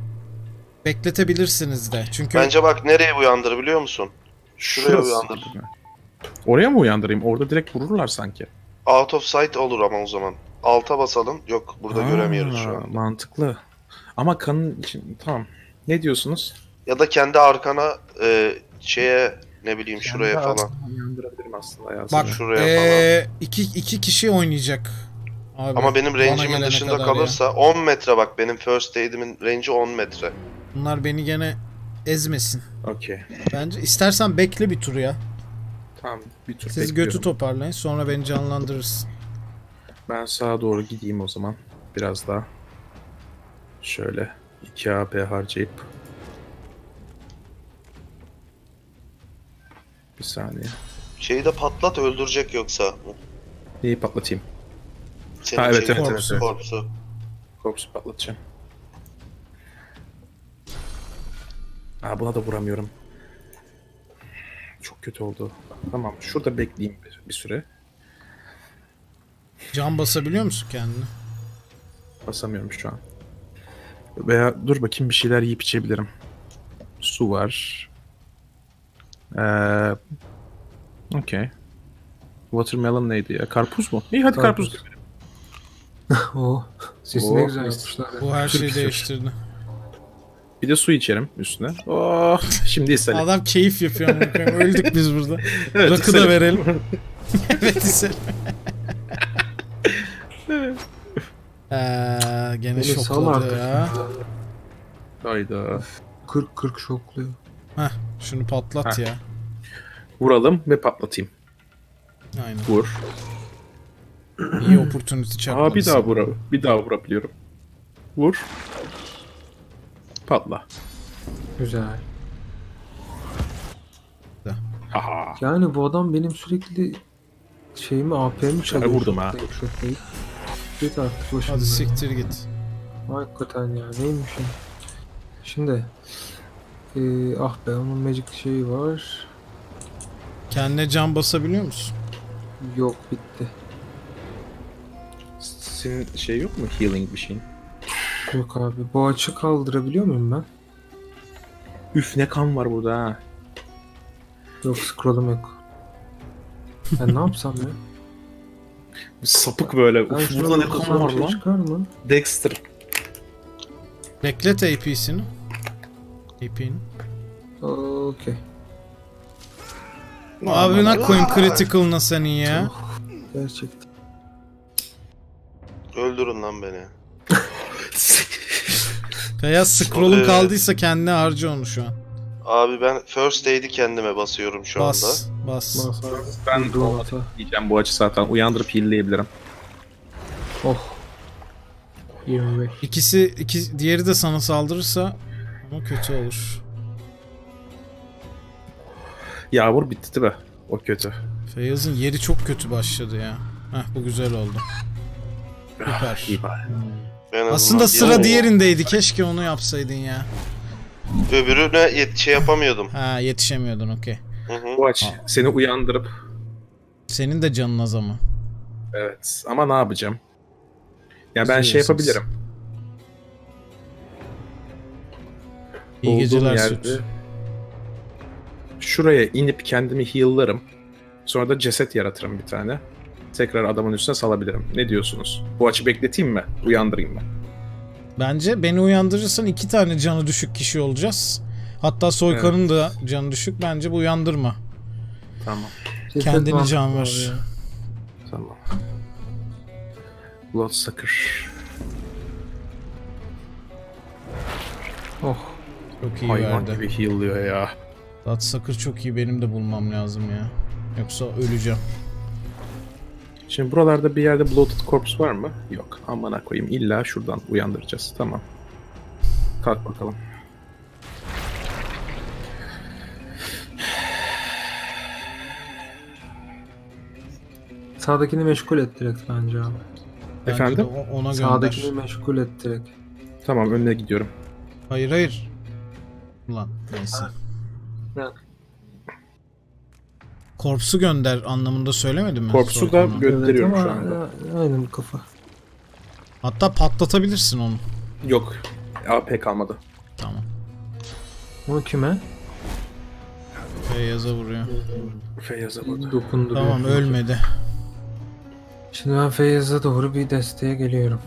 Speaker 2: bekletebilirsiniz de. Çünkü
Speaker 3: Bence bak nereye uyandır biliyor musun? Şuraya
Speaker 4: Şurası
Speaker 3: uyandır.
Speaker 4: gibi. Oraya mı uyandırayım? Orada direkt vururlar sanki.
Speaker 3: Out of sight olur ama o zaman. Alta basalım. Yok burada
Speaker 4: Aa,
Speaker 3: göremiyoruz şu an.
Speaker 4: Mantıklı. Ama kanın için tamam. Ne diyorsunuz?
Speaker 3: Ya da kendi arkana e, şeye ne bileyim şuraya falan.
Speaker 4: ağzına Uyandırabilirim aslında ya.
Speaker 2: bak
Speaker 3: şuraya
Speaker 2: eee, iki, iki kişi oynayacak. Abi,
Speaker 3: Ama benim range'imin dışında
Speaker 2: kadar ya.
Speaker 3: kalırsa 10 metre bak benim first aid'imin range'i 10 metre.
Speaker 2: Bunlar beni gene ezmesin.
Speaker 4: Okey.
Speaker 2: Bence istersen bekle bir tur ya.
Speaker 4: Tamam bir tur
Speaker 2: Siz
Speaker 4: bekliyorum.
Speaker 2: götü toparlayın sonra beni canlandırırsın.
Speaker 4: Ben sağa doğru gideyim o zaman. Biraz daha. Şöyle 2 AP harcayıp. Bir saniye.
Speaker 3: Şeyi de patlat öldürecek yoksa.
Speaker 4: Neyi patlatayım?
Speaker 3: Senin
Speaker 4: Ha, evet,
Speaker 3: şeyi,
Speaker 4: evet,
Speaker 2: evet,
Speaker 4: evet.
Speaker 3: korpsu.
Speaker 4: Korpsu patlatacağım. Aa buna da vuramıyorum. Çok kötü oldu. Tamam şurada bekleyeyim bir, bir süre.
Speaker 2: Can basabiliyor musun kendini?
Speaker 4: Basamıyorum şu an. Veya dur bakayım bir şeyler yiyip içebilirim. Su var. Ee, Okey. Watermelon neydi ya? Karpuz mu? İyi hadi karpuz.
Speaker 5: Karpuz. Oo. Sesi
Speaker 4: Oo,
Speaker 5: ne güzel
Speaker 4: mis.
Speaker 5: yapmışlar. ya.
Speaker 2: Bu her şeyi değiştirdi.
Speaker 4: Bir de su içerim üstüne. Oh, şimdi isele.
Speaker 2: Adam keyif yapıyor. amına koyayım. Öldük biz burada.
Speaker 4: Evet,
Speaker 2: Rakı da verelim. evet iselim. Eee gene
Speaker 5: Beni artık.
Speaker 2: ya.
Speaker 4: Hayda.
Speaker 5: 40-40 şokluyor.
Speaker 2: Heh, şunu patlat
Speaker 4: Heh.
Speaker 2: ya.
Speaker 4: Vuralım ve patlatayım.
Speaker 2: Aynen.
Speaker 4: Vur.
Speaker 2: İyi opportunity çarpmadı.
Speaker 4: Aa bir daha vura. Bir daha vurabiliyorum. Vur. Patla.
Speaker 5: Güzel.
Speaker 4: Haha.
Speaker 5: Yani bu adam benim sürekli şeyimi AP'mi çalıyor.
Speaker 4: vurdum ha.
Speaker 5: Git artık başımdan.
Speaker 2: Hadi siktir git.
Speaker 5: Hakikaten ya neymiş ya. Şimdi eee, ah be onun magic şeyi var.
Speaker 2: Kendine can basabiliyor musun?
Speaker 5: Yok bitti.
Speaker 4: Senin şey yok mu? Healing bir şeyin.
Speaker 5: Yok abi. Bu açı kaldırabiliyor muyum ben?
Speaker 4: Üf ne kan var burada ha.
Speaker 5: Yok scroll'um yok. Ben ne yapsam ya?
Speaker 4: Bir sapık böyle.
Speaker 5: Ben
Speaker 4: Uf burada ne kan var
Speaker 5: şey
Speaker 4: lan.
Speaker 5: Çıkar mı?
Speaker 4: Dexter.
Speaker 2: Beklet AP'sini. AP'ni.
Speaker 5: Okey.
Speaker 2: Abi ne koyayım critical'ına senin ya.
Speaker 5: Gerçekten.
Speaker 3: Öldürün lan beni.
Speaker 2: Feyyaz scroll'un
Speaker 3: Evet.
Speaker 2: kaldıysa kendine harca onu şu an.
Speaker 3: Abi ben first aid'i kendime basıyorum şu anda.
Speaker 2: Bas. Bas.
Speaker 4: Ben
Speaker 5: hata.
Speaker 4: diyeceğim bu açı zaten uyandırıp heal'leyebilirim.
Speaker 5: Oh. 25.
Speaker 2: İkisi iki diğeri de sana saldırırsa ama kötü olur.
Speaker 4: Yağmur bitti değil mi? O kötü.
Speaker 2: Feyyaz'ın yeri çok kötü başladı ya. Heh bu güzel oldu. Süper.
Speaker 4: İyi bari.
Speaker 3: En azından
Speaker 2: Aslında sıra
Speaker 3: diğer-
Speaker 2: diğerindeydi. Keşke onu yapsaydın ya.
Speaker 3: Öbürüne yet- şey yapamıyordum.
Speaker 2: Ha yetişemiyordun okey.
Speaker 3: Hı hı.
Speaker 4: Bu aç seni uyandırıp
Speaker 2: Senin de canın az ama.
Speaker 4: evet ama ne yapacağım? Ya ben şey yapabilirim.
Speaker 2: İyi
Speaker 4: Olduğum
Speaker 2: geceler
Speaker 4: yerde
Speaker 2: süt.
Speaker 4: Şuraya inip kendimi heal'larım. Sonra da ceset yaratırım bir tane. Tekrar adamın üstüne salabilirim. Ne diyorsunuz? Bu açı bekleteyim mi? Uyandırayım mı?
Speaker 2: Bence beni uyandırırsan iki tane canı düşük kişi olacağız. Hatta Soykan'ın da canı düşük. Bence bu uyandırma.
Speaker 4: Tamam.
Speaker 2: Kendini can ver.
Speaker 4: Tamam. Bloodsucker.
Speaker 5: Oh.
Speaker 2: Çok iyi
Speaker 4: Hayvan
Speaker 2: verdi.
Speaker 4: gibi heal'lıyor ya.
Speaker 2: Bloodsucker çok iyi. Benim de bulmam lazım ya. Yoksa öleceğim.
Speaker 4: Şimdi buralarda bir yerde Bloated Corpse var mı? Yok. Amına koyayım. İlla şuradan uyandıracağız. Tamam. Kalk bakalım.
Speaker 5: Sağdakini meşgul et direkt bence abi.
Speaker 2: Bence
Speaker 4: Efendim?
Speaker 2: de o- ona gönder.
Speaker 5: Sağdakini meşgul et direkt.
Speaker 4: Tamam önüne gidiyorum.
Speaker 2: Hayır hayır. Ulan neyse.
Speaker 5: Ne?
Speaker 2: Korpsu gönder anlamında söylemedim mi?
Speaker 4: Corpse'u da gönderiyorum
Speaker 5: evet,
Speaker 4: şu anda.
Speaker 5: aynen kafa.
Speaker 2: Hatta patlatabilirsin onu.
Speaker 4: Yok. AP kalmadı.
Speaker 2: Tamam.
Speaker 5: Bunu kime?
Speaker 2: Feyyaz'a vuruyor.
Speaker 4: Feyyaz'a vurdu.
Speaker 5: Dokunduruyor.
Speaker 2: Tamam ölmedi.
Speaker 5: Şimdi ben Feyyaz'a doğru bir desteğe geliyorum.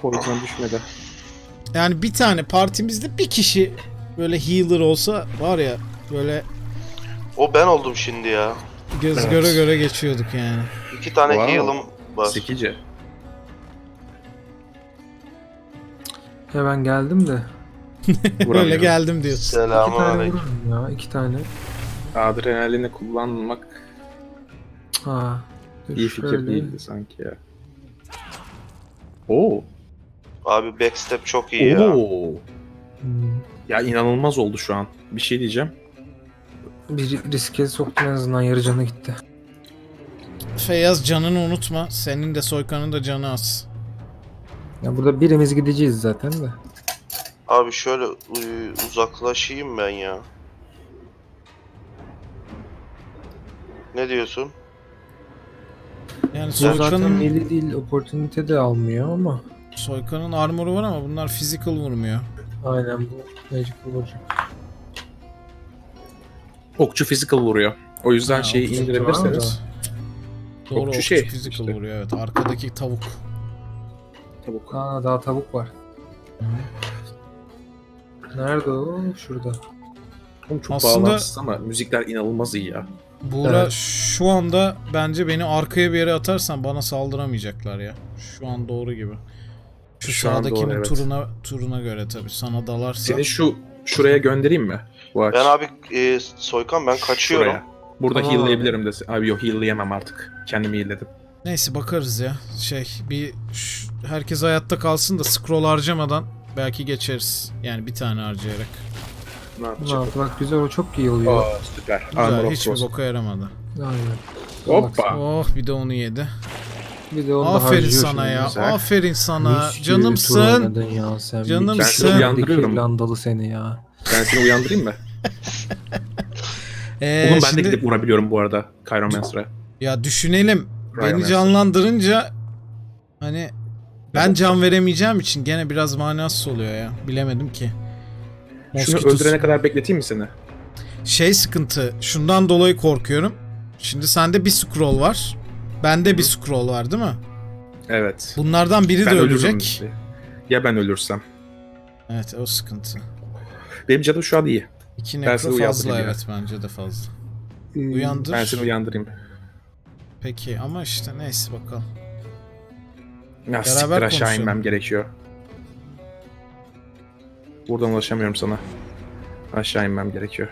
Speaker 4: Poison düşmedi.
Speaker 2: Yani bir tane partimizde bir kişi böyle healer olsa var ya böyle
Speaker 3: O ben oldum şimdi ya.
Speaker 2: göz
Speaker 4: Evet.
Speaker 2: göre göre geçiyorduk yani.
Speaker 3: İki tane
Speaker 4: Wow.
Speaker 3: heal'ım var.
Speaker 4: Sekici.
Speaker 5: Ya ben geldim de.
Speaker 2: Böyle geldim diyorsun.
Speaker 3: Selamünaleyküm.
Speaker 5: vururum ya. iki tane.
Speaker 4: Adrenalini kullanmak
Speaker 5: Ha. dur
Speaker 4: iyi fikir
Speaker 5: şöyle.
Speaker 4: değildi sanki ya. Oo.
Speaker 3: Abi backstep çok iyi ya.
Speaker 4: Oo.
Speaker 5: Hmm.
Speaker 4: Ya inanılmaz oldu şu an. Bir şey diyeceğim.
Speaker 5: Bir riske soktum en azından yarı canı gitti.
Speaker 2: Feyyaz canını unutma. Senin de Soykan'ın da canı az.
Speaker 5: Ya burada birimiz gideceğiz zaten de.
Speaker 3: Abi şöyle uzaklaşayım ben ya. Ne diyorsun?
Speaker 2: Yani
Speaker 5: Bu zaten
Speaker 2: Soykan'ın
Speaker 5: milli değil, opportunity de almıyor ama.
Speaker 2: Soykan'ın armoru var ama bunlar physical vurmuyor.
Speaker 5: Aynen bu magical vuracak.
Speaker 4: Okçu physical vuruyor. O yüzden
Speaker 2: Ha,
Speaker 4: şeyi indirebilirseniz.
Speaker 2: Doğru
Speaker 4: Okçu
Speaker 2: okçu
Speaker 4: şey
Speaker 2: physical
Speaker 4: işte.
Speaker 2: vuruyor evet. Arkadaki tavuk.
Speaker 4: Tavuk.
Speaker 5: Aa daha tavuk var. Nerede o? Şurada.
Speaker 4: Oğlum çok
Speaker 2: Aslında-
Speaker 4: bağlantısız ama müzikler inanılmaz iyi ya.
Speaker 2: Buğra
Speaker 5: Evet.
Speaker 2: şu anda bence beni arkaya bir yere atarsan bana saldıramayacaklar ya. Şu an doğru gibi. Şu,
Speaker 4: Şu
Speaker 2: sağdakinin
Speaker 4: doğru, evet.
Speaker 2: turuna turuna göre tabii. Sana dalarsa.
Speaker 4: Seni şu şuraya göndereyim mi? Bu aç.
Speaker 3: Ben abi e, Soykan ben kaçıyorum.
Speaker 4: Şuraya. Burada
Speaker 5: Tamam
Speaker 4: heal'layabilirim de. Abi yok heal'layamam artık. Kendimi heal'ledim.
Speaker 2: Neyse bakarız ya. Şey bir herkes hayatta kalsın da scroll harcamadan belki geçeriz. Yani bir tane harcayarak.
Speaker 4: Ne yapacak?
Speaker 5: Aa, bak güzel o çok iyi oluyor.
Speaker 4: Aa, süper.
Speaker 2: Güzel
Speaker 4: Armor
Speaker 2: hiçbir
Speaker 4: Frost.
Speaker 2: boka yaramadı.
Speaker 5: Aynen.
Speaker 4: Hoppa.
Speaker 2: Oh bir de onu yedi.
Speaker 5: Bir de onu
Speaker 2: Aferin sana ya.
Speaker 4: Güzel.
Speaker 2: Aferin sana.
Speaker 5: Mis gibi
Speaker 2: Canımsın.
Speaker 5: ya sen.
Speaker 2: Canımsın.
Speaker 4: Ben seni uyandırıyorum.
Speaker 5: İrlandalı seni ya.
Speaker 4: Ben seni uyandırayım mı?
Speaker 2: Ee,
Speaker 4: Oğlum ben
Speaker 2: şimdi-
Speaker 4: de gidip vurabiliyorum bu arada. Kyromancer'a.
Speaker 2: Ya düşünelim.
Speaker 4: Ryan
Speaker 2: Beni
Speaker 4: Master.
Speaker 2: canlandırınca hani ben can veremeyeceğim için gene biraz manasız oluyor ya. Bilemedim ki.
Speaker 4: Şunu
Speaker 2: Moskitos.
Speaker 4: öldürene kadar bekleteyim mi seni?
Speaker 2: Şey sıkıntı. Şundan dolayı korkuyorum. Şimdi sende bir scroll var. Bende bir scroll var değil mi?
Speaker 4: Evet.
Speaker 2: Bunlardan biri de
Speaker 4: Ben ölürüm
Speaker 2: ölecek.
Speaker 4: Ya ben ölürsem.
Speaker 2: Evet o sıkıntı.
Speaker 4: Benim canım şu an iyi.
Speaker 2: İki nekro fazla
Speaker 4: uyandırayım ya.
Speaker 2: evet bence de fazla.
Speaker 5: Ee,
Speaker 2: Uyandır.
Speaker 4: Ben seni uyandırayım.
Speaker 2: Peki ama işte neyse bakalım.
Speaker 4: Ya siktir
Speaker 2: Beraber
Speaker 4: aşağı inmem gerekiyor. Buradan ulaşamıyorum sana. Aşağı inmem gerekiyor.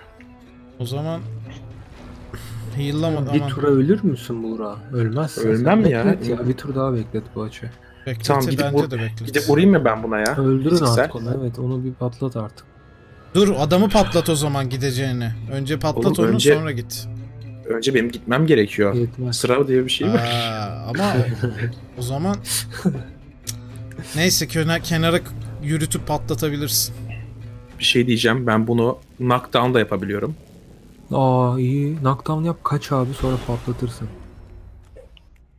Speaker 2: O zaman heal'lama
Speaker 5: Bir
Speaker 2: aman.
Speaker 5: tura ölür müsün Buğra? Ölmezsin.
Speaker 4: Ölmem
Speaker 5: sen.
Speaker 4: ya.
Speaker 5: Beklet ya. Bir tur daha beklet bu açı.
Speaker 2: Beklet
Speaker 4: Tamam, gidip
Speaker 2: bence de beklet.
Speaker 4: Gidip vurayım mı ben buna ya?
Speaker 5: Öldürün
Speaker 4: Fiziksel.
Speaker 5: artık onu. Evet onu bir patlat artık.
Speaker 2: Dur adamı patlat o zaman gideceğini. Önce patlat
Speaker 4: Oğlum,
Speaker 2: onu
Speaker 4: önce-
Speaker 2: sonra git.
Speaker 4: Önce benim gitmem gerekiyor.
Speaker 5: Yetmez.
Speaker 4: Sıra diye bir şey var.
Speaker 2: Aa, ama o zaman neyse kenara, kenara yürütüp patlatabilirsin.
Speaker 4: Bir şey diyeceğim. Ben bunu knockdown da yapabiliyorum.
Speaker 5: Aa iyi. Knockdown yap kaç abi sonra patlatırsın.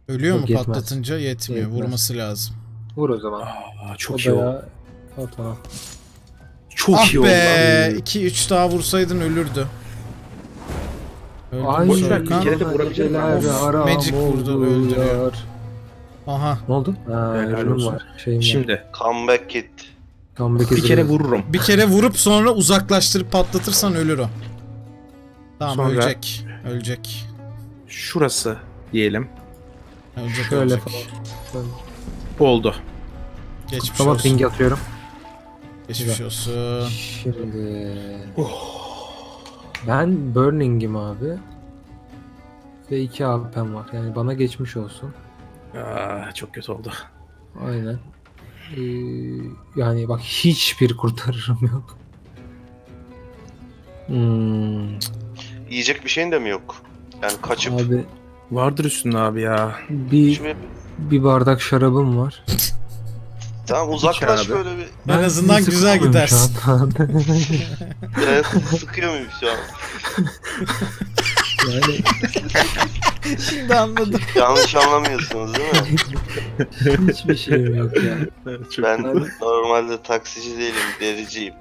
Speaker 2: Ölüyor
Speaker 5: Yok,
Speaker 2: mu
Speaker 5: yetmez.
Speaker 2: patlatınca yetmiyor.
Speaker 5: Yetmez.
Speaker 2: Vurması lazım.
Speaker 5: Vur o zaman.
Speaker 4: Aa, çok
Speaker 5: o
Speaker 4: iyi oldu.
Speaker 5: tamam.
Speaker 4: Çok
Speaker 2: ah
Speaker 4: iyi oldu.
Speaker 2: be!
Speaker 4: abi.
Speaker 2: 2-3 daha vursaydın ölürdü. Öldü
Speaker 5: Ay,
Speaker 4: bir kere de
Speaker 5: aram
Speaker 2: Magic vurdu, öldürüyor. Aha.
Speaker 5: Ne oldu? Ha,
Speaker 4: olsun.
Speaker 5: var. Şeyim var.
Speaker 4: Şimdi
Speaker 3: Comeback kit.
Speaker 5: Comeback
Speaker 4: bir kere vururum.
Speaker 2: Bir kere vurup sonra uzaklaştırıp patlatırsan ölür o. Tamam
Speaker 4: Sonra-
Speaker 2: ölecek. Ölecek.
Speaker 4: Şurası diyelim.
Speaker 2: Ölecek
Speaker 5: Şöyle
Speaker 2: ölecek.
Speaker 5: falan.
Speaker 4: Oldu.
Speaker 2: Geçmiş
Speaker 5: Tamam
Speaker 2: olsun.
Speaker 5: ping atıyorum.
Speaker 2: Geçmiş olsun.
Speaker 5: Şimdi... Ben Burning'im abi. Ve iki AWP'm var. Yani bana geçmiş olsun.
Speaker 4: Aa, çok kötü oldu.
Speaker 5: Aynen. Ee, yani bak hiçbir kurtarırım yok. Hmm,
Speaker 3: Yiyecek bir şeyin de mi yok? Yani kaçıp
Speaker 5: abi
Speaker 4: Vardır üstünde abi ya.
Speaker 5: bir
Speaker 3: Şimdi,
Speaker 5: bir bardak şarabım var.
Speaker 3: tamam uzaklaş
Speaker 4: abi.
Speaker 3: böyle bir.
Speaker 2: En azından güzel gidersin.
Speaker 3: Evet, sıkıyor muyum şu an?
Speaker 5: yani
Speaker 2: Şimdi anladım.
Speaker 3: Yanlış anlamıyorsunuz değil mi?
Speaker 5: hiçbir şeyim yok ya.
Speaker 4: Çok
Speaker 3: Ben normalde taksici değilim, dericiyim.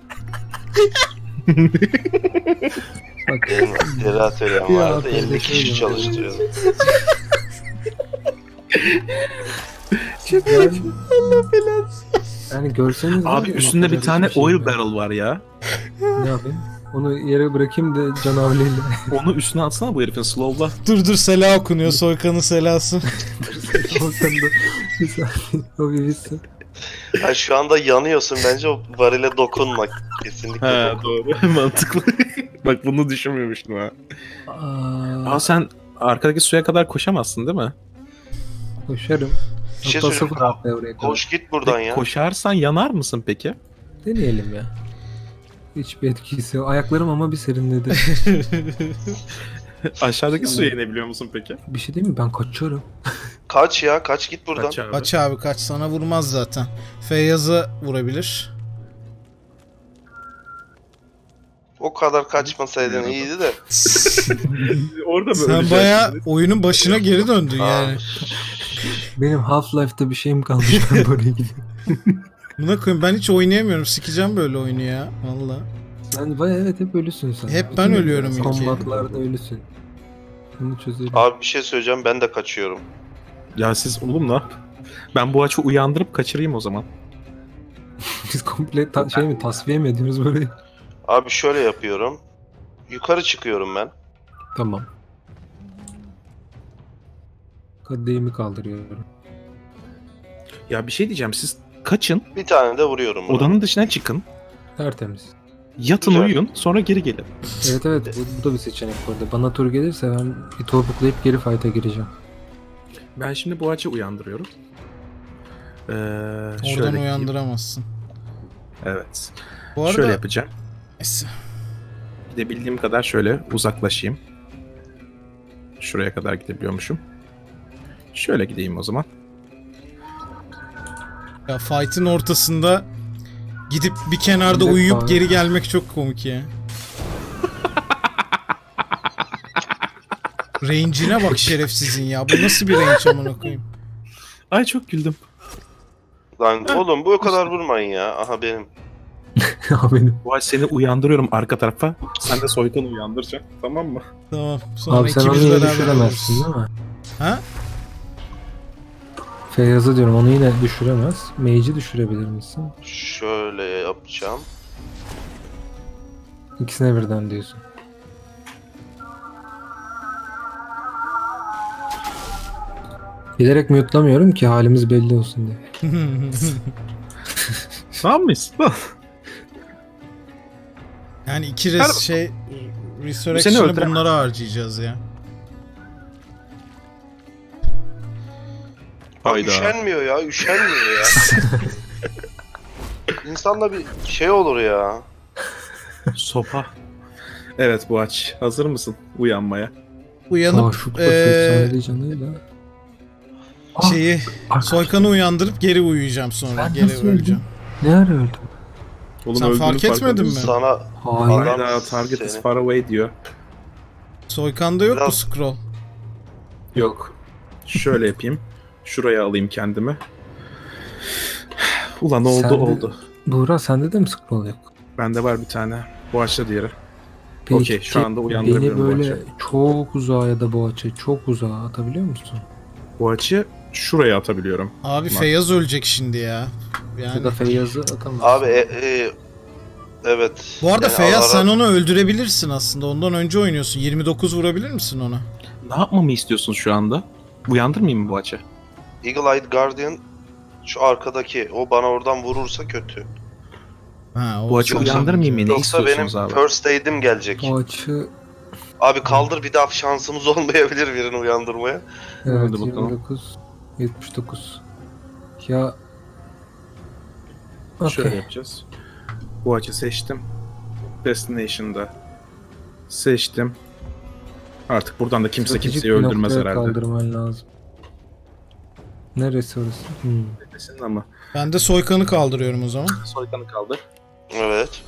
Speaker 3: Deri atölyem
Speaker 5: Ya,
Speaker 3: vardı, 50
Speaker 5: kardeşim
Speaker 3: kişi
Speaker 5: ya.
Speaker 3: çalıştırıyordum.
Speaker 5: yani, yani görseniz var
Speaker 4: Abi
Speaker 5: ya,
Speaker 4: üstünde bir tane
Speaker 5: şeyim
Speaker 4: oil
Speaker 5: yok.
Speaker 4: barrel var ya.
Speaker 5: Ne yapayım? Onu yere bırakayım da canavliyle.
Speaker 4: Onu üstüne atsana bu herifin slowla.
Speaker 2: Dur dur sela okunuyor Soykan'ın selası.
Speaker 5: Oradan da bir saniye o bir bitsin.
Speaker 3: Ha, şu anda yanıyorsun bence o varile dokunma. Kesinlikle
Speaker 4: He
Speaker 3: dokunma.
Speaker 4: doğru mantıklı. Bak bunu düşünmemiştim ha.
Speaker 5: Aa,
Speaker 4: Aa sen arkadaki suya kadar koşamazsın değil mi?
Speaker 5: koşarım.
Speaker 3: Bir şey
Speaker 5: Hatta
Speaker 3: söyleyeyim.
Speaker 5: sıfır haftaya oraya kadar.
Speaker 3: Koş git buradan ya.
Speaker 4: Koşarsan yanar mısın peki?
Speaker 5: Deneyelim ya. Hiçbir etkisi yok. Ayaklarım ama bir serinledi.
Speaker 4: Aşağıdaki suya inebiliyor musun peki?
Speaker 5: bir şey değil mi? Ben kaçıyorum.
Speaker 3: Kaç ya, kaç git buradan.
Speaker 4: Kaç abi?
Speaker 2: Kaç abi kaç sana vurmaz zaten. Feyyaz'a vurabilir.
Speaker 3: O kadar kaçmasaydın iyiydi de.
Speaker 4: Orada mı
Speaker 2: Sen baya oyunun başına geri döndün yani.
Speaker 5: Benim Half-Life'da bir şeyim kalmış. Ben buraya gidiyorum.
Speaker 2: Buna koyayım ben hiç oynayamıyorum. Sikeceğim böyle oyunu ya. Valla.
Speaker 5: Sen baya evet hep ölüsün sen.
Speaker 2: Hep ben ölüyorum ilk.
Speaker 5: Kombatlarda ölüsün. Bunu çözelim.
Speaker 3: Abi bir şey söyleyeceğim ben de kaçıyorum.
Speaker 4: Ya siz oğlum ne yap? Ben bu açı uyandırıp kaçırayım o zaman.
Speaker 5: Biz komple ta- şey mi tasfiye mi ediyoruz böyle?
Speaker 3: Abi şöyle yapıyorum. Yukarı çıkıyorum ben.
Speaker 5: Tamam. Kadehimi kaldırıyorum.
Speaker 4: Ya bir şey diyeceğim siz kaçın
Speaker 3: Bir tane de vuruyorum buna.
Speaker 4: odanın dışına çıkın
Speaker 5: Tertemiz.
Speaker 4: Yatın
Speaker 3: Güzel.
Speaker 4: uyuyun sonra geri gelin.
Speaker 5: Evet evet bu, bu da bir seçenek bu arada. Bana tur gelirse ben bir topuklayıp geri fight'a gireceğim.
Speaker 4: Ben şimdi bu açı uyandırıyorum. Ee,
Speaker 2: Oradan
Speaker 4: şöyle gideyim.
Speaker 2: uyandıramazsın.
Speaker 4: Evet.
Speaker 2: Bu arada
Speaker 4: Şöyle yapacağım.
Speaker 2: Neyse.
Speaker 4: Gidebildiğim kadar şöyle uzaklaşayım. Şuraya kadar gidebiliyormuşum. Şöyle gideyim o zaman.
Speaker 2: Ya fight'ın ortasında gidip bir kenarda
Speaker 5: Evet,
Speaker 2: uyuyup geri gelmek çok komik ya. Range'ine bak şerefsizin ya. Bu nasıl bir range amına koyayım?
Speaker 4: Ay çok güldüm.
Speaker 3: Lan oğlum bu kadar vurmayın ya. Aha benim.
Speaker 5: ya benim.
Speaker 4: Boğaç seni uyandırıyorum arka tarafa. Sen de soykanı uyandıracaksın. Tamam mı?
Speaker 2: Tamam. Sonra
Speaker 5: Abi sen onu düşüremezsin
Speaker 2: oluruz.
Speaker 5: değil mi?
Speaker 2: Ha?
Speaker 5: Feyyaz'ı diyorum onu yine düşüremez. Mage'i düşürebilir misin?
Speaker 3: Şöyle yapacağım.
Speaker 5: İkisine birden diyorsun. Bilerek mute'lamıyorum ki halimiz belli olsun diye.
Speaker 4: Tamam mıyız?
Speaker 2: yani iki
Speaker 4: Her-
Speaker 2: res şey
Speaker 4: seni
Speaker 2: Resurrection'ı
Speaker 4: öldüremez.
Speaker 2: bunlara harcayacağız ya.
Speaker 4: Hayda.
Speaker 3: üşenmiyor ya, üşenmiyor ya. İnsanda bir şey olur ya.
Speaker 4: Sopa. Evet Boğaç. Hazır mısın uyanmaya?
Speaker 2: Uyanıp
Speaker 5: efsane canıyla. Ah,
Speaker 2: şeyi
Speaker 5: arkadaş,
Speaker 2: Soykan'ı uyandırıp geri uyuyacağım sonra.
Speaker 5: Ben
Speaker 2: geri
Speaker 5: nasıl öldüm?
Speaker 2: öleceğim.
Speaker 5: Ne ara öldüm?
Speaker 4: Oğlum
Speaker 2: Sen
Speaker 4: öldüğünü
Speaker 2: fark etmedin mi?
Speaker 3: Sana
Speaker 5: Hayır.
Speaker 4: Hala target is
Speaker 3: seni-
Speaker 4: far away diyor.
Speaker 2: Soykan'da yok mu
Speaker 3: Biraz-
Speaker 2: scroll?
Speaker 4: Yok. Şöyle yapayım. Şuraya alayım kendimi. Ulan oldu
Speaker 5: Sen de-
Speaker 4: oldu.
Speaker 5: Buğra sende de mi scroll yok?
Speaker 4: Bende var bir tane. Boğaç'ta diğeri.
Speaker 5: Peki,
Speaker 4: Okey, şu anda
Speaker 5: Beni
Speaker 4: uyandırabiliyorum
Speaker 5: böyle
Speaker 4: Boğaç'ı.
Speaker 5: çok uzağa ya da bu açı çok uzağa atabiliyor musun?
Speaker 4: Boğaç'ı şuraya atabiliyorum.
Speaker 2: Abi
Speaker 4: Bak.
Speaker 2: Feyyaz ölecek şimdi ya.
Speaker 5: Ya
Speaker 2: Yani
Speaker 5: da Feyyaz'ı atamazsın.
Speaker 3: abi e, e, evet.
Speaker 2: bu arada
Speaker 3: Yani
Speaker 2: Feyyaz sen onu öldürebilirsin aslında. Ondan önce oynuyorsun. 29 vurabilir misin ona?
Speaker 4: Ne yapmamı istiyorsun şu anda? Uyandırmayayım mı Boğaç'ı?
Speaker 3: Eagle Eyed Guardian şu arkadaki o bana oradan vurursa kötü.
Speaker 2: Ha, o
Speaker 4: Bu açı
Speaker 2: Yoksa-
Speaker 4: uyandırmayayım mı? Ne
Speaker 3: Yoksa benim
Speaker 4: istiyorsunuz abi?
Speaker 3: first aid'im gelecek.
Speaker 5: O açı
Speaker 3: Abi kaldır bir daha şansımız olmayabilir birini uyandırmaya.
Speaker 5: evet
Speaker 4: Hadi bakalım.
Speaker 5: 29 79. Ya
Speaker 4: Şöyle
Speaker 5: Okey.
Speaker 4: yapacağız. Bu açı seçtim. Destination'da seçtim. Artık buradan da kimse
Speaker 5: Stratejik
Speaker 4: kimseyi
Speaker 5: bir
Speaker 4: öldürmez
Speaker 5: noktaya
Speaker 4: herhalde.
Speaker 5: Kaldırman lazım. Neresi orası? Hmm.
Speaker 4: Ama.
Speaker 2: Ben de Soykan'ı kaldırıyorum o zaman.
Speaker 4: Soykanı kaldır.
Speaker 3: Evet.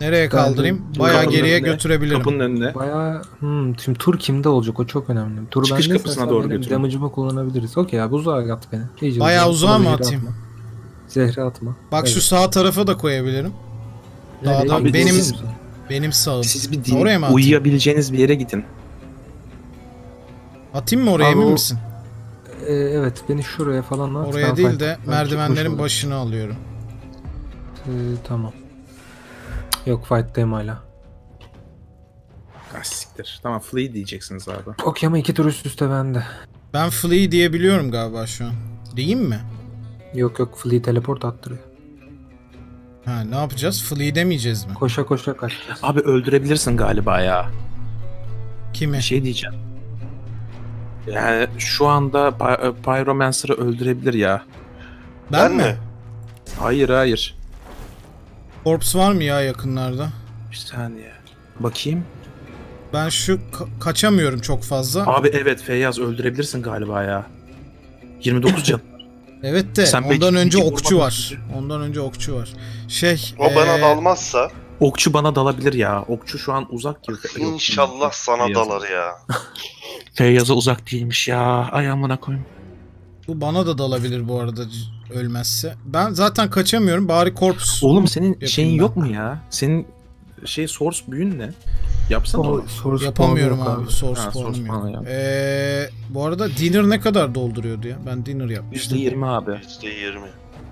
Speaker 2: Nereye
Speaker 5: Ben de-
Speaker 2: kaldırayım? Bayağı geriye
Speaker 4: önüne,
Speaker 2: götürebilirim.
Speaker 4: Kapının önüne.
Speaker 5: Bayağı hmm, şimdi tur kimde olacak o çok önemli. Tur
Speaker 4: Çıkış
Speaker 5: bendeyse
Speaker 4: kapısına doğru götürün.
Speaker 5: Damage'ımı kullanabiliriz. Okey abi uzağa at beni. İyice
Speaker 2: Bayağı uzağa mı atayım?
Speaker 5: atma. Zehri atma.
Speaker 2: Bak şu
Speaker 5: Evet.
Speaker 2: sağ tarafa da koyabilirim. Dağda
Speaker 4: Abi
Speaker 2: benim
Speaker 4: siz-
Speaker 2: benim sağım.
Speaker 4: Siz bir din,
Speaker 2: Oraya mı atayım?
Speaker 4: uyuyabileceğiniz bir yere gidin.
Speaker 2: Atayım mı oraya
Speaker 5: Abi
Speaker 2: emin
Speaker 5: o-
Speaker 2: misin?
Speaker 5: Ee, evet beni şuraya falan at.
Speaker 2: Oraya değil de merdivenlerin başını alıyorum.
Speaker 5: Ee, tamam. Yok fight'tayım hala.
Speaker 4: Ah siktir. Tamam flee diyeceksiniz abi.
Speaker 5: Okey ama iki tur üst üste bende.
Speaker 2: Ben flee diyebiliyorum galiba şu an. Diyeyim mi?
Speaker 5: Yok yok Flea teleport attırıyor.
Speaker 2: Ha ne yapacağız? Flee demeyeceğiz mi?
Speaker 5: Koşa koşa kaçacağız.
Speaker 4: Abi öldürebilirsin galiba ya.
Speaker 2: Kimi?
Speaker 4: Bir şey diyeceğim. Yani şu anda Py- Pyromancer'ı öldürebilir ya.
Speaker 2: Ben, mi?
Speaker 4: Hayır hayır.
Speaker 2: Corpse var mı ya yakınlarda?
Speaker 4: Bir saniye. Bakayım.
Speaker 2: Ben şu ka- kaçamıyorum çok fazla.
Speaker 4: Abi evet Feyyaz öldürebilirsin galiba ya. 29 can.
Speaker 2: Evet de
Speaker 4: Sen
Speaker 2: ondan
Speaker 4: belki
Speaker 2: önce okçu var. Ondan önce okçu var. Şey
Speaker 3: O bana
Speaker 2: ee,
Speaker 3: dalmazsa
Speaker 4: Okçu bana dalabilir ya. Okçu şu an uzak gibi. Yok,
Speaker 3: inşallah sana
Speaker 4: Feyyaz'a.
Speaker 3: dalar ya.
Speaker 4: Feyyaz'a uzak değilmiş ya. Ay amına koyayım.
Speaker 2: Bu bana da dalabilir bu arada ölmezse. Ben zaten kaçamıyorum. Bari corpse.
Speaker 4: Oğlum senin şeyin
Speaker 2: ben.
Speaker 4: yok mu ya? Senin şey source büyün ne? Yapsana
Speaker 5: O source
Speaker 2: Yapamıyorum
Speaker 5: yok
Speaker 2: abi. Source
Speaker 4: Ha, source
Speaker 2: yok.
Speaker 4: yok.
Speaker 2: Ee, bu arada dinner ne kadar dolduruyordu ya? Ben dinner yapmıştım.
Speaker 4: %20 abi.
Speaker 3: %20.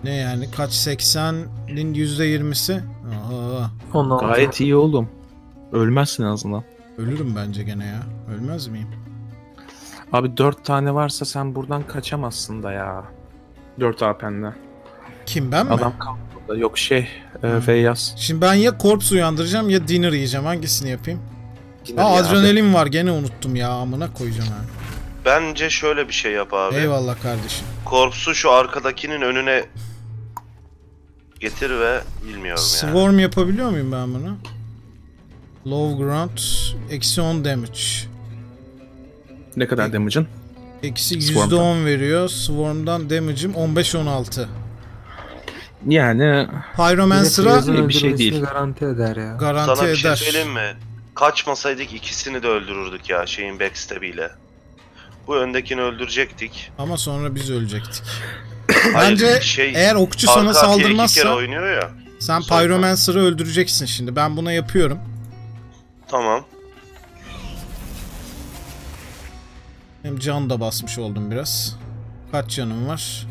Speaker 2: Ne yani? Kaç 80'nin %20'si? Aa,
Speaker 5: Ondan
Speaker 4: Gayet iyi oğlum. Ölmezsin en azından.
Speaker 2: ölürüm bence gene ya. Ölmez miyim?
Speaker 4: Abi 4 tane varsa sen buradan kaçamazsın da ya. 4 AP'nle.
Speaker 2: Kim ben mi?
Speaker 4: Adam kaldı burada. Yok şey e, Feyyaz.
Speaker 2: Şimdi ben ya corpse uyandıracağım ya dinner yiyeceğim. Hangisini yapayım?
Speaker 4: Yine
Speaker 2: Aa
Speaker 4: abi.
Speaker 2: adrenalin var. Gene unuttum ya. Amına koyacağım ha.
Speaker 3: Bence şöyle bir şey yap abi.
Speaker 2: Eyvallah kardeşim.
Speaker 3: Korpsu şu arkadakinin önüne getir ve bilmiyorum ya.
Speaker 2: Swarm yapabiliyor muyum ben bunu? Low ground. Eksi 10 damage.
Speaker 4: Ne kadar damage'ın?
Speaker 2: Eksi
Speaker 4: Swarm'dan.
Speaker 2: %10 veriyor. Swarm'dan damage'im 15-16.
Speaker 4: Yani
Speaker 2: Pyromancer'a
Speaker 4: bir şey değil.
Speaker 5: garanti eder ya.
Speaker 2: garanti
Speaker 3: Sana bir şey söyleyeyim mi? Kaçmasaydık ikisini de öldürürdük ya şeyin backstab'iyle. Bu öndekini öldürecektik.
Speaker 2: Ama sonra biz ölecektik.
Speaker 3: Hayır,
Speaker 2: Bence
Speaker 3: şey,
Speaker 2: eğer okçu sana saldırmazsa
Speaker 3: oynuyor ya.
Speaker 2: Sen. Pyromancer'ı öldüreceksin şimdi. Ben buna yapıyorum.
Speaker 3: Tamam.
Speaker 2: Hem can da basmış oldum biraz. Kaç canım var?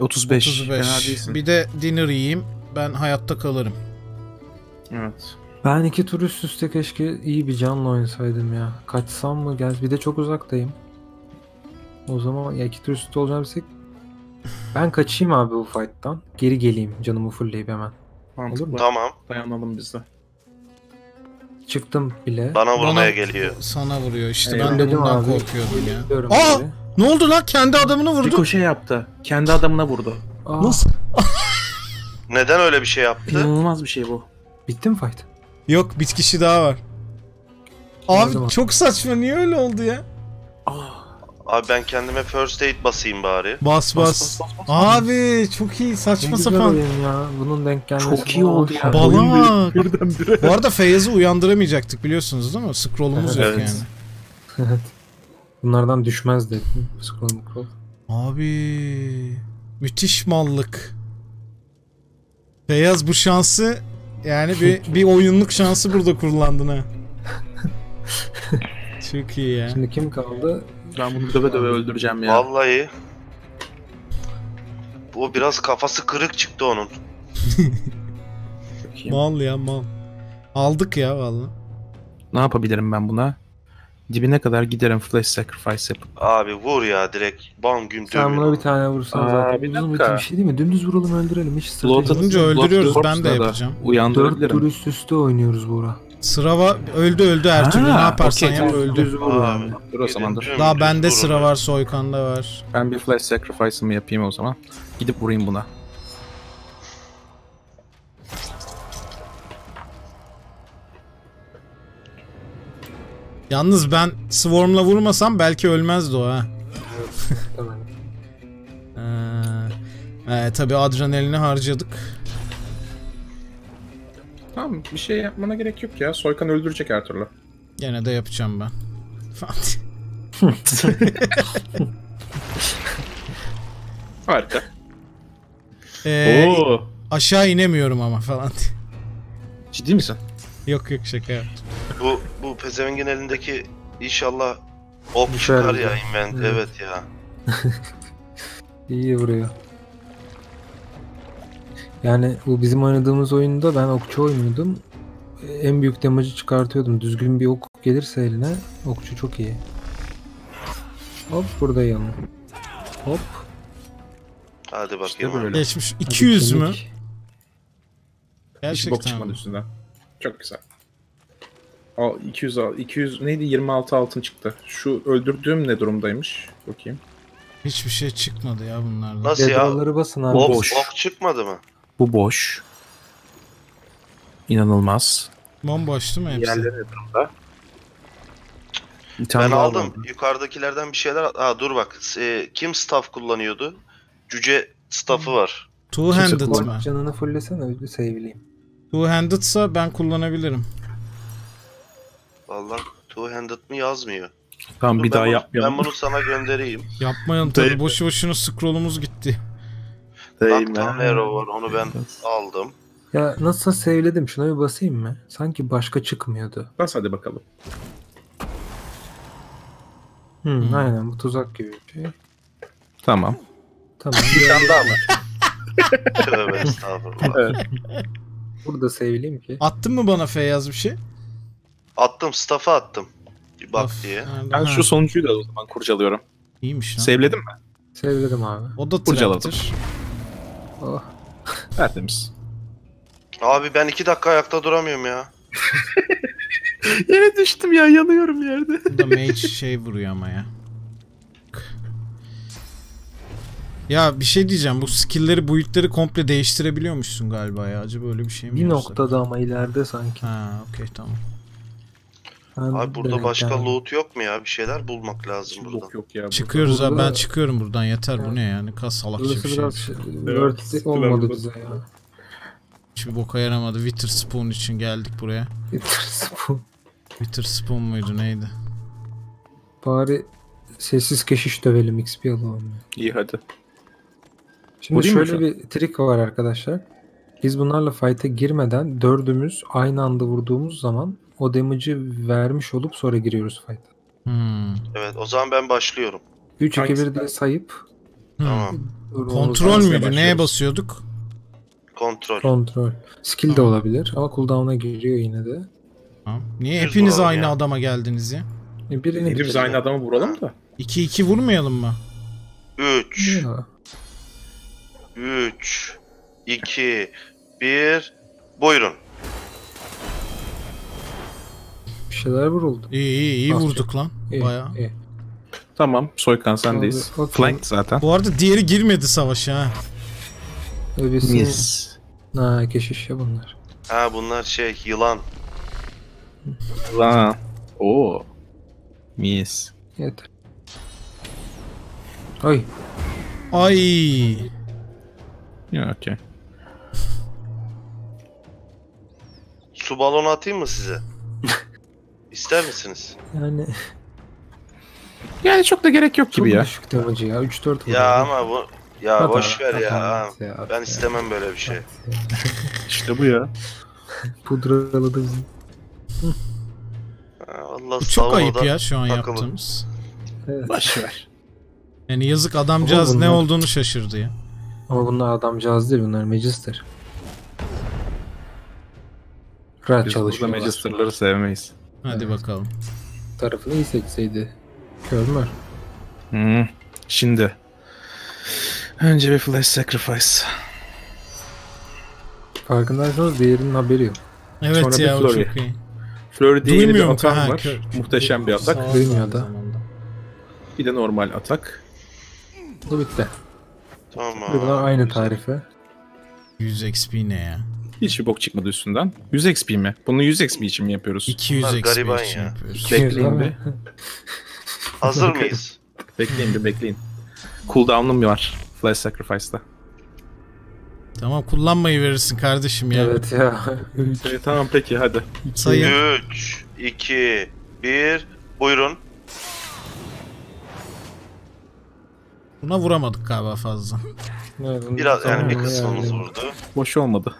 Speaker 4: 35. Fena
Speaker 2: 35.
Speaker 4: değilsin.
Speaker 2: Bir de dinner yiyeyim. Ben hayatta kalırım.
Speaker 4: Evet.
Speaker 5: Ben iki tur üst üste keşke iyi bir canla oynasaydım ya. Kaçsam mı gel? Bir de çok uzaktayım. O zaman ya iki tur üst üste olacağım desek ben kaçayım abi bu fight'tan. Geri geleyim canımı fullleyip hemen.
Speaker 4: Mantıklı.
Speaker 5: Olur mu?
Speaker 3: Tamam.
Speaker 4: Dayanalım biz de.
Speaker 5: Çıktım bile.
Speaker 3: Bana vurmaya
Speaker 2: Bana-
Speaker 3: geliyor.
Speaker 2: Sana vuruyor işte.
Speaker 5: Eyvah.
Speaker 2: ben de
Speaker 5: Dedim
Speaker 2: bundan
Speaker 5: abi.
Speaker 2: korkuyordum ya. Aa!
Speaker 5: geri.
Speaker 2: Ne oldu lan? Kendi adamını vurdu.
Speaker 4: Ricochet yaptı. Kendi adamına vurdu.
Speaker 5: Aa,
Speaker 2: Nasıl?
Speaker 3: Neden öyle bir şey yaptı?
Speaker 4: İnanılmaz bir şey bu.
Speaker 5: Bitti mi fight?
Speaker 2: Yok bir kişi daha var. Abi çok saçma. Niye öyle oldu ya?
Speaker 3: Abi ben kendime first aid basayım bari.
Speaker 2: Bas bas. Abi çok iyi
Speaker 5: Ne
Speaker 2: saçma
Speaker 5: güzel
Speaker 2: sapan.
Speaker 5: ya. Bunun denk gelmesi.
Speaker 4: Çok iyi oldu ya.
Speaker 2: Balak. Bu arada Feyyaz'ı uyandıramayacaktık biliyorsunuz değil mi? Scroll'umuz yok
Speaker 4: Evet.
Speaker 2: yani.
Speaker 5: Evet. Bunlardan düşmez de. Scroll scroll.
Speaker 2: Abi müthiş mallık. Feyyaz bu şansı yani bir bir oyunluk şansı burada kullandın ha. Çok iyi ya.
Speaker 5: Şimdi kim kaldı?
Speaker 4: Ben bunu döve döve öldüreceğim ya.
Speaker 3: Vallahi. Bu biraz kafası kırık çıktı onun.
Speaker 2: Mal ya mal. Aldık ya valla.
Speaker 4: Ne yapabilirim ben buna? Dibine kadar giderim flash sacrifice yapıp.
Speaker 3: Abi vur ya direkt. Bam gün
Speaker 5: Sen buna bir tane vursan
Speaker 4: Aa,
Speaker 5: zaten.
Speaker 4: bir
Speaker 5: Uzun
Speaker 4: dakika.
Speaker 5: bir şey değil mi? Dümdüz vuralım öldürelim. Hiç strateji.
Speaker 2: Olunca
Speaker 4: Bloated
Speaker 2: öldürüyoruz, ben de yapacağım.
Speaker 5: Dört tur
Speaker 4: Uyandırabilirim.
Speaker 5: üst üste oynuyoruz Buğra.
Speaker 2: Sıra var. Öldü öldü her türlü. Ne yaparsan
Speaker 4: okey,
Speaker 2: yap öldü.
Speaker 3: Abi.
Speaker 4: Dur o zaman dur.
Speaker 2: Daha bende sıra var. Soykan'da var.
Speaker 4: Ben bir flash sacrifice'ımı yapayım o zaman. Gidip vurayım buna.
Speaker 2: Yalnız ben Swarm'la vurmasam belki ölmezdi o ha.
Speaker 5: Tamam.
Speaker 2: Ee, e, tabii adrenalini harcadık.
Speaker 4: Tamam bir şey yapmana gerek yok ya. Soykan öldürecek her türlü.
Speaker 2: Gene de yapacağım ben.
Speaker 4: Harika.
Speaker 2: Ee,
Speaker 4: Oo.
Speaker 2: aşağı inemiyorum ama falan.
Speaker 4: Ciddi misin?
Speaker 2: yok yok şaka yaptım.
Speaker 3: Bu bu pezevengin elindeki inşallah ok
Speaker 5: Düşer
Speaker 3: çıkar ya invent.
Speaker 5: Evet.
Speaker 3: Evet ya.
Speaker 5: İyi vuruyor. Yani bu bizim oynadığımız oyunda ben okçu oynuyordum. En büyük damage'ı çıkartıyordum. Düzgün bir ok gelirse eline okçu çok iyi. Hop burada yanı. Hop.
Speaker 3: Hadi bakayım.
Speaker 4: İşte böyle.
Speaker 2: Geçmiş.
Speaker 5: Hadi
Speaker 2: 200 mü?
Speaker 5: kemik.
Speaker 4: Hiç bok
Speaker 2: Gerçekten.
Speaker 4: çıkmadı üstünden. Çok güzel. Al 200 al. 200 neydi? 26 altın çıktı. Şu öldürdüğüm ne durumdaymış? Bakayım.
Speaker 2: Hiçbir şey çıkmadı ya bunlardan.
Speaker 3: Nasıl ya?
Speaker 5: Dedraları basın abi.
Speaker 3: Ok,
Speaker 4: boş.
Speaker 3: ok çıkmadı mı?
Speaker 4: Bu boş. İnanılmaz.
Speaker 2: Bomboş değil mi hepsi?
Speaker 4: Bir tane
Speaker 3: Ben
Speaker 4: daha
Speaker 3: aldım.
Speaker 4: vardı.
Speaker 3: Yukarıdakilerden bir şeyler... Ha dur bak. E, kim staff kullanıyordu? Cüce staff'ı var.
Speaker 2: Two handed
Speaker 4: kullan-
Speaker 2: mı?
Speaker 5: Canını fullesene bir save'leyeyim.
Speaker 2: Two handed'sa ben kullanabilirim.
Speaker 3: Vallahi two-handed mi yazmıyor.
Speaker 4: Tamam
Speaker 3: Dur,
Speaker 4: bir daha
Speaker 3: bunu-
Speaker 4: yapmayalım.
Speaker 3: Ben bunu sana göndereyim.
Speaker 2: Yapmayalım tabii.
Speaker 4: Mi?
Speaker 2: Boşu boşuna scrollumuz gitti.
Speaker 4: Değil mi?
Speaker 3: Bak arrow var onu ben aldım.
Speaker 5: Ya nasıl save'ledim şuna bir basayım mı? Sanki başka çıkmıyordu.
Speaker 4: Bas hadi bakalım.
Speaker 5: Hı,
Speaker 2: Hmm.
Speaker 5: Aynen bu tuzak gibi bir şey.
Speaker 4: Tamam.
Speaker 5: Tamam.
Speaker 3: Bir tane daha var. Tövbe estağfurullah.
Speaker 4: Evet.
Speaker 5: Burada save'leyeyim ki.
Speaker 2: Attın mı bana Feyyaz bir şey?
Speaker 3: Attım staff'a attım. Bir bak
Speaker 2: Of,
Speaker 3: diye.
Speaker 2: nerede?
Speaker 4: Ben
Speaker 2: Ha,
Speaker 4: şu sonuncuyu da o zaman kurcalıyorum.
Speaker 2: İyiymiş lan.
Speaker 4: Sevledin mi?
Speaker 5: Save'ledim abi.
Speaker 2: o da
Speaker 4: Kurcaladım.
Speaker 5: Oh.
Speaker 4: Tertemiz.
Speaker 3: Abi ben iki dakika ayakta duramıyorum ya.
Speaker 4: Yere düştüm ya yanıyorum yerde.
Speaker 2: Bu da mage şey vuruyor ama ya. Ya bir şey diyeceğim. Bu skill'leri, build'leri komple değiştirebiliyormuşsun galiba ya. Acaba öyle bir şey mi
Speaker 5: Bir
Speaker 2: yapsak?
Speaker 5: noktada ama ileride sanki.
Speaker 2: Ha, okey tamam.
Speaker 5: Ben
Speaker 3: Abi burada başka
Speaker 5: gelmedim.
Speaker 3: loot yok mu ya? Bir şeyler bulmak lazım burada.
Speaker 4: Yok yok ya.
Speaker 2: Çıkıyoruz abi. Ben
Speaker 5: burada-
Speaker 2: çıkıyorum buradan. Yeter bu ne yani? Kas salakça bir
Speaker 5: Burası
Speaker 2: şey.
Speaker 5: biraz it olmadı bize ya.
Speaker 2: Hiçbir boka yaramadı. Witherspoon için geldik buraya.
Speaker 5: bu.
Speaker 2: Witherspoon muydu neydi?
Speaker 5: Bari sessiz keşiş dövelim XP alalım.
Speaker 4: İyi hadi.
Speaker 5: Şimdi
Speaker 4: mi
Speaker 5: şöyle bir trik var arkadaşlar. Biz bunlarla fight'a girmeden dördümüz aynı anda vurduğumuz zaman o damage'ı vermiş olup sonra giriyoruz fight'a.
Speaker 2: Hmm.
Speaker 3: Evet o zaman ben başlıyorum.
Speaker 5: 3 2
Speaker 4: Hangisi?
Speaker 5: 1 diye sayıp
Speaker 2: Hmm.
Speaker 3: Tamam.
Speaker 2: Kontrol müydü? Neye basıyorduk?
Speaker 3: Kontrol.
Speaker 5: Kontrol. Skill de
Speaker 2: Tamam.
Speaker 5: olabilir ama cooldown'a giriyor yine de.
Speaker 2: Tamam. Niye
Speaker 3: Düz
Speaker 2: hepiniz aynı
Speaker 3: ya.
Speaker 2: adama geldiniz ya?
Speaker 5: E, Birini
Speaker 4: Hepimiz aynı adamı vuralım da.
Speaker 2: 2-2 vurmayalım mı?
Speaker 3: 3,
Speaker 5: Ya,
Speaker 3: 3, 2, 1. Buyurun.
Speaker 5: Şeyler vuruldu.
Speaker 2: İyi iyi iyi
Speaker 5: Az
Speaker 2: vurduk lan.
Speaker 5: İyi,
Speaker 2: Bayağı.
Speaker 5: iyi.
Speaker 4: Tamam Soykan sendeyiz.
Speaker 5: Okey.
Speaker 4: Flank zaten.
Speaker 2: Bu arada diğeri girmedi savaşa ha.
Speaker 5: Öbürsü...
Speaker 4: Yes.
Speaker 5: Ha keşiş ya bunlar.
Speaker 3: Ha bunlar şey yılan.
Speaker 4: Lan. Oo. Mis.
Speaker 5: Yeter. Ay.
Speaker 2: Ay.
Speaker 4: Ya okey.
Speaker 3: Su balonu atayım mı size? İster misiniz?
Speaker 5: Yani
Speaker 4: Yani çok da gerek yok
Speaker 5: çok
Speaker 4: gibi ya.
Speaker 5: düşük damage ya. 3-4 vuruyor.
Speaker 3: Ya ama bu ya
Speaker 5: At
Speaker 3: boş ver
Speaker 5: at
Speaker 3: ya.
Speaker 5: at ya, at
Speaker 3: Ben
Speaker 5: ya.
Speaker 3: istemem böyle bir şey.
Speaker 4: İşte bu ya.
Speaker 5: Pudraladı bizi.
Speaker 3: Ha, Allah
Speaker 2: Bu çok ayıp ya şu an
Speaker 3: takılın.
Speaker 2: yaptığımız.
Speaker 5: Evet.
Speaker 4: Boş ver.
Speaker 2: Yani yazık adamcağız
Speaker 5: Ama
Speaker 2: ne
Speaker 5: bunlar-
Speaker 2: olduğunu şaşırdı ya.
Speaker 5: Ama bunlar adamcağız değil bunlar Magister. Rahat
Speaker 4: Biz burada
Speaker 5: çalışıyorlar.
Speaker 4: Magister'ları sevmeyiz.
Speaker 2: Hadi
Speaker 5: Evet.
Speaker 2: bakalım.
Speaker 5: Tarafını iyi seçseydi. Körmür.
Speaker 4: Hmm. Şimdi. Önce bir flash sacrifice.
Speaker 5: Farkındaysanız diğerinin haberi yok.
Speaker 2: Evet
Speaker 4: Sonra bir
Speaker 2: ya o çok iyi.
Speaker 4: Flurry diye yeni bir atak
Speaker 2: ha,
Speaker 4: var.
Speaker 2: kör-
Speaker 4: Muhteşem bir atak.
Speaker 5: Duymuyor da.
Speaker 4: Bir de normal atak.
Speaker 5: Bu bitti.
Speaker 3: Tamam.
Speaker 5: Bunlar aynı tarife.
Speaker 2: 100 XP ne ya?
Speaker 4: Hiçbir bok çıkmadı üstünden. 100 XP mi? Bunu 100 XP için mi yapıyoruz?
Speaker 2: 200
Speaker 3: Bunlar
Speaker 2: XP
Speaker 3: gariban
Speaker 2: için
Speaker 3: ya.
Speaker 2: yapıyoruz.
Speaker 4: Bekleyin bir.
Speaker 3: Hazır mıyız?
Speaker 4: Bekleyin bir bekleyin. Cooldown'um var. Flash Sacrifice'da.
Speaker 2: Tamam kullanmayı verirsin kardeşim ya.
Speaker 5: Evet ya.
Speaker 4: Evet, tamam peki hadi.
Speaker 2: Sayın.
Speaker 3: 3, 2, 1. Buyurun.
Speaker 2: Buna vuramadık galiba fazla.
Speaker 3: Biraz yani bir kısmımız
Speaker 5: yani.
Speaker 3: vurdu.
Speaker 4: Boş olmadı.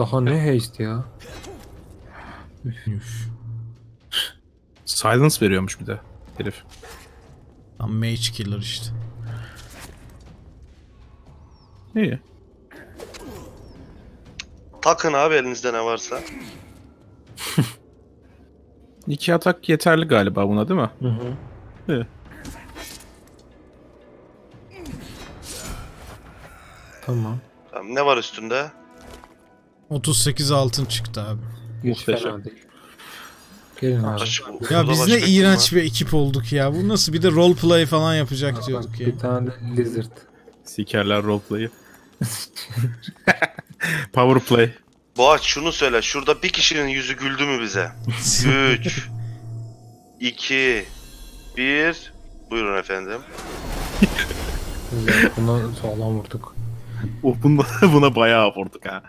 Speaker 5: Daha ne haste ya.
Speaker 2: Üf.
Speaker 4: Silence veriyormuş bir de herif.
Speaker 2: Tam mage killer işte.
Speaker 4: İyi.
Speaker 3: Takın abi elinizde ne varsa.
Speaker 4: İki atak yeterli galiba buna değil mi?
Speaker 5: Hı hı.
Speaker 4: İyi.
Speaker 5: Tamam.
Speaker 3: Tamam, ne var üstünde?
Speaker 2: 38 altın çıktı abi.
Speaker 5: Hiç
Speaker 4: Muhteşem.
Speaker 5: fena değil. Gelin abi.
Speaker 3: Baş-
Speaker 2: Ya biz ne iğrenç bir ekip olduk ya. Bu nasıl bir de roleplay falan yapacak
Speaker 5: Bak,
Speaker 2: diyorduk ya.
Speaker 5: bir tane de lizard.
Speaker 4: Sikerler roleplay'ı. Power play.
Speaker 3: Boğaç şunu söyle. Şurada bir kişinin yüzü güldü mü bize? 3, 2, 1. Buyurun efendim.
Speaker 5: Buna sağlam vurduk.
Speaker 4: Oh, buna, buna bayağı vurduk ha.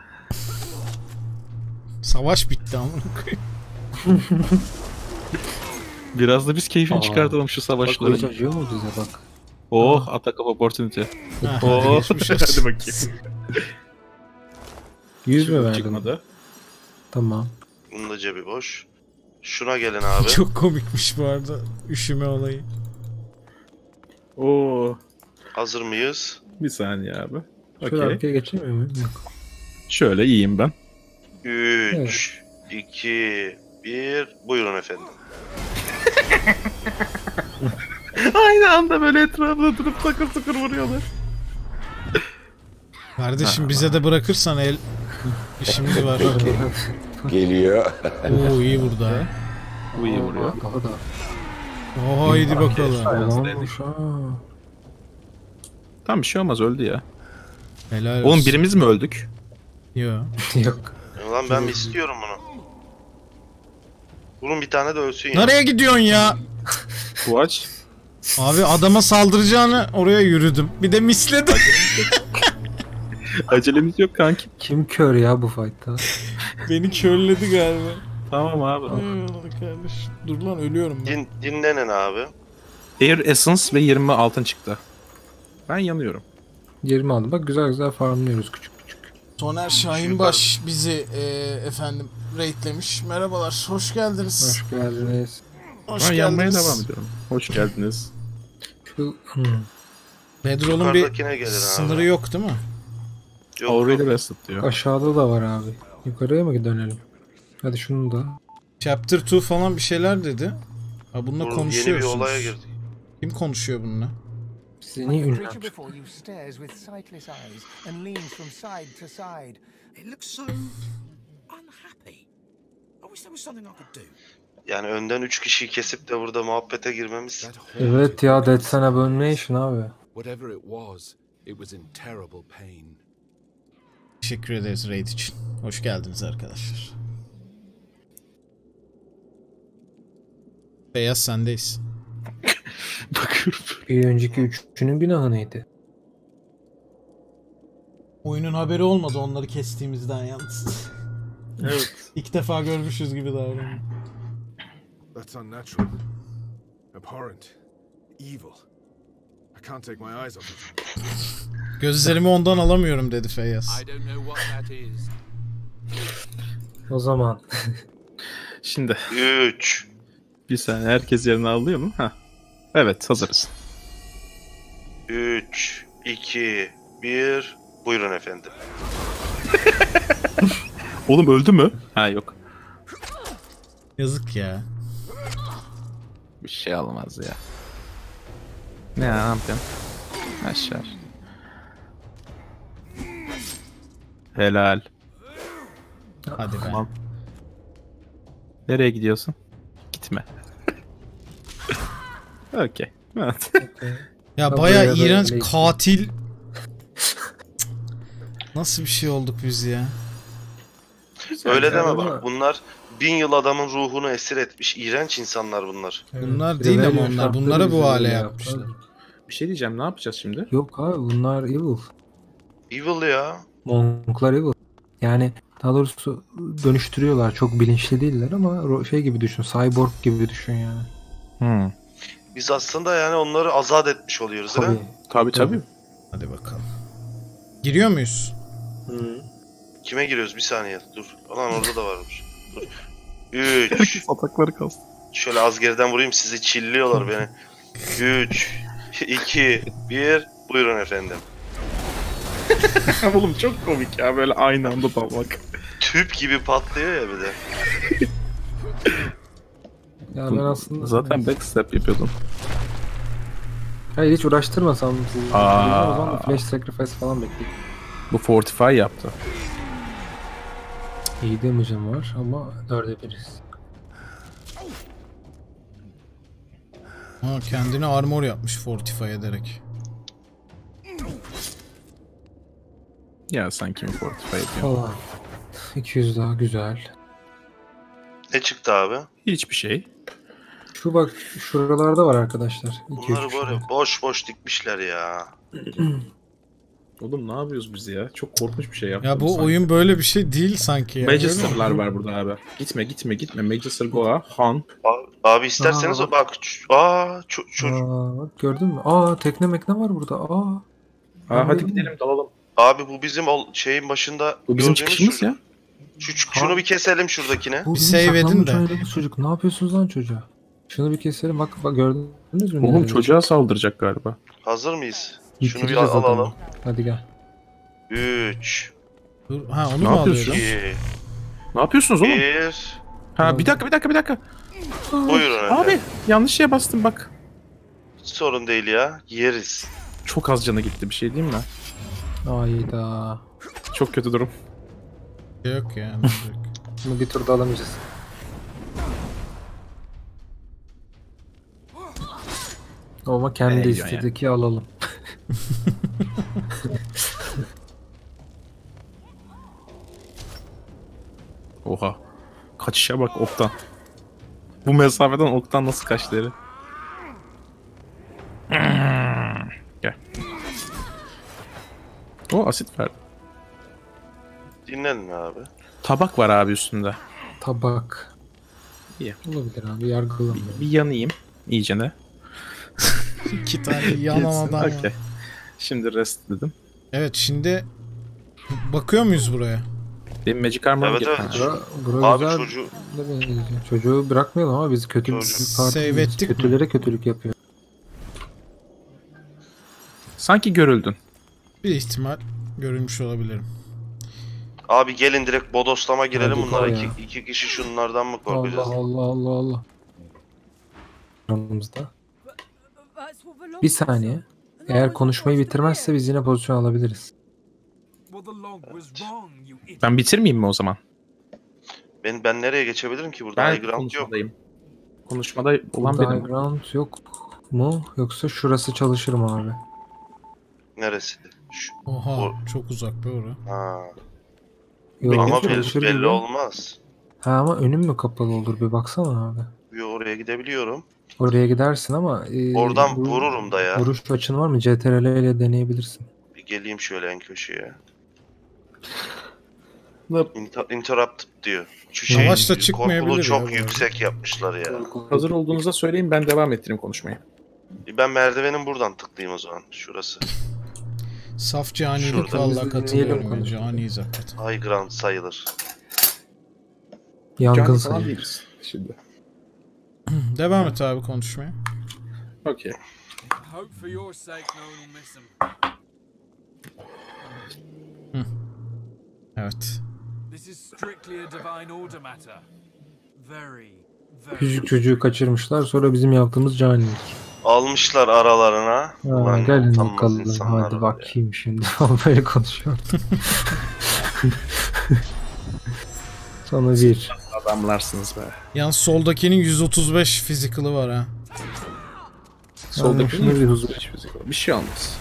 Speaker 2: Savaş bitti ama.
Speaker 4: Biraz da biz keyfini
Speaker 5: Aa.
Speaker 4: çıkartalım şu
Speaker 5: Bak
Speaker 4: savaşları.
Speaker 5: hocam acıyor mu bize bak.
Speaker 4: Oh attack of opportunity. Oh
Speaker 2: geçmiş
Speaker 4: hadi bakayım.
Speaker 5: 100 mü verdin?
Speaker 4: Çıkmadı.
Speaker 5: Tamam.
Speaker 3: Bunun da cebi boş. Şuna gelin abi.
Speaker 2: Çok komikmiş bu arada üşüme olayı.
Speaker 4: Oo
Speaker 3: Hazır mıyız?
Speaker 4: bir saniye abi.
Speaker 5: Şöyle
Speaker 4: Okey.
Speaker 5: arkaya geçemiyor muyum? Yok.
Speaker 4: Şöyle iyiyim ben.
Speaker 3: 3, 2, 1. Buyurun efendim.
Speaker 4: Aynı anda böyle etrafında durup takır takır vuruyorlar.
Speaker 2: Kardeşim bize de bırakırsan el işimiz var.
Speaker 11: Geliyor.
Speaker 2: Oo iyi vurdu ha.
Speaker 4: Bu iyi vuruyor.
Speaker 5: Daha da.
Speaker 2: Oo haydi bakalım.
Speaker 5: Sağlammış ha.
Speaker 4: Tam bir şey olmaz öldü ya.
Speaker 2: Helal olsun.
Speaker 4: Oğlum birimiz mi öldük?
Speaker 2: Yo.
Speaker 5: Yok.
Speaker 3: Ulan ben mi istiyorum bunu? Vurun bir tane de ölsün ya.
Speaker 2: Nereye gidiyorsun ya?
Speaker 4: Bu aç.
Speaker 2: Abi adama saldıracağını oraya yürüdüm. Bir de misledim.
Speaker 4: Acelemiz yok kanki.
Speaker 5: Kim kör ya bu fight'ta?
Speaker 2: Beni körledi galiba.
Speaker 4: Tamam abi.
Speaker 2: Eyvallah kardeşim. Dur lan ölüyorum ben.
Speaker 3: Din, dinlenin abi.
Speaker 4: Air Essence ve 20 altın çıktı. Ben yanıyorum.
Speaker 5: 20 aldım. Bak güzel güzel farmlıyoruz küçük
Speaker 2: Soner Şahinbaş bizi e, efendim raidlemiş. Merhabalar, hoş geldiniz.
Speaker 5: Hoş geldiniz.
Speaker 2: Hoş
Speaker 4: Ben yanmaya
Speaker 2: geldiniz.
Speaker 4: devam ediyorum. Hoş geldiniz.
Speaker 5: Şu hmm.
Speaker 2: Bedroll'un bir
Speaker 3: gelir abi.
Speaker 2: sınırı yok değil mi?
Speaker 3: Yok,
Speaker 4: Already rested diyor.
Speaker 5: aşağıda da var abi. Yukarıya mı dönelim? Hadi şunu da.
Speaker 2: Chapter 2 falan bir şeyler dedi. Ha bununla
Speaker 3: Dur, yeni bir
Speaker 2: konuşuyorsunuz.
Speaker 3: olaya girdik.
Speaker 2: Kim konuşuyor bununla?
Speaker 5: Sizi niye ünlü
Speaker 7: creature
Speaker 5: yapmış?
Speaker 7: before you stares with sightless eyes and leans from side to side.
Speaker 6: It looks so unhappy. I wish there was something I could do.
Speaker 3: Yani önden 3 kişiyi kesip de burada muhabbete girmemiz
Speaker 5: Evet ya Dead Sun Abomination abi.
Speaker 9: Whatever it was, it was in terrible pain.
Speaker 2: Teşekkür ederiz raid için. Hoş geldiniz arkadaşlar. Beyaz sendeyiz.
Speaker 4: Bakıyorum.
Speaker 5: Bir önceki üçünün günahı neydi?
Speaker 2: Oyunun haberi olmadı onları kestiğimizden yalnız.
Speaker 4: Evet.
Speaker 2: İlk defa görmüşüz gibi davranıyor.
Speaker 9: That's unnatural. Abhorrent. Evil. I can't take my eyes off it.
Speaker 2: Gözlerimi ondan alamıyorum dedi Feyyaz.
Speaker 10: I don't know what that is.
Speaker 5: O zaman
Speaker 4: Şimdi
Speaker 3: 3
Speaker 4: bir saniye herkes yerine alıyor mu? Ha. Evet hazırız.
Speaker 3: 3 2 1 Buyurun efendim.
Speaker 4: Oğlum öldü mü? Ha yok.
Speaker 2: Yazık ya.
Speaker 4: Bir şey olmaz ya. Ne ya, ne yapıyorsun? Aşağı. Helal.
Speaker 2: Hadi be.
Speaker 4: Tamam. Nereye gidiyorsun? Gitme. Okey. Evet.
Speaker 2: Ya baya iğrenç katil. Nasıl bir şey olduk biz ya?
Speaker 3: Öyle deme bak. Bunlar bin yıl adamın ruhunu esir etmiş. iğrenç insanlar bunlar.
Speaker 2: Bunlar değil ama onlar. Bunlara bu hale yapmışlar.
Speaker 4: Bir şey diyeceğim ne yapacağız şimdi?
Speaker 5: Yok abi bunlar evil.
Speaker 3: Evil ya.
Speaker 5: Monklar evil. Yani daha doğrusu dönüştürüyorlar. Çok bilinçli değiller ama şey gibi düşün. Cyborg gibi düşün yani.
Speaker 4: Hmm.
Speaker 3: Biz aslında yani onları azat etmiş oluyoruz
Speaker 5: Tabii.
Speaker 3: değil mi?
Speaker 4: Tabii tabii.
Speaker 2: Hadi bakalım. Giriyor muyuz?
Speaker 3: Kime giriyoruz? Bir saniye. Dur. Lan orada da varmış. Dur. 3
Speaker 4: Atakları kalsın.
Speaker 3: Şöyle az geriden vurayım sizi çilliyorlar beni. 3 2 1 Buyurun efendim.
Speaker 4: Oğlum çok komik ya böyle aynı anda dalmak.
Speaker 3: Tüp gibi patlıyor ya bir de.
Speaker 5: Ya ben aslında
Speaker 4: Zaten backstep yapıyordum.
Speaker 5: Hayır hiç uğraştırmasam sizi.
Speaker 4: Aa.
Speaker 5: O zaman flash sacrifice falan bekleyeyim.
Speaker 4: Bu Fortify yaptı.
Speaker 5: İyi damage'ım var ama dörde biriz.
Speaker 2: Ha kendine armor yapmış fortify ederek.
Speaker 4: Ya sen kimi Fortify yapıyorsun?
Speaker 5: Falan. 200 daha güzel.
Speaker 3: Ne çıktı abi?
Speaker 4: Hiçbir şey.
Speaker 5: Şu bak şuralarda var arkadaşlar. 200
Speaker 3: Bunları böyle boş boş dikmişler ya.
Speaker 4: Oğlum ne yapıyoruz biz ya? Çok korkunç bir şey yaptık.
Speaker 2: Ya bu oyun böyle bir şey değil sanki ya.
Speaker 4: Magister'lar var burada abi. Gitme gitme gitme. Magister Goa, Han.
Speaker 3: Abi, abi isterseniz
Speaker 5: Aa.
Speaker 3: bak. Aa ço- çocuk.
Speaker 5: Aa, bak gördün mü? Aa tekne mekne var burada. Aa.
Speaker 4: Aa, hadi
Speaker 5: de-
Speaker 4: gidelim dalalım.
Speaker 3: Abi bu bizim şeyin başında
Speaker 4: Bu bizim çıkışımız ya.
Speaker 3: Şu, şu- şunu bir keselim şuradakine.
Speaker 5: Bu
Speaker 2: Bir save edin de.
Speaker 5: çocuk. Ne yapıyorsunuz lan çocuğa? Şunu bir keselim. Bak bak gördünüz mü?
Speaker 4: Oğlum
Speaker 5: neleri?
Speaker 4: çocuğa saldıracak galiba.
Speaker 3: Hazır mıyız? Şunu bir
Speaker 5: Bitireceğiz
Speaker 3: al-
Speaker 5: adamı.
Speaker 3: alalım.
Speaker 5: Hadi gel.
Speaker 3: 3
Speaker 2: Dur, ha onu
Speaker 4: Ne
Speaker 2: mu
Speaker 4: yapıyorsun?
Speaker 2: alıyorum?
Speaker 3: 2
Speaker 4: Ne yapıyorsunuz oğlum?
Speaker 3: 1
Speaker 4: Ha bir dakika bir dakika bir dakika.
Speaker 3: Buyurun
Speaker 4: Abi
Speaker 3: efendim.
Speaker 4: yanlış şeye bastım bak.
Speaker 3: Hiç sorun değil ya. Yeriz.
Speaker 4: Çok az canı gitti bir şey diyeyim mi?
Speaker 5: Ayda.
Speaker 4: Çok kötü durum.
Speaker 2: Yok ya.
Speaker 5: Bunu bir turda alamayacağız. Ama kendi
Speaker 4: Nereye
Speaker 5: istedi ki alalım.
Speaker 4: Oha. Kaçışa bak oktan. Bu mesafeden oktan nasıl kaçtı herif? Gel. O asit verdi.
Speaker 3: Dinlenin abi.
Speaker 4: Tabak var abi üstünde.
Speaker 5: Tabak.
Speaker 4: İyi.
Speaker 5: Olabilir abi yargılama.
Speaker 4: Bir yanayım. İyice ne?
Speaker 2: İki tane var.
Speaker 4: okey. Şimdi rest dedim.
Speaker 2: Evet şimdi bakıyor muyuz buraya?
Speaker 4: Benim Magic Armor'ı
Speaker 3: Evet,
Speaker 4: evet.
Speaker 5: Bura, bura
Speaker 3: Abi
Speaker 5: güzel.
Speaker 3: çocuğu
Speaker 5: benziyor. Çocuğu bırakmayalım ama biz kötü bir
Speaker 2: save ettik mi?
Speaker 5: Kötülere kötülük yapıyor.
Speaker 4: Sanki görüldün.
Speaker 2: Bir ihtimal görülmüş olabilirim.
Speaker 3: Abi gelin direkt bodoslama girelim
Speaker 5: Hadi
Speaker 3: bunlara iki,
Speaker 5: ya.
Speaker 3: iki kişi şunlardan mı
Speaker 5: Allah
Speaker 3: korkacağız?
Speaker 5: Allah Allah Allah. Yanımızda. Bir saniye. Eğer konuşmayı bitirmezse biz yine pozisyon alabiliriz.
Speaker 6: İdiot.
Speaker 4: Ben bitirmeyeyim mi o zaman?
Speaker 3: Ben ben nereye geçebilirim ki burada?
Speaker 4: Ben
Speaker 3: High ground yok.
Speaker 4: Konuşmada olan
Speaker 5: Burada
Speaker 4: benim.
Speaker 5: ground yok mu? Yoksa şurası çalışır mı abi?
Speaker 3: Neresi? Şu,
Speaker 2: Oha
Speaker 3: O-
Speaker 2: çok uzak be ora.
Speaker 3: ha.
Speaker 5: Yok,
Speaker 3: Ama belli, belli olmaz.
Speaker 5: Ha ama önüm mü kapalı olur bir baksana abi.
Speaker 3: Bir oraya gidebiliyorum.
Speaker 5: Oraya gidersin ama e,
Speaker 3: Oradan
Speaker 5: bu-
Speaker 3: vururum da ya.
Speaker 5: Vuruş açın var mı? CTRL ile deneyebilirsin.
Speaker 3: Bir geleyim şöyle en köşeye. Inter- interrupted diyor. Şu şey
Speaker 2: Yavaş da çıkmayabilir ya
Speaker 3: çok
Speaker 2: arada.
Speaker 3: yüksek yapmışlar ya.
Speaker 4: Hazır olduğunuzda söyleyin ben devam ettireyim konuşmayı.
Speaker 3: Ben merdivenin buradan tıklayayım o zaman. Şurası.
Speaker 2: Saf canilik
Speaker 5: de
Speaker 2: katılıyorum
Speaker 5: konuşmayı.
Speaker 2: Caniyiz hakikaten.
Speaker 3: High ground sayılır.
Speaker 5: Yangın sayılır.
Speaker 4: şimdi.
Speaker 2: Devam et abi konuşmaya.
Speaker 4: Okey.
Speaker 10: Hope for your sake no one will miss them.
Speaker 2: Evet.
Speaker 10: This is strictly a divine order matter. Very, very.
Speaker 5: Küçük çocuğu kaçırmışlar sonra bizim yaptığımız canilik.
Speaker 3: Almışlar aralarına.
Speaker 5: Ha,
Speaker 3: Ulan
Speaker 5: gelin bakalım hadi
Speaker 3: var ya.
Speaker 5: bakayım şimdi. Böyle konuşuyor. Sonra bir.
Speaker 4: Adamlarsınız be.
Speaker 2: Yalnız soldakinin 135 physical'ı var ha.
Speaker 4: Soldaki
Speaker 5: şunu bir huzur.
Speaker 4: Bir şey olmaz.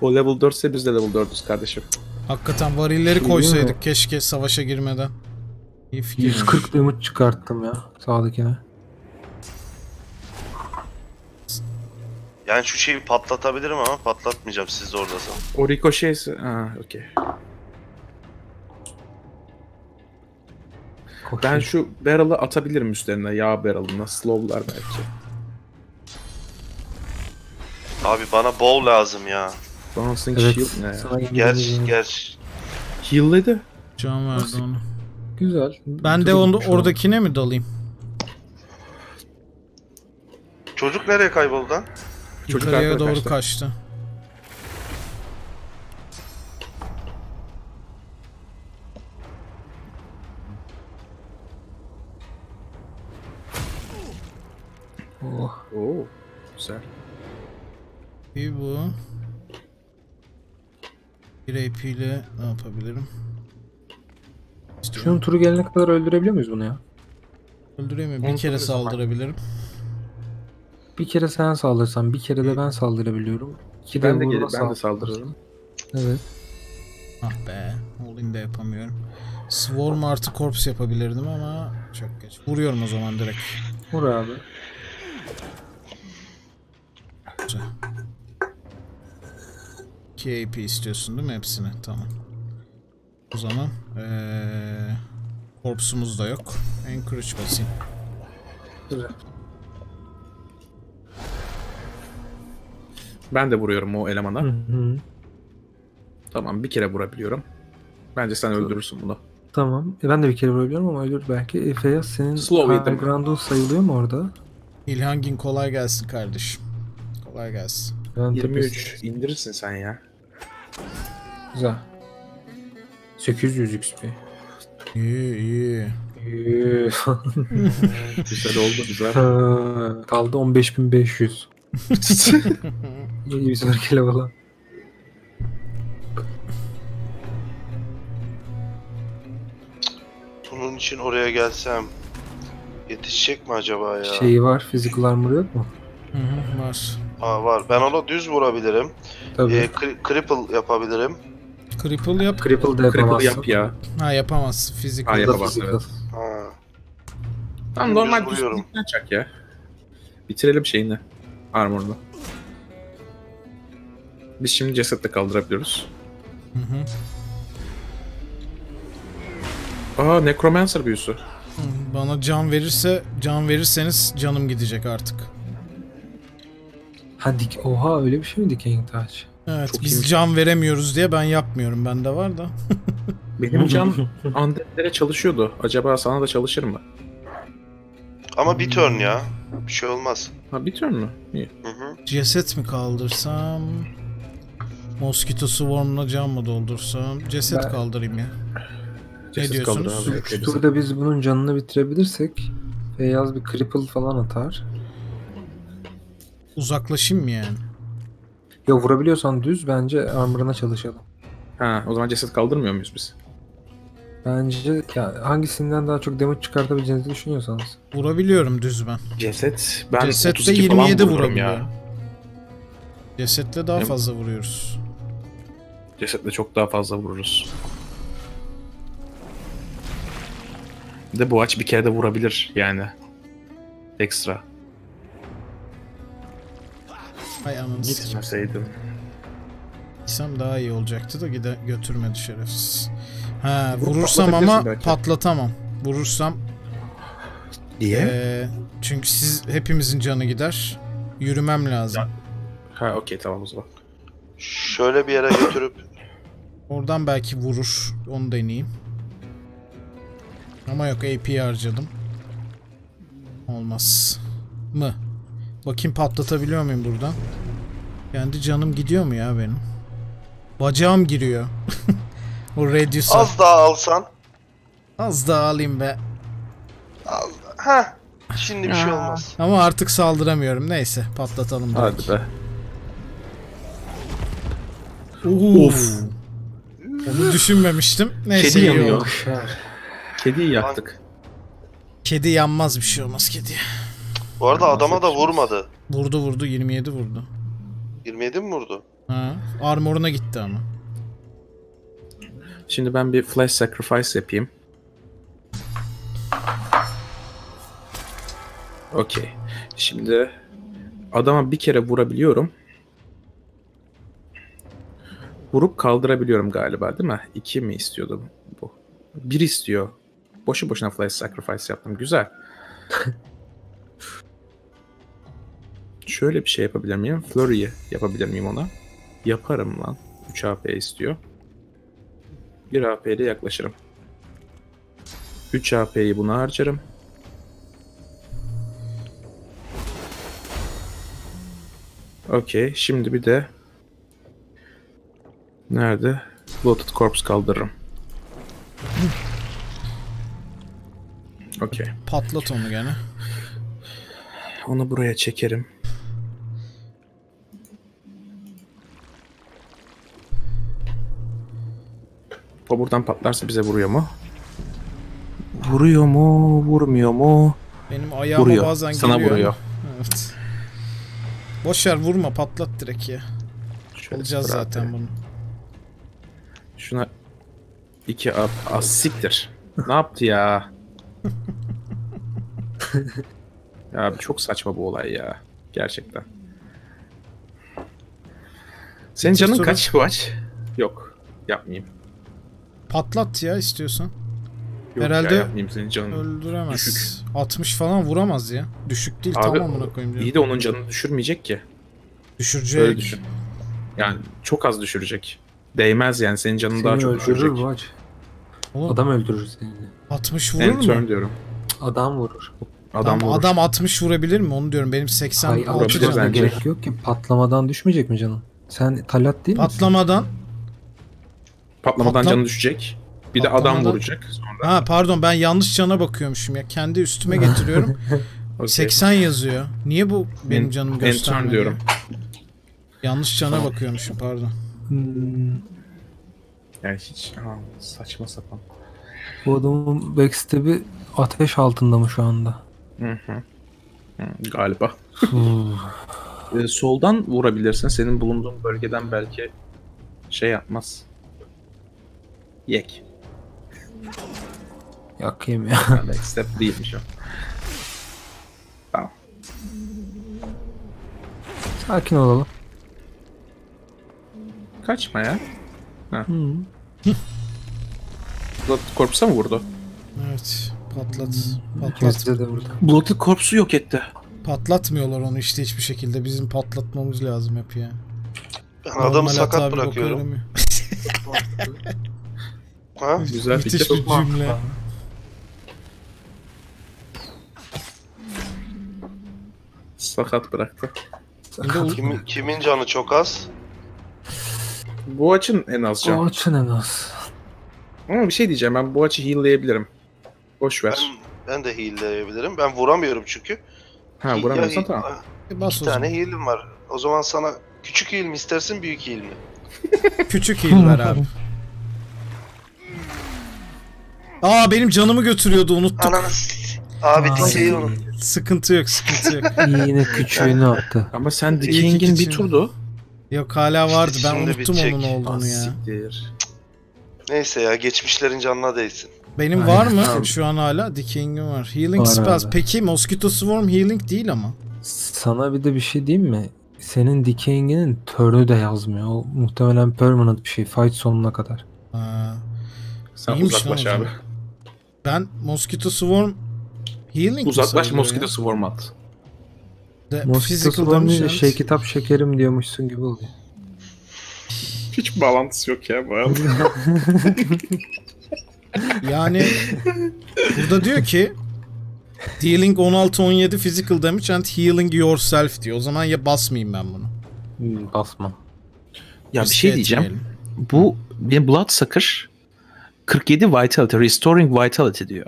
Speaker 4: O level 4 ise biz de level 4'üz kardeşim.
Speaker 2: Hakikaten varilleri
Speaker 5: Şey
Speaker 2: koysaydık keşke savaşa girmeden. İyi fikir.
Speaker 5: 140 damage çıkarttım ya sağdakine.
Speaker 3: Yani şu şeyi patlatabilirim ama patlatmayacağım siz oradasın.
Speaker 4: O ricochet ise... Ha okey. Ben şu barrel'ı atabilirim üstlerine. Yağ barrel'ına. Slow'lar belki.
Speaker 3: Abi bana bow lazım ya.
Speaker 4: Bouncing
Speaker 5: Evet.
Speaker 4: shield ne ya?
Speaker 5: Sana
Speaker 3: Gerçi gerçi.
Speaker 4: Heal'ledi.
Speaker 2: Can verdi onu.
Speaker 5: Güzel.
Speaker 2: Ben de
Speaker 5: Dur,
Speaker 2: onu,
Speaker 5: şu an.
Speaker 2: oradakine mi dalayım?
Speaker 3: Çocuk nereye kayboldu lan?
Speaker 4: Çocuk
Speaker 2: Yukarıya doğru
Speaker 4: kaçtı.
Speaker 2: kaçtı.
Speaker 5: Oh.
Speaker 4: Oo. Güzel.
Speaker 2: Bir bu. Bir AP ile ne yapabilirim?
Speaker 5: Şunun turu gelene kadar öldürebiliyor muyuz bunu ya?
Speaker 2: Öldüreyim mi? Bir kere saldırabilirim.
Speaker 5: Bir kere sen saldırsan, bir kere de ben saldırabiliyorum. İki
Speaker 4: Ben de gelip ben de
Speaker 5: saldırı.
Speaker 4: saldırırım.
Speaker 5: Evet.
Speaker 2: Ah be. All-in de yapamıyorum. Swarm artı corpse yapabilirdim ama çok geç. Vuruyorum o zaman direkt.
Speaker 5: Vur abi.
Speaker 2: Güzel. 2 AP istiyorsun değil mi hepsini? Tamam. O zaman ee, korpsumuz da yok. Encourage basayım.
Speaker 5: Güzel.
Speaker 4: Ben de vuruyorum o elemana.
Speaker 5: Hı hı.
Speaker 4: Tamam bir kere vurabiliyorum. Bence sen öldürürsün bunu.
Speaker 5: Tamam. E ben de bir kere vurabiliyorum ama ölür belki. E, Feyyaz senin ground'un sayılıyor mu orada?
Speaker 2: İlhangin kolay gelsin kardeşim. Kolay gelsin.
Speaker 5: Ben
Speaker 4: 23 indirirsin sen ya.
Speaker 5: Güzel. 800 XP.
Speaker 2: İyi iyi.
Speaker 4: Güzel oldu güzel.
Speaker 5: Ha, Kaldı 15500. İyi sonraki level'a.
Speaker 3: Bunun için oraya gelsem yetişecek mi acaba ya?
Speaker 5: Şeyi var. Physical armor yok mu?
Speaker 2: Hı hı, var.
Speaker 3: Aa, var. Ben ona düz vurabilirim.
Speaker 5: Tabii.
Speaker 3: Ee, cri- cripple yapabilirim.
Speaker 2: Cripple yap.
Speaker 5: Cripple de
Speaker 4: Cripple
Speaker 5: yapamazsın.
Speaker 4: yap ya.
Speaker 2: Ha yapamaz. Physical.
Speaker 4: Ha,
Speaker 5: Da
Speaker 4: yapamaz
Speaker 5: physical.
Speaker 4: evet.
Speaker 3: Ha.
Speaker 4: Tamam normal düzlükten çak ya. Bitirelim şeyini. Armor'unu. Biz şimdi cesetle kaldırabiliyoruz.
Speaker 2: Hı hı.
Speaker 4: Aa Necromancer büyüsü.
Speaker 2: Bana can verirse, can verirseniz canım gidecek artık.
Speaker 5: Ha dik oha öyle bir şey mi Decaying Touch?
Speaker 2: Evet
Speaker 4: Çok
Speaker 2: biz
Speaker 4: iyiymiş.
Speaker 2: can veremiyoruz diye ben yapmıyorum. Bende var da.
Speaker 4: Benim can undead'lere çalışıyordu. Acaba sana da çalışır mı?
Speaker 3: Ama bir turn ya. Bir şey olmaz.
Speaker 4: Ha bir turn mü? İyi.
Speaker 3: Hı hı.
Speaker 2: Ceset mi kaldırsam? Mosquito Swarm'la can mı doldursam? Ceset
Speaker 5: Ben-
Speaker 2: kaldırayım ya.
Speaker 4: Ceset
Speaker 2: diyorsunuz?
Speaker 4: kaldır abi,
Speaker 5: Üç turda biz bunun canını bitirebilirsek Feyyaz bir cripple falan atar.
Speaker 2: Uzaklaşayım mı yani?
Speaker 5: Ya vurabiliyorsan düz bence armor'ına çalışalım.
Speaker 4: Ha o zaman ceset kaldırmıyor muyuz biz?
Speaker 5: Bence ya hangisinden daha çok damage çıkartabileceğinizi düşünüyorsanız.
Speaker 2: Vurabiliyorum düz ben.
Speaker 4: Ceset ben
Speaker 2: Cesetle
Speaker 4: 32 falan
Speaker 2: 27
Speaker 4: vururum ya.
Speaker 2: Cesetle daha
Speaker 4: Hem-
Speaker 2: fazla vuruyoruz.
Speaker 4: Cesetle çok daha fazla vururuz. Bir de bu aç bir kere de vurabilir yani. Ekstra.
Speaker 2: Hay ananı.
Speaker 4: Gitmeseydim.
Speaker 2: Gitsem daha iyi olacaktı da gide götürmedi şerefsiz. Ha vurursam
Speaker 4: patlatabilirsin
Speaker 2: ama
Speaker 4: belki.
Speaker 2: patlatamam. Vurursam
Speaker 4: Diye?
Speaker 2: eee, çünkü siz hepimizin canı gider. Yürümem lazım.
Speaker 4: Ha okey tamam o zaman.
Speaker 3: Şöyle bir yere götürüp
Speaker 2: Oradan belki vurur. Onu deneyeyim. Ama yok AP harcadım. Olmaz. Mı? Bakayım patlatabiliyor muyum buradan? Kendi canım gidiyor mu ya benim? Bacağım giriyor. o Radius'a. Az,
Speaker 3: az daha alsan.
Speaker 2: daha alayım be.
Speaker 3: Az Ha. Şimdi bir şey olmaz.
Speaker 2: Ama artık saldıramıyorum. Neyse patlatalım. direkt.
Speaker 4: Hadi be.
Speaker 2: Of. Onu düşünmemiştim. Neyse
Speaker 4: Kedi yanıyor. Kediyi yaktık.
Speaker 2: Kedi yanmaz bir şey olmaz kediye.
Speaker 3: Bu arada adama da vurmadı.
Speaker 2: Vurdu vurdu 27 vurdu.
Speaker 3: 27 mi vurdu?
Speaker 2: Ha, armoruna gitti ama.
Speaker 4: Şimdi ben bir flash sacrifice yapayım. Okey. Şimdi adama bir kere vurabiliyorum. Vurup kaldırabiliyorum galiba değil mi? İki mi istiyordu bu? Bir istiyor. Boşu boşuna flash sacrifice yaptım. Güzel. Şöyle bir şey yapabilir miyim? Flurry yapabilir miyim ona? Yaparım lan. 3 AP istiyor. 1 AP ile yaklaşırım. 3 AP'yi buna harcarım. Okey. Şimdi bir de Nerede? Bloated Corpse kaldırırım. Okey.
Speaker 2: Patlat onu gene.
Speaker 4: Onu buraya çekerim. O buradan patlarsa bize vuruyor mu? Vuruyor mu? Vurmuyor mu?
Speaker 2: Benim ayağıma
Speaker 4: Vuruyor.
Speaker 2: bazen
Speaker 4: Sana
Speaker 2: geliyor.
Speaker 4: vuruyor.
Speaker 2: Evet. Boşver vurma patlat direkt ya.
Speaker 4: Şöyle
Speaker 2: Alacağız zaten bunu.
Speaker 4: Şuna iki up. Az siktir. ne yaptı ya? ya çok saçma bu olay ya. Gerçekten. Senin canın kaç bu aç? Yok. Yapmayayım.
Speaker 2: Patlat ya istiyorsan.
Speaker 4: Yok
Speaker 2: Herhalde
Speaker 4: ya, yapmayayım senin canın.
Speaker 2: Öldüremez.
Speaker 4: Düşük.
Speaker 2: 60 falan vuramaz ya. Düşük değil
Speaker 4: Abi,
Speaker 2: tamam buna koyayım.
Speaker 4: İyi de onun canını düşürmeyecek ki.
Speaker 2: Düşürecek.
Speaker 4: Öyle düşün. Yani çok az düşürecek. Değmez yani senin canını daha
Speaker 5: Seni
Speaker 4: çok
Speaker 5: öldürür
Speaker 4: düşürecek.
Speaker 5: bu aç.
Speaker 2: Oğlum,
Speaker 5: Adam öldürür seni.
Speaker 2: 60 vurur
Speaker 4: En
Speaker 2: mu?
Speaker 4: turn diyorum.
Speaker 5: Adam vurur.
Speaker 4: Adam
Speaker 2: Adam,
Speaker 4: vurur.
Speaker 2: adam 60 vurabilir mi? Onu diyorum. Benim
Speaker 5: Hayır
Speaker 2: 86
Speaker 4: vurabilir
Speaker 5: alışmasına
Speaker 2: canım.
Speaker 4: bence.
Speaker 5: gerek yok ki. Patlamadan düşmeyecek mi canın? Sen talat değil misin?
Speaker 2: Patlamadan.
Speaker 4: Patlamadan
Speaker 2: Patlam-
Speaker 4: canı düşecek. Bir de adam vuracak. Sonra.
Speaker 2: Ha pardon ben yanlış cana bakıyormuşum ya. Kendi üstüme getiriyorum.
Speaker 4: Okey.
Speaker 2: 80 yazıyor. Niye bu benim
Speaker 4: turn
Speaker 2: göstermiyor?
Speaker 4: diyorum.
Speaker 2: Yanlış cana bakıyormuşum pardon.
Speaker 5: Hmm,
Speaker 4: Yani hiç ha, saçma sapan.
Speaker 5: bu adamın backstab'i ateş altında mı şu anda?
Speaker 4: Hı hı. Hı, Galiba. Ee, soldan vurabilirsin. Senin bulunduğun bölgeden belki şey yapmaz. Yek.
Speaker 5: Yakayım ya.
Speaker 4: Yani belki step değilmiş o. Tamam.
Speaker 5: Sakin olalım.
Speaker 4: Kaçma ya.
Speaker 5: Hı.
Speaker 4: Blood Corpse'a mı vurdu?
Speaker 2: Evet patlat. Patlat.
Speaker 5: De de burada.
Speaker 4: Blood Corpse'u yok etti.
Speaker 2: Patlatmıyorlar onu işte hiçbir şekilde. Bizim patlatmamız lazım hep ya.
Speaker 3: Ben
Speaker 2: Normal
Speaker 3: adamı
Speaker 2: hata
Speaker 3: sakat
Speaker 2: bir boka
Speaker 3: bırakıyorum.
Speaker 2: yaramıyor.
Speaker 3: Ha?
Speaker 4: Güzel
Speaker 2: Müthiş bir cümle.
Speaker 4: Sakat bıraktı.
Speaker 2: De u-
Speaker 3: Kimin, kimin canı çok az?
Speaker 4: Bu açın en az
Speaker 5: O
Speaker 4: can.
Speaker 5: açın en az.
Speaker 4: Ama bir şey diyeceğim ben bu açı heal'layabilirim. Boş ver.
Speaker 3: Ben, ben de heal'leyebilirim. Ben vuramıyorum çünkü.
Speaker 4: Ha
Speaker 3: Ya
Speaker 4: vuramıyorsan
Speaker 3: heal-
Speaker 4: tamam.
Speaker 2: Bir bas
Speaker 3: İki tane heal'im var. O zaman sana küçük heal mi istersin büyük heal mi?
Speaker 2: Küçük heal ver abi. Aa benim canımı götürüyordu unuttuk.
Speaker 3: Ananı s- Abi
Speaker 2: Aa,
Speaker 3: diseyi unut.
Speaker 2: Sıkıntı yok sıkıntı yok.
Speaker 5: Yine küçüğünü attı.
Speaker 4: Ama sen
Speaker 2: İyi ki
Speaker 4: bir
Speaker 2: geçin.
Speaker 4: turdu.
Speaker 2: Yok hala vardı ben
Speaker 3: Şimdi
Speaker 2: unuttum
Speaker 3: bitecek.
Speaker 2: onun olduğunu ya.
Speaker 4: siktir.
Speaker 3: Neyse ya geçmişlerin canına değsin.
Speaker 2: Benim
Speaker 5: Aynen.
Speaker 2: var mı
Speaker 5: Tamam.
Speaker 2: şu an hala? Dicking'im var. Healing
Speaker 5: Var
Speaker 2: spells.
Speaker 5: abi.
Speaker 2: Peki Mosquito Swarm healing değil ama.
Speaker 5: Sana bir de bir şey diyeyim mi? Senin Decaying'inin turn'ü de yazmıyor. O muhtemelen permanent bir şey. Fight sonuna kadar.
Speaker 2: Ha.
Speaker 4: Sen
Speaker 2: İyiymiş
Speaker 4: uzaklaş
Speaker 2: o
Speaker 4: abi.
Speaker 2: zaman. Ben Mosquito Swarm healing
Speaker 4: Uzaklaş Mosquito
Speaker 2: ya?
Speaker 4: Swarm at.
Speaker 2: De-
Speaker 5: Mosquito
Speaker 2: physical
Speaker 5: Swarm şey kitap şekerim diyormuşsun gibi oluyor.
Speaker 4: Hiç bağlantısı yok ya bu arada.
Speaker 2: Yani burada diyor ki Dealing 16-17 physical damage and healing yourself diyor. O zaman ya basmayayım ben bunu.
Speaker 5: Hmm, basma.
Speaker 4: ya bir
Speaker 2: Riske
Speaker 4: şey diyeceğim.
Speaker 2: etmeyelim.
Speaker 4: Bu bir Bloodsucker 47 Vitality, Restoring Vitality diyor.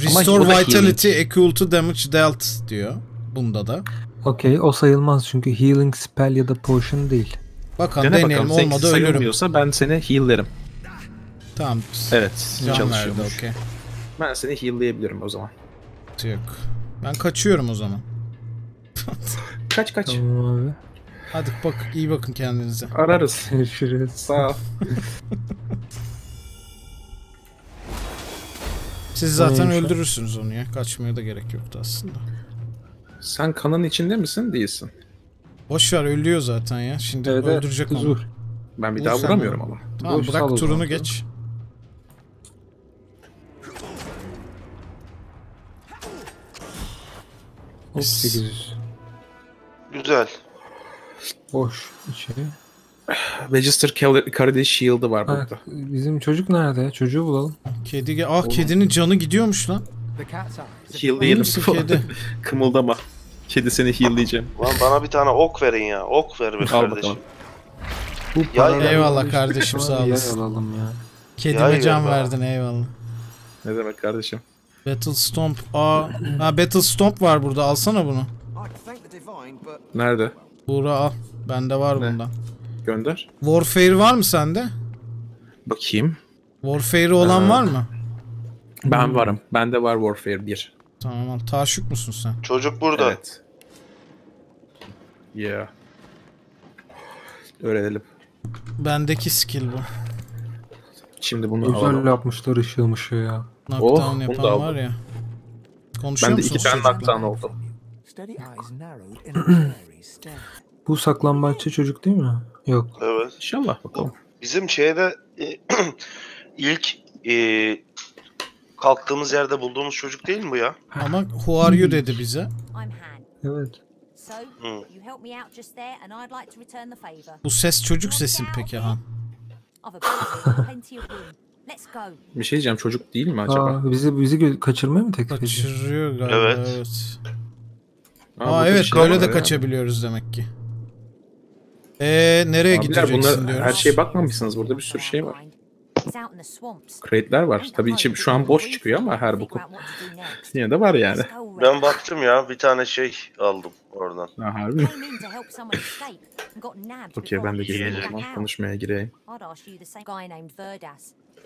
Speaker 2: Restore vitality equal to damage dealt diyor. Bunda da.
Speaker 5: Okey o sayılmaz çünkü healing spell ya da potion değil.
Speaker 2: Bakalım
Speaker 4: Dene
Speaker 2: deneyelim
Speaker 4: bakalım.
Speaker 2: olmadı
Speaker 4: Sekiz
Speaker 2: ölürüm.
Speaker 4: sayılmıyorsa ben seni heal'lerim.
Speaker 2: Tamam.
Speaker 4: Evet
Speaker 2: Can verdi
Speaker 4: çalışıyormuş.
Speaker 2: okey.
Speaker 4: Ben seni heal'layabilirim o zaman.
Speaker 2: Yok. Ben kaçıyorum o zaman.
Speaker 4: Kaç kaç.
Speaker 5: Tamam abi.
Speaker 2: Hadi bak iyi bakın kendinize.
Speaker 4: Ararız.
Speaker 5: Görüşürüz.
Speaker 4: Sağ ol.
Speaker 2: Siz zaten
Speaker 5: Neymiş
Speaker 2: öldürürsünüz onu ya. Kaçmaya da gerek yoktu aslında.
Speaker 4: Sen kanın içinde misin? Değilsin.
Speaker 2: Boş ver ölüyor zaten ya. Şimdi
Speaker 5: Evet,
Speaker 2: öldürecek onu.
Speaker 5: Zur.
Speaker 4: Ben bir
Speaker 2: Vur
Speaker 4: daha vuramıyorum ama.
Speaker 2: Tamam
Speaker 5: sal
Speaker 2: bırak turunu geç.
Speaker 5: Hop 800.
Speaker 3: Güzel.
Speaker 5: Boş içeri.
Speaker 4: Register Kardeş Shield'ı var
Speaker 5: Ha,
Speaker 4: burada.
Speaker 5: bizim çocuk nerede ya? Çocuğu bulalım.
Speaker 2: Kedi ge- Ah kedinin canı gidiyormuş lan. Hangisi
Speaker 4: falan.
Speaker 2: kedi?
Speaker 4: Kımıldama. Kedi seni heal'layacağım.
Speaker 3: Lan bana bir tane ok verin ya. Ok ver be
Speaker 4: Al
Speaker 3: kardeşim.
Speaker 5: Bu
Speaker 3: Ya,
Speaker 2: eyvallah
Speaker 5: işte
Speaker 2: kardeşim, sağ
Speaker 5: ya,
Speaker 2: olasın.
Speaker 5: alalım ya.
Speaker 2: Kedime can
Speaker 3: be.
Speaker 2: verdin eyvallah.
Speaker 4: Ne demek kardeşim?
Speaker 2: Battle Stomp. Aa, ha Battle Stomp var burada. Alsana bunu.
Speaker 4: Nerede?
Speaker 2: Buğra al. Bende var
Speaker 4: Ne?
Speaker 2: bundan.
Speaker 4: Gönder.
Speaker 2: Warfare var mı sende?
Speaker 4: Bakayım.
Speaker 2: Warfare olan
Speaker 4: Aa.
Speaker 2: var mı?
Speaker 4: Ben varım. Bende var Warfare 1.
Speaker 2: Tamam al. Taşık musun sen?
Speaker 3: Çocuk burada.
Speaker 4: Evet. Yeah. Öğrenelim.
Speaker 2: Bendeki skill bu.
Speaker 4: Şimdi bunu
Speaker 5: Güzel
Speaker 4: alalım.
Speaker 5: yapmışlar ışığı mışığı ya.
Speaker 2: Knockdown
Speaker 4: Oh, bunu da
Speaker 2: yapan var ya. Konuşuyor
Speaker 4: Ben de iki tane knockdown oldu.
Speaker 5: Bu saklambaççı çocuk değil mi? Yok.
Speaker 3: Evet.
Speaker 4: İnşallah bakalım.
Speaker 3: Bizim şeyde e, ilk e, kalktığımız yerde bulduğumuz çocuk değil mi bu ya?
Speaker 2: Ama who are you dedi bize.
Speaker 5: Evet.
Speaker 8: So, you helped me out just there, and I'd like to return the favour.
Speaker 2: Bu ses çocuk sesi mi peki Han?
Speaker 4: Bir şey diyeceğim çocuk değil mi acaba?
Speaker 5: Aa, bizi bizi kaçırmaya mı teklif ediyor?
Speaker 2: Kaçırıyor galiba
Speaker 3: Evet.
Speaker 2: evet.
Speaker 4: Aa,
Speaker 2: Aa, evet
Speaker 4: şey
Speaker 2: böyle de
Speaker 4: ya.
Speaker 2: kaçabiliyoruz demek ki. Eee nereye
Speaker 4: Abiler
Speaker 2: gideceksin
Speaker 4: bunlar
Speaker 2: diyoruz.
Speaker 4: her şeye bakmamışsınız. Burada bir sürü şey var. Crate'ler var. Tabii içi şu an boş çıkıyor ama her boku. Yine de var yani.
Speaker 3: Ben baktım ya bir tane şey aldım oradan.
Speaker 4: Ha, harbi
Speaker 8: to
Speaker 4: Okey ben de gireyim o zaman. Konuşmaya gireyim.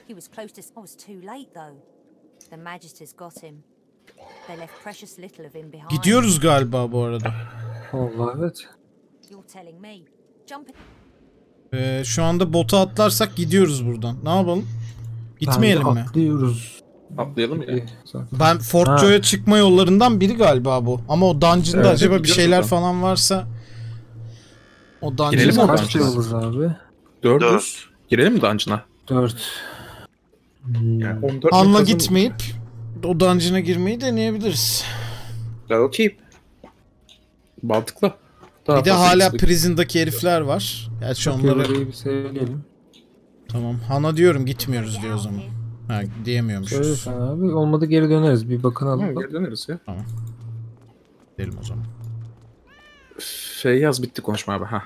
Speaker 8: He was close to. I was too late though. The Magisters got him. They left precious little of him behind.
Speaker 2: Gidiyoruz galiba bu arada.
Speaker 5: Allah evet.
Speaker 8: You're telling me.
Speaker 2: Ee, şu anda bota atlarsak gidiyoruz buradan. Ne yapalım? Gitmeyelim
Speaker 5: Bence
Speaker 2: mi?
Speaker 5: Atlıyoruz.
Speaker 4: Atlayalım ya.
Speaker 2: Ben Fort
Speaker 5: Ha.
Speaker 2: Joy'a çıkma yollarından biri galiba bu. Ama o dungeon'da
Speaker 4: Evet,
Speaker 2: acaba bir şeyler
Speaker 4: ben.
Speaker 2: falan varsa o bakacağız.
Speaker 5: kaç
Speaker 4: dungeon'a?
Speaker 5: yıldız abi?
Speaker 4: 400. Girelim mi dungeon'a?
Speaker 5: 4. Hmm.
Speaker 4: Yani 14
Speaker 2: Anla
Speaker 4: kazın-
Speaker 2: gitmeyip o dungeon'a girmeyi deneyebiliriz.
Speaker 4: Okey. Mantıklı. Daha
Speaker 2: Bir de hala prison'daki herifler var. Gerçi onları...
Speaker 5: Onları bir söyleyelim.
Speaker 2: Tamam. Hana diyorum gitmiyoruz diyor o zaman. Ha diyemiyormuşuz.
Speaker 5: sen abi. Olmadı geri döneriz. Bir bakın
Speaker 4: Ha,
Speaker 5: alalım.
Speaker 4: geri döneriz ya.
Speaker 2: Gidelim o zaman.
Speaker 4: Feyyaz bitti konuşma abi. Ha.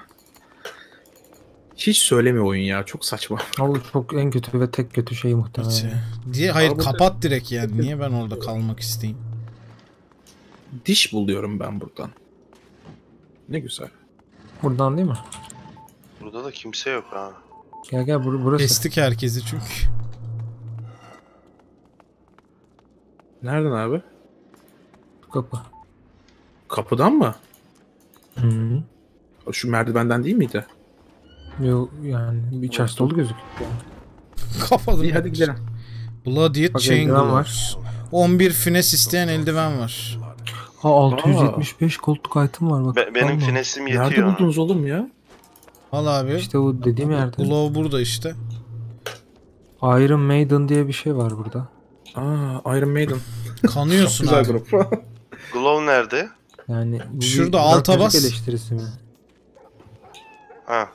Speaker 4: Hiç söylemiyor oyun ya. Çok saçma.
Speaker 5: O çok en kötü ve tek kötü şey muhtemelen.
Speaker 2: Hiç- Diye hayır
Speaker 4: Abi
Speaker 2: kapat direkt yani. Niye ben orada kalmak isteyeyim?
Speaker 4: Diş buluyorum ben buradan. Ne güzel.
Speaker 5: Buradan değil mi?
Speaker 3: Burada da kimse yok ha.
Speaker 5: Gel gel bur burası.
Speaker 2: Kestik herkesi çünkü.
Speaker 4: Nereden abi?
Speaker 5: Kapı.
Speaker 4: Kapıdan mı?
Speaker 5: Hı -hı.
Speaker 4: Şu merdivenden değil miydi?
Speaker 5: Yok yani bir içerisi dolu gözüküyor.
Speaker 2: Kapadım.
Speaker 4: İyi hadi gidelim.
Speaker 5: Bak,
Speaker 2: Chain Gloves. 11 fines isteyen eldiven var.
Speaker 5: Ha 675 koltuk item var bak.
Speaker 3: Be- benim finesim
Speaker 4: Nerede
Speaker 3: yetiyor.
Speaker 4: buldunuz oğlum ya?
Speaker 2: Al abi.
Speaker 5: İşte o dediğim yerde.
Speaker 2: Glove burada işte.
Speaker 5: Iron Maiden diye bir şey var burada.
Speaker 4: Aa Iron Maiden.
Speaker 2: Kanıyorsun
Speaker 4: Güzel
Speaker 2: abi.
Speaker 4: grup.
Speaker 3: Glow nerede?
Speaker 5: Yani bu
Speaker 2: Şurada alta bas.
Speaker 5: eleştirisi mi?
Speaker 3: Ha.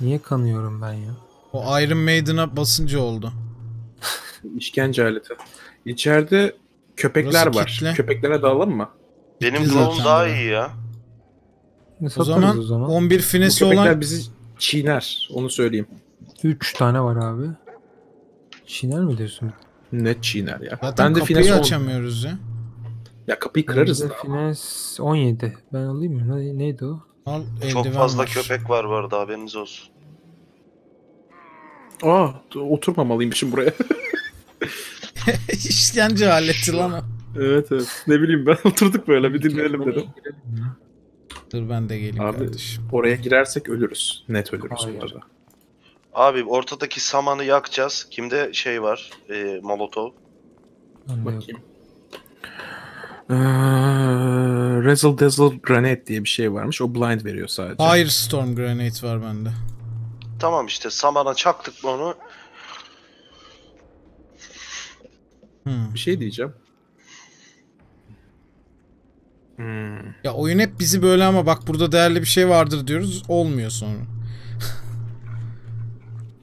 Speaker 5: Niye kanıyorum ben ya?
Speaker 2: O Iron Maiden'a basınca oldu.
Speaker 4: İşkence aleti. İçeride köpekler
Speaker 2: Burası
Speaker 4: var.
Speaker 2: kitle.
Speaker 4: Köpeklere dalalım mı?
Speaker 3: Benim
Speaker 2: Bitti
Speaker 3: glow'um
Speaker 2: zaten
Speaker 3: daha
Speaker 2: böyle.
Speaker 3: iyi ya.
Speaker 5: Ne
Speaker 2: O
Speaker 5: satarız
Speaker 2: zaman,
Speaker 5: o zaman.
Speaker 2: 11
Speaker 4: Bu
Speaker 2: finesi
Speaker 4: köpekler
Speaker 2: olan
Speaker 4: bizi çiğner. Onu söyleyeyim.
Speaker 5: 3 tane var abi. Şiner mi diyorsun?
Speaker 4: Net çiğner ya.
Speaker 2: zaten
Speaker 4: ben de
Speaker 2: kapıyı
Speaker 4: finans on-
Speaker 2: açamıyoruz ya.
Speaker 4: Ya kapıyı kırarız.
Speaker 5: Finans 17. Ben alayım mı? Ne, neydi o?
Speaker 2: Al
Speaker 3: Çok
Speaker 2: eldiven
Speaker 3: fazla
Speaker 2: var.
Speaker 3: köpek var bu arada haberiniz olsun.
Speaker 4: Aa oturmamalıymışım buraya.
Speaker 2: İşkence aleti lan o.
Speaker 4: evet evet. Ne bileyim ben oturduk böyle bir dinleyelim dedim.
Speaker 2: Dur ben de geleyim
Speaker 4: Abi
Speaker 2: kardeşim.
Speaker 4: oraya girersek ölürüz. Net ölürüz
Speaker 5: Hayır.
Speaker 4: orada.
Speaker 3: Abi ortadaki samanı yakacağız. Kimde şey var? E, molotov.
Speaker 5: Bende yok.
Speaker 4: Bakayım. Ee, Razzle Dazzle Granate diye bir şey varmış. O blind veriyor sadece.
Speaker 2: Firestorm Granate var bende.
Speaker 3: Tamam işte samana çaktık mı onu?
Speaker 2: Hmm.
Speaker 4: Bir şey diyeceğim. Hmm.
Speaker 2: Ya oyun hep bizi böyle ama bak burada değerli bir şey vardır diyoruz. Olmuyor sonra.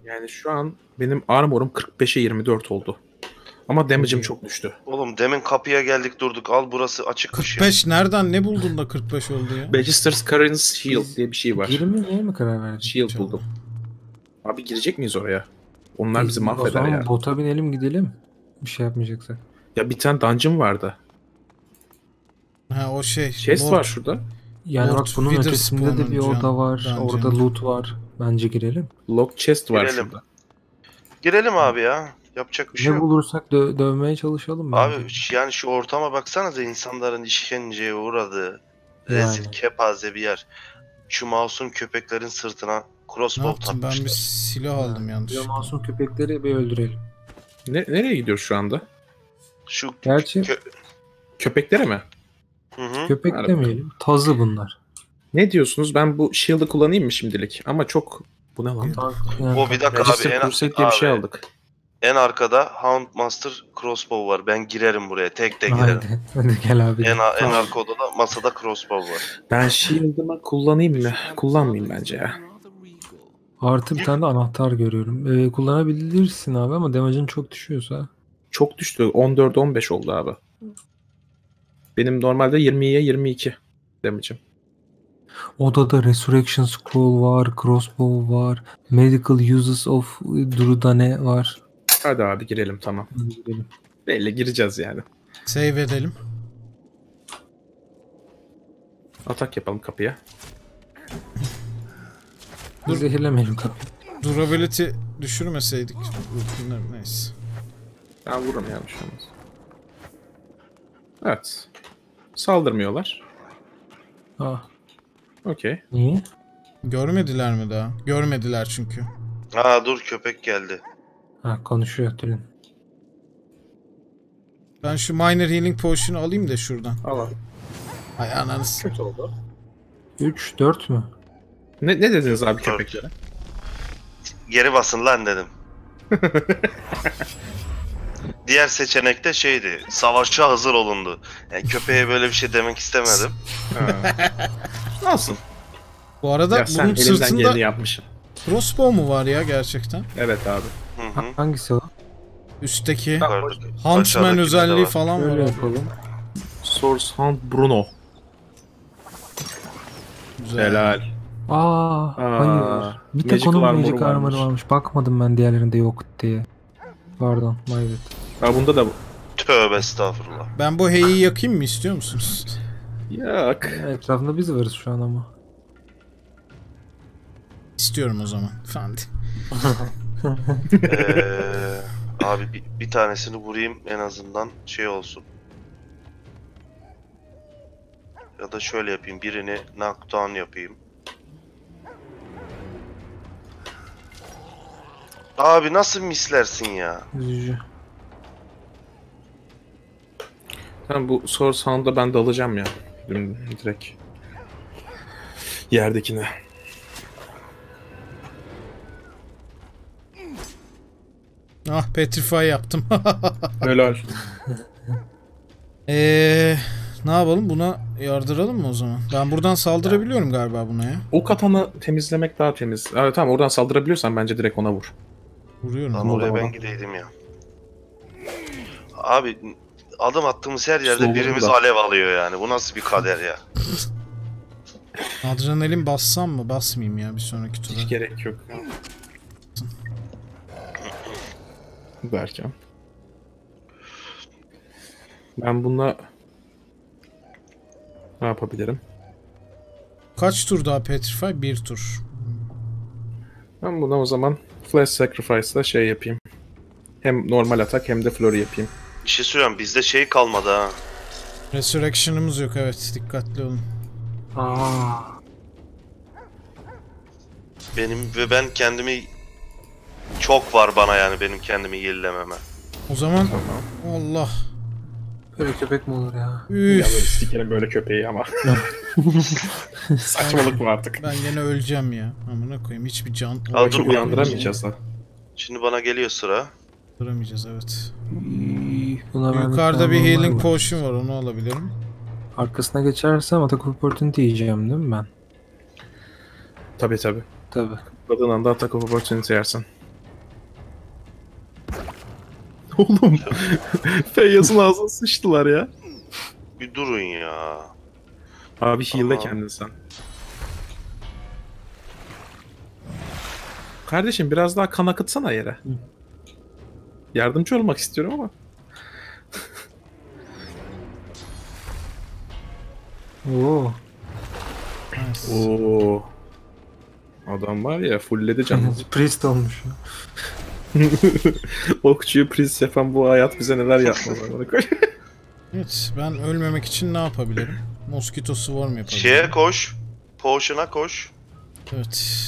Speaker 4: Yani şu an benim armor'um 45'e 24 oldu. Ama damage'im çok düştü.
Speaker 3: Oğlum demin kapıya geldik durduk. Al burası ya.
Speaker 2: 45 nereden ne buldun da 45 oldu ya?
Speaker 4: Magister's Current Shield diye bir şey var.
Speaker 5: 20'ye mi karar verdin?
Speaker 4: Shield buldum. Abi girecek miyiz oraya? Onlar bizi
Speaker 5: O
Speaker 4: mahveder
Speaker 5: zaman
Speaker 4: ya.
Speaker 5: bota binelim gidelim. Bir şey yapmayacaksak.
Speaker 4: Ya bir tane dungeon vardı.
Speaker 2: Ha o şey.
Speaker 4: Chest
Speaker 2: Lord.
Speaker 4: var şurada.
Speaker 5: Yani
Speaker 2: Lord
Speaker 5: bak bunun ötesinde de bir oda var.
Speaker 2: dungeon.
Speaker 5: Orada loot var. Bence girelim.
Speaker 4: Lock chest var
Speaker 3: Girelim.
Speaker 4: şurada.
Speaker 3: Girelim abi ya. Yapacak bir şey
Speaker 5: Ne
Speaker 3: yok.
Speaker 5: bulursak dö- dövmeye çalışalım.
Speaker 3: Abi
Speaker 5: bence.
Speaker 3: yani şu ortama baksanıza insanların işkenceye uğradığı
Speaker 5: Yani.
Speaker 3: rezil kepaze bir yer. Şu masum köpeklerin sırtına
Speaker 2: Ne
Speaker 3: crossbow
Speaker 2: ben
Speaker 3: takmışlar.
Speaker 2: bir silah aldım yanlış.
Speaker 5: Ya masum köpekleri bir öldürelim.
Speaker 4: Ne, nereye gidiyoruz şu anda?
Speaker 3: Şu
Speaker 5: Gerçi
Speaker 3: kö-
Speaker 4: Köpeklere mi?
Speaker 3: Hı hı.
Speaker 5: köpek
Speaker 4: Hadi
Speaker 5: demeyelim. Tazı bunlar.
Speaker 4: Ne diyorsunuz? Ben bu shield'ı kullanayım mı şimdilik? Ama çok... Bu ne lan?
Speaker 5: Yani
Speaker 3: O bir dakika abi
Speaker 4: Register
Speaker 3: en,
Speaker 4: Crusade diye bir şey
Speaker 3: abi,
Speaker 4: aldık.
Speaker 3: en arkada Houndmaster crossbow var. Ben girerim buraya. Tek de girerim.
Speaker 5: Hadi, hadi gel abi.
Speaker 3: En, en arka odada masada crossbow var.
Speaker 4: Ben shield'ımı kullanayım mı? Kullanmayayım bence ya.
Speaker 5: Artı bir tane de anahtar görüyorum. Ee, kullanabilirsin abi ama damage'ın çok düşüyorsa.
Speaker 4: Çok düştü. 14-15 oldu abi. Benim normalde 20'ye 22 damage'im.
Speaker 5: Odada Resurrection Scroll var, Crossbow var, Medical Uses of Drudane var.
Speaker 4: Hadi abi girelim tamam.
Speaker 5: Hadi gidelim.
Speaker 4: Belli gireceğiz yani.
Speaker 2: Save edelim.
Speaker 4: Atak yapalım kapıya.
Speaker 5: Bir Zehirlemeyelim kapıyı.
Speaker 2: Durability düşürmeseydik. Neyse.
Speaker 4: Ben vururum yani şu an. Evet. Saldırmıyorlar.
Speaker 5: Ah,
Speaker 4: Okey.
Speaker 5: niye?
Speaker 2: Görmediler mi daha? Görmediler çünkü.
Speaker 3: Aa dur köpek geldi.
Speaker 5: Ha konuşuyor Tülin.
Speaker 2: Ben şu minor healing potion'u alayım da şuradan.
Speaker 4: Al abi.
Speaker 2: Ay ananız.
Speaker 4: Kötü oldu.
Speaker 5: 3, 4 mü?
Speaker 4: Ne, ne dediniz abi köpeklere?
Speaker 3: Geri basın lan dedim. diğer seçenek de şeydi. Savaşa hazır olundu. Yani köpeğe böyle bir şey demek istemedim.
Speaker 4: Nasıl?
Speaker 2: Bu arada
Speaker 4: Ya sen
Speaker 2: bunun
Speaker 4: elimden
Speaker 2: sırtında
Speaker 4: geleni yapmışsın.
Speaker 2: crossbow mu var ya gerçekten?
Speaker 4: Evet abi.
Speaker 3: Hı hı.
Speaker 5: Hangisi o?
Speaker 2: Üstteki
Speaker 3: Yukarıdaki-
Speaker 2: Huntsman
Speaker 3: de
Speaker 2: özelliği
Speaker 3: var.
Speaker 2: falan var.
Speaker 5: Öyle
Speaker 2: abi.
Speaker 5: yapalım.
Speaker 4: Source Hunt Bruno.
Speaker 2: Güzel.
Speaker 4: Helal.
Speaker 5: Aa, hayır. Bir tek
Speaker 4: Magical
Speaker 5: onun
Speaker 4: armor'u
Speaker 5: magic armor'ı
Speaker 4: varmış.
Speaker 5: varmış. Bakmadım ben diğerlerinde yok diye. Pardon, my bad.
Speaker 4: Ha bunda da
Speaker 3: Tövbe estağfurullah.
Speaker 2: Ben bu heyi yakayım mı istiyor musunuz?
Speaker 4: Yok.
Speaker 5: Etrafında biz varız şu an ama.
Speaker 2: İstiyorum o zaman. Efendi.
Speaker 3: Ee, abi bir, bir tanesini vurayım en azından şey olsun. Ya da şöyle yapayım. Birini knockdown yapayım. Abi nasıl mislersin ya?
Speaker 5: Üzücü.
Speaker 4: Tamam bu Source Hunt'da ben de alacağım ya. Direkt. Yerdekine.
Speaker 2: Ah petrify yaptım.
Speaker 4: Helal.
Speaker 2: Eee ne yapalım buna yardıralım mı o zaman? Ben buradan saldırabiliyorum galiba buna ya.
Speaker 4: O katanı temizlemek daha temiz. Evet tamam oradan saldırabiliyorsan bence direkt ona vur.
Speaker 2: Vuruyorum.
Speaker 3: Lan oraya ben gideydim ya. Abi adım attığımız her yerde
Speaker 4: Slow
Speaker 3: birimiz
Speaker 4: da.
Speaker 3: alev alıyor yani. Bu nasıl bir kader ya?
Speaker 2: Adrenalin bassam mı? Basmayayım ya bir sonraki tura.
Speaker 4: Hiç gerek yok. Berkan. Ben bununla ne yapabilirim?
Speaker 2: Kaç tur daha petrify? Bir tur.
Speaker 4: Ben buna o zaman Flash Sacrifice'la şey yapayım. Hem normal atak hem de flurry yapayım.
Speaker 3: Bir şey söylüyorum bizde şey kalmadı ha.
Speaker 2: Resurrection'ımız yok evet dikkatli olun.
Speaker 5: Aa.
Speaker 3: Benim ve ben kendimi çok var bana yani benim kendimi yenilememe.
Speaker 2: O zaman Allah.
Speaker 5: Böyle köpek mi olur ya?
Speaker 4: Ya
Speaker 2: Üf.
Speaker 4: böyle sikerim böyle köpeği ama. Saçmalık bu artık.
Speaker 2: Ben gene öleceğim ya. Amına koyayım hiçbir can
Speaker 3: Al dur
Speaker 4: Belki
Speaker 3: bakalım.
Speaker 4: uyandıramayacağız da.
Speaker 3: Şimdi bana geliyor sıra.
Speaker 2: Duramayacağız evet.
Speaker 5: Buna
Speaker 2: Yukarıda bir healing
Speaker 5: var.
Speaker 2: potion var onu alabilirim.
Speaker 5: Arkasına geçersem atak opportunity yiyeceğim değil mi ben?
Speaker 4: Tabi tabi.
Speaker 5: Tabii.
Speaker 4: Kadın anda atak of opportunity yersin. Oğlum. Feyyaz'ın ağzına sıçtılar ya.
Speaker 3: Bir durun ya.
Speaker 4: Abi
Speaker 3: Tamam.
Speaker 4: kendin sen. Kardeşim biraz daha kan akıtsana yere. Yardımcı olmak istiyorum ama.
Speaker 5: Oo.
Speaker 2: Nice.
Speaker 4: Oo. Adam var ya fullledi canını.
Speaker 5: Priest olmuş.
Speaker 4: Okçuyu priz yapan bu hayat bize neler yapmaz.
Speaker 2: Evet ben ölmemek için ne yapabilirim? Mosquito swarm yapabilirim.
Speaker 3: Şeye koş. Potion'a koş.
Speaker 2: Evet.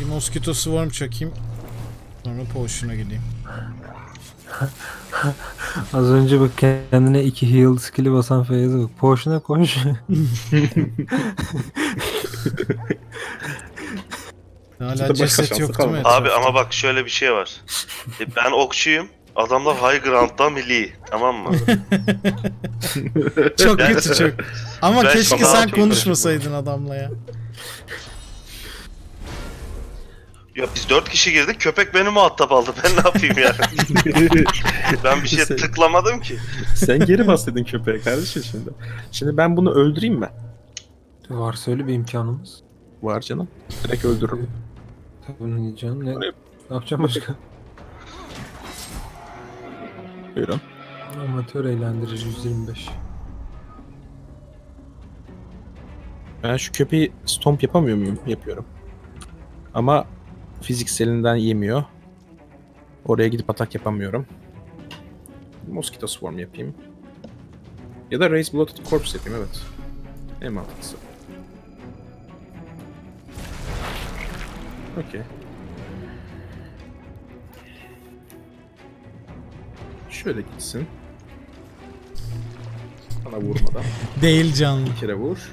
Speaker 2: Bir mosquito swarm çakayım. Sonra potion'a gideyim.
Speaker 5: Az önce bak kendine iki heal skill'i basan Feyyaz'a bak. Potion'a koş.
Speaker 2: Hala ceset yok değil mi?
Speaker 3: Abi ama bak şöyle bir şey var. E, ben okçuyum. Adamlar high ground'da milli. Tamam mı?
Speaker 2: Çok
Speaker 3: Ben-
Speaker 2: kötü çok. Ama
Speaker 3: Ben
Speaker 2: keşke sen konuşmasaydın adamla ya.
Speaker 3: Ya biz dört kişi girdik. Köpek beni muhatap aldı. Ben ne yapayım yani? ben bir şey
Speaker 4: Sen-
Speaker 3: tıklamadım ki.
Speaker 4: Sen geri bas dedin köpeğe kardeşim şimdi. Şimdi ben bunu öldüreyim mi?
Speaker 5: Varsa öyle bir imkanımız.
Speaker 4: Var canım. Direkt öldürürüm.
Speaker 5: Tabii ne diyeceğim ne? Ne yapacağım başka?
Speaker 4: Buyurun.
Speaker 5: Amatör eğlendirici 125.
Speaker 4: Ben şu köpeği stomp yapamıyor muyum? Yapıyorum. Ama fizikselinden yemiyor. Oraya gidip atak yapamıyorum. Mosquito Swarm yapayım. Ya da Raise Bloated Corpse yapayım evet. En mantıklısı. Okey. Şöyle gitsin. Bana vurmadan.
Speaker 2: Değil canlı.
Speaker 4: Bir kere vur.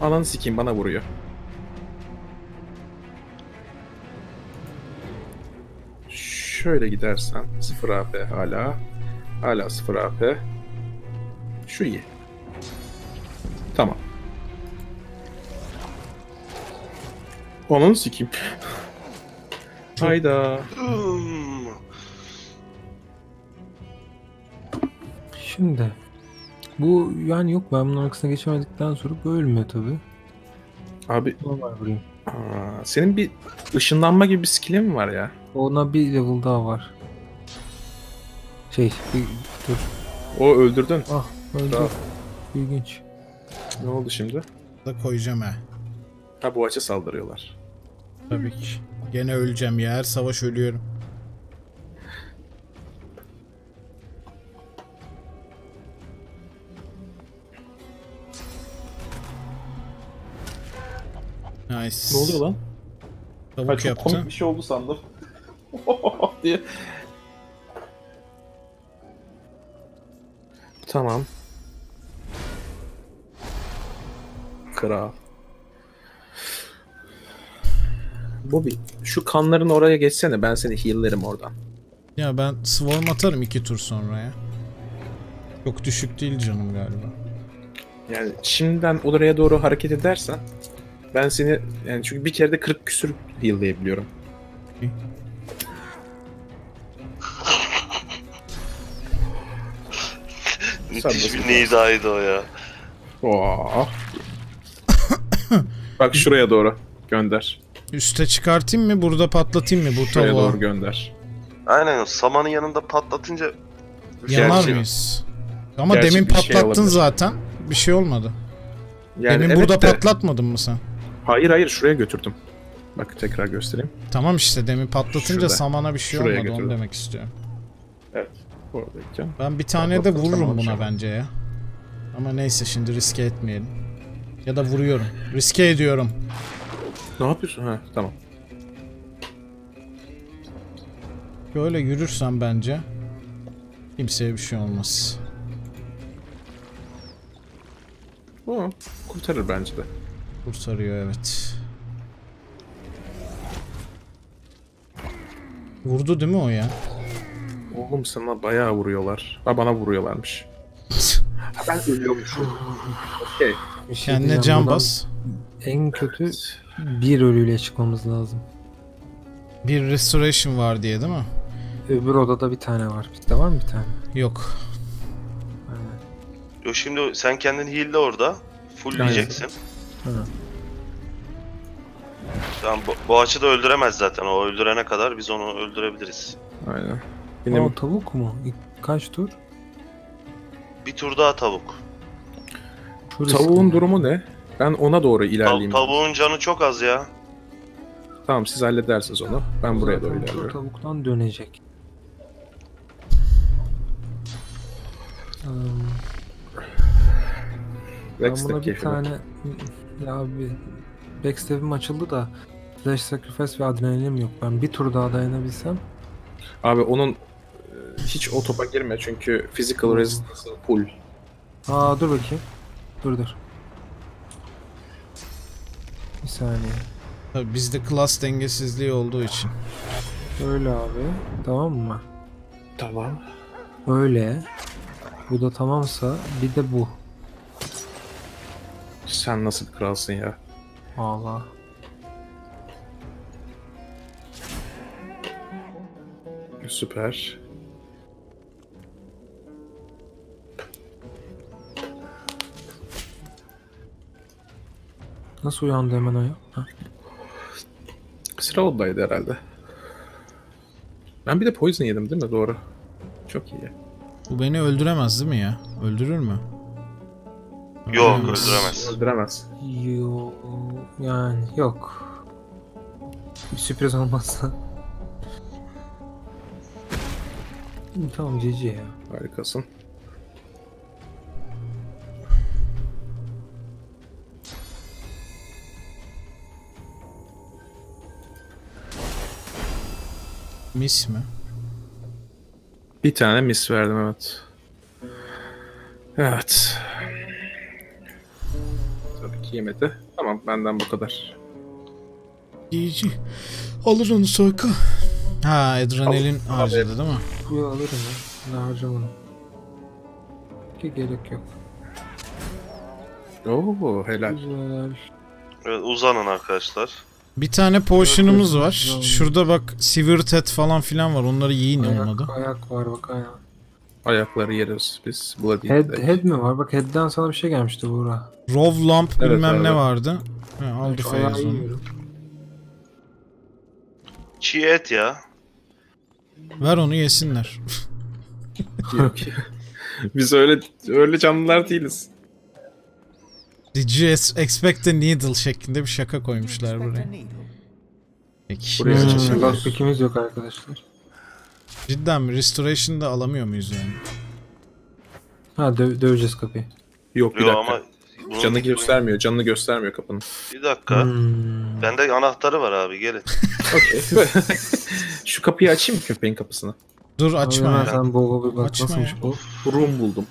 Speaker 4: Ananı sikeyim bana vuruyor. şöyle gidersen 0 AP hala. Hala 0 AP. Şu iyi. Tamam. Onun sikeyim. Hayda.
Speaker 5: Şimdi bu yani yok ben bunun arkasına geçemedikten sonra bu ölmüyor tabi.
Speaker 4: Abi
Speaker 5: Normal vurayım.
Speaker 4: aa, senin bir ışınlanma gibi bir skill'in mi var ya?
Speaker 5: Ona bir level daha var. Şey bir, dur.
Speaker 4: O öldürdün.
Speaker 5: Ah öldü.
Speaker 4: Bravo.
Speaker 5: İlginç.
Speaker 4: Ne oldu şimdi?
Speaker 2: Da koyacağım ha.
Speaker 4: Ha bu açı saldırıyorlar.
Speaker 2: Tabii ki. Gene öleceğim ya. Her savaş ölüyorum. Nice.
Speaker 4: Ne oluyor lan?
Speaker 2: Tavuk
Speaker 4: Ha, çok
Speaker 2: yaptı.
Speaker 4: komik bir şey oldu sandım. diye. Tamam. Kral. Bobby şu kanların oraya geçsene ben seni heal'lerim oradan.
Speaker 2: Ya ben swarm atarım iki tur sonra ya. Çok düşük değil canım galiba.
Speaker 4: Yani şimdiden oraya doğru hareket edersen ben seni yani çünkü bir kere de 40 küsür heal'layabiliyorum.
Speaker 3: Müthiş bir nidaydı o ya.
Speaker 4: Oo. Bak şuraya doğru gönder.
Speaker 2: Üste çıkartayım mı? Burada patlatayım mı bu
Speaker 4: Şuraya
Speaker 2: tavuğu?
Speaker 4: doğru gönder.
Speaker 3: Aynen o samanın yanında patlatınca
Speaker 2: Yanar
Speaker 4: Gerçi-
Speaker 2: mıyız? Ama
Speaker 4: Gerçi
Speaker 2: demin
Speaker 4: bir şey
Speaker 2: patlattın
Speaker 4: olabilir.
Speaker 2: zaten. Bir şey olmadı.
Speaker 4: Yani
Speaker 2: demin
Speaker 4: evet
Speaker 2: burada
Speaker 4: de-
Speaker 2: patlatmadın mı sen?
Speaker 4: Hayır hayır şuraya götürdüm. Bak tekrar göstereyim.
Speaker 2: Tamam işte demin patlatınca
Speaker 4: Şurada.
Speaker 2: samana bir şey
Speaker 4: Şuraya
Speaker 2: olmadı onu
Speaker 4: götürdüm.
Speaker 2: demek istiyorum.
Speaker 4: Evet. Oradayken.
Speaker 2: Ben bir tane de vururum buna
Speaker 4: şey.
Speaker 2: bence ya. Ama neyse şimdi riske etmeyelim. Ya da vuruyorum. Riske ediyorum.
Speaker 4: Ne yapıyorsun? Ha tamam.
Speaker 2: Böyle yürürsem bence kimseye bir şey olmaz.
Speaker 4: O kurtarır bence de.
Speaker 2: Kurtarıyor evet. Vurdu değil mi o ya?
Speaker 4: Oğlum sana bayağı vuruyorlar. Ha bana vuruyorlarmış. Ben ölüyormuşum.
Speaker 5: Şey
Speaker 2: Kendine can bas.
Speaker 5: En kötü bir ölüyle çıkmamız lazım.
Speaker 2: Bir restoration var diye değil mi?
Speaker 5: Öbür odada bir tane var. Bizde var mı bir tane?
Speaker 2: Yok.
Speaker 3: Yo şimdi sen kendini heal'le orada. Fullleyeceksin.
Speaker 5: Hı.
Speaker 3: Tamam bu, bu açı da öldüremez zaten. O öldürene kadar biz onu öldürebiliriz.
Speaker 4: Aynen.
Speaker 5: Benim... Aa, tavuk mu? Kaç tur?
Speaker 3: Bir tur daha tavuk.
Speaker 5: Şu
Speaker 4: tavuğun
Speaker 5: riskli.
Speaker 4: durumu ne? Ben ona doğru
Speaker 3: Tav-
Speaker 4: ilerleyeyim.
Speaker 3: tavuğun canı çok az ya.
Speaker 4: Tamam siz halledersiniz onu. Ben buraya doğru
Speaker 5: Zaten şu
Speaker 4: ilerliyorum.
Speaker 5: Tavuktan dönecek. Hmm, ben buna bir
Speaker 4: keyfine.
Speaker 5: tane ya bir backstab'im açıldı da Flash Sacrifice ve adrenalinim yok. Ben bir tur daha dayanabilsem
Speaker 4: Abi onun e, hiç o topa girme çünkü physical resistance full.
Speaker 5: Aa dur bakayım. Dur dur. Bir saniye.
Speaker 2: Tabii bizde klas dengesizliği olduğu için.
Speaker 5: Öyle abi. Tamam mı?
Speaker 4: Tamam.
Speaker 5: Öyle. Bu da tamamsa bir de bu.
Speaker 4: Sen nasıl bir kralsın ya?
Speaker 5: Allah.
Speaker 4: Süper.
Speaker 5: Nasıl uyandı hemen o ya? Ha?
Speaker 4: Sıra oradaydı herhalde. Ben bir de poison yedim değil mi? Doğru. Çok iyi.
Speaker 2: Bu beni öldüremez değil mi ya? Öldürür mü?
Speaker 3: Yok
Speaker 2: Öldüremez.
Speaker 3: öldüremez.
Speaker 5: Yo, yani yok. Bir sürpriz olmazsa. Tamam GG ya.
Speaker 4: Harikasın.
Speaker 2: Mis mi?
Speaker 4: Bir tane miss verdim evet. Evet. Tabii ki yemedi. Tamam benden bu kadar.
Speaker 2: GG. Alır onu Soyka. Ha adrenalin harcadı değil mi?
Speaker 5: Bu alırım ya. Ne harcamadım. Ki gerek yok.
Speaker 4: Oo helal.
Speaker 5: Güzel.
Speaker 3: Evet, uzanın arkadaşlar.
Speaker 2: Bir tane potion'umuz
Speaker 5: Evet,
Speaker 2: var.
Speaker 5: evet.
Speaker 2: Şurada bak Severed Head falan filan var. Onları yiyin olmadı.
Speaker 5: Ayak, ayak var bak ayak.
Speaker 4: Ayakları yeriz biz. Bloody
Speaker 5: Head,
Speaker 4: Head.
Speaker 5: head mi var? Bak head'den sana bir şey gelmişti Buğra.
Speaker 2: Rov Lamp
Speaker 4: Evet,
Speaker 2: bilmem ne
Speaker 4: abi.
Speaker 2: vardı. Ha, aldı
Speaker 5: yiyorum.
Speaker 3: Çiğ et ya.
Speaker 2: Ver onu yesinler.
Speaker 4: Yok ya. Biz öyle öyle canlılar değiliz.
Speaker 2: Did you expect a needle şeklinde bir şaka koymuşlar buraya. Peki.
Speaker 4: Buraya
Speaker 5: Hmm,
Speaker 4: açabiliyoruz.
Speaker 5: lockpick'imiz yok arkadaşlar.
Speaker 2: Cidden mi? Restoration'da alamıyor muyuz yani?
Speaker 5: Ha dö- döveceğiz kapıyı.
Speaker 4: Yok bir
Speaker 3: Yo
Speaker 4: dakika.
Speaker 3: ama bunun-
Speaker 4: Canı göstermiyor. Canını göstermiyor kapının.
Speaker 3: Bir dakika.
Speaker 5: Hmm.
Speaker 3: Bende anahtarı var abi gelin.
Speaker 4: Okey. Şu kapıyı açayım mı köpeğin kapısını?
Speaker 2: Dur
Speaker 5: Abi
Speaker 2: açma ya.
Speaker 5: sen bol bir bak
Speaker 2: Açma
Speaker 5: nasılmış
Speaker 2: ya.
Speaker 5: bu.
Speaker 4: Room buldum.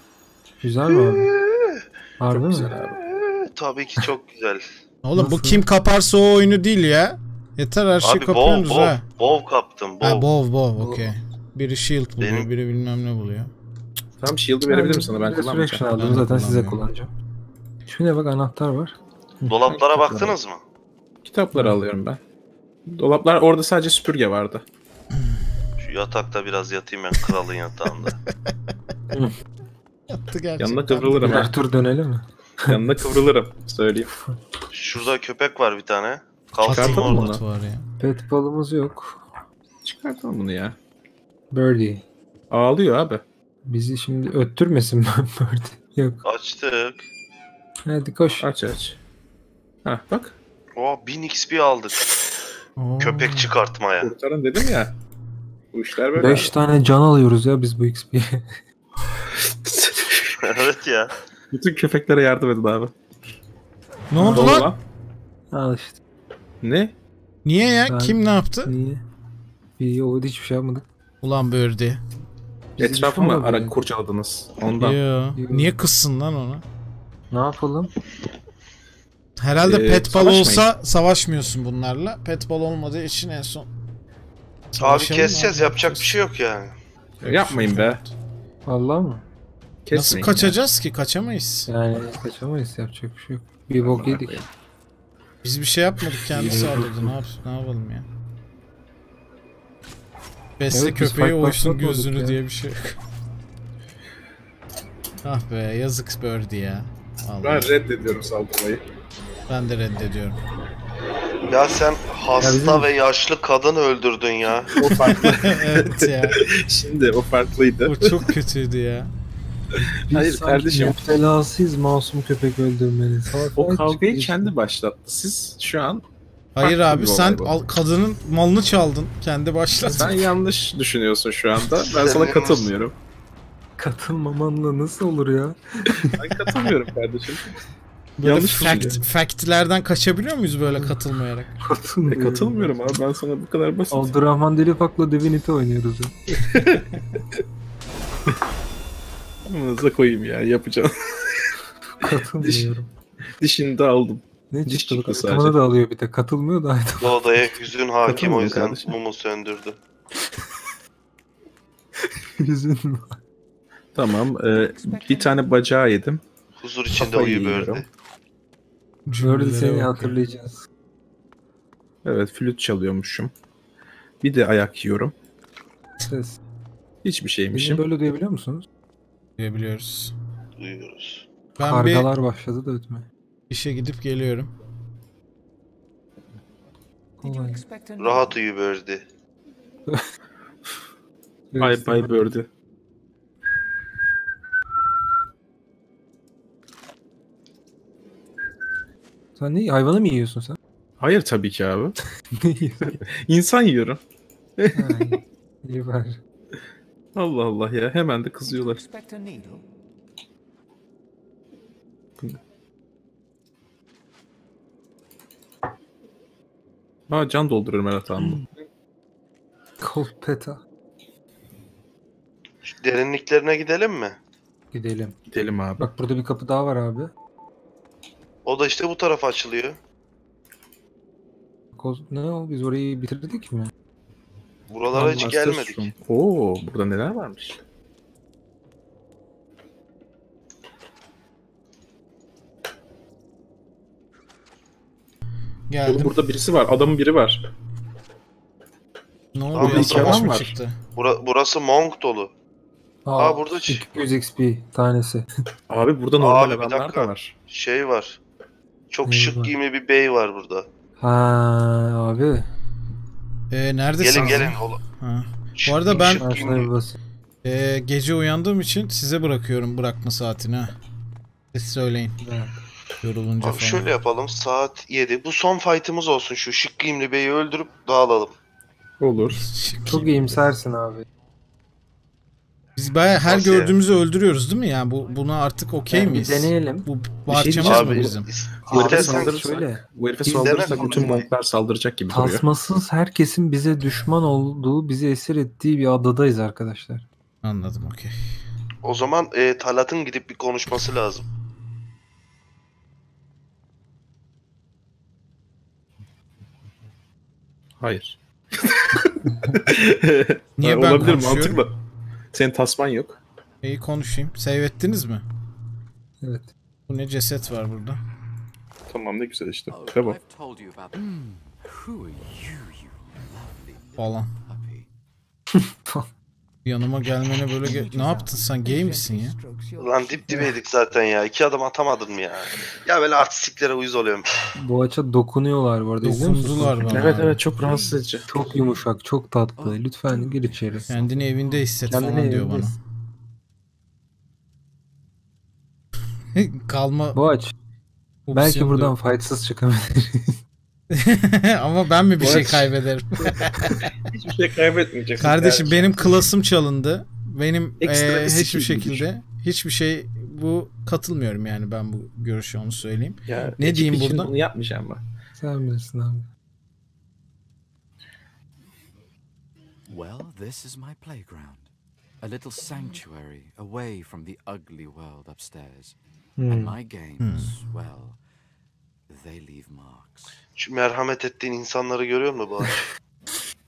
Speaker 5: Güzel mi abi? Harbi
Speaker 4: Çok
Speaker 5: mi?
Speaker 4: güzel abi.
Speaker 3: Tabii ki çok güzel.
Speaker 2: Oğlum bu
Speaker 5: Nasıl?
Speaker 2: kim kaparsa o oyunu değil ya. Yeter her şeyi kapıyorsunuz ha.
Speaker 3: Bow kaptım bow.
Speaker 2: Ha bov bov okey. Biri shield buluyor,
Speaker 3: Benim-
Speaker 2: biri bilmem ne buluyor.
Speaker 4: Tamam shield'ı verebilirim sana ben kullanmayacağım.
Speaker 5: aldım
Speaker 2: Ben
Speaker 5: zaten size kullanacağım. Şuna bak anahtar var.
Speaker 3: Dolaplara baktınız mı?
Speaker 4: Kitapları alıyorum ben. Dolaplar orada sadece süpürge vardı.
Speaker 3: Şu yatakta biraz yatayım ben kralın yatağında.
Speaker 2: Yattı gerçekten.
Speaker 4: Yanına kıvrılırım.
Speaker 5: Birer tur dönelim mi?
Speaker 4: Yanına kıvrılırım. Söyleyeyim.
Speaker 3: Şurada köpek var bir tane. Kalsın
Speaker 4: Çıkartalım
Speaker 3: orada.
Speaker 4: bunu.
Speaker 2: At var ya.
Speaker 5: Pet balımız yok.
Speaker 4: Çıkartalım bunu ya.
Speaker 5: Birdie.
Speaker 4: Ağlıyor abi.
Speaker 5: Bizi şimdi öttürmesin ben Birdie. Yok.
Speaker 3: Açtık.
Speaker 5: Hadi koş.
Speaker 4: Aç aç. Hah bak.
Speaker 3: Oha 1000 XP aldık.
Speaker 2: Oo.
Speaker 3: Köpek çıkartmaya.
Speaker 4: Kurtarın dedim ya. Bu işler böyle.
Speaker 5: 5 tane can alıyoruz ya biz bu XP'ye.
Speaker 3: evet ya.
Speaker 4: Bütün köpeklere yardım edin abi.
Speaker 2: Ne oldu lan?
Speaker 5: Al işte.
Speaker 4: Ne?
Speaker 2: Niye ya?
Speaker 5: Ben-
Speaker 2: Kim ne yaptı?
Speaker 5: Niye? İyi o hiçbir şey yapmadık.
Speaker 2: Ulan.
Speaker 5: Bizi
Speaker 4: Etrafı mı ara kurcaladınız? Ondan.
Speaker 2: Yo.
Speaker 5: Yo.
Speaker 2: Niye kızsın lan onu?
Speaker 5: Ne yapalım?
Speaker 2: Herhalde
Speaker 4: Ee,
Speaker 2: pet ball
Speaker 4: savaşmayın.
Speaker 2: olsa savaşmıyorsun bunlarla. Pet ball olmadığı için en son.
Speaker 3: Abi keseceğiz yapacak bir şey yok yani.
Speaker 4: Yapmayın be.
Speaker 5: Allah mı?
Speaker 2: Nasıl
Speaker 4: Kesmeyin
Speaker 2: kaçacağız ki? Kaçamayız.
Speaker 5: Yani kaçamayız yapacak bir şey yok. Bir bok yedik.
Speaker 2: Biz bir şey yapmadık kendi saldırdı. Ne, yap ne yapalım ya? Besle
Speaker 5: Evet,
Speaker 2: köpeği oysun gözünü
Speaker 5: ya.
Speaker 2: diye bir şey yok. ah be yazık Birdie ya. Vallahi.
Speaker 4: Ben reddediyorum saldırmayı.
Speaker 2: Ben de reddediyorum.
Speaker 3: Ya sen hasta
Speaker 5: bizim-
Speaker 3: ve yaşlı kadın öldürdün ya.
Speaker 4: O farklı.
Speaker 2: evet ya.
Speaker 4: Şimdi o farklıydı.
Speaker 2: O çok kötüydü ya.
Speaker 5: Biz
Speaker 4: Hayır
Speaker 5: sanki
Speaker 4: kardeşim.
Speaker 5: Müptelasıyız masum köpek öldürmeli. Salak
Speaker 4: O kavgayı kendi başlattı. Siz şu an
Speaker 2: Hayır
Speaker 4: Farklı
Speaker 2: abi sen al, kadının malını çaldın. Kendi başladın.
Speaker 4: sen yanlış düşünüyorsun şu anda. Ben sana katılmıyorum.
Speaker 5: Katılmamanla nasıl olur ya?
Speaker 4: Ben katılmıyorum kardeşim.
Speaker 2: Böyle
Speaker 4: yanlış
Speaker 2: fact, factlerden kaçabiliyor muyuz böyle katılmayarak?
Speaker 4: E,
Speaker 5: Katılmıyorum.
Speaker 4: katılmıyorum abi. Ben sana bu kadar basit.
Speaker 5: Abdurrahman Delifak'la Divinity oynuyoruz ya.
Speaker 4: Amınıza koyayım ya. Yapacağım.
Speaker 5: Katılmıyorum.
Speaker 4: Dişini de aldım.
Speaker 5: ne
Speaker 4: Diş
Speaker 5: çıktı?
Speaker 4: sadece.
Speaker 5: da alıyor bir de. Katılmıyor da
Speaker 3: Bu odaya hüzün hakim o yüzden
Speaker 4: kardeşim.
Speaker 3: mumu söndürdü.
Speaker 5: yüzün
Speaker 4: Tamam. e, bir tane bacağı yedim.
Speaker 3: Huzur içinde
Speaker 4: Kafayı
Speaker 3: uyu.
Speaker 5: Böyle
Speaker 2: Cümlelere
Speaker 5: seni hatırlayacağız.
Speaker 4: Evet flüt çalıyormuşum. Bir de ayak yiyorum.
Speaker 5: Ses.
Speaker 4: Hiçbir
Speaker 5: Beni
Speaker 4: şeymişim.
Speaker 5: böyle duyabiliyor musunuz?
Speaker 2: Diyebiliyoruz.
Speaker 3: Duyuyoruz.
Speaker 2: Ben bir
Speaker 5: Kargalar başladı da ötmeye.
Speaker 2: işe gidip geliyorum.
Speaker 5: Kolay.
Speaker 3: Rahat uyu bördü.
Speaker 4: Bye bye birdie.
Speaker 5: Sen ne hayvanı mı yiyorsun sen?
Speaker 4: Hayır tabii ki abi.
Speaker 5: ne yiyorsun?
Speaker 4: İnsan yiyorum.
Speaker 5: Ha, İyi var.
Speaker 4: Allah Allah ya. Hemen de kızıyorlar. Ha can dolduruyorum her hatamda.
Speaker 5: Kolpeta.
Speaker 3: Şu derinliklerine gidelim mi?
Speaker 5: Gidelim.
Speaker 4: Gidelim abi.
Speaker 5: Bak burada bir kapı daha var abi.
Speaker 3: O da işte bu tarafa açılıyor.
Speaker 5: Koz- Ne o? Biz orayı bitirdik mi?
Speaker 3: Buralara hiç
Speaker 4: Master
Speaker 3: gelmedik.
Speaker 4: Oo, burada neler varmış? Oğlum
Speaker 2: Geldim.
Speaker 4: burada birisi var. Adamın biri var.
Speaker 2: Ne oldu Savaş
Speaker 4: kervan
Speaker 2: mı
Speaker 4: var.
Speaker 2: çıktı?
Speaker 3: Bura- burası monk dolu. Aa, burada ç-
Speaker 5: 200 XP tanesi.
Speaker 4: Abi burada normal
Speaker 3: Abi bir
Speaker 4: adamlar
Speaker 3: dakika.
Speaker 4: da var.
Speaker 3: Şey var. Çok
Speaker 5: Neyi
Speaker 3: şık
Speaker 5: var?
Speaker 3: giyimli bir bey var burada.
Speaker 5: Ha abi.
Speaker 2: Ee, neredesiniz?
Speaker 3: Gelin gelin. oğlum.
Speaker 2: Ha.
Speaker 3: Şık
Speaker 2: Bu arada ben-
Speaker 3: şık.
Speaker 2: Ee, gece uyandığım için size bırakıyorum bırakma saatini ha. Siz söyleyin. Yorulunca
Speaker 3: Abi
Speaker 2: falan.
Speaker 3: şöyle yapalım. Saat 7. Bu son fight'ımız olsun. Şu şık giyimli beyi öldürüp dağılalım.
Speaker 4: Olur.
Speaker 5: Çok iyimsersin abi.
Speaker 2: Biz bayağı her
Speaker 3: Nasıl yani?
Speaker 2: gördüğümüzü öldürüyoruz değil mi? Yani bu buna artık okey
Speaker 5: Yani bir
Speaker 2: miyiz?
Speaker 5: deneyelim.
Speaker 2: Bu
Speaker 4: şey
Speaker 2: parçamız
Speaker 4: diyeceğim
Speaker 2: mı
Speaker 3: Abi
Speaker 2: bizim?
Speaker 4: Bu herife
Speaker 5: saldırırsak-
Speaker 4: bu herife saldırırsak bütün monklar saldıracak gibi duruyor.
Speaker 5: Tasmasız herkesin bize düşman olduğu, bizi esir ettiği bir adadayız arkadaşlar.
Speaker 2: Anladım okey.
Speaker 3: o zaman e, Talat'ın gidip bir konuşması lazım.
Speaker 4: Hayır.
Speaker 2: Niye ben
Speaker 4: Olabilir
Speaker 2: konuşuyorum?
Speaker 4: mantıklı. Senin tasman yok.
Speaker 2: İyi konuşayım. Save ettiniz mi?
Speaker 5: Evet.
Speaker 2: Bu ne ceset var burada?
Speaker 4: Tamam ne güzel işte.
Speaker 12: Oh, you, you lovely
Speaker 2: Falan. Yanıma gelmene böyle ge- ne yaptın sen gay misin ya?
Speaker 3: Lan dip dibeydik zaten ya. İki adım atamadın mı ya? Ya böyle artistiklere uyuz oluyorum.
Speaker 5: Bu açı dokunuyorlar bu arada.
Speaker 2: Dokundular bana.
Speaker 4: Evet evet çok rahatsız edici.
Speaker 5: Çok yumuşak, çok tatlı. Lütfen gir içeri.
Speaker 2: Kendini evinde hisset
Speaker 5: Kendini
Speaker 2: falan diyor bana. Kalma
Speaker 5: Boğaç. Belki buradan
Speaker 2: diyor.
Speaker 5: fightsız çıkabilir.
Speaker 2: Ama ben mi bir şey kaybederim?
Speaker 4: Hiçbir şey kaybetmeyeceksin.
Speaker 2: Kardeşim benim klasım çalındı. Benim
Speaker 4: Ekstra bir
Speaker 2: hiçbir şekilde hiçbir şey bu katılmıyorum yani ben bu görüşe onu söyleyeyim.
Speaker 4: Ya,
Speaker 2: Ne diyeyim burada?
Speaker 4: Bunu yapmayacağım ben.
Speaker 5: Sen bilirsin abi.
Speaker 12: Well, this is my playground. A little sanctuary away from the ugly world upstairs. And
Speaker 5: Hmm.
Speaker 12: my games, well, they leave marks.
Speaker 3: Şu merhamet ettiğin insanları görüyor musun bu?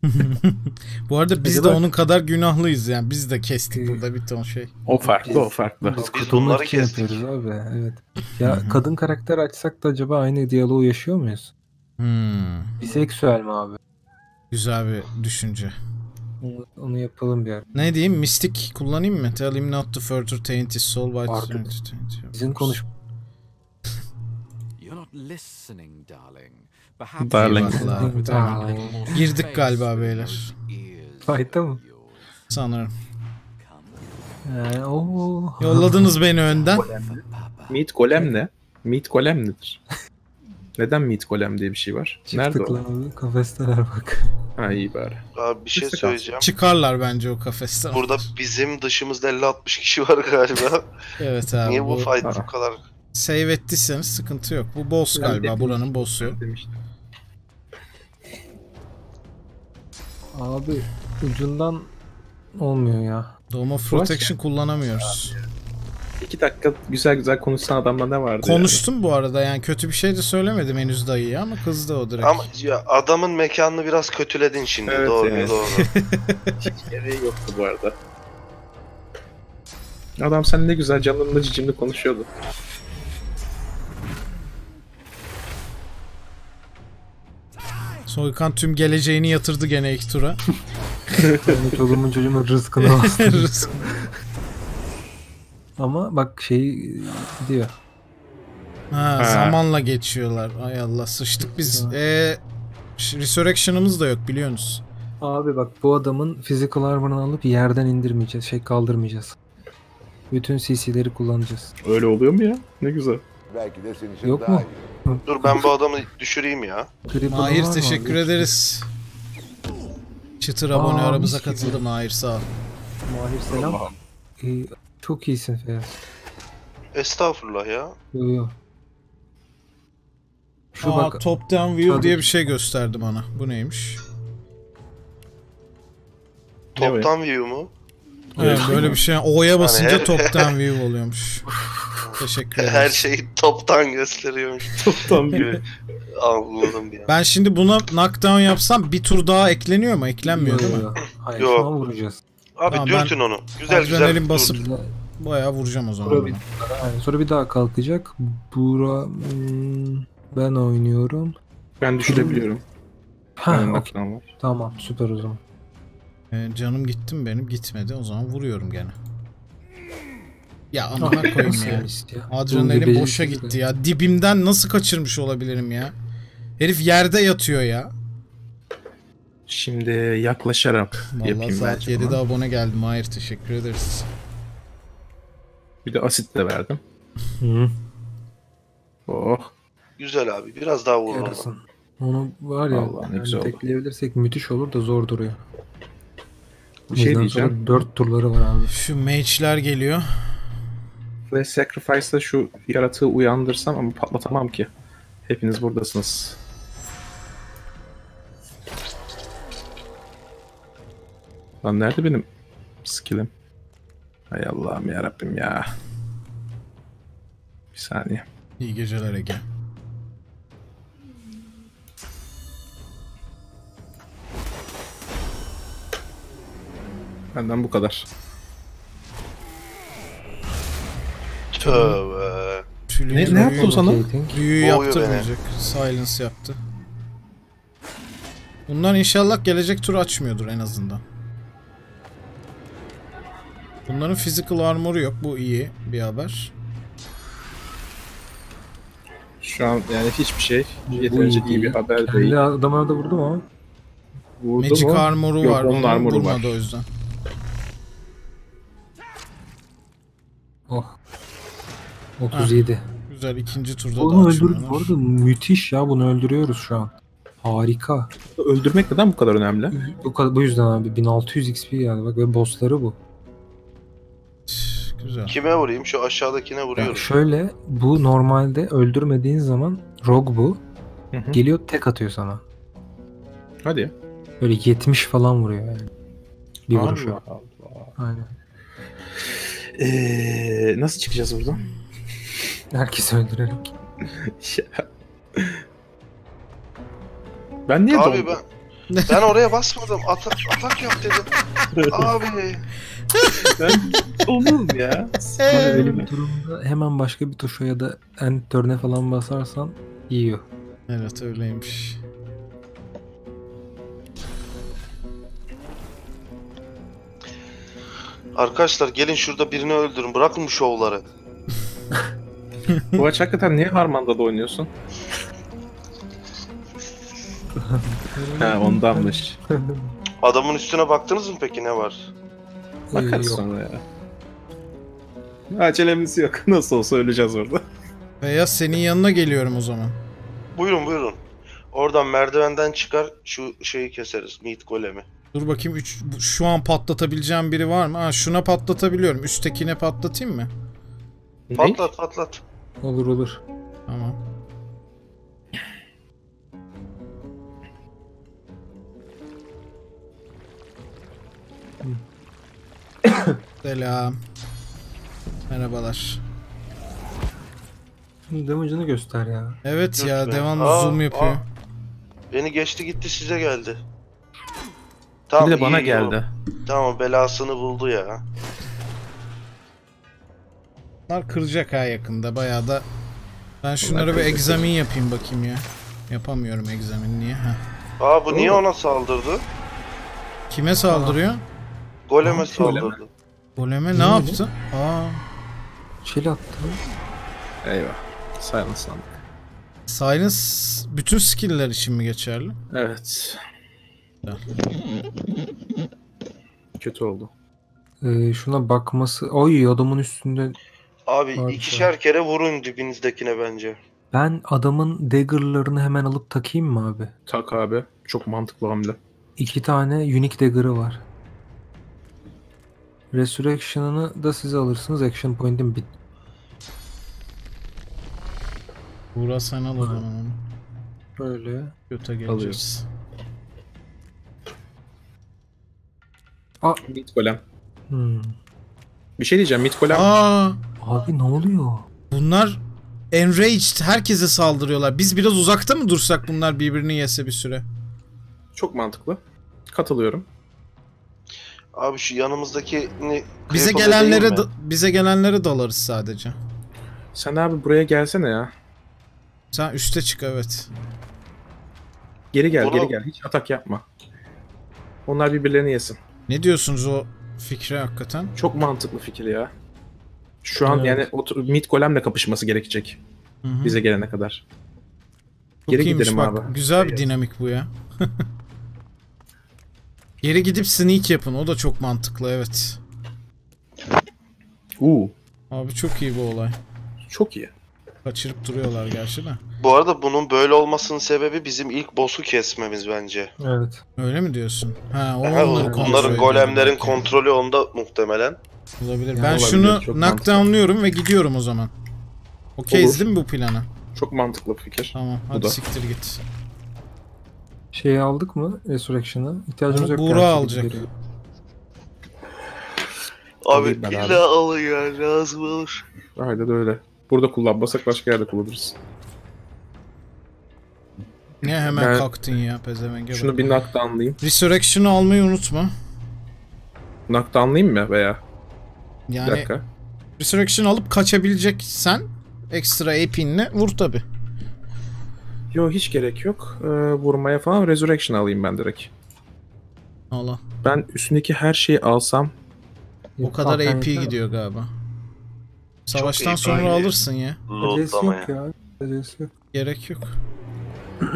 Speaker 2: Bu arada biz de
Speaker 5: Acaba-
Speaker 2: onun kadar günahlıyız yani. Biz de kestik burada bir ton şey.
Speaker 4: O farklı o farklı.
Speaker 5: Biz
Speaker 3: Biz bunları kestik.
Speaker 5: abi. Evet. Ya kadın karakter açsak da acaba aynı diyaloğu yaşıyor muyuz?
Speaker 2: Hmm,
Speaker 5: Biseksüel mi abi?
Speaker 2: güzel bir düşünce.
Speaker 5: Onu, onu yapalım bir ara.
Speaker 2: Ne diyeyim? Mistik kullanayım mı? Tell him not to further taint his soul by
Speaker 5: Artık Bizim konuş
Speaker 12: You're not listening, darling.
Speaker 4: Darling.
Speaker 2: Girdik galiba beyler.
Speaker 5: Fight'ta mı?
Speaker 2: Sanırım.
Speaker 5: Ee, oo.
Speaker 2: Yolladınız beni önden.
Speaker 4: Meat golem ne? Meat golem nedir? Neden meat golem diye bir şey var? Nerede
Speaker 5: Çıktık
Speaker 4: o?
Speaker 5: lan abi. Kafesteler bak.
Speaker 4: Ha iyi bari.
Speaker 3: Abi bir şey söyleyeceğim.
Speaker 2: Çıkarlar bence o kafesten.
Speaker 3: Burada bizim dışımızda 50-60 kişi var galiba.
Speaker 2: Evet abi.
Speaker 3: Niye bu
Speaker 2: bu
Speaker 3: fight bu kadar?
Speaker 2: save ettiyseniz sıkıntı yok. Bu boss
Speaker 4: Ben
Speaker 2: galiba buranın boss'u.
Speaker 4: Demiştim.
Speaker 5: Abi ucundan olmuyor ya.
Speaker 2: Dome of Protection kullanamıyoruz.
Speaker 4: İki dakika güzel güzel konuşsan adamla ne vardı
Speaker 2: Konuştum bu arada yani kötü bir şey de söylemedim henüz dayıya ama kızdı o direkt.
Speaker 3: Ama ya adamın mekanını biraz kötüledin şimdi.
Speaker 4: Evet
Speaker 3: doğru
Speaker 4: yani.
Speaker 3: doğru.
Speaker 4: Hiç gereği yoktu bu arada. Adam sen ne güzel canlı cicimli konuşuyordu.
Speaker 2: Soykan tüm geleceğini yatırdı gene ilk tura.
Speaker 5: Çoluğumun çocuğumun rızkını bastım. Ama bak şey diyor.
Speaker 2: ha,
Speaker 4: Ha.
Speaker 2: zamanla geçiyorlar. Ay Allah sıçtık biz. Ee, Resurrection'ımız da yok biliyorsunuz.
Speaker 5: Abi bak bu adamın physical armor'ını alıp yerden indirmeyeceğiz. Şey kaldırmayacağız. Bütün CC'leri kullanacağız.
Speaker 4: Öyle oluyor mu ya? Ne güzel.
Speaker 11: Belki de senin için
Speaker 5: Yok
Speaker 11: daha
Speaker 5: mu?
Speaker 11: iyi.
Speaker 3: Dur ben bu adamı düşüreyim ya.
Speaker 2: Mahir teşekkür
Speaker 5: abi?
Speaker 2: ederiz. Çıtır abone
Speaker 5: Aa,
Speaker 2: aramıza
Speaker 5: mis gibi.
Speaker 2: katıldı Mahir sağ ol.
Speaker 5: Mahir selam. Ee, çok iyisin Feyyaz.
Speaker 3: Estağfurullah ya.
Speaker 5: Yo yo. Şu
Speaker 2: Aa,
Speaker 5: bak
Speaker 2: top down view
Speaker 5: Tabii.
Speaker 2: diye bir şey gösterdi bana. Bu neymiş?
Speaker 4: Ya?
Speaker 3: Toptan view mu?
Speaker 2: Evet, böyle bir şey. O'ya basınca
Speaker 3: her-
Speaker 2: top down view oluyormuş. Teşekkür ederiz.
Speaker 3: Her şeyi toptan gösteriyormuş.
Speaker 4: Toptan
Speaker 3: gibi. Anladım ya.
Speaker 2: Ben şimdi buna knockdown yapsam bir tur daha ekleniyor mu? Eklenmiyor değil mi?
Speaker 5: Hayır
Speaker 3: Yok.
Speaker 5: vuracağız.
Speaker 3: Abi
Speaker 2: Tamam,
Speaker 3: dürtün onu. Güzel güzel.
Speaker 2: Adrenalin basıp bayağı vuracağım o
Speaker 5: Sonra
Speaker 2: zaman.
Speaker 5: bir, aynen, sonra bir daha kalkacak. Bura hmm, ben oynuyorum.
Speaker 4: Ben düşürebiliyorum.
Speaker 5: Ha,
Speaker 4: var.
Speaker 5: Tamam süper o zaman.
Speaker 2: Ee, canım gitti mi benim? Gitmedi. O zaman vuruyorum gene. Ya
Speaker 5: Ah,
Speaker 2: amına koyayım
Speaker 5: nasıl
Speaker 2: ya. Adrenalin boşa gitti ya. Dibimden nasıl kaçırmış olabilirim ya? Herif yerde yatıyor ya.
Speaker 4: Şimdi yaklaşarak
Speaker 2: Vallahi
Speaker 4: yapayım
Speaker 2: saat
Speaker 4: bence
Speaker 2: 7'de
Speaker 4: bunu.
Speaker 2: abone geldim. Hayır teşekkür ederiz.
Speaker 4: Bir de asit de verdim.
Speaker 5: Hı.
Speaker 4: Oh.
Speaker 3: Güzel abi. Biraz daha vurun onu.
Speaker 5: Var ya
Speaker 4: Vallahi ne
Speaker 5: yani tekleyebilirsek müthiş olur da zor duruyor.
Speaker 4: Bir şey
Speaker 5: Bizden
Speaker 4: diyeceğim.
Speaker 5: sonra Dört turları var abi.
Speaker 2: Şu mage'ler geliyor.
Speaker 4: Ve Sacrifice'da şu yaratığı uyandırsam ama patlatamam ki. Hepiniz buradasınız. Lan nerede benim skill'im? Hay Allah'ım ya Rabbim ya. Bir saniye.
Speaker 2: İyi geceler Ege.
Speaker 4: Benden bu kadar.
Speaker 3: Tövbe.
Speaker 4: Ne- ne yaptı o sana?
Speaker 2: Büyü
Speaker 3: Boğuyor
Speaker 2: yaptırmayacak. Silence yaptı. Bunlar inşallah gelecek tur açmıyordur en azından. Bunların physical armor'u yok. Bu iyi bir haber.
Speaker 4: Şu an yani hiçbir şey
Speaker 5: Bu
Speaker 4: yeterince iyi bir
Speaker 5: değil.
Speaker 4: haber değil.
Speaker 5: Kendi adamına da vurdum ama.
Speaker 4: Vurdu
Speaker 2: Magic
Speaker 4: mu?
Speaker 2: armor'u
Speaker 4: Yok,
Speaker 2: var.
Speaker 4: onun
Speaker 2: Onun
Speaker 4: armor'u var.
Speaker 2: o yüzden.
Speaker 5: Oh. 37.
Speaker 2: Güzel ikinci turda da
Speaker 5: Bunu öldür.
Speaker 2: açmıyorlar.
Speaker 5: Bu arada müthiş ya bunu öldürüyoruz şu an. Harika.
Speaker 4: Öldürmek neden bu kadar önemli?
Speaker 5: Bu, kadar, bu yüzden abi 1600 XP geldi bak ve bossları bu.
Speaker 2: Güzel.
Speaker 3: Kime vurayım? Şu aşağıdakine
Speaker 5: Yani
Speaker 3: vuruyorum.
Speaker 5: şöyle bu normalde öldürmediğin zaman rogue bu.
Speaker 4: Hı hı.
Speaker 5: Geliyor tek atıyor sana.
Speaker 4: Hadi.
Speaker 5: Böyle 70 falan vuruyor yani. Bir.
Speaker 4: Allah Allah.
Speaker 5: Aynen.
Speaker 4: Ee, nasıl çıkacağız buradan?
Speaker 5: Herkes öldürerek.
Speaker 4: Ya. ben niye
Speaker 3: Abi
Speaker 4: dondum?
Speaker 3: ben ben oraya basmadım. Atak, atak yap dedim. Abi.
Speaker 4: Ben dondum ya.
Speaker 5: Abi öyle bir durumda hemen başka bir tuşa ya da end turn'e falan basarsan yiyor.
Speaker 2: Evet öyleymiş.
Speaker 3: Arkadaşlar gelin şurada birini öldürün. Bırakın bu şovları.
Speaker 4: Bu aç hakikaten niye Harman'da da oynuyorsun? ha ondanmış.
Speaker 3: Adamın üstüne baktınız mı peki ne var?
Speaker 4: Bakarız
Speaker 5: Yok.
Speaker 4: sonra ya. Acelemiz yok. Nasıl olsa öleceğiz orada.
Speaker 2: Beyaz senin yanına geliyorum o zaman.
Speaker 3: Buyurun buyurun. Oradan merdivenden çıkar şu şeyi keseriz. Meat golemi.
Speaker 2: Dur bakayım üç, şu an patlatabileceğim biri var mı? Ha şuna patlatabiliyorum. Üsttekine patlatayım mı?
Speaker 4: Ne?
Speaker 3: Patlat patlat.
Speaker 5: Olur olur.
Speaker 2: Tamam. Selam. Merhabalar.
Speaker 5: Damage'ını göster ya.
Speaker 2: Evet ya
Speaker 3: Lütfen.
Speaker 2: devamlı
Speaker 3: Aa,
Speaker 2: zoom yapıyor.
Speaker 3: aa. Beni geçti gitti size geldi.
Speaker 4: Bir de bana
Speaker 3: iyi,
Speaker 4: geldi.
Speaker 3: iyi. Tamam belasını buldu ya.
Speaker 2: Bunlar kıracak ha yakında bayağı da. Ben şunlara bir egzamin yapayım bakayım ya. Yapamıyorum egzamin niye? Heh.
Speaker 3: Aa bu niye ona saldırdı?
Speaker 2: Kime saldırıyor?
Speaker 3: Goleme saldırdı.
Speaker 2: Goleme ne yaptı? Aa,
Speaker 5: Çil attı.
Speaker 4: Eyvah. Silence'landık.
Speaker 2: Silence bütün skill'ler için mi geçerli?
Speaker 4: Evet. Kötü oldu.
Speaker 5: Ee, şuna bakması. Oy adamın üstünde.
Speaker 3: Abi
Speaker 5: Harika.
Speaker 3: ikişer kere vurun dibinizdekine bence.
Speaker 5: Ben adamın dagger'larını hemen alıp takayım mı abi?
Speaker 4: Tak abi. Çok mantıklı hamle.
Speaker 5: İki tane unique dagger'ı var. Resurrection'ını da siz alırsınız. Action point'im bit.
Speaker 2: Buğra sen al o zaman onu.
Speaker 5: Böyle.
Speaker 2: Göte geleceğiz.
Speaker 4: Mid golem.
Speaker 5: Hmm.
Speaker 4: Bir şey diyeceğim. Mid golem.
Speaker 2: Aa,
Speaker 5: Abi ne oluyor?
Speaker 2: Bunlar enraged herkese saldırıyorlar. Biz biraz uzakta mı dursak bunlar birbirini yese bir süre?
Speaker 4: Çok mantıklı. Katılıyorum.
Speaker 3: Abi şu yanımızdaki ne?
Speaker 2: Bize gelenlere da- bize gelenlere dalarız sadece.
Speaker 4: Sen abi buraya gelsene ya.
Speaker 2: Sen üste çık evet.
Speaker 4: Geri gel,
Speaker 3: Bunu-
Speaker 4: geri gel. Hiç atak yapma. Onlar birbirlerini yesin.
Speaker 2: Ne diyorsunuz o fikre hakikaten?
Speaker 4: Çok mantıklı fikir ya. Şu an
Speaker 2: Evet.
Speaker 4: yani mid golemle kapışması gerekecek.
Speaker 2: Hı hı.
Speaker 4: Bize gelene kadar.
Speaker 2: Çok
Speaker 4: Geri gidelim
Speaker 2: bak.
Speaker 4: abi.
Speaker 2: Güzel bir dinamik bu ya. Geri gidip sneak yapın. O da çok mantıklı evet.
Speaker 4: Uuu.
Speaker 2: Abi çok iyi bu olay.
Speaker 4: Çok iyi.
Speaker 2: Kaçırıp duruyorlar gerçi de.
Speaker 3: Bu arada bunun böyle olmasının sebebi bizim ilk boss'u kesmemiz bence.
Speaker 5: Evet.
Speaker 2: Öyle mi diyorsun? Ha, o
Speaker 3: Aha,
Speaker 2: onları kontrol
Speaker 3: Bunların
Speaker 2: ediyor
Speaker 3: golemlerin
Speaker 2: belki.
Speaker 3: kontrolü onda muhtemelen.
Speaker 2: Olabilir.
Speaker 4: Yani
Speaker 2: ben
Speaker 4: olabilir,
Speaker 2: şunu
Speaker 4: çok
Speaker 2: knockdownlıyorum ve gidiyorum o zaman. Okeyiz
Speaker 4: Olur.
Speaker 2: değil mi bu plana?
Speaker 4: Çok mantıklı bir fikir.
Speaker 2: Tamam hadi
Speaker 4: da.
Speaker 2: siktir git.
Speaker 5: Şeyi aldık mı? Resurrection'ı. İhtiyacımız yok.
Speaker 2: Buğra
Speaker 5: gerçi
Speaker 2: alacak.
Speaker 3: Abi
Speaker 4: Alayım ben abi.
Speaker 3: illa alın ya lazım olur.
Speaker 4: Aynen öyle. Burada kullanmasak başka yerde kullanırız.
Speaker 2: Niye hemen
Speaker 4: Ben-
Speaker 2: kalktın ya pezevenge
Speaker 4: Şunu
Speaker 2: bak.
Speaker 4: bir knockdownlayayım.
Speaker 2: Resurrection'ı almayı unutma.
Speaker 4: Knockdownlayayım mı veya? Bir
Speaker 2: Yani
Speaker 4: dakika.
Speaker 2: Resurrection alıp kaçabileceksen ekstra AP'inle vur tabi.
Speaker 4: Yo hiç gerek yok. Ee, vurmaya falan Resurrection alayım ben direkt.
Speaker 2: Allah.
Speaker 4: Ben üstündeki her şeyi alsam
Speaker 2: O kadar AP gidiyor galiba. Savaştan sonra alırsın ya.
Speaker 3: Lootlamaya.
Speaker 5: yok ya. Acelesi yok.
Speaker 2: Gerek yok.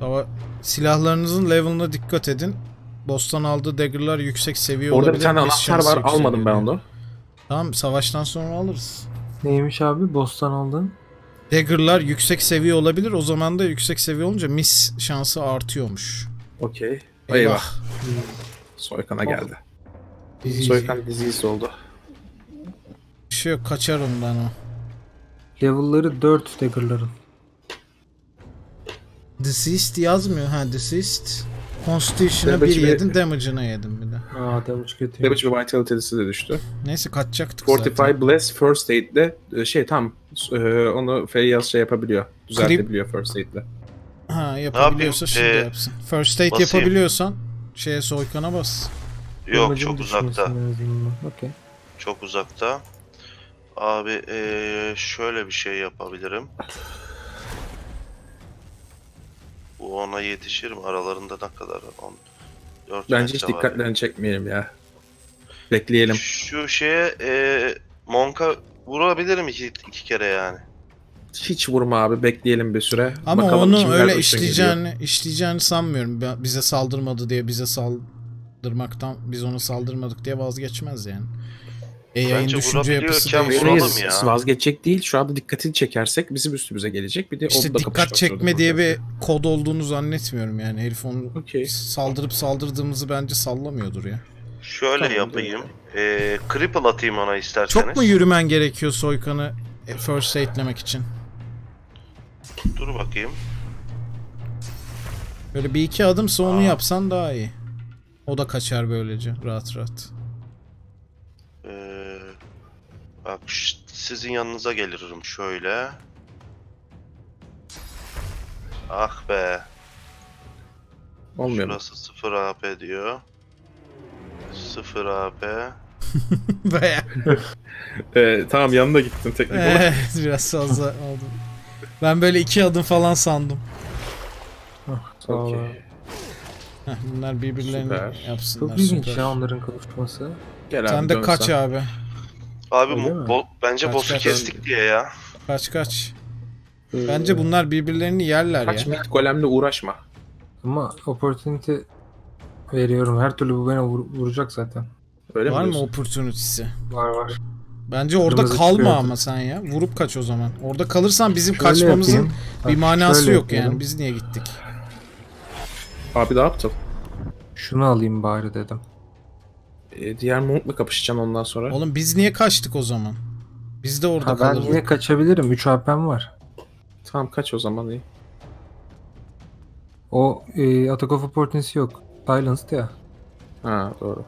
Speaker 2: Ama silahlarınızın level'ına dikkat edin. Boss'tan aldığı dagger'lar yüksek seviye
Speaker 4: orada
Speaker 2: olabilir.
Speaker 4: bir tane anahtar var almadım ben onu.
Speaker 2: Tamam savaştan sonra alırız.
Speaker 5: Neymiş abi? Boss'tan aldın.
Speaker 2: Dagger'lar yüksek seviye olabilir. O zaman da yüksek seviye olunca miss şansı artıyormuş.
Speaker 4: Okey.
Speaker 2: Eyvah.
Speaker 4: Eyvah. Soykan'a geldi. Soykan disease oldu.
Speaker 2: Bir şey yok kaçar ondan o.
Speaker 5: Level'ları 4 dagger'ların.
Speaker 2: Deceased yazmıyor. Ha deceased. Constitution'a
Speaker 4: Damage
Speaker 2: 1
Speaker 4: ve-
Speaker 2: yedin, damage'ına yedin bir de.
Speaker 5: Aa damage kötü.
Speaker 4: Damage ve vitality'si de düştü.
Speaker 2: Neyse kaçacaktık
Speaker 4: Fortify,
Speaker 2: zaten.
Speaker 4: Bless, First Aid'le e, şey tam e, onu Feyyaz şey yapabiliyor. Düzeltebiliyor First Aid'le.
Speaker 2: Ha yapabiliyorsa şimdi
Speaker 3: Ee,
Speaker 2: yapsın. First aid
Speaker 3: basayım.
Speaker 2: yapabiliyorsan şeye soykana bas.
Speaker 3: Yok
Speaker 5: Damage'ın
Speaker 3: çok uzakta.
Speaker 5: Okey.
Speaker 3: Çok uzakta. Abi eee, şöyle bir şey yapabilirim. Bu ona yetişir mi? Aralarında ne kadar? 10, 4
Speaker 4: Bence hiç dikkatlerini çekmeyelim ya. Bekleyelim.
Speaker 3: Şu şeye eee Monka vurabilirim iki, iki kere yani.
Speaker 4: Hiç vurma abi. Bekleyelim bir süre.
Speaker 2: Ama
Speaker 4: Bakalım
Speaker 2: onu öyle
Speaker 4: geliyor.
Speaker 2: işleyeceğini, işleyeceğini sanmıyorum. Bize saldırmadı diye bize saldırmaktan biz ona saldırmadık diye vazgeçmez yani. AI'nin
Speaker 3: Bence
Speaker 2: düşünce yapısı
Speaker 3: vurabiliyorken
Speaker 2: değişiyor.
Speaker 3: vuralım
Speaker 4: Reis
Speaker 3: ya.
Speaker 4: vazgeçecek değil. Şu anda dikkatini çekersek bizim üstümüze gelecek. Bir de
Speaker 2: İşte
Speaker 4: onunla
Speaker 2: dikkat
Speaker 4: kapışmak
Speaker 2: çekme
Speaker 4: zorunda
Speaker 2: diye
Speaker 4: kalacağız.
Speaker 2: bir kod olduğunu zannetmiyorum yani. Herif onu
Speaker 4: Okey.
Speaker 2: saldırıp saldırdığımızı bence sallamıyordur ya.
Speaker 3: Şöyle
Speaker 4: Tamam,
Speaker 3: yapayım. Eee cripple atayım ona isterseniz.
Speaker 2: Çok mu yürümen gerekiyor soykanı e, first aid'lemek için?
Speaker 3: Dur bakayım.
Speaker 2: Böyle bir iki adımsa onu
Speaker 3: Aa.
Speaker 2: yapsan daha iyi. O da kaçar böylece rahat rahat.
Speaker 3: Eee, bak sizin yanınıza gelirim şöyle. Ah be.
Speaker 4: Olmuyor mu?
Speaker 3: Şurası 0 AP diyor. 0 AP.
Speaker 2: Baya.
Speaker 4: Ee, tamam yanına gittin teknik olarak.
Speaker 2: Evet biraz fazla oldu. Ben böyle iki adım falan sandım.
Speaker 5: Ol.
Speaker 4: Okey.
Speaker 2: Heh, bunlar birbirlerini
Speaker 4: Süper.
Speaker 2: yapsınlar.
Speaker 5: Çok ilginç ya onların konuşması.
Speaker 4: Gel abi
Speaker 2: Sen de
Speaker 4: dön
Speaker 2: kaç
Speaker 4: sen.
Speaker 2: abi.
Speaker 3: Abi
Speaker 5: Öyle
Speaker 3: mu-
Speaker 5: mi?
Speaker 3: bo- bence
Speaker 2: Kaç
Speaker 3: boss'u
Speaker 2: kaç
Speaker 3: kestik diye ya.
Speaker 2: Kaç kaç.
Speaker 5: Ee,
Speaker 2: Bence bunlar birbirlerini yerler
Speaker 4: Kaç
Speaker 2: ya.
Speaker 4: mid golemle uğraşma.
Speaker 5: Ama opportunity veriyorum. Her türlü bu beni vur- vuracak zaten.
Speaker 4: Öyle
Speaker 2: Var
Speaker 4: mi
Speaker 2: mı
Speaker 4: diyorsun?
Speaker 2: opportunity'si?
Speaker 5: Var var.
Speaker 2: Bence orada
Speaker 5: Kırmızı
Speaker 2: kalma
Speaker 5: çıkıyor.
Speaker 2: ama sen ya. Vurup kaç o zaman. Orada kalırsan bizim
Speaker 5: Şöyle
Speaker 2: kaçmamızın
Speaker 5: yapayım.
Speaker 2: bir
Speaker 5: Bak,
Speaker 2: manası
Speaker 5: şöyle
Speaker 2: yok yani. Biz niye gittik?
Speaker 4: Abi ne yaptın?
Speaker 5: Şunu alayım bari dedim.
Speaker 4: Ee, diğer Monk'la kapışacaksın ondan sonra.
Speaker 2: Oğlum biz niye kaçtık o zaman? Biz de orada
Speaker 5: Ha, ben
Speaker 2: kalırdık.
Speaker 5: yine kaçabilirim. 3 AP'm var.
Speaker 4: Tamam kaç o zaman iyi.
Speaker 5: O e, attack of opportunity yok. Silenced ya.
Speaker 4: Ha doğru.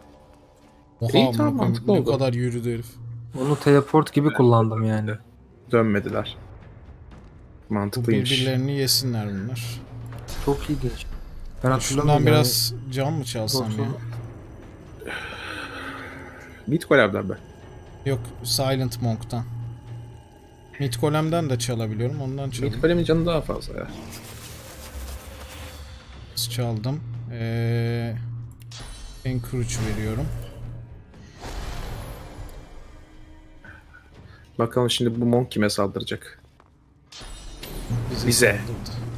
Speaker 2: Oha
Speaker 4: İyi, tamam, mantıklı
Speaker 2: ne
Speaker 4: oldu.
Speaker 2: kadar yürüdü herif.
Speaker 5: Onu teleport gibi kullandım yani.
Speaker 4: Dönmediler. Mantıklıymış.
Speaker 2: Birbirlerini yesinler bunlar.
Speaker 5: Çok ilginç. Ben hatırlamıyorum
Speaker 2: Şundan
Speaker 5: yani.
Speaker 2: biraz can mı çalsam ya?
Speaker 4: Collab'dan be.
Speaker 2: Yok Silent Monk'tan. Mid Golem'den de çalabiliyorum ondan.
Speaker 4: Beat Collab'in canı daha fazla ya.
Speaker 2: Çaldım. Ee, Encourage veriyorum.
Speaker 4: Bakalım şimdi bu Monk kime saldıracak? Bize.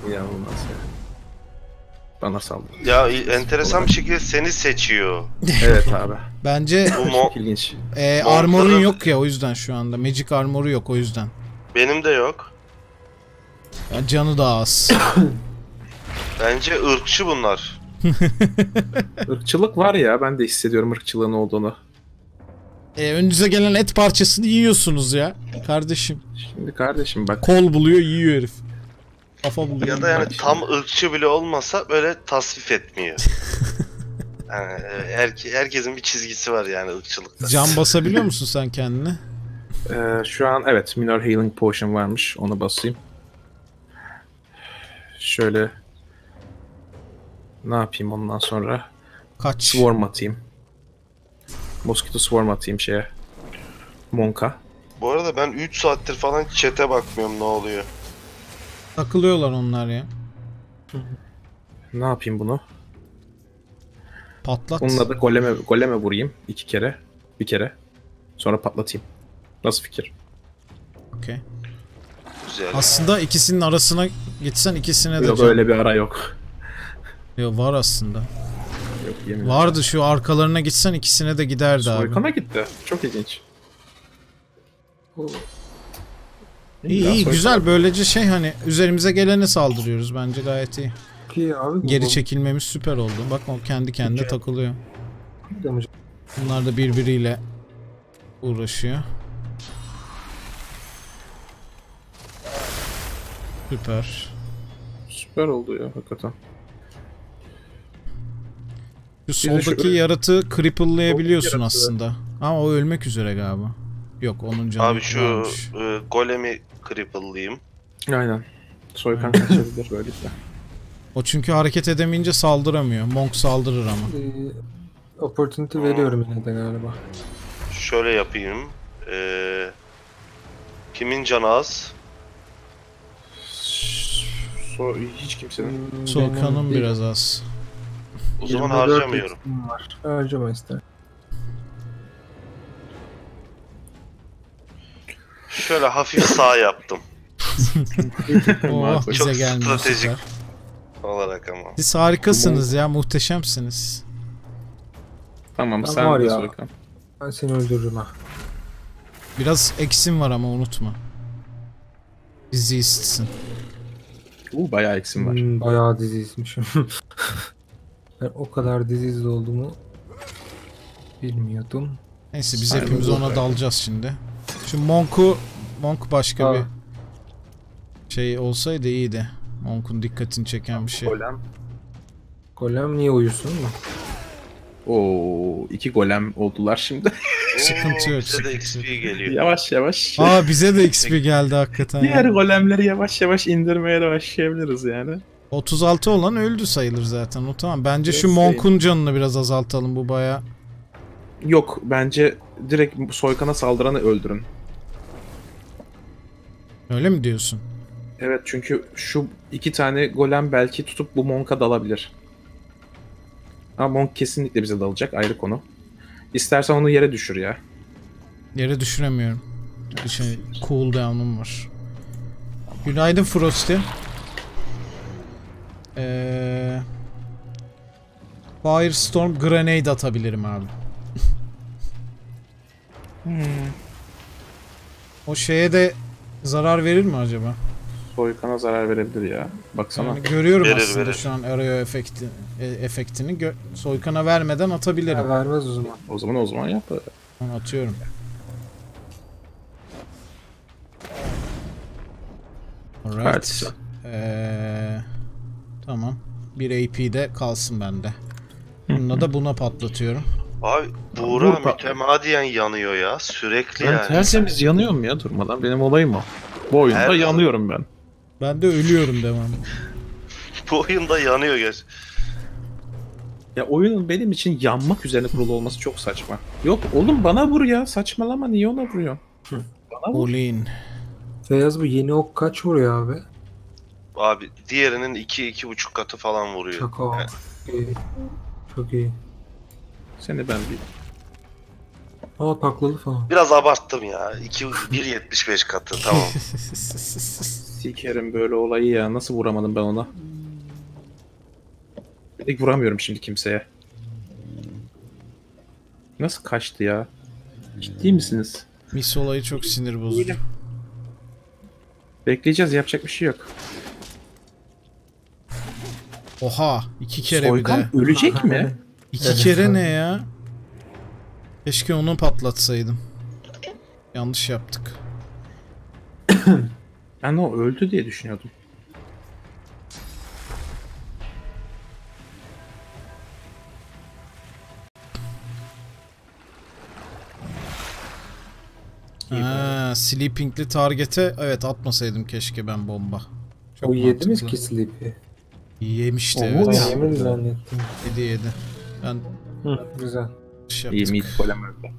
Speaker 4: İnanılmaz ya. Bana saldır.
Speaker 3: Ya enteresan bir şekilde seni seçiyor.
Speaker 4: Evet abi.
Speaker 2: Bence
Speaker 3: Bu mo-
Speaker 4: Çok ilginç.
Speaker 2: e, armor'un yok ya o yüzden şu anda. Magic armor'u yok o yüzden.
Speaker 3: benim de yok.
Speaker 2: Ya canı da az.
Speaker 3: Bence ırkçı bunlar.
Speaker 4: Irkçılık var ya ben de hissediyorum ırkçılığın olduğunu.
Speaker 2: e, önünüze gelen et parçasını yiyorsunuz ya. Kardeşim.
Speaker 4: Şimdi kardeşim bak
Speaker 2: Kol buluyor yiyor herif. Kafa buluyor.
Speaker 3: Ya da yani tam ırkçı bile olmasa böyle tasvip etmiyor. Yani e, her, herkesin bir çizgisi var yani ırkçılıkta.
Speaker 2: Can basabiliyor musun sen kendine?
Speaker 4: Ee, şu an evet Minor Healing Potion varmış. Onu basayım. Şöyle ne yapayım ondan sonra?
Speaker 2: Kaç?
Speaker 4: Swarm atayım. Mosquito Swarm atayım şeye. Monka.
Speaker 3: Bu arada ben 3 saattir falan chat'e bakmıyorum ne oluyor.
Speaker 2: Takılıyorlar onlar ya.
Speaker 4: Ne yapayım bunu?
Speaker 2: Patlat.
Speaker 4: Bununla da goleme, goleme vurayım iki kere. Bir kere. Sonra patlatayım. Nasıl fikir?
Speaker 2: Okey.
Speaker 3: Güzel.
Speaker 2: Aslında ikisinin arasına gitsen ikisine de
Speaker 4: Yok öyle bir ara yok.
Speaker 2: Yok var aslında.
Speaker 4: Yok yemin
Speaker 2: Vardı şu arkalarına gitsen ikisine de giderdi abi.
Speaker 4: Soykana gitti. Çok ilginç.
Speaker 2: İyi iyi güzel böylece şey hani üzerimize gelene saldırıyoruz bence gayet iyi.
Speaker 5: İyi abi.
Speaker 2: Geri çekilmemiz süper oldu. Bak o kendi kendine takılıyor. Bunlar da birbiriyle uğraşıyor. Süper.
Speaker 4: Süper oldu ya hakikaten.
Speaker 2: Şu
Speaker 4: de şu
Speaker 2: soldaki
Speaker 4: öl-
Speaker 2: yaratığı cripple'layabiliyorsun
Speaker 4: yaratığı.
Speaker 2: aslında. Ama o ölmek üzere galiba. Yok onun canı
Speaker 3: Abi şu
Speaker 2: varmış.
Speaker 3: e, golemi cripple'layayım.
Speaker 4: Aynen. Soykan kaçabilir böylelikle.
Speaker 2: O çünkü hareket edemeyince saldıramıyor. Monk saldırır ama.
Speaker 5: Ee, opportunity veriyorum yine de galiba.
Speaker 3: Şöyle yapayım. Ee, kimin canı az?
Speaker 4: So hiç kimsenin.
Speaker 5: Bir-
Speaker 2: biraz az.
Speaker 3: O zaman
Speaker 5: 24
Speaker 3: harcamıyorum.
Speaker 5: Harcama ister.
Speaker 3: Şöyle hafif sağ yaptım
Speaker 2: Oh bize
Speaker 3: Çok
Speaker 2: gelmiyor
Speaker 3: stratejik.
Speaker 2: süper.
Speaker 3: olarak ama.
Speaker 2: Siz harikasınız ya muhteşemsiniz.
Speaker 4: Tamam
Speaker 5: Ben
Speaker 4: sen
Speaker 5: var
Speaker 4: de
Speaker 5: ya.
Speaker 4: Soykan.
Speaker 5: Ben seni öldürürüm ha.
Speaker 2: Biraz eksim var ama unutma. Diseased'sin.
Speaker 4: Uuu bayağı eksim var.
Speaker 5: Hmm, bayağı dizizmişim. ben o kadar diziz olduğumu bilmiyordum.
Speaker 2: Neyse biz
Speaker 4: Aynen,
Speaker 2: hepimiz ona dalacağız şimdi. Şu Monk'u Monk başka
Speaker 5: Ha.
Speaker 2: bir şey olsaydı iyiydi. Monk'un dikkatini çeken bir şey.
Speaker 4: Golem.
Speaker 5: Golem niye uyusun mu?
Speaker 4: Oo iki golem oldular şimdi.
Speaker 2: Sıkıntı yok,
Speaker 3: Bize de XP geliyor.
Speaker 4: yavaş yavaş.
Speaker 2: Aa bize de XP geldi hakikaten.
Speaker 4: Diğer
Speaker 2: ya.
Speaker 4: golemleri yavaş yavaş indirmeye de başlayabiliriz yani.
Speaker 2: 36 olan öldü sayılır zaten. O tamam. Bence şu Monk'un canını biraz azaltalım bu baya.
Speaker 4: Yok bence direkt soykana saldıranı öldürün.
Speaker 2: Öyle mi diyorsun?
Speaker 4: Evet çünkü şu iki tane golem belki tutup bu Monk'a dalabilir. Ama Monk kesinlikle bize dalacak ayrı konu. İstersen onu yere düşür ya.
Speaker 2: Yere düşüremiyorum. Bir şey cooldown'um var. Günaydın Frosty. Ee, Firestorm Grenade atabilirim abi. O şeye de zarar verir mi acaba?
Speaker 4: Soykana zarar verebilir ya. Baksana.
Speaker 2: Yani görüyorum
Speaker 3: Verir,
Speaker 2: aslında
Speaker 3: verir.
Speaker 2: şu an arıyor efekti, e, efektini. Gö- soykana vermeden atabilirim.
Speaker 5: Ha, vermez o zaman.
Speaker 4: O zaman o zaman yap.
Speaker 2: Onu atıyorum. Alright. Ee, tamam. Bir AP de kalsın bende. Bununla da buna patlatıyorum.
Speaker 3: Abi Buğra mütemadiyen yanıyor ya. Sürekli
Speaker 4: Ben
Speaker 3: yani.
Speaker 4: tertemiz yanıyorum ya durmadan. Benim olayım o. Bu oyunda
Speaker 3: Her-
Speaker 4: yanıyorum ben.
Speaker 2: Ben de ölüyorum devamlı.
Speaker 3: Bu oyunda yanıyor geç.
Speaker 4: Ya oyunun benim için yanmak üzerine kurulu olması çok saçma. Yok oğlum bana vur ya. Saçmalama niye ona vuruyor? Bana vur.
Speaker 2: Olin.
Speaker 5: Feyyaz bu yeni ok kaç vuruyor abi?
Speaker 3: Abi diğerinin 2 iki, 2,5 katı falan vuruyor.
Speaker 5: Şaka.
Speaker 3: Yani
Speaker 5: Çok iyi. Çok iyi.
Speaker 4: Seni ben bir...
Speaker 5: Aa taklalı falan.
Speaker 3: Biraz abarttım ya. 2 1.75 katı tamam.
Speaker 4: Sikerim böyle olayı ya. Nasıl vuramadım ben ona? Bir vuramıyorum şimdi kimseye. Nasıl kaçtı ya? Ciddi misiniz?
Speaker 2: Mis olayı çok sinir bozucu.
Speaker 4: Bekleyeceğiz yapacak bir şey yok.
Speaker 2: Oha iki kere bir
Speaker 4: Soykan
Speaker 2: de.
Speaker 4: ölecek mi?
Speaker 2: İki
Speaker 5: Evet,
Speaker 2: kere
Speaker 5: abi.
Speaker 2: ne ya? Keşke onu patlatsaydım. Yanlış yaptık.
Speaker 4: Ben o öldü diye düşünüyordum.
Speaker 2: Ha, sleeping'li target'e evet atmasaydım keşke ben bomba. Çok
Speaker 5: o yedi mi
Speaker 2: mantıklı.
Speaker 5: ki Sleepy?
Speaker 2: Yemişti
Speaker 4: Oo,
Speaker 2: evet.
Speaker 5: Yemin zannettim.
Speaker 2: Yedi yedi. Ben
Speaker 5: Hı, güzel.
Speaker 2: şey
Speaker 4: İyi mid golem öldü.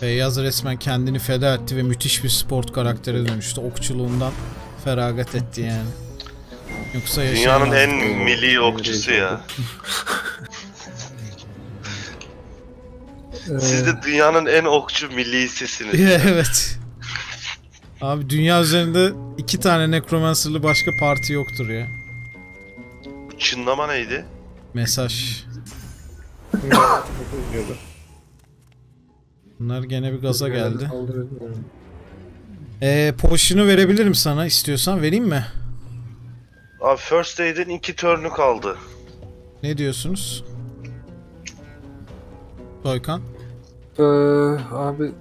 Speaker 2: Feyyaz resmen kendini feda etti ve müthiş bir sport karaktere dönüştü. Okçuluğundan feragat etti yani. Yoksa
Speaker 3: Dünyanın en milli okçusu ya. Siz de dünyanın en okçu millisisiniz.
Speaker 2: evet. Abi dünya üzerinde iki tane Necromancer'lı başka parti yoktur ya.
Speaker 3: Çınlama neydi?
Speaker 2: Mesaj. Bunlar gene bir gaza geldi. Ee, potion'u verebilirim sana istiyorsan. Vereyim mi?
Speaker 3: Abi First Aid'in iki turn'ü kaldı.
Speaker 2: Ne diyorsunuz? Soykan.
Speaker 5: Ee, abi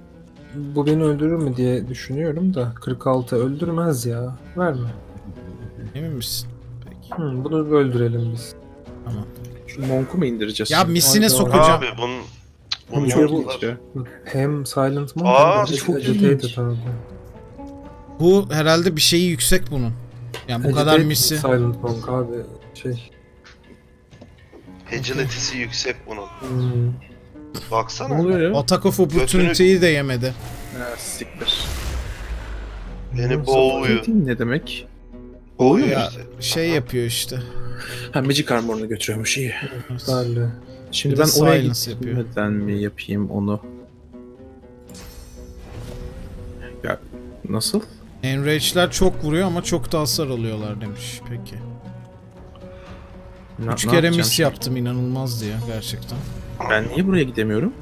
Speaker 5: bu beni öldürür mü diye düşünüyorum da 46 öldürmez ya. Verme.
Speaker 2: Emin misin?
Speaker 5: Hı, bunu öldürelim biz.
Speaker 2: Tamam.
Speaker 4: Şu Monk'u mu indireceğiz?
Speaker 2: Ya misine sokacağım.
Speaker 3: Abi bunun...
Speaker 4: Bu
Speaker 3: bunun
Speaker 4: çok işte.
Speaker 5: Hem Silent Monk
Speaker 3: Aa,
Speaker 5: hem de
Speaker 3: çok
Speaker 4: ilginç.
Speaker 5: abi.
Speaker 2: Bu herhalde bir şeyi yüksek bunun. Yani bu kadar misi.
Speaker 5: Silent Monk abi şey.
Speaker 3: Agility'si yüksek bunun.
Speaker 5: Hmm.
Speaker 3: Baksana.
Speaker 4: Ne oluyor ya?
Speaker 2: Attack of Opportunity'yi de yemedi.
Speaker 4: Ha, siktir.
Speaker 3: Beni boğuyor.
Speaker 4: Ne demek?
Speaker 3: Boğuyor
Speaker 2: Ya
Speaker 3: işte.
Speaker 2: şey yapıyor işte.
Speaker 4: Ha Magic Armor'unu götürüyormuş iyi.
Speaker 5: Darlı.
Speaker 4: Şimdi
Speaker 2: Bir de
Speaker 4: ben oraya gitmeden mi yapayım onu? Ya nasıl?
Speaker 2: Enrage'ler çok vuruyor ama çok da hasar alıyorlar demiş. Peki.
Speaker 4: Na-
Speaker 2: Üç kere mis
Speaker 4: şimdi?
Speaker 2: yaptım inanılmazdı ya gerçekten.
Speaker 4: Ben niye buraya gidemiyorum?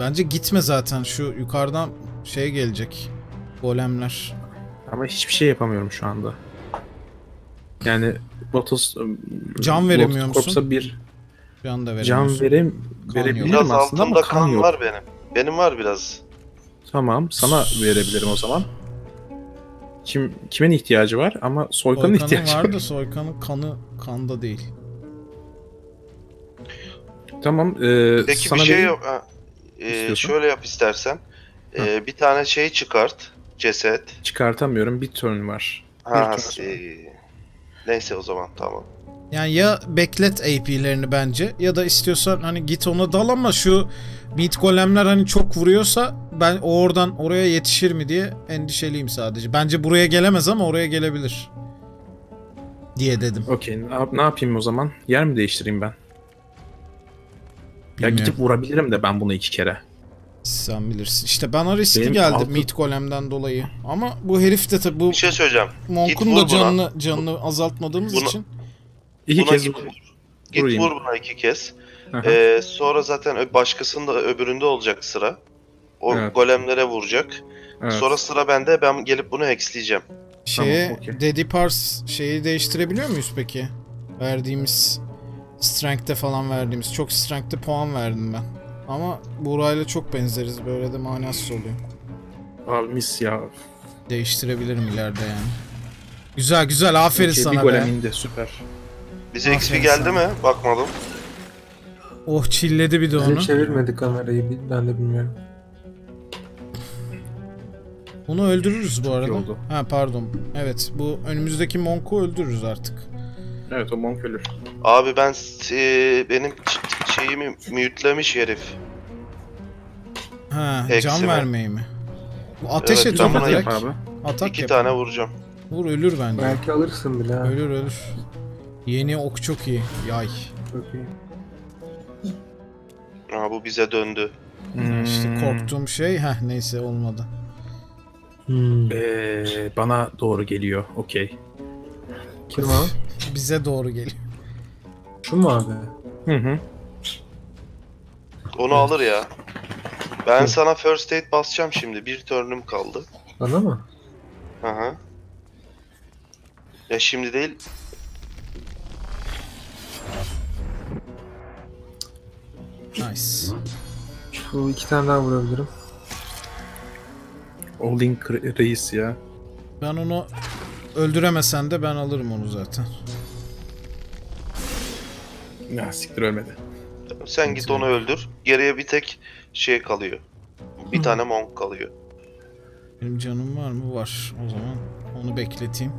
Speaker 2: Bence gitme zaten şu yukarıdan şey gelecek. Golemler.
Speaker 4: Ama hiçbir şey yapamıyorum şu anda. Yani Lotus
Speaker 2: Can veremiyor
Speaker 4: Lotus
Speaker 2: musun?
Speaker 4: Corps'a bir
Speaker 2: Can da
Speaker 4: can
Speaker 2: veremiyorsun.
Speaker 4: verem
Speaker 2: Kan
Speaker 4: verebilirim
Speaker 3: Biraz
Speaker 4: aslında ama kan,
Speaker 3: kan
Speaker 4: yok.
Speaker 3: var benim. Benim var biraz.
Speaker 4: Tamam sana verebilirim o zaman. Kim kimin ihtiyacı var ama Soykan'ın
Speaker 2: Soykan'ın
Speaker 4: ihtiyacı
Speaker 2: var
Speaker 4: var.
Speaker 2: da Soykan'ın kanı kanda değil.
Speaker 4: Tamam. e,
Speaker 3: Peki
Speaker 4: sana
Speaker 3: bir şey yok. Ha,
Speaker 4: İstiyorsan.
Speaker 3: şöyle yap istersen. Ee, bir tane şey çıkart. Ceset.
Speaker 4: Çıkartamıyorum. Bir turn var.
Speaker 3: Ha,
Speaker 4: Bir turn.
Speaker 3: Neyse o zaman tamam.
Speaker 2: Yani ya beklet AP'lerini bence ya da istiyorsan hani git ona dal ama şu mid golemler hani çok vuruyorsa ben o oradan oraya yetişir mi diye endişeliyim sadece. Bence buraya gelemez ama oraya gelebilir. Diye dedim.
Speaker 4: Okey. Ne, yap- ne yapayım o zaman? Yer mi değiştireyim ben? Ya
Speaker 2: Bilmiyorum.
Speaker 4: gidip vurabilirim de ben bunu iki kere.
Speaker 2: Sen bilirsin. İşte riskli
Speaker 4: Benim
Speaker 2: geldi
Speaker 4: altı-
Speaker 2: mid golemden dolayı. Ama bu herif de tabi bu
Speaker 3: Bir şey söyleyeceğim. Git
Speaker 2: Monk'un
Speaker 3: vur
Speaker 2: da
Speaker 3: buna.
Speaker 2: canını, canını azaltmadığımız
Speaker 3: Bunu-
Speaker 2: için.
Speaker 4: İki
Speaker 3: Buna
Speaker 4: kez
Speaker 3: git,
Speaker 4: vur.
Speaker 3: git
Speaker 4: vurayım.
Speaker 3: vur buna iki kez. Ee, sonra zaten başkasında öbüründe olacak sıra. O
Speaker 4: Evet.
Speaker 3: golemlere vuracak.
Speaker 4: Evet.
Speaker 3: Sonra sıra bende. Ben gelip bunu hexleyeceğim.
Speaker 2: Şeye
Speaker 4: Tamam, okey.
Speaker 2: Daddy Pars şeyi değiştirebiliyor muyuz peki? Verdiğimiz Strength'te falan verdiğimiz. Çok Strength'te puan verdim ben. Ama Buğra'yla çok benzeriz. Böyle de manasız oluyor.
Speaker 4: Abi mis ya.
Speaker 2: Değiştirebilirim ileride yani. Güzel güzel aferin
Speaker 4: Okey,
Speaker 2: sana
Speaker 4: bir
Speaker 2: be.
Speaker 4: golem indi süper.
Speaker 3: Bize XP
Speaker 2: Aferin
Speaker 3: geldi
Speaker 2: sana.
Speaker 3: mi? Bakmadım.
Speaker 2: Oh çilledi bir de onu.
Speaker 5: Bize çevirmedi kamerayı bil- ben de bilmiyorum.
Speaker 2: Bunu öldürürüz bu arada.
Speaker 4: oldu.
Speaker 2: Ha pardon. Evet bu önümüzdeki Monk'u öldürürüz artık.
Speaker 4: Evet o monk ölür.
Speaker 3: Abi ben e, benim şeyimi mute'lemiş herif.
Speaker 2: Ha
Speaker 3: Eksi
Speaker 2: can vermeyi mi? Bu ateş
Speaker 3: Evet,
Speaker 2: direkt.
Speaker 4: yap abi.
Speaker 2: Atak
Speaker 3: İki
Speaker 2: yap.
Speaker 3: tane vuracağım.
Speaker 2: Vur ölür bence.
Speaker 5: Belki alırsın bile ha.
Speaker 2: Ölür ölür. Yeni ok çok iyi. Yay.
Speaker 5: Çok iyi.
Speaker 3: Aa, bu bize döndü.
Speaker 2: İşte
Speaker 4: Hmm.
Speaker 2: korktuğum şey heh neyse olmadı.
Speaker 5: Hmm.
Speaker 4: Ee, bana doğru geliyor. Okey.
Speaker 5: Kim o?
Speaker 2: Bize doğru geliyor.
Speaker 5: Şu mu abi?
Speaker 4: Hı hı.
Speaker 3: Onu alır ya. Ben sana first aid basacağım şimdi. Bir turn'üm kaldı.
Speaker 5: Bana mı?
Speaker 3: Aha. Ya şimdi değil.
Speaker 2: Nice.
Speaker 5: Bu iki tane daha vurabilirim.
Speaker 4: Olin reis ya.
Speaker 2: Ben onu öldüremesen de ben alırım onu zaten.
Speaker 4: Ya siktir ölmedi.
Speaker 3: Sen git onu öldür. Geriye bir tek şey kalıyor. Bir tane monk kalıyor.
Speaker 2: Benim canım var mı? Var. O zaman onu bekleteyim.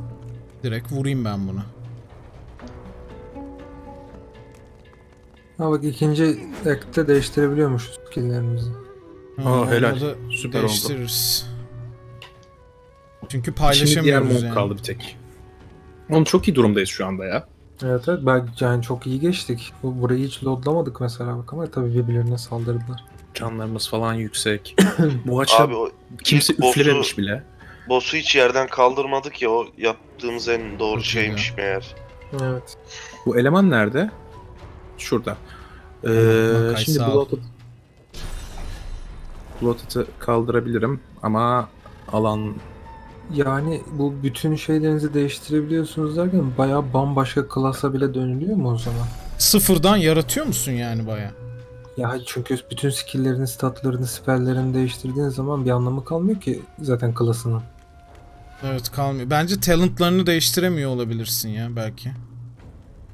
Speaker 2: Direkt vurayım ben bunu.
Speaker 5: Ha bak ikinci act'te değiştirebiliyormuşuz skill'lerimizi.
Speaker 2: Ha,
Speaker 4: Aa, helal. Süper oldu.
Speaker 2: değiştiririz. Çünkü
Speaker 4: Şimdi diğer
Speaker 2: paylaşamıyoruz
Speaker 4: monk
Speaker 2: yani.
Speaker 4: kaldı bir tek. Oğlum çok iyi durumdayız şu anda ya.
Speaker 5: Evet evet belki yani çok iyi geçtik. Bu, burayı hiç loadlamadık mesela bak ama tabii birbirlerine saldırdılar.
Speaker 4: Canlarımız falan yüksek. Bu
Speaker 3: Abi o
Speaker 4: kimse
Speaker 3: boss'u-
Speaker 4: üflememiş bile.
Speaker 3: Boss'u hiç yerden kaldırmadık ya o yaptığımız en doğru
Speaker 2: iyi
Speaker 3: şeymiş meğer.
Speaker 5: Evet.
Speaker 4: Bu eleman nerede? Şurada. Ee, şimdi. Bloated'ı kaldırabilirim ama alan
Speaker 5: Yani bu bütün şeylerinizi değiştirebiliyorsunuz derken bayağı bambaşka klasa bile dönülüyor mu o zaman?
Speaker 2: Sıfırdan yaratıyor musun yani baya?
Speaker 5: Ya çünkü bütün skill'lerini, statlarını, spell'lerini değiştirdiğin zaman bir anlamı kalmıyor ki zaten klasının.
Speaker 2: Evet kalmıyor. Bence talentlarını değiştiremiyor olabilirsin ya belki.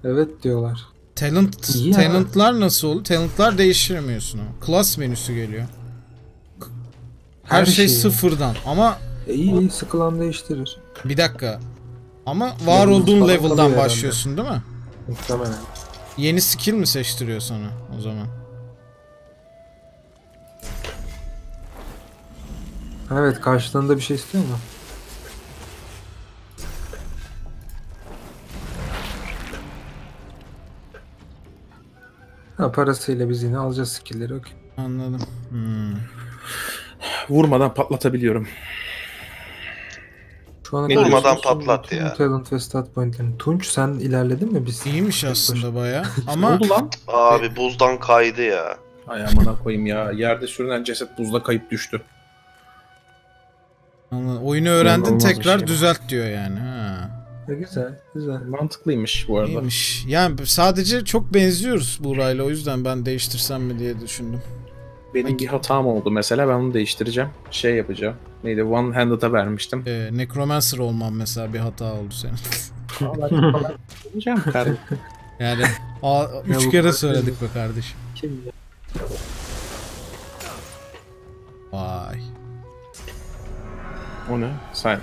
Speaker 5: Evet diyorlar.
Speaker 2: Talent,
Speaker 5: İyi ya.
Speaker 2: talentlar nasıl olur? Talentlar değiştiremiyorsun ama. Class menüsü geliyor. Her,
Speaker 5: Her
Speaker 2: şey
Speaker 5: şeyi.
Speaker 2: sıfırdan ama
Speaker 5: E iyi iyi sıkılan değiştirir.
Speaker 2: bir dakika. Ama var olduğun level'dan başlıyorsun değil mi?
Speaker 5: Muhtemelen.
Speaker 2: Yeni skill mi seçtiriyor sana o zaman?
Speaker 5: Evet karşılığında bir şey istiyor mu? Ha parasıyla biz yine alacağız skill'leri okey.
Speaker 2: Anladım. Hmm.
Speaker 4: vurmadan patlatabiliyorum.
Speaker 5: Şu ana
Speaker 3: Durmadan
Speaker 5: bütün-
Speaker 3: patlat
Speaker 5: bütün
Speaker 3: ya.
Speaker 5: Talent ve stat pointlerini. Tunç sen ilerledin mi biz?
Speaker 2: İyiymiş aslında baya.
Speaker 4: Ne
Speaker 2: Ama
Speaker 4: oldu lan?
Speaker 3: Abi buzdan kaydı ya.
Speaker 4: Ay amına koyayım ya. Yerde sürünen ceset buzda kayıp düştü.
Speaker 2: Anladım. oyunu öğrendin tekrar
Speaker 4: şey
Speaker 2: düzelt diyor yani. Ha.
Speaker 5: E, güzel güzel.
Speaker 4: Mantıklıymış bu arada.
Speaker 2: İyiymiş. Yani sadece çok benziyoruz Buğra'yla o yüzden ben değiştirsem mi diye düşündüm.
Speaker 4: Benim bir hatam oldu mesela ben onu değiştireceğim. Şey yapacağım. Neydi? One handed'a vermiştim.
Speaker 2: Ee, Necromancer olmam mesela bir hata oldu senin.
Speaker 4: Kardeşim.
Speaker 2: yani a, üç kere söyledik be kardeşim.
Speaker 5: Kim ya?
Speaker 2: Vay.
Speaker 4: O ne? Silence.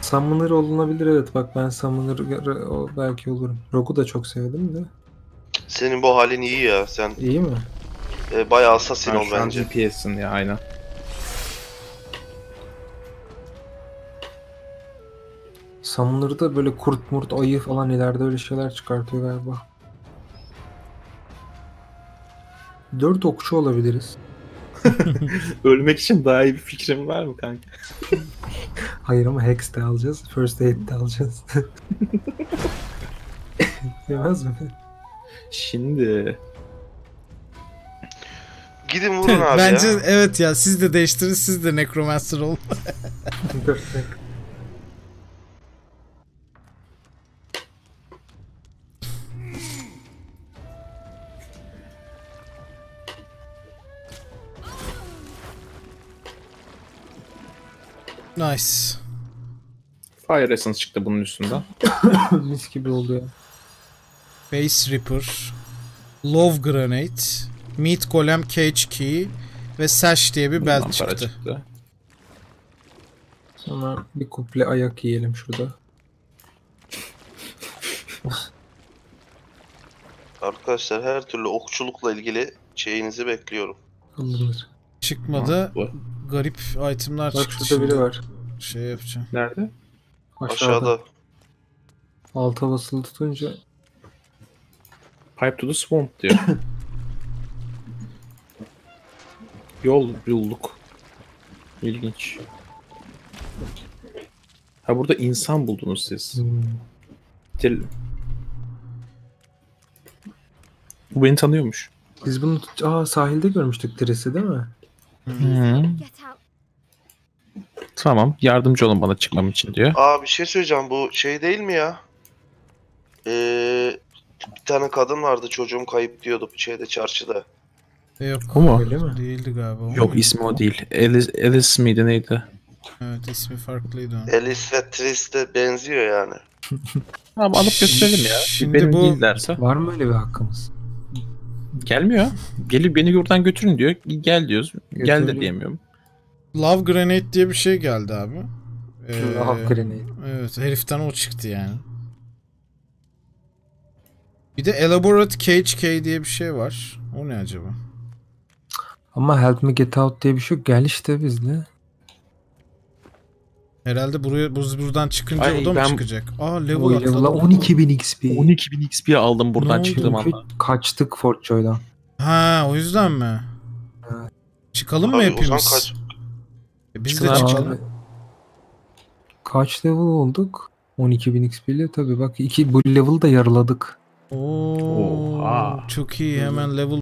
Speaker 5: Summoner olunabilir evet bak ben Summoner belki olurum. Rogue'u da çok sevdim de.
Speaker 3: Senin bu halin iyi ya. Sen
Speaker 5: İyi mi?
Speaker 3: E, bayağı assassin
Speaker 4: Sen
Speaker 3: ol
Speaker 4: şu an
Speaker 3: bence.
Speaker 4: DPS'sin ya aynen.
Speaker 5: Summoner'da böyle kurt murt ayı falan ileride öyle şeyler çıkartıyor galiba. Dört okçu olabiliriz.
Speaker 4: Ölmek için daha iyi bir fikrim var mı kanka?
Speaker 5: Hayır ama Hex de alacağız. First Aid de alacağız. Yemez mi?
Speaker 4: Şimdi
Speaker 3: Gidin vurun abi
Speaker 2: Bence
Speaker 3: ya.
Speaker 2: evet ya siz de değiştirin siz de Necromancer olun. Nice.
Speaker 4: Fire Essence çıktı bunun üstünden.
Speaker 5: Mis gibi oldu ya.
Speaker 2: Base Ripper, Love Grenade, Meat Golem Cage Key ve Sash diye bir belt çıktı.
Speaker 4: çıktı.
Speaker 5: Sonra bir kuple ayak yiyelim şurada.
Speaker 3: Arkadaşlar her türlü okçulukla ilgili şeyinizi bekliyorum.
Speaker 5: Alınır.
Speaker 2: Çıkmadı.
Speaker 4: Bu.
Speaker 2: Garip itemler
Speaker 5: Bak
Speaker 2: çıktı
Speaker 5: şurada biri var.
Speaker 2: Şey yapacağım.
Speaker 4: Nerede?
Speaker 5: Aşağıda.
Speaker 3: Aşağıda.
Speaker 5: Alta basılı tutunca
Speaker 4: Pipe to the Swamp diyor. Yol bulduk. İlginç. Ha burada insan buldunuz siz.
Speaker 5: hmm,
Speaker 4: Bu beni tanıyormuş.
Speaker 5: biz bunu aa sahilde görmüştük Tris'i değil mi?
Speaker 1: Out.
Speaker 4: Tamam. Yardımcı olun bana çıkmam için diyor.
Speaker 3: Aa bir şey söyleyeceğim bu şey değil mi ya? Ee, bir tane kadın vardı çocuğum kayıp diyordu bu şeyde çarşıda.
Speaker 2: Yok.
Speaker 4: O mu?
Speaker 5: Öyle mi?
Speaker 2: Değildi galiba. o
Speaker 4: Yok
Speaker 2: muydu?
Speaker 4: ismi o değil. Alice, Alice miydi neydi?
Speaker 2: Evet ismi farklıydı onun.
Speaker 3: Alice ve Tris de benziyor yani.
Speaker 4: Tamam alıp götürelim ya.
Speaker 2: Şimdi
Speaker 4: Benim
Speaker 2: bu-
Speaker 4: değil derse.
Speaker 5: Var mı öyle bir hakkımız?
Speaker 4: Gelmiyor. Gelip beni yurttan götürün diyor. Gel diyoruz. Gel de diyemiyorum.
Speaker 2: Love Grenade diye bir şey geldi abi. Ee,
Speaker 5: Love Grenade.
Speaker 2: Evet heriften o çıktı yani. Bir de Elaborate Cage Key diye bir şey var. O ne acaba?
Speaker 5: Ama Help Me Get Out diye bir şey yok. Gel işte bizle.
Speaker 2: Herhalde buraya buz buradan çıkınca
Speaker 4: Ay,
Speaker 2: o da mı
Speaker 4: ben-
Speaker 2: çıkacak? Aa level
Speaker 5: O level'a
Speaker 2: atladım.
Speaker 5: 12.000 XP.
Speaker 4: 12.000 XP aldım buradan
Speaker 2: Ne
Speaker 4: çıktığım
Speaker 2: oldu?
Speaker 4: anda.
Speaker 5: Kaçtık Fort Joy'dan.
Speaker 2: Ha o yüzden mi?
Speaker 5: Evet.
Speaker 2: Çıkalım mı
Speaker 3: Abi, o
Speaker 2: hepimiz?
Speaker 3: zaman kaç-
Speaker 2: E, Biz
Speaker 4: Çıkın
Speaker 2: de
Speaker 4: abi.
Speaker 2: çıkalım.
Speaker 5: Abi, kaç level olduk? 12.000 XP ile tabii bak iki bu level'ı da yarıladık.
Speaker 2: Oo,
Speaker 4: Oha.
Speaker 2: çok iyi hemen level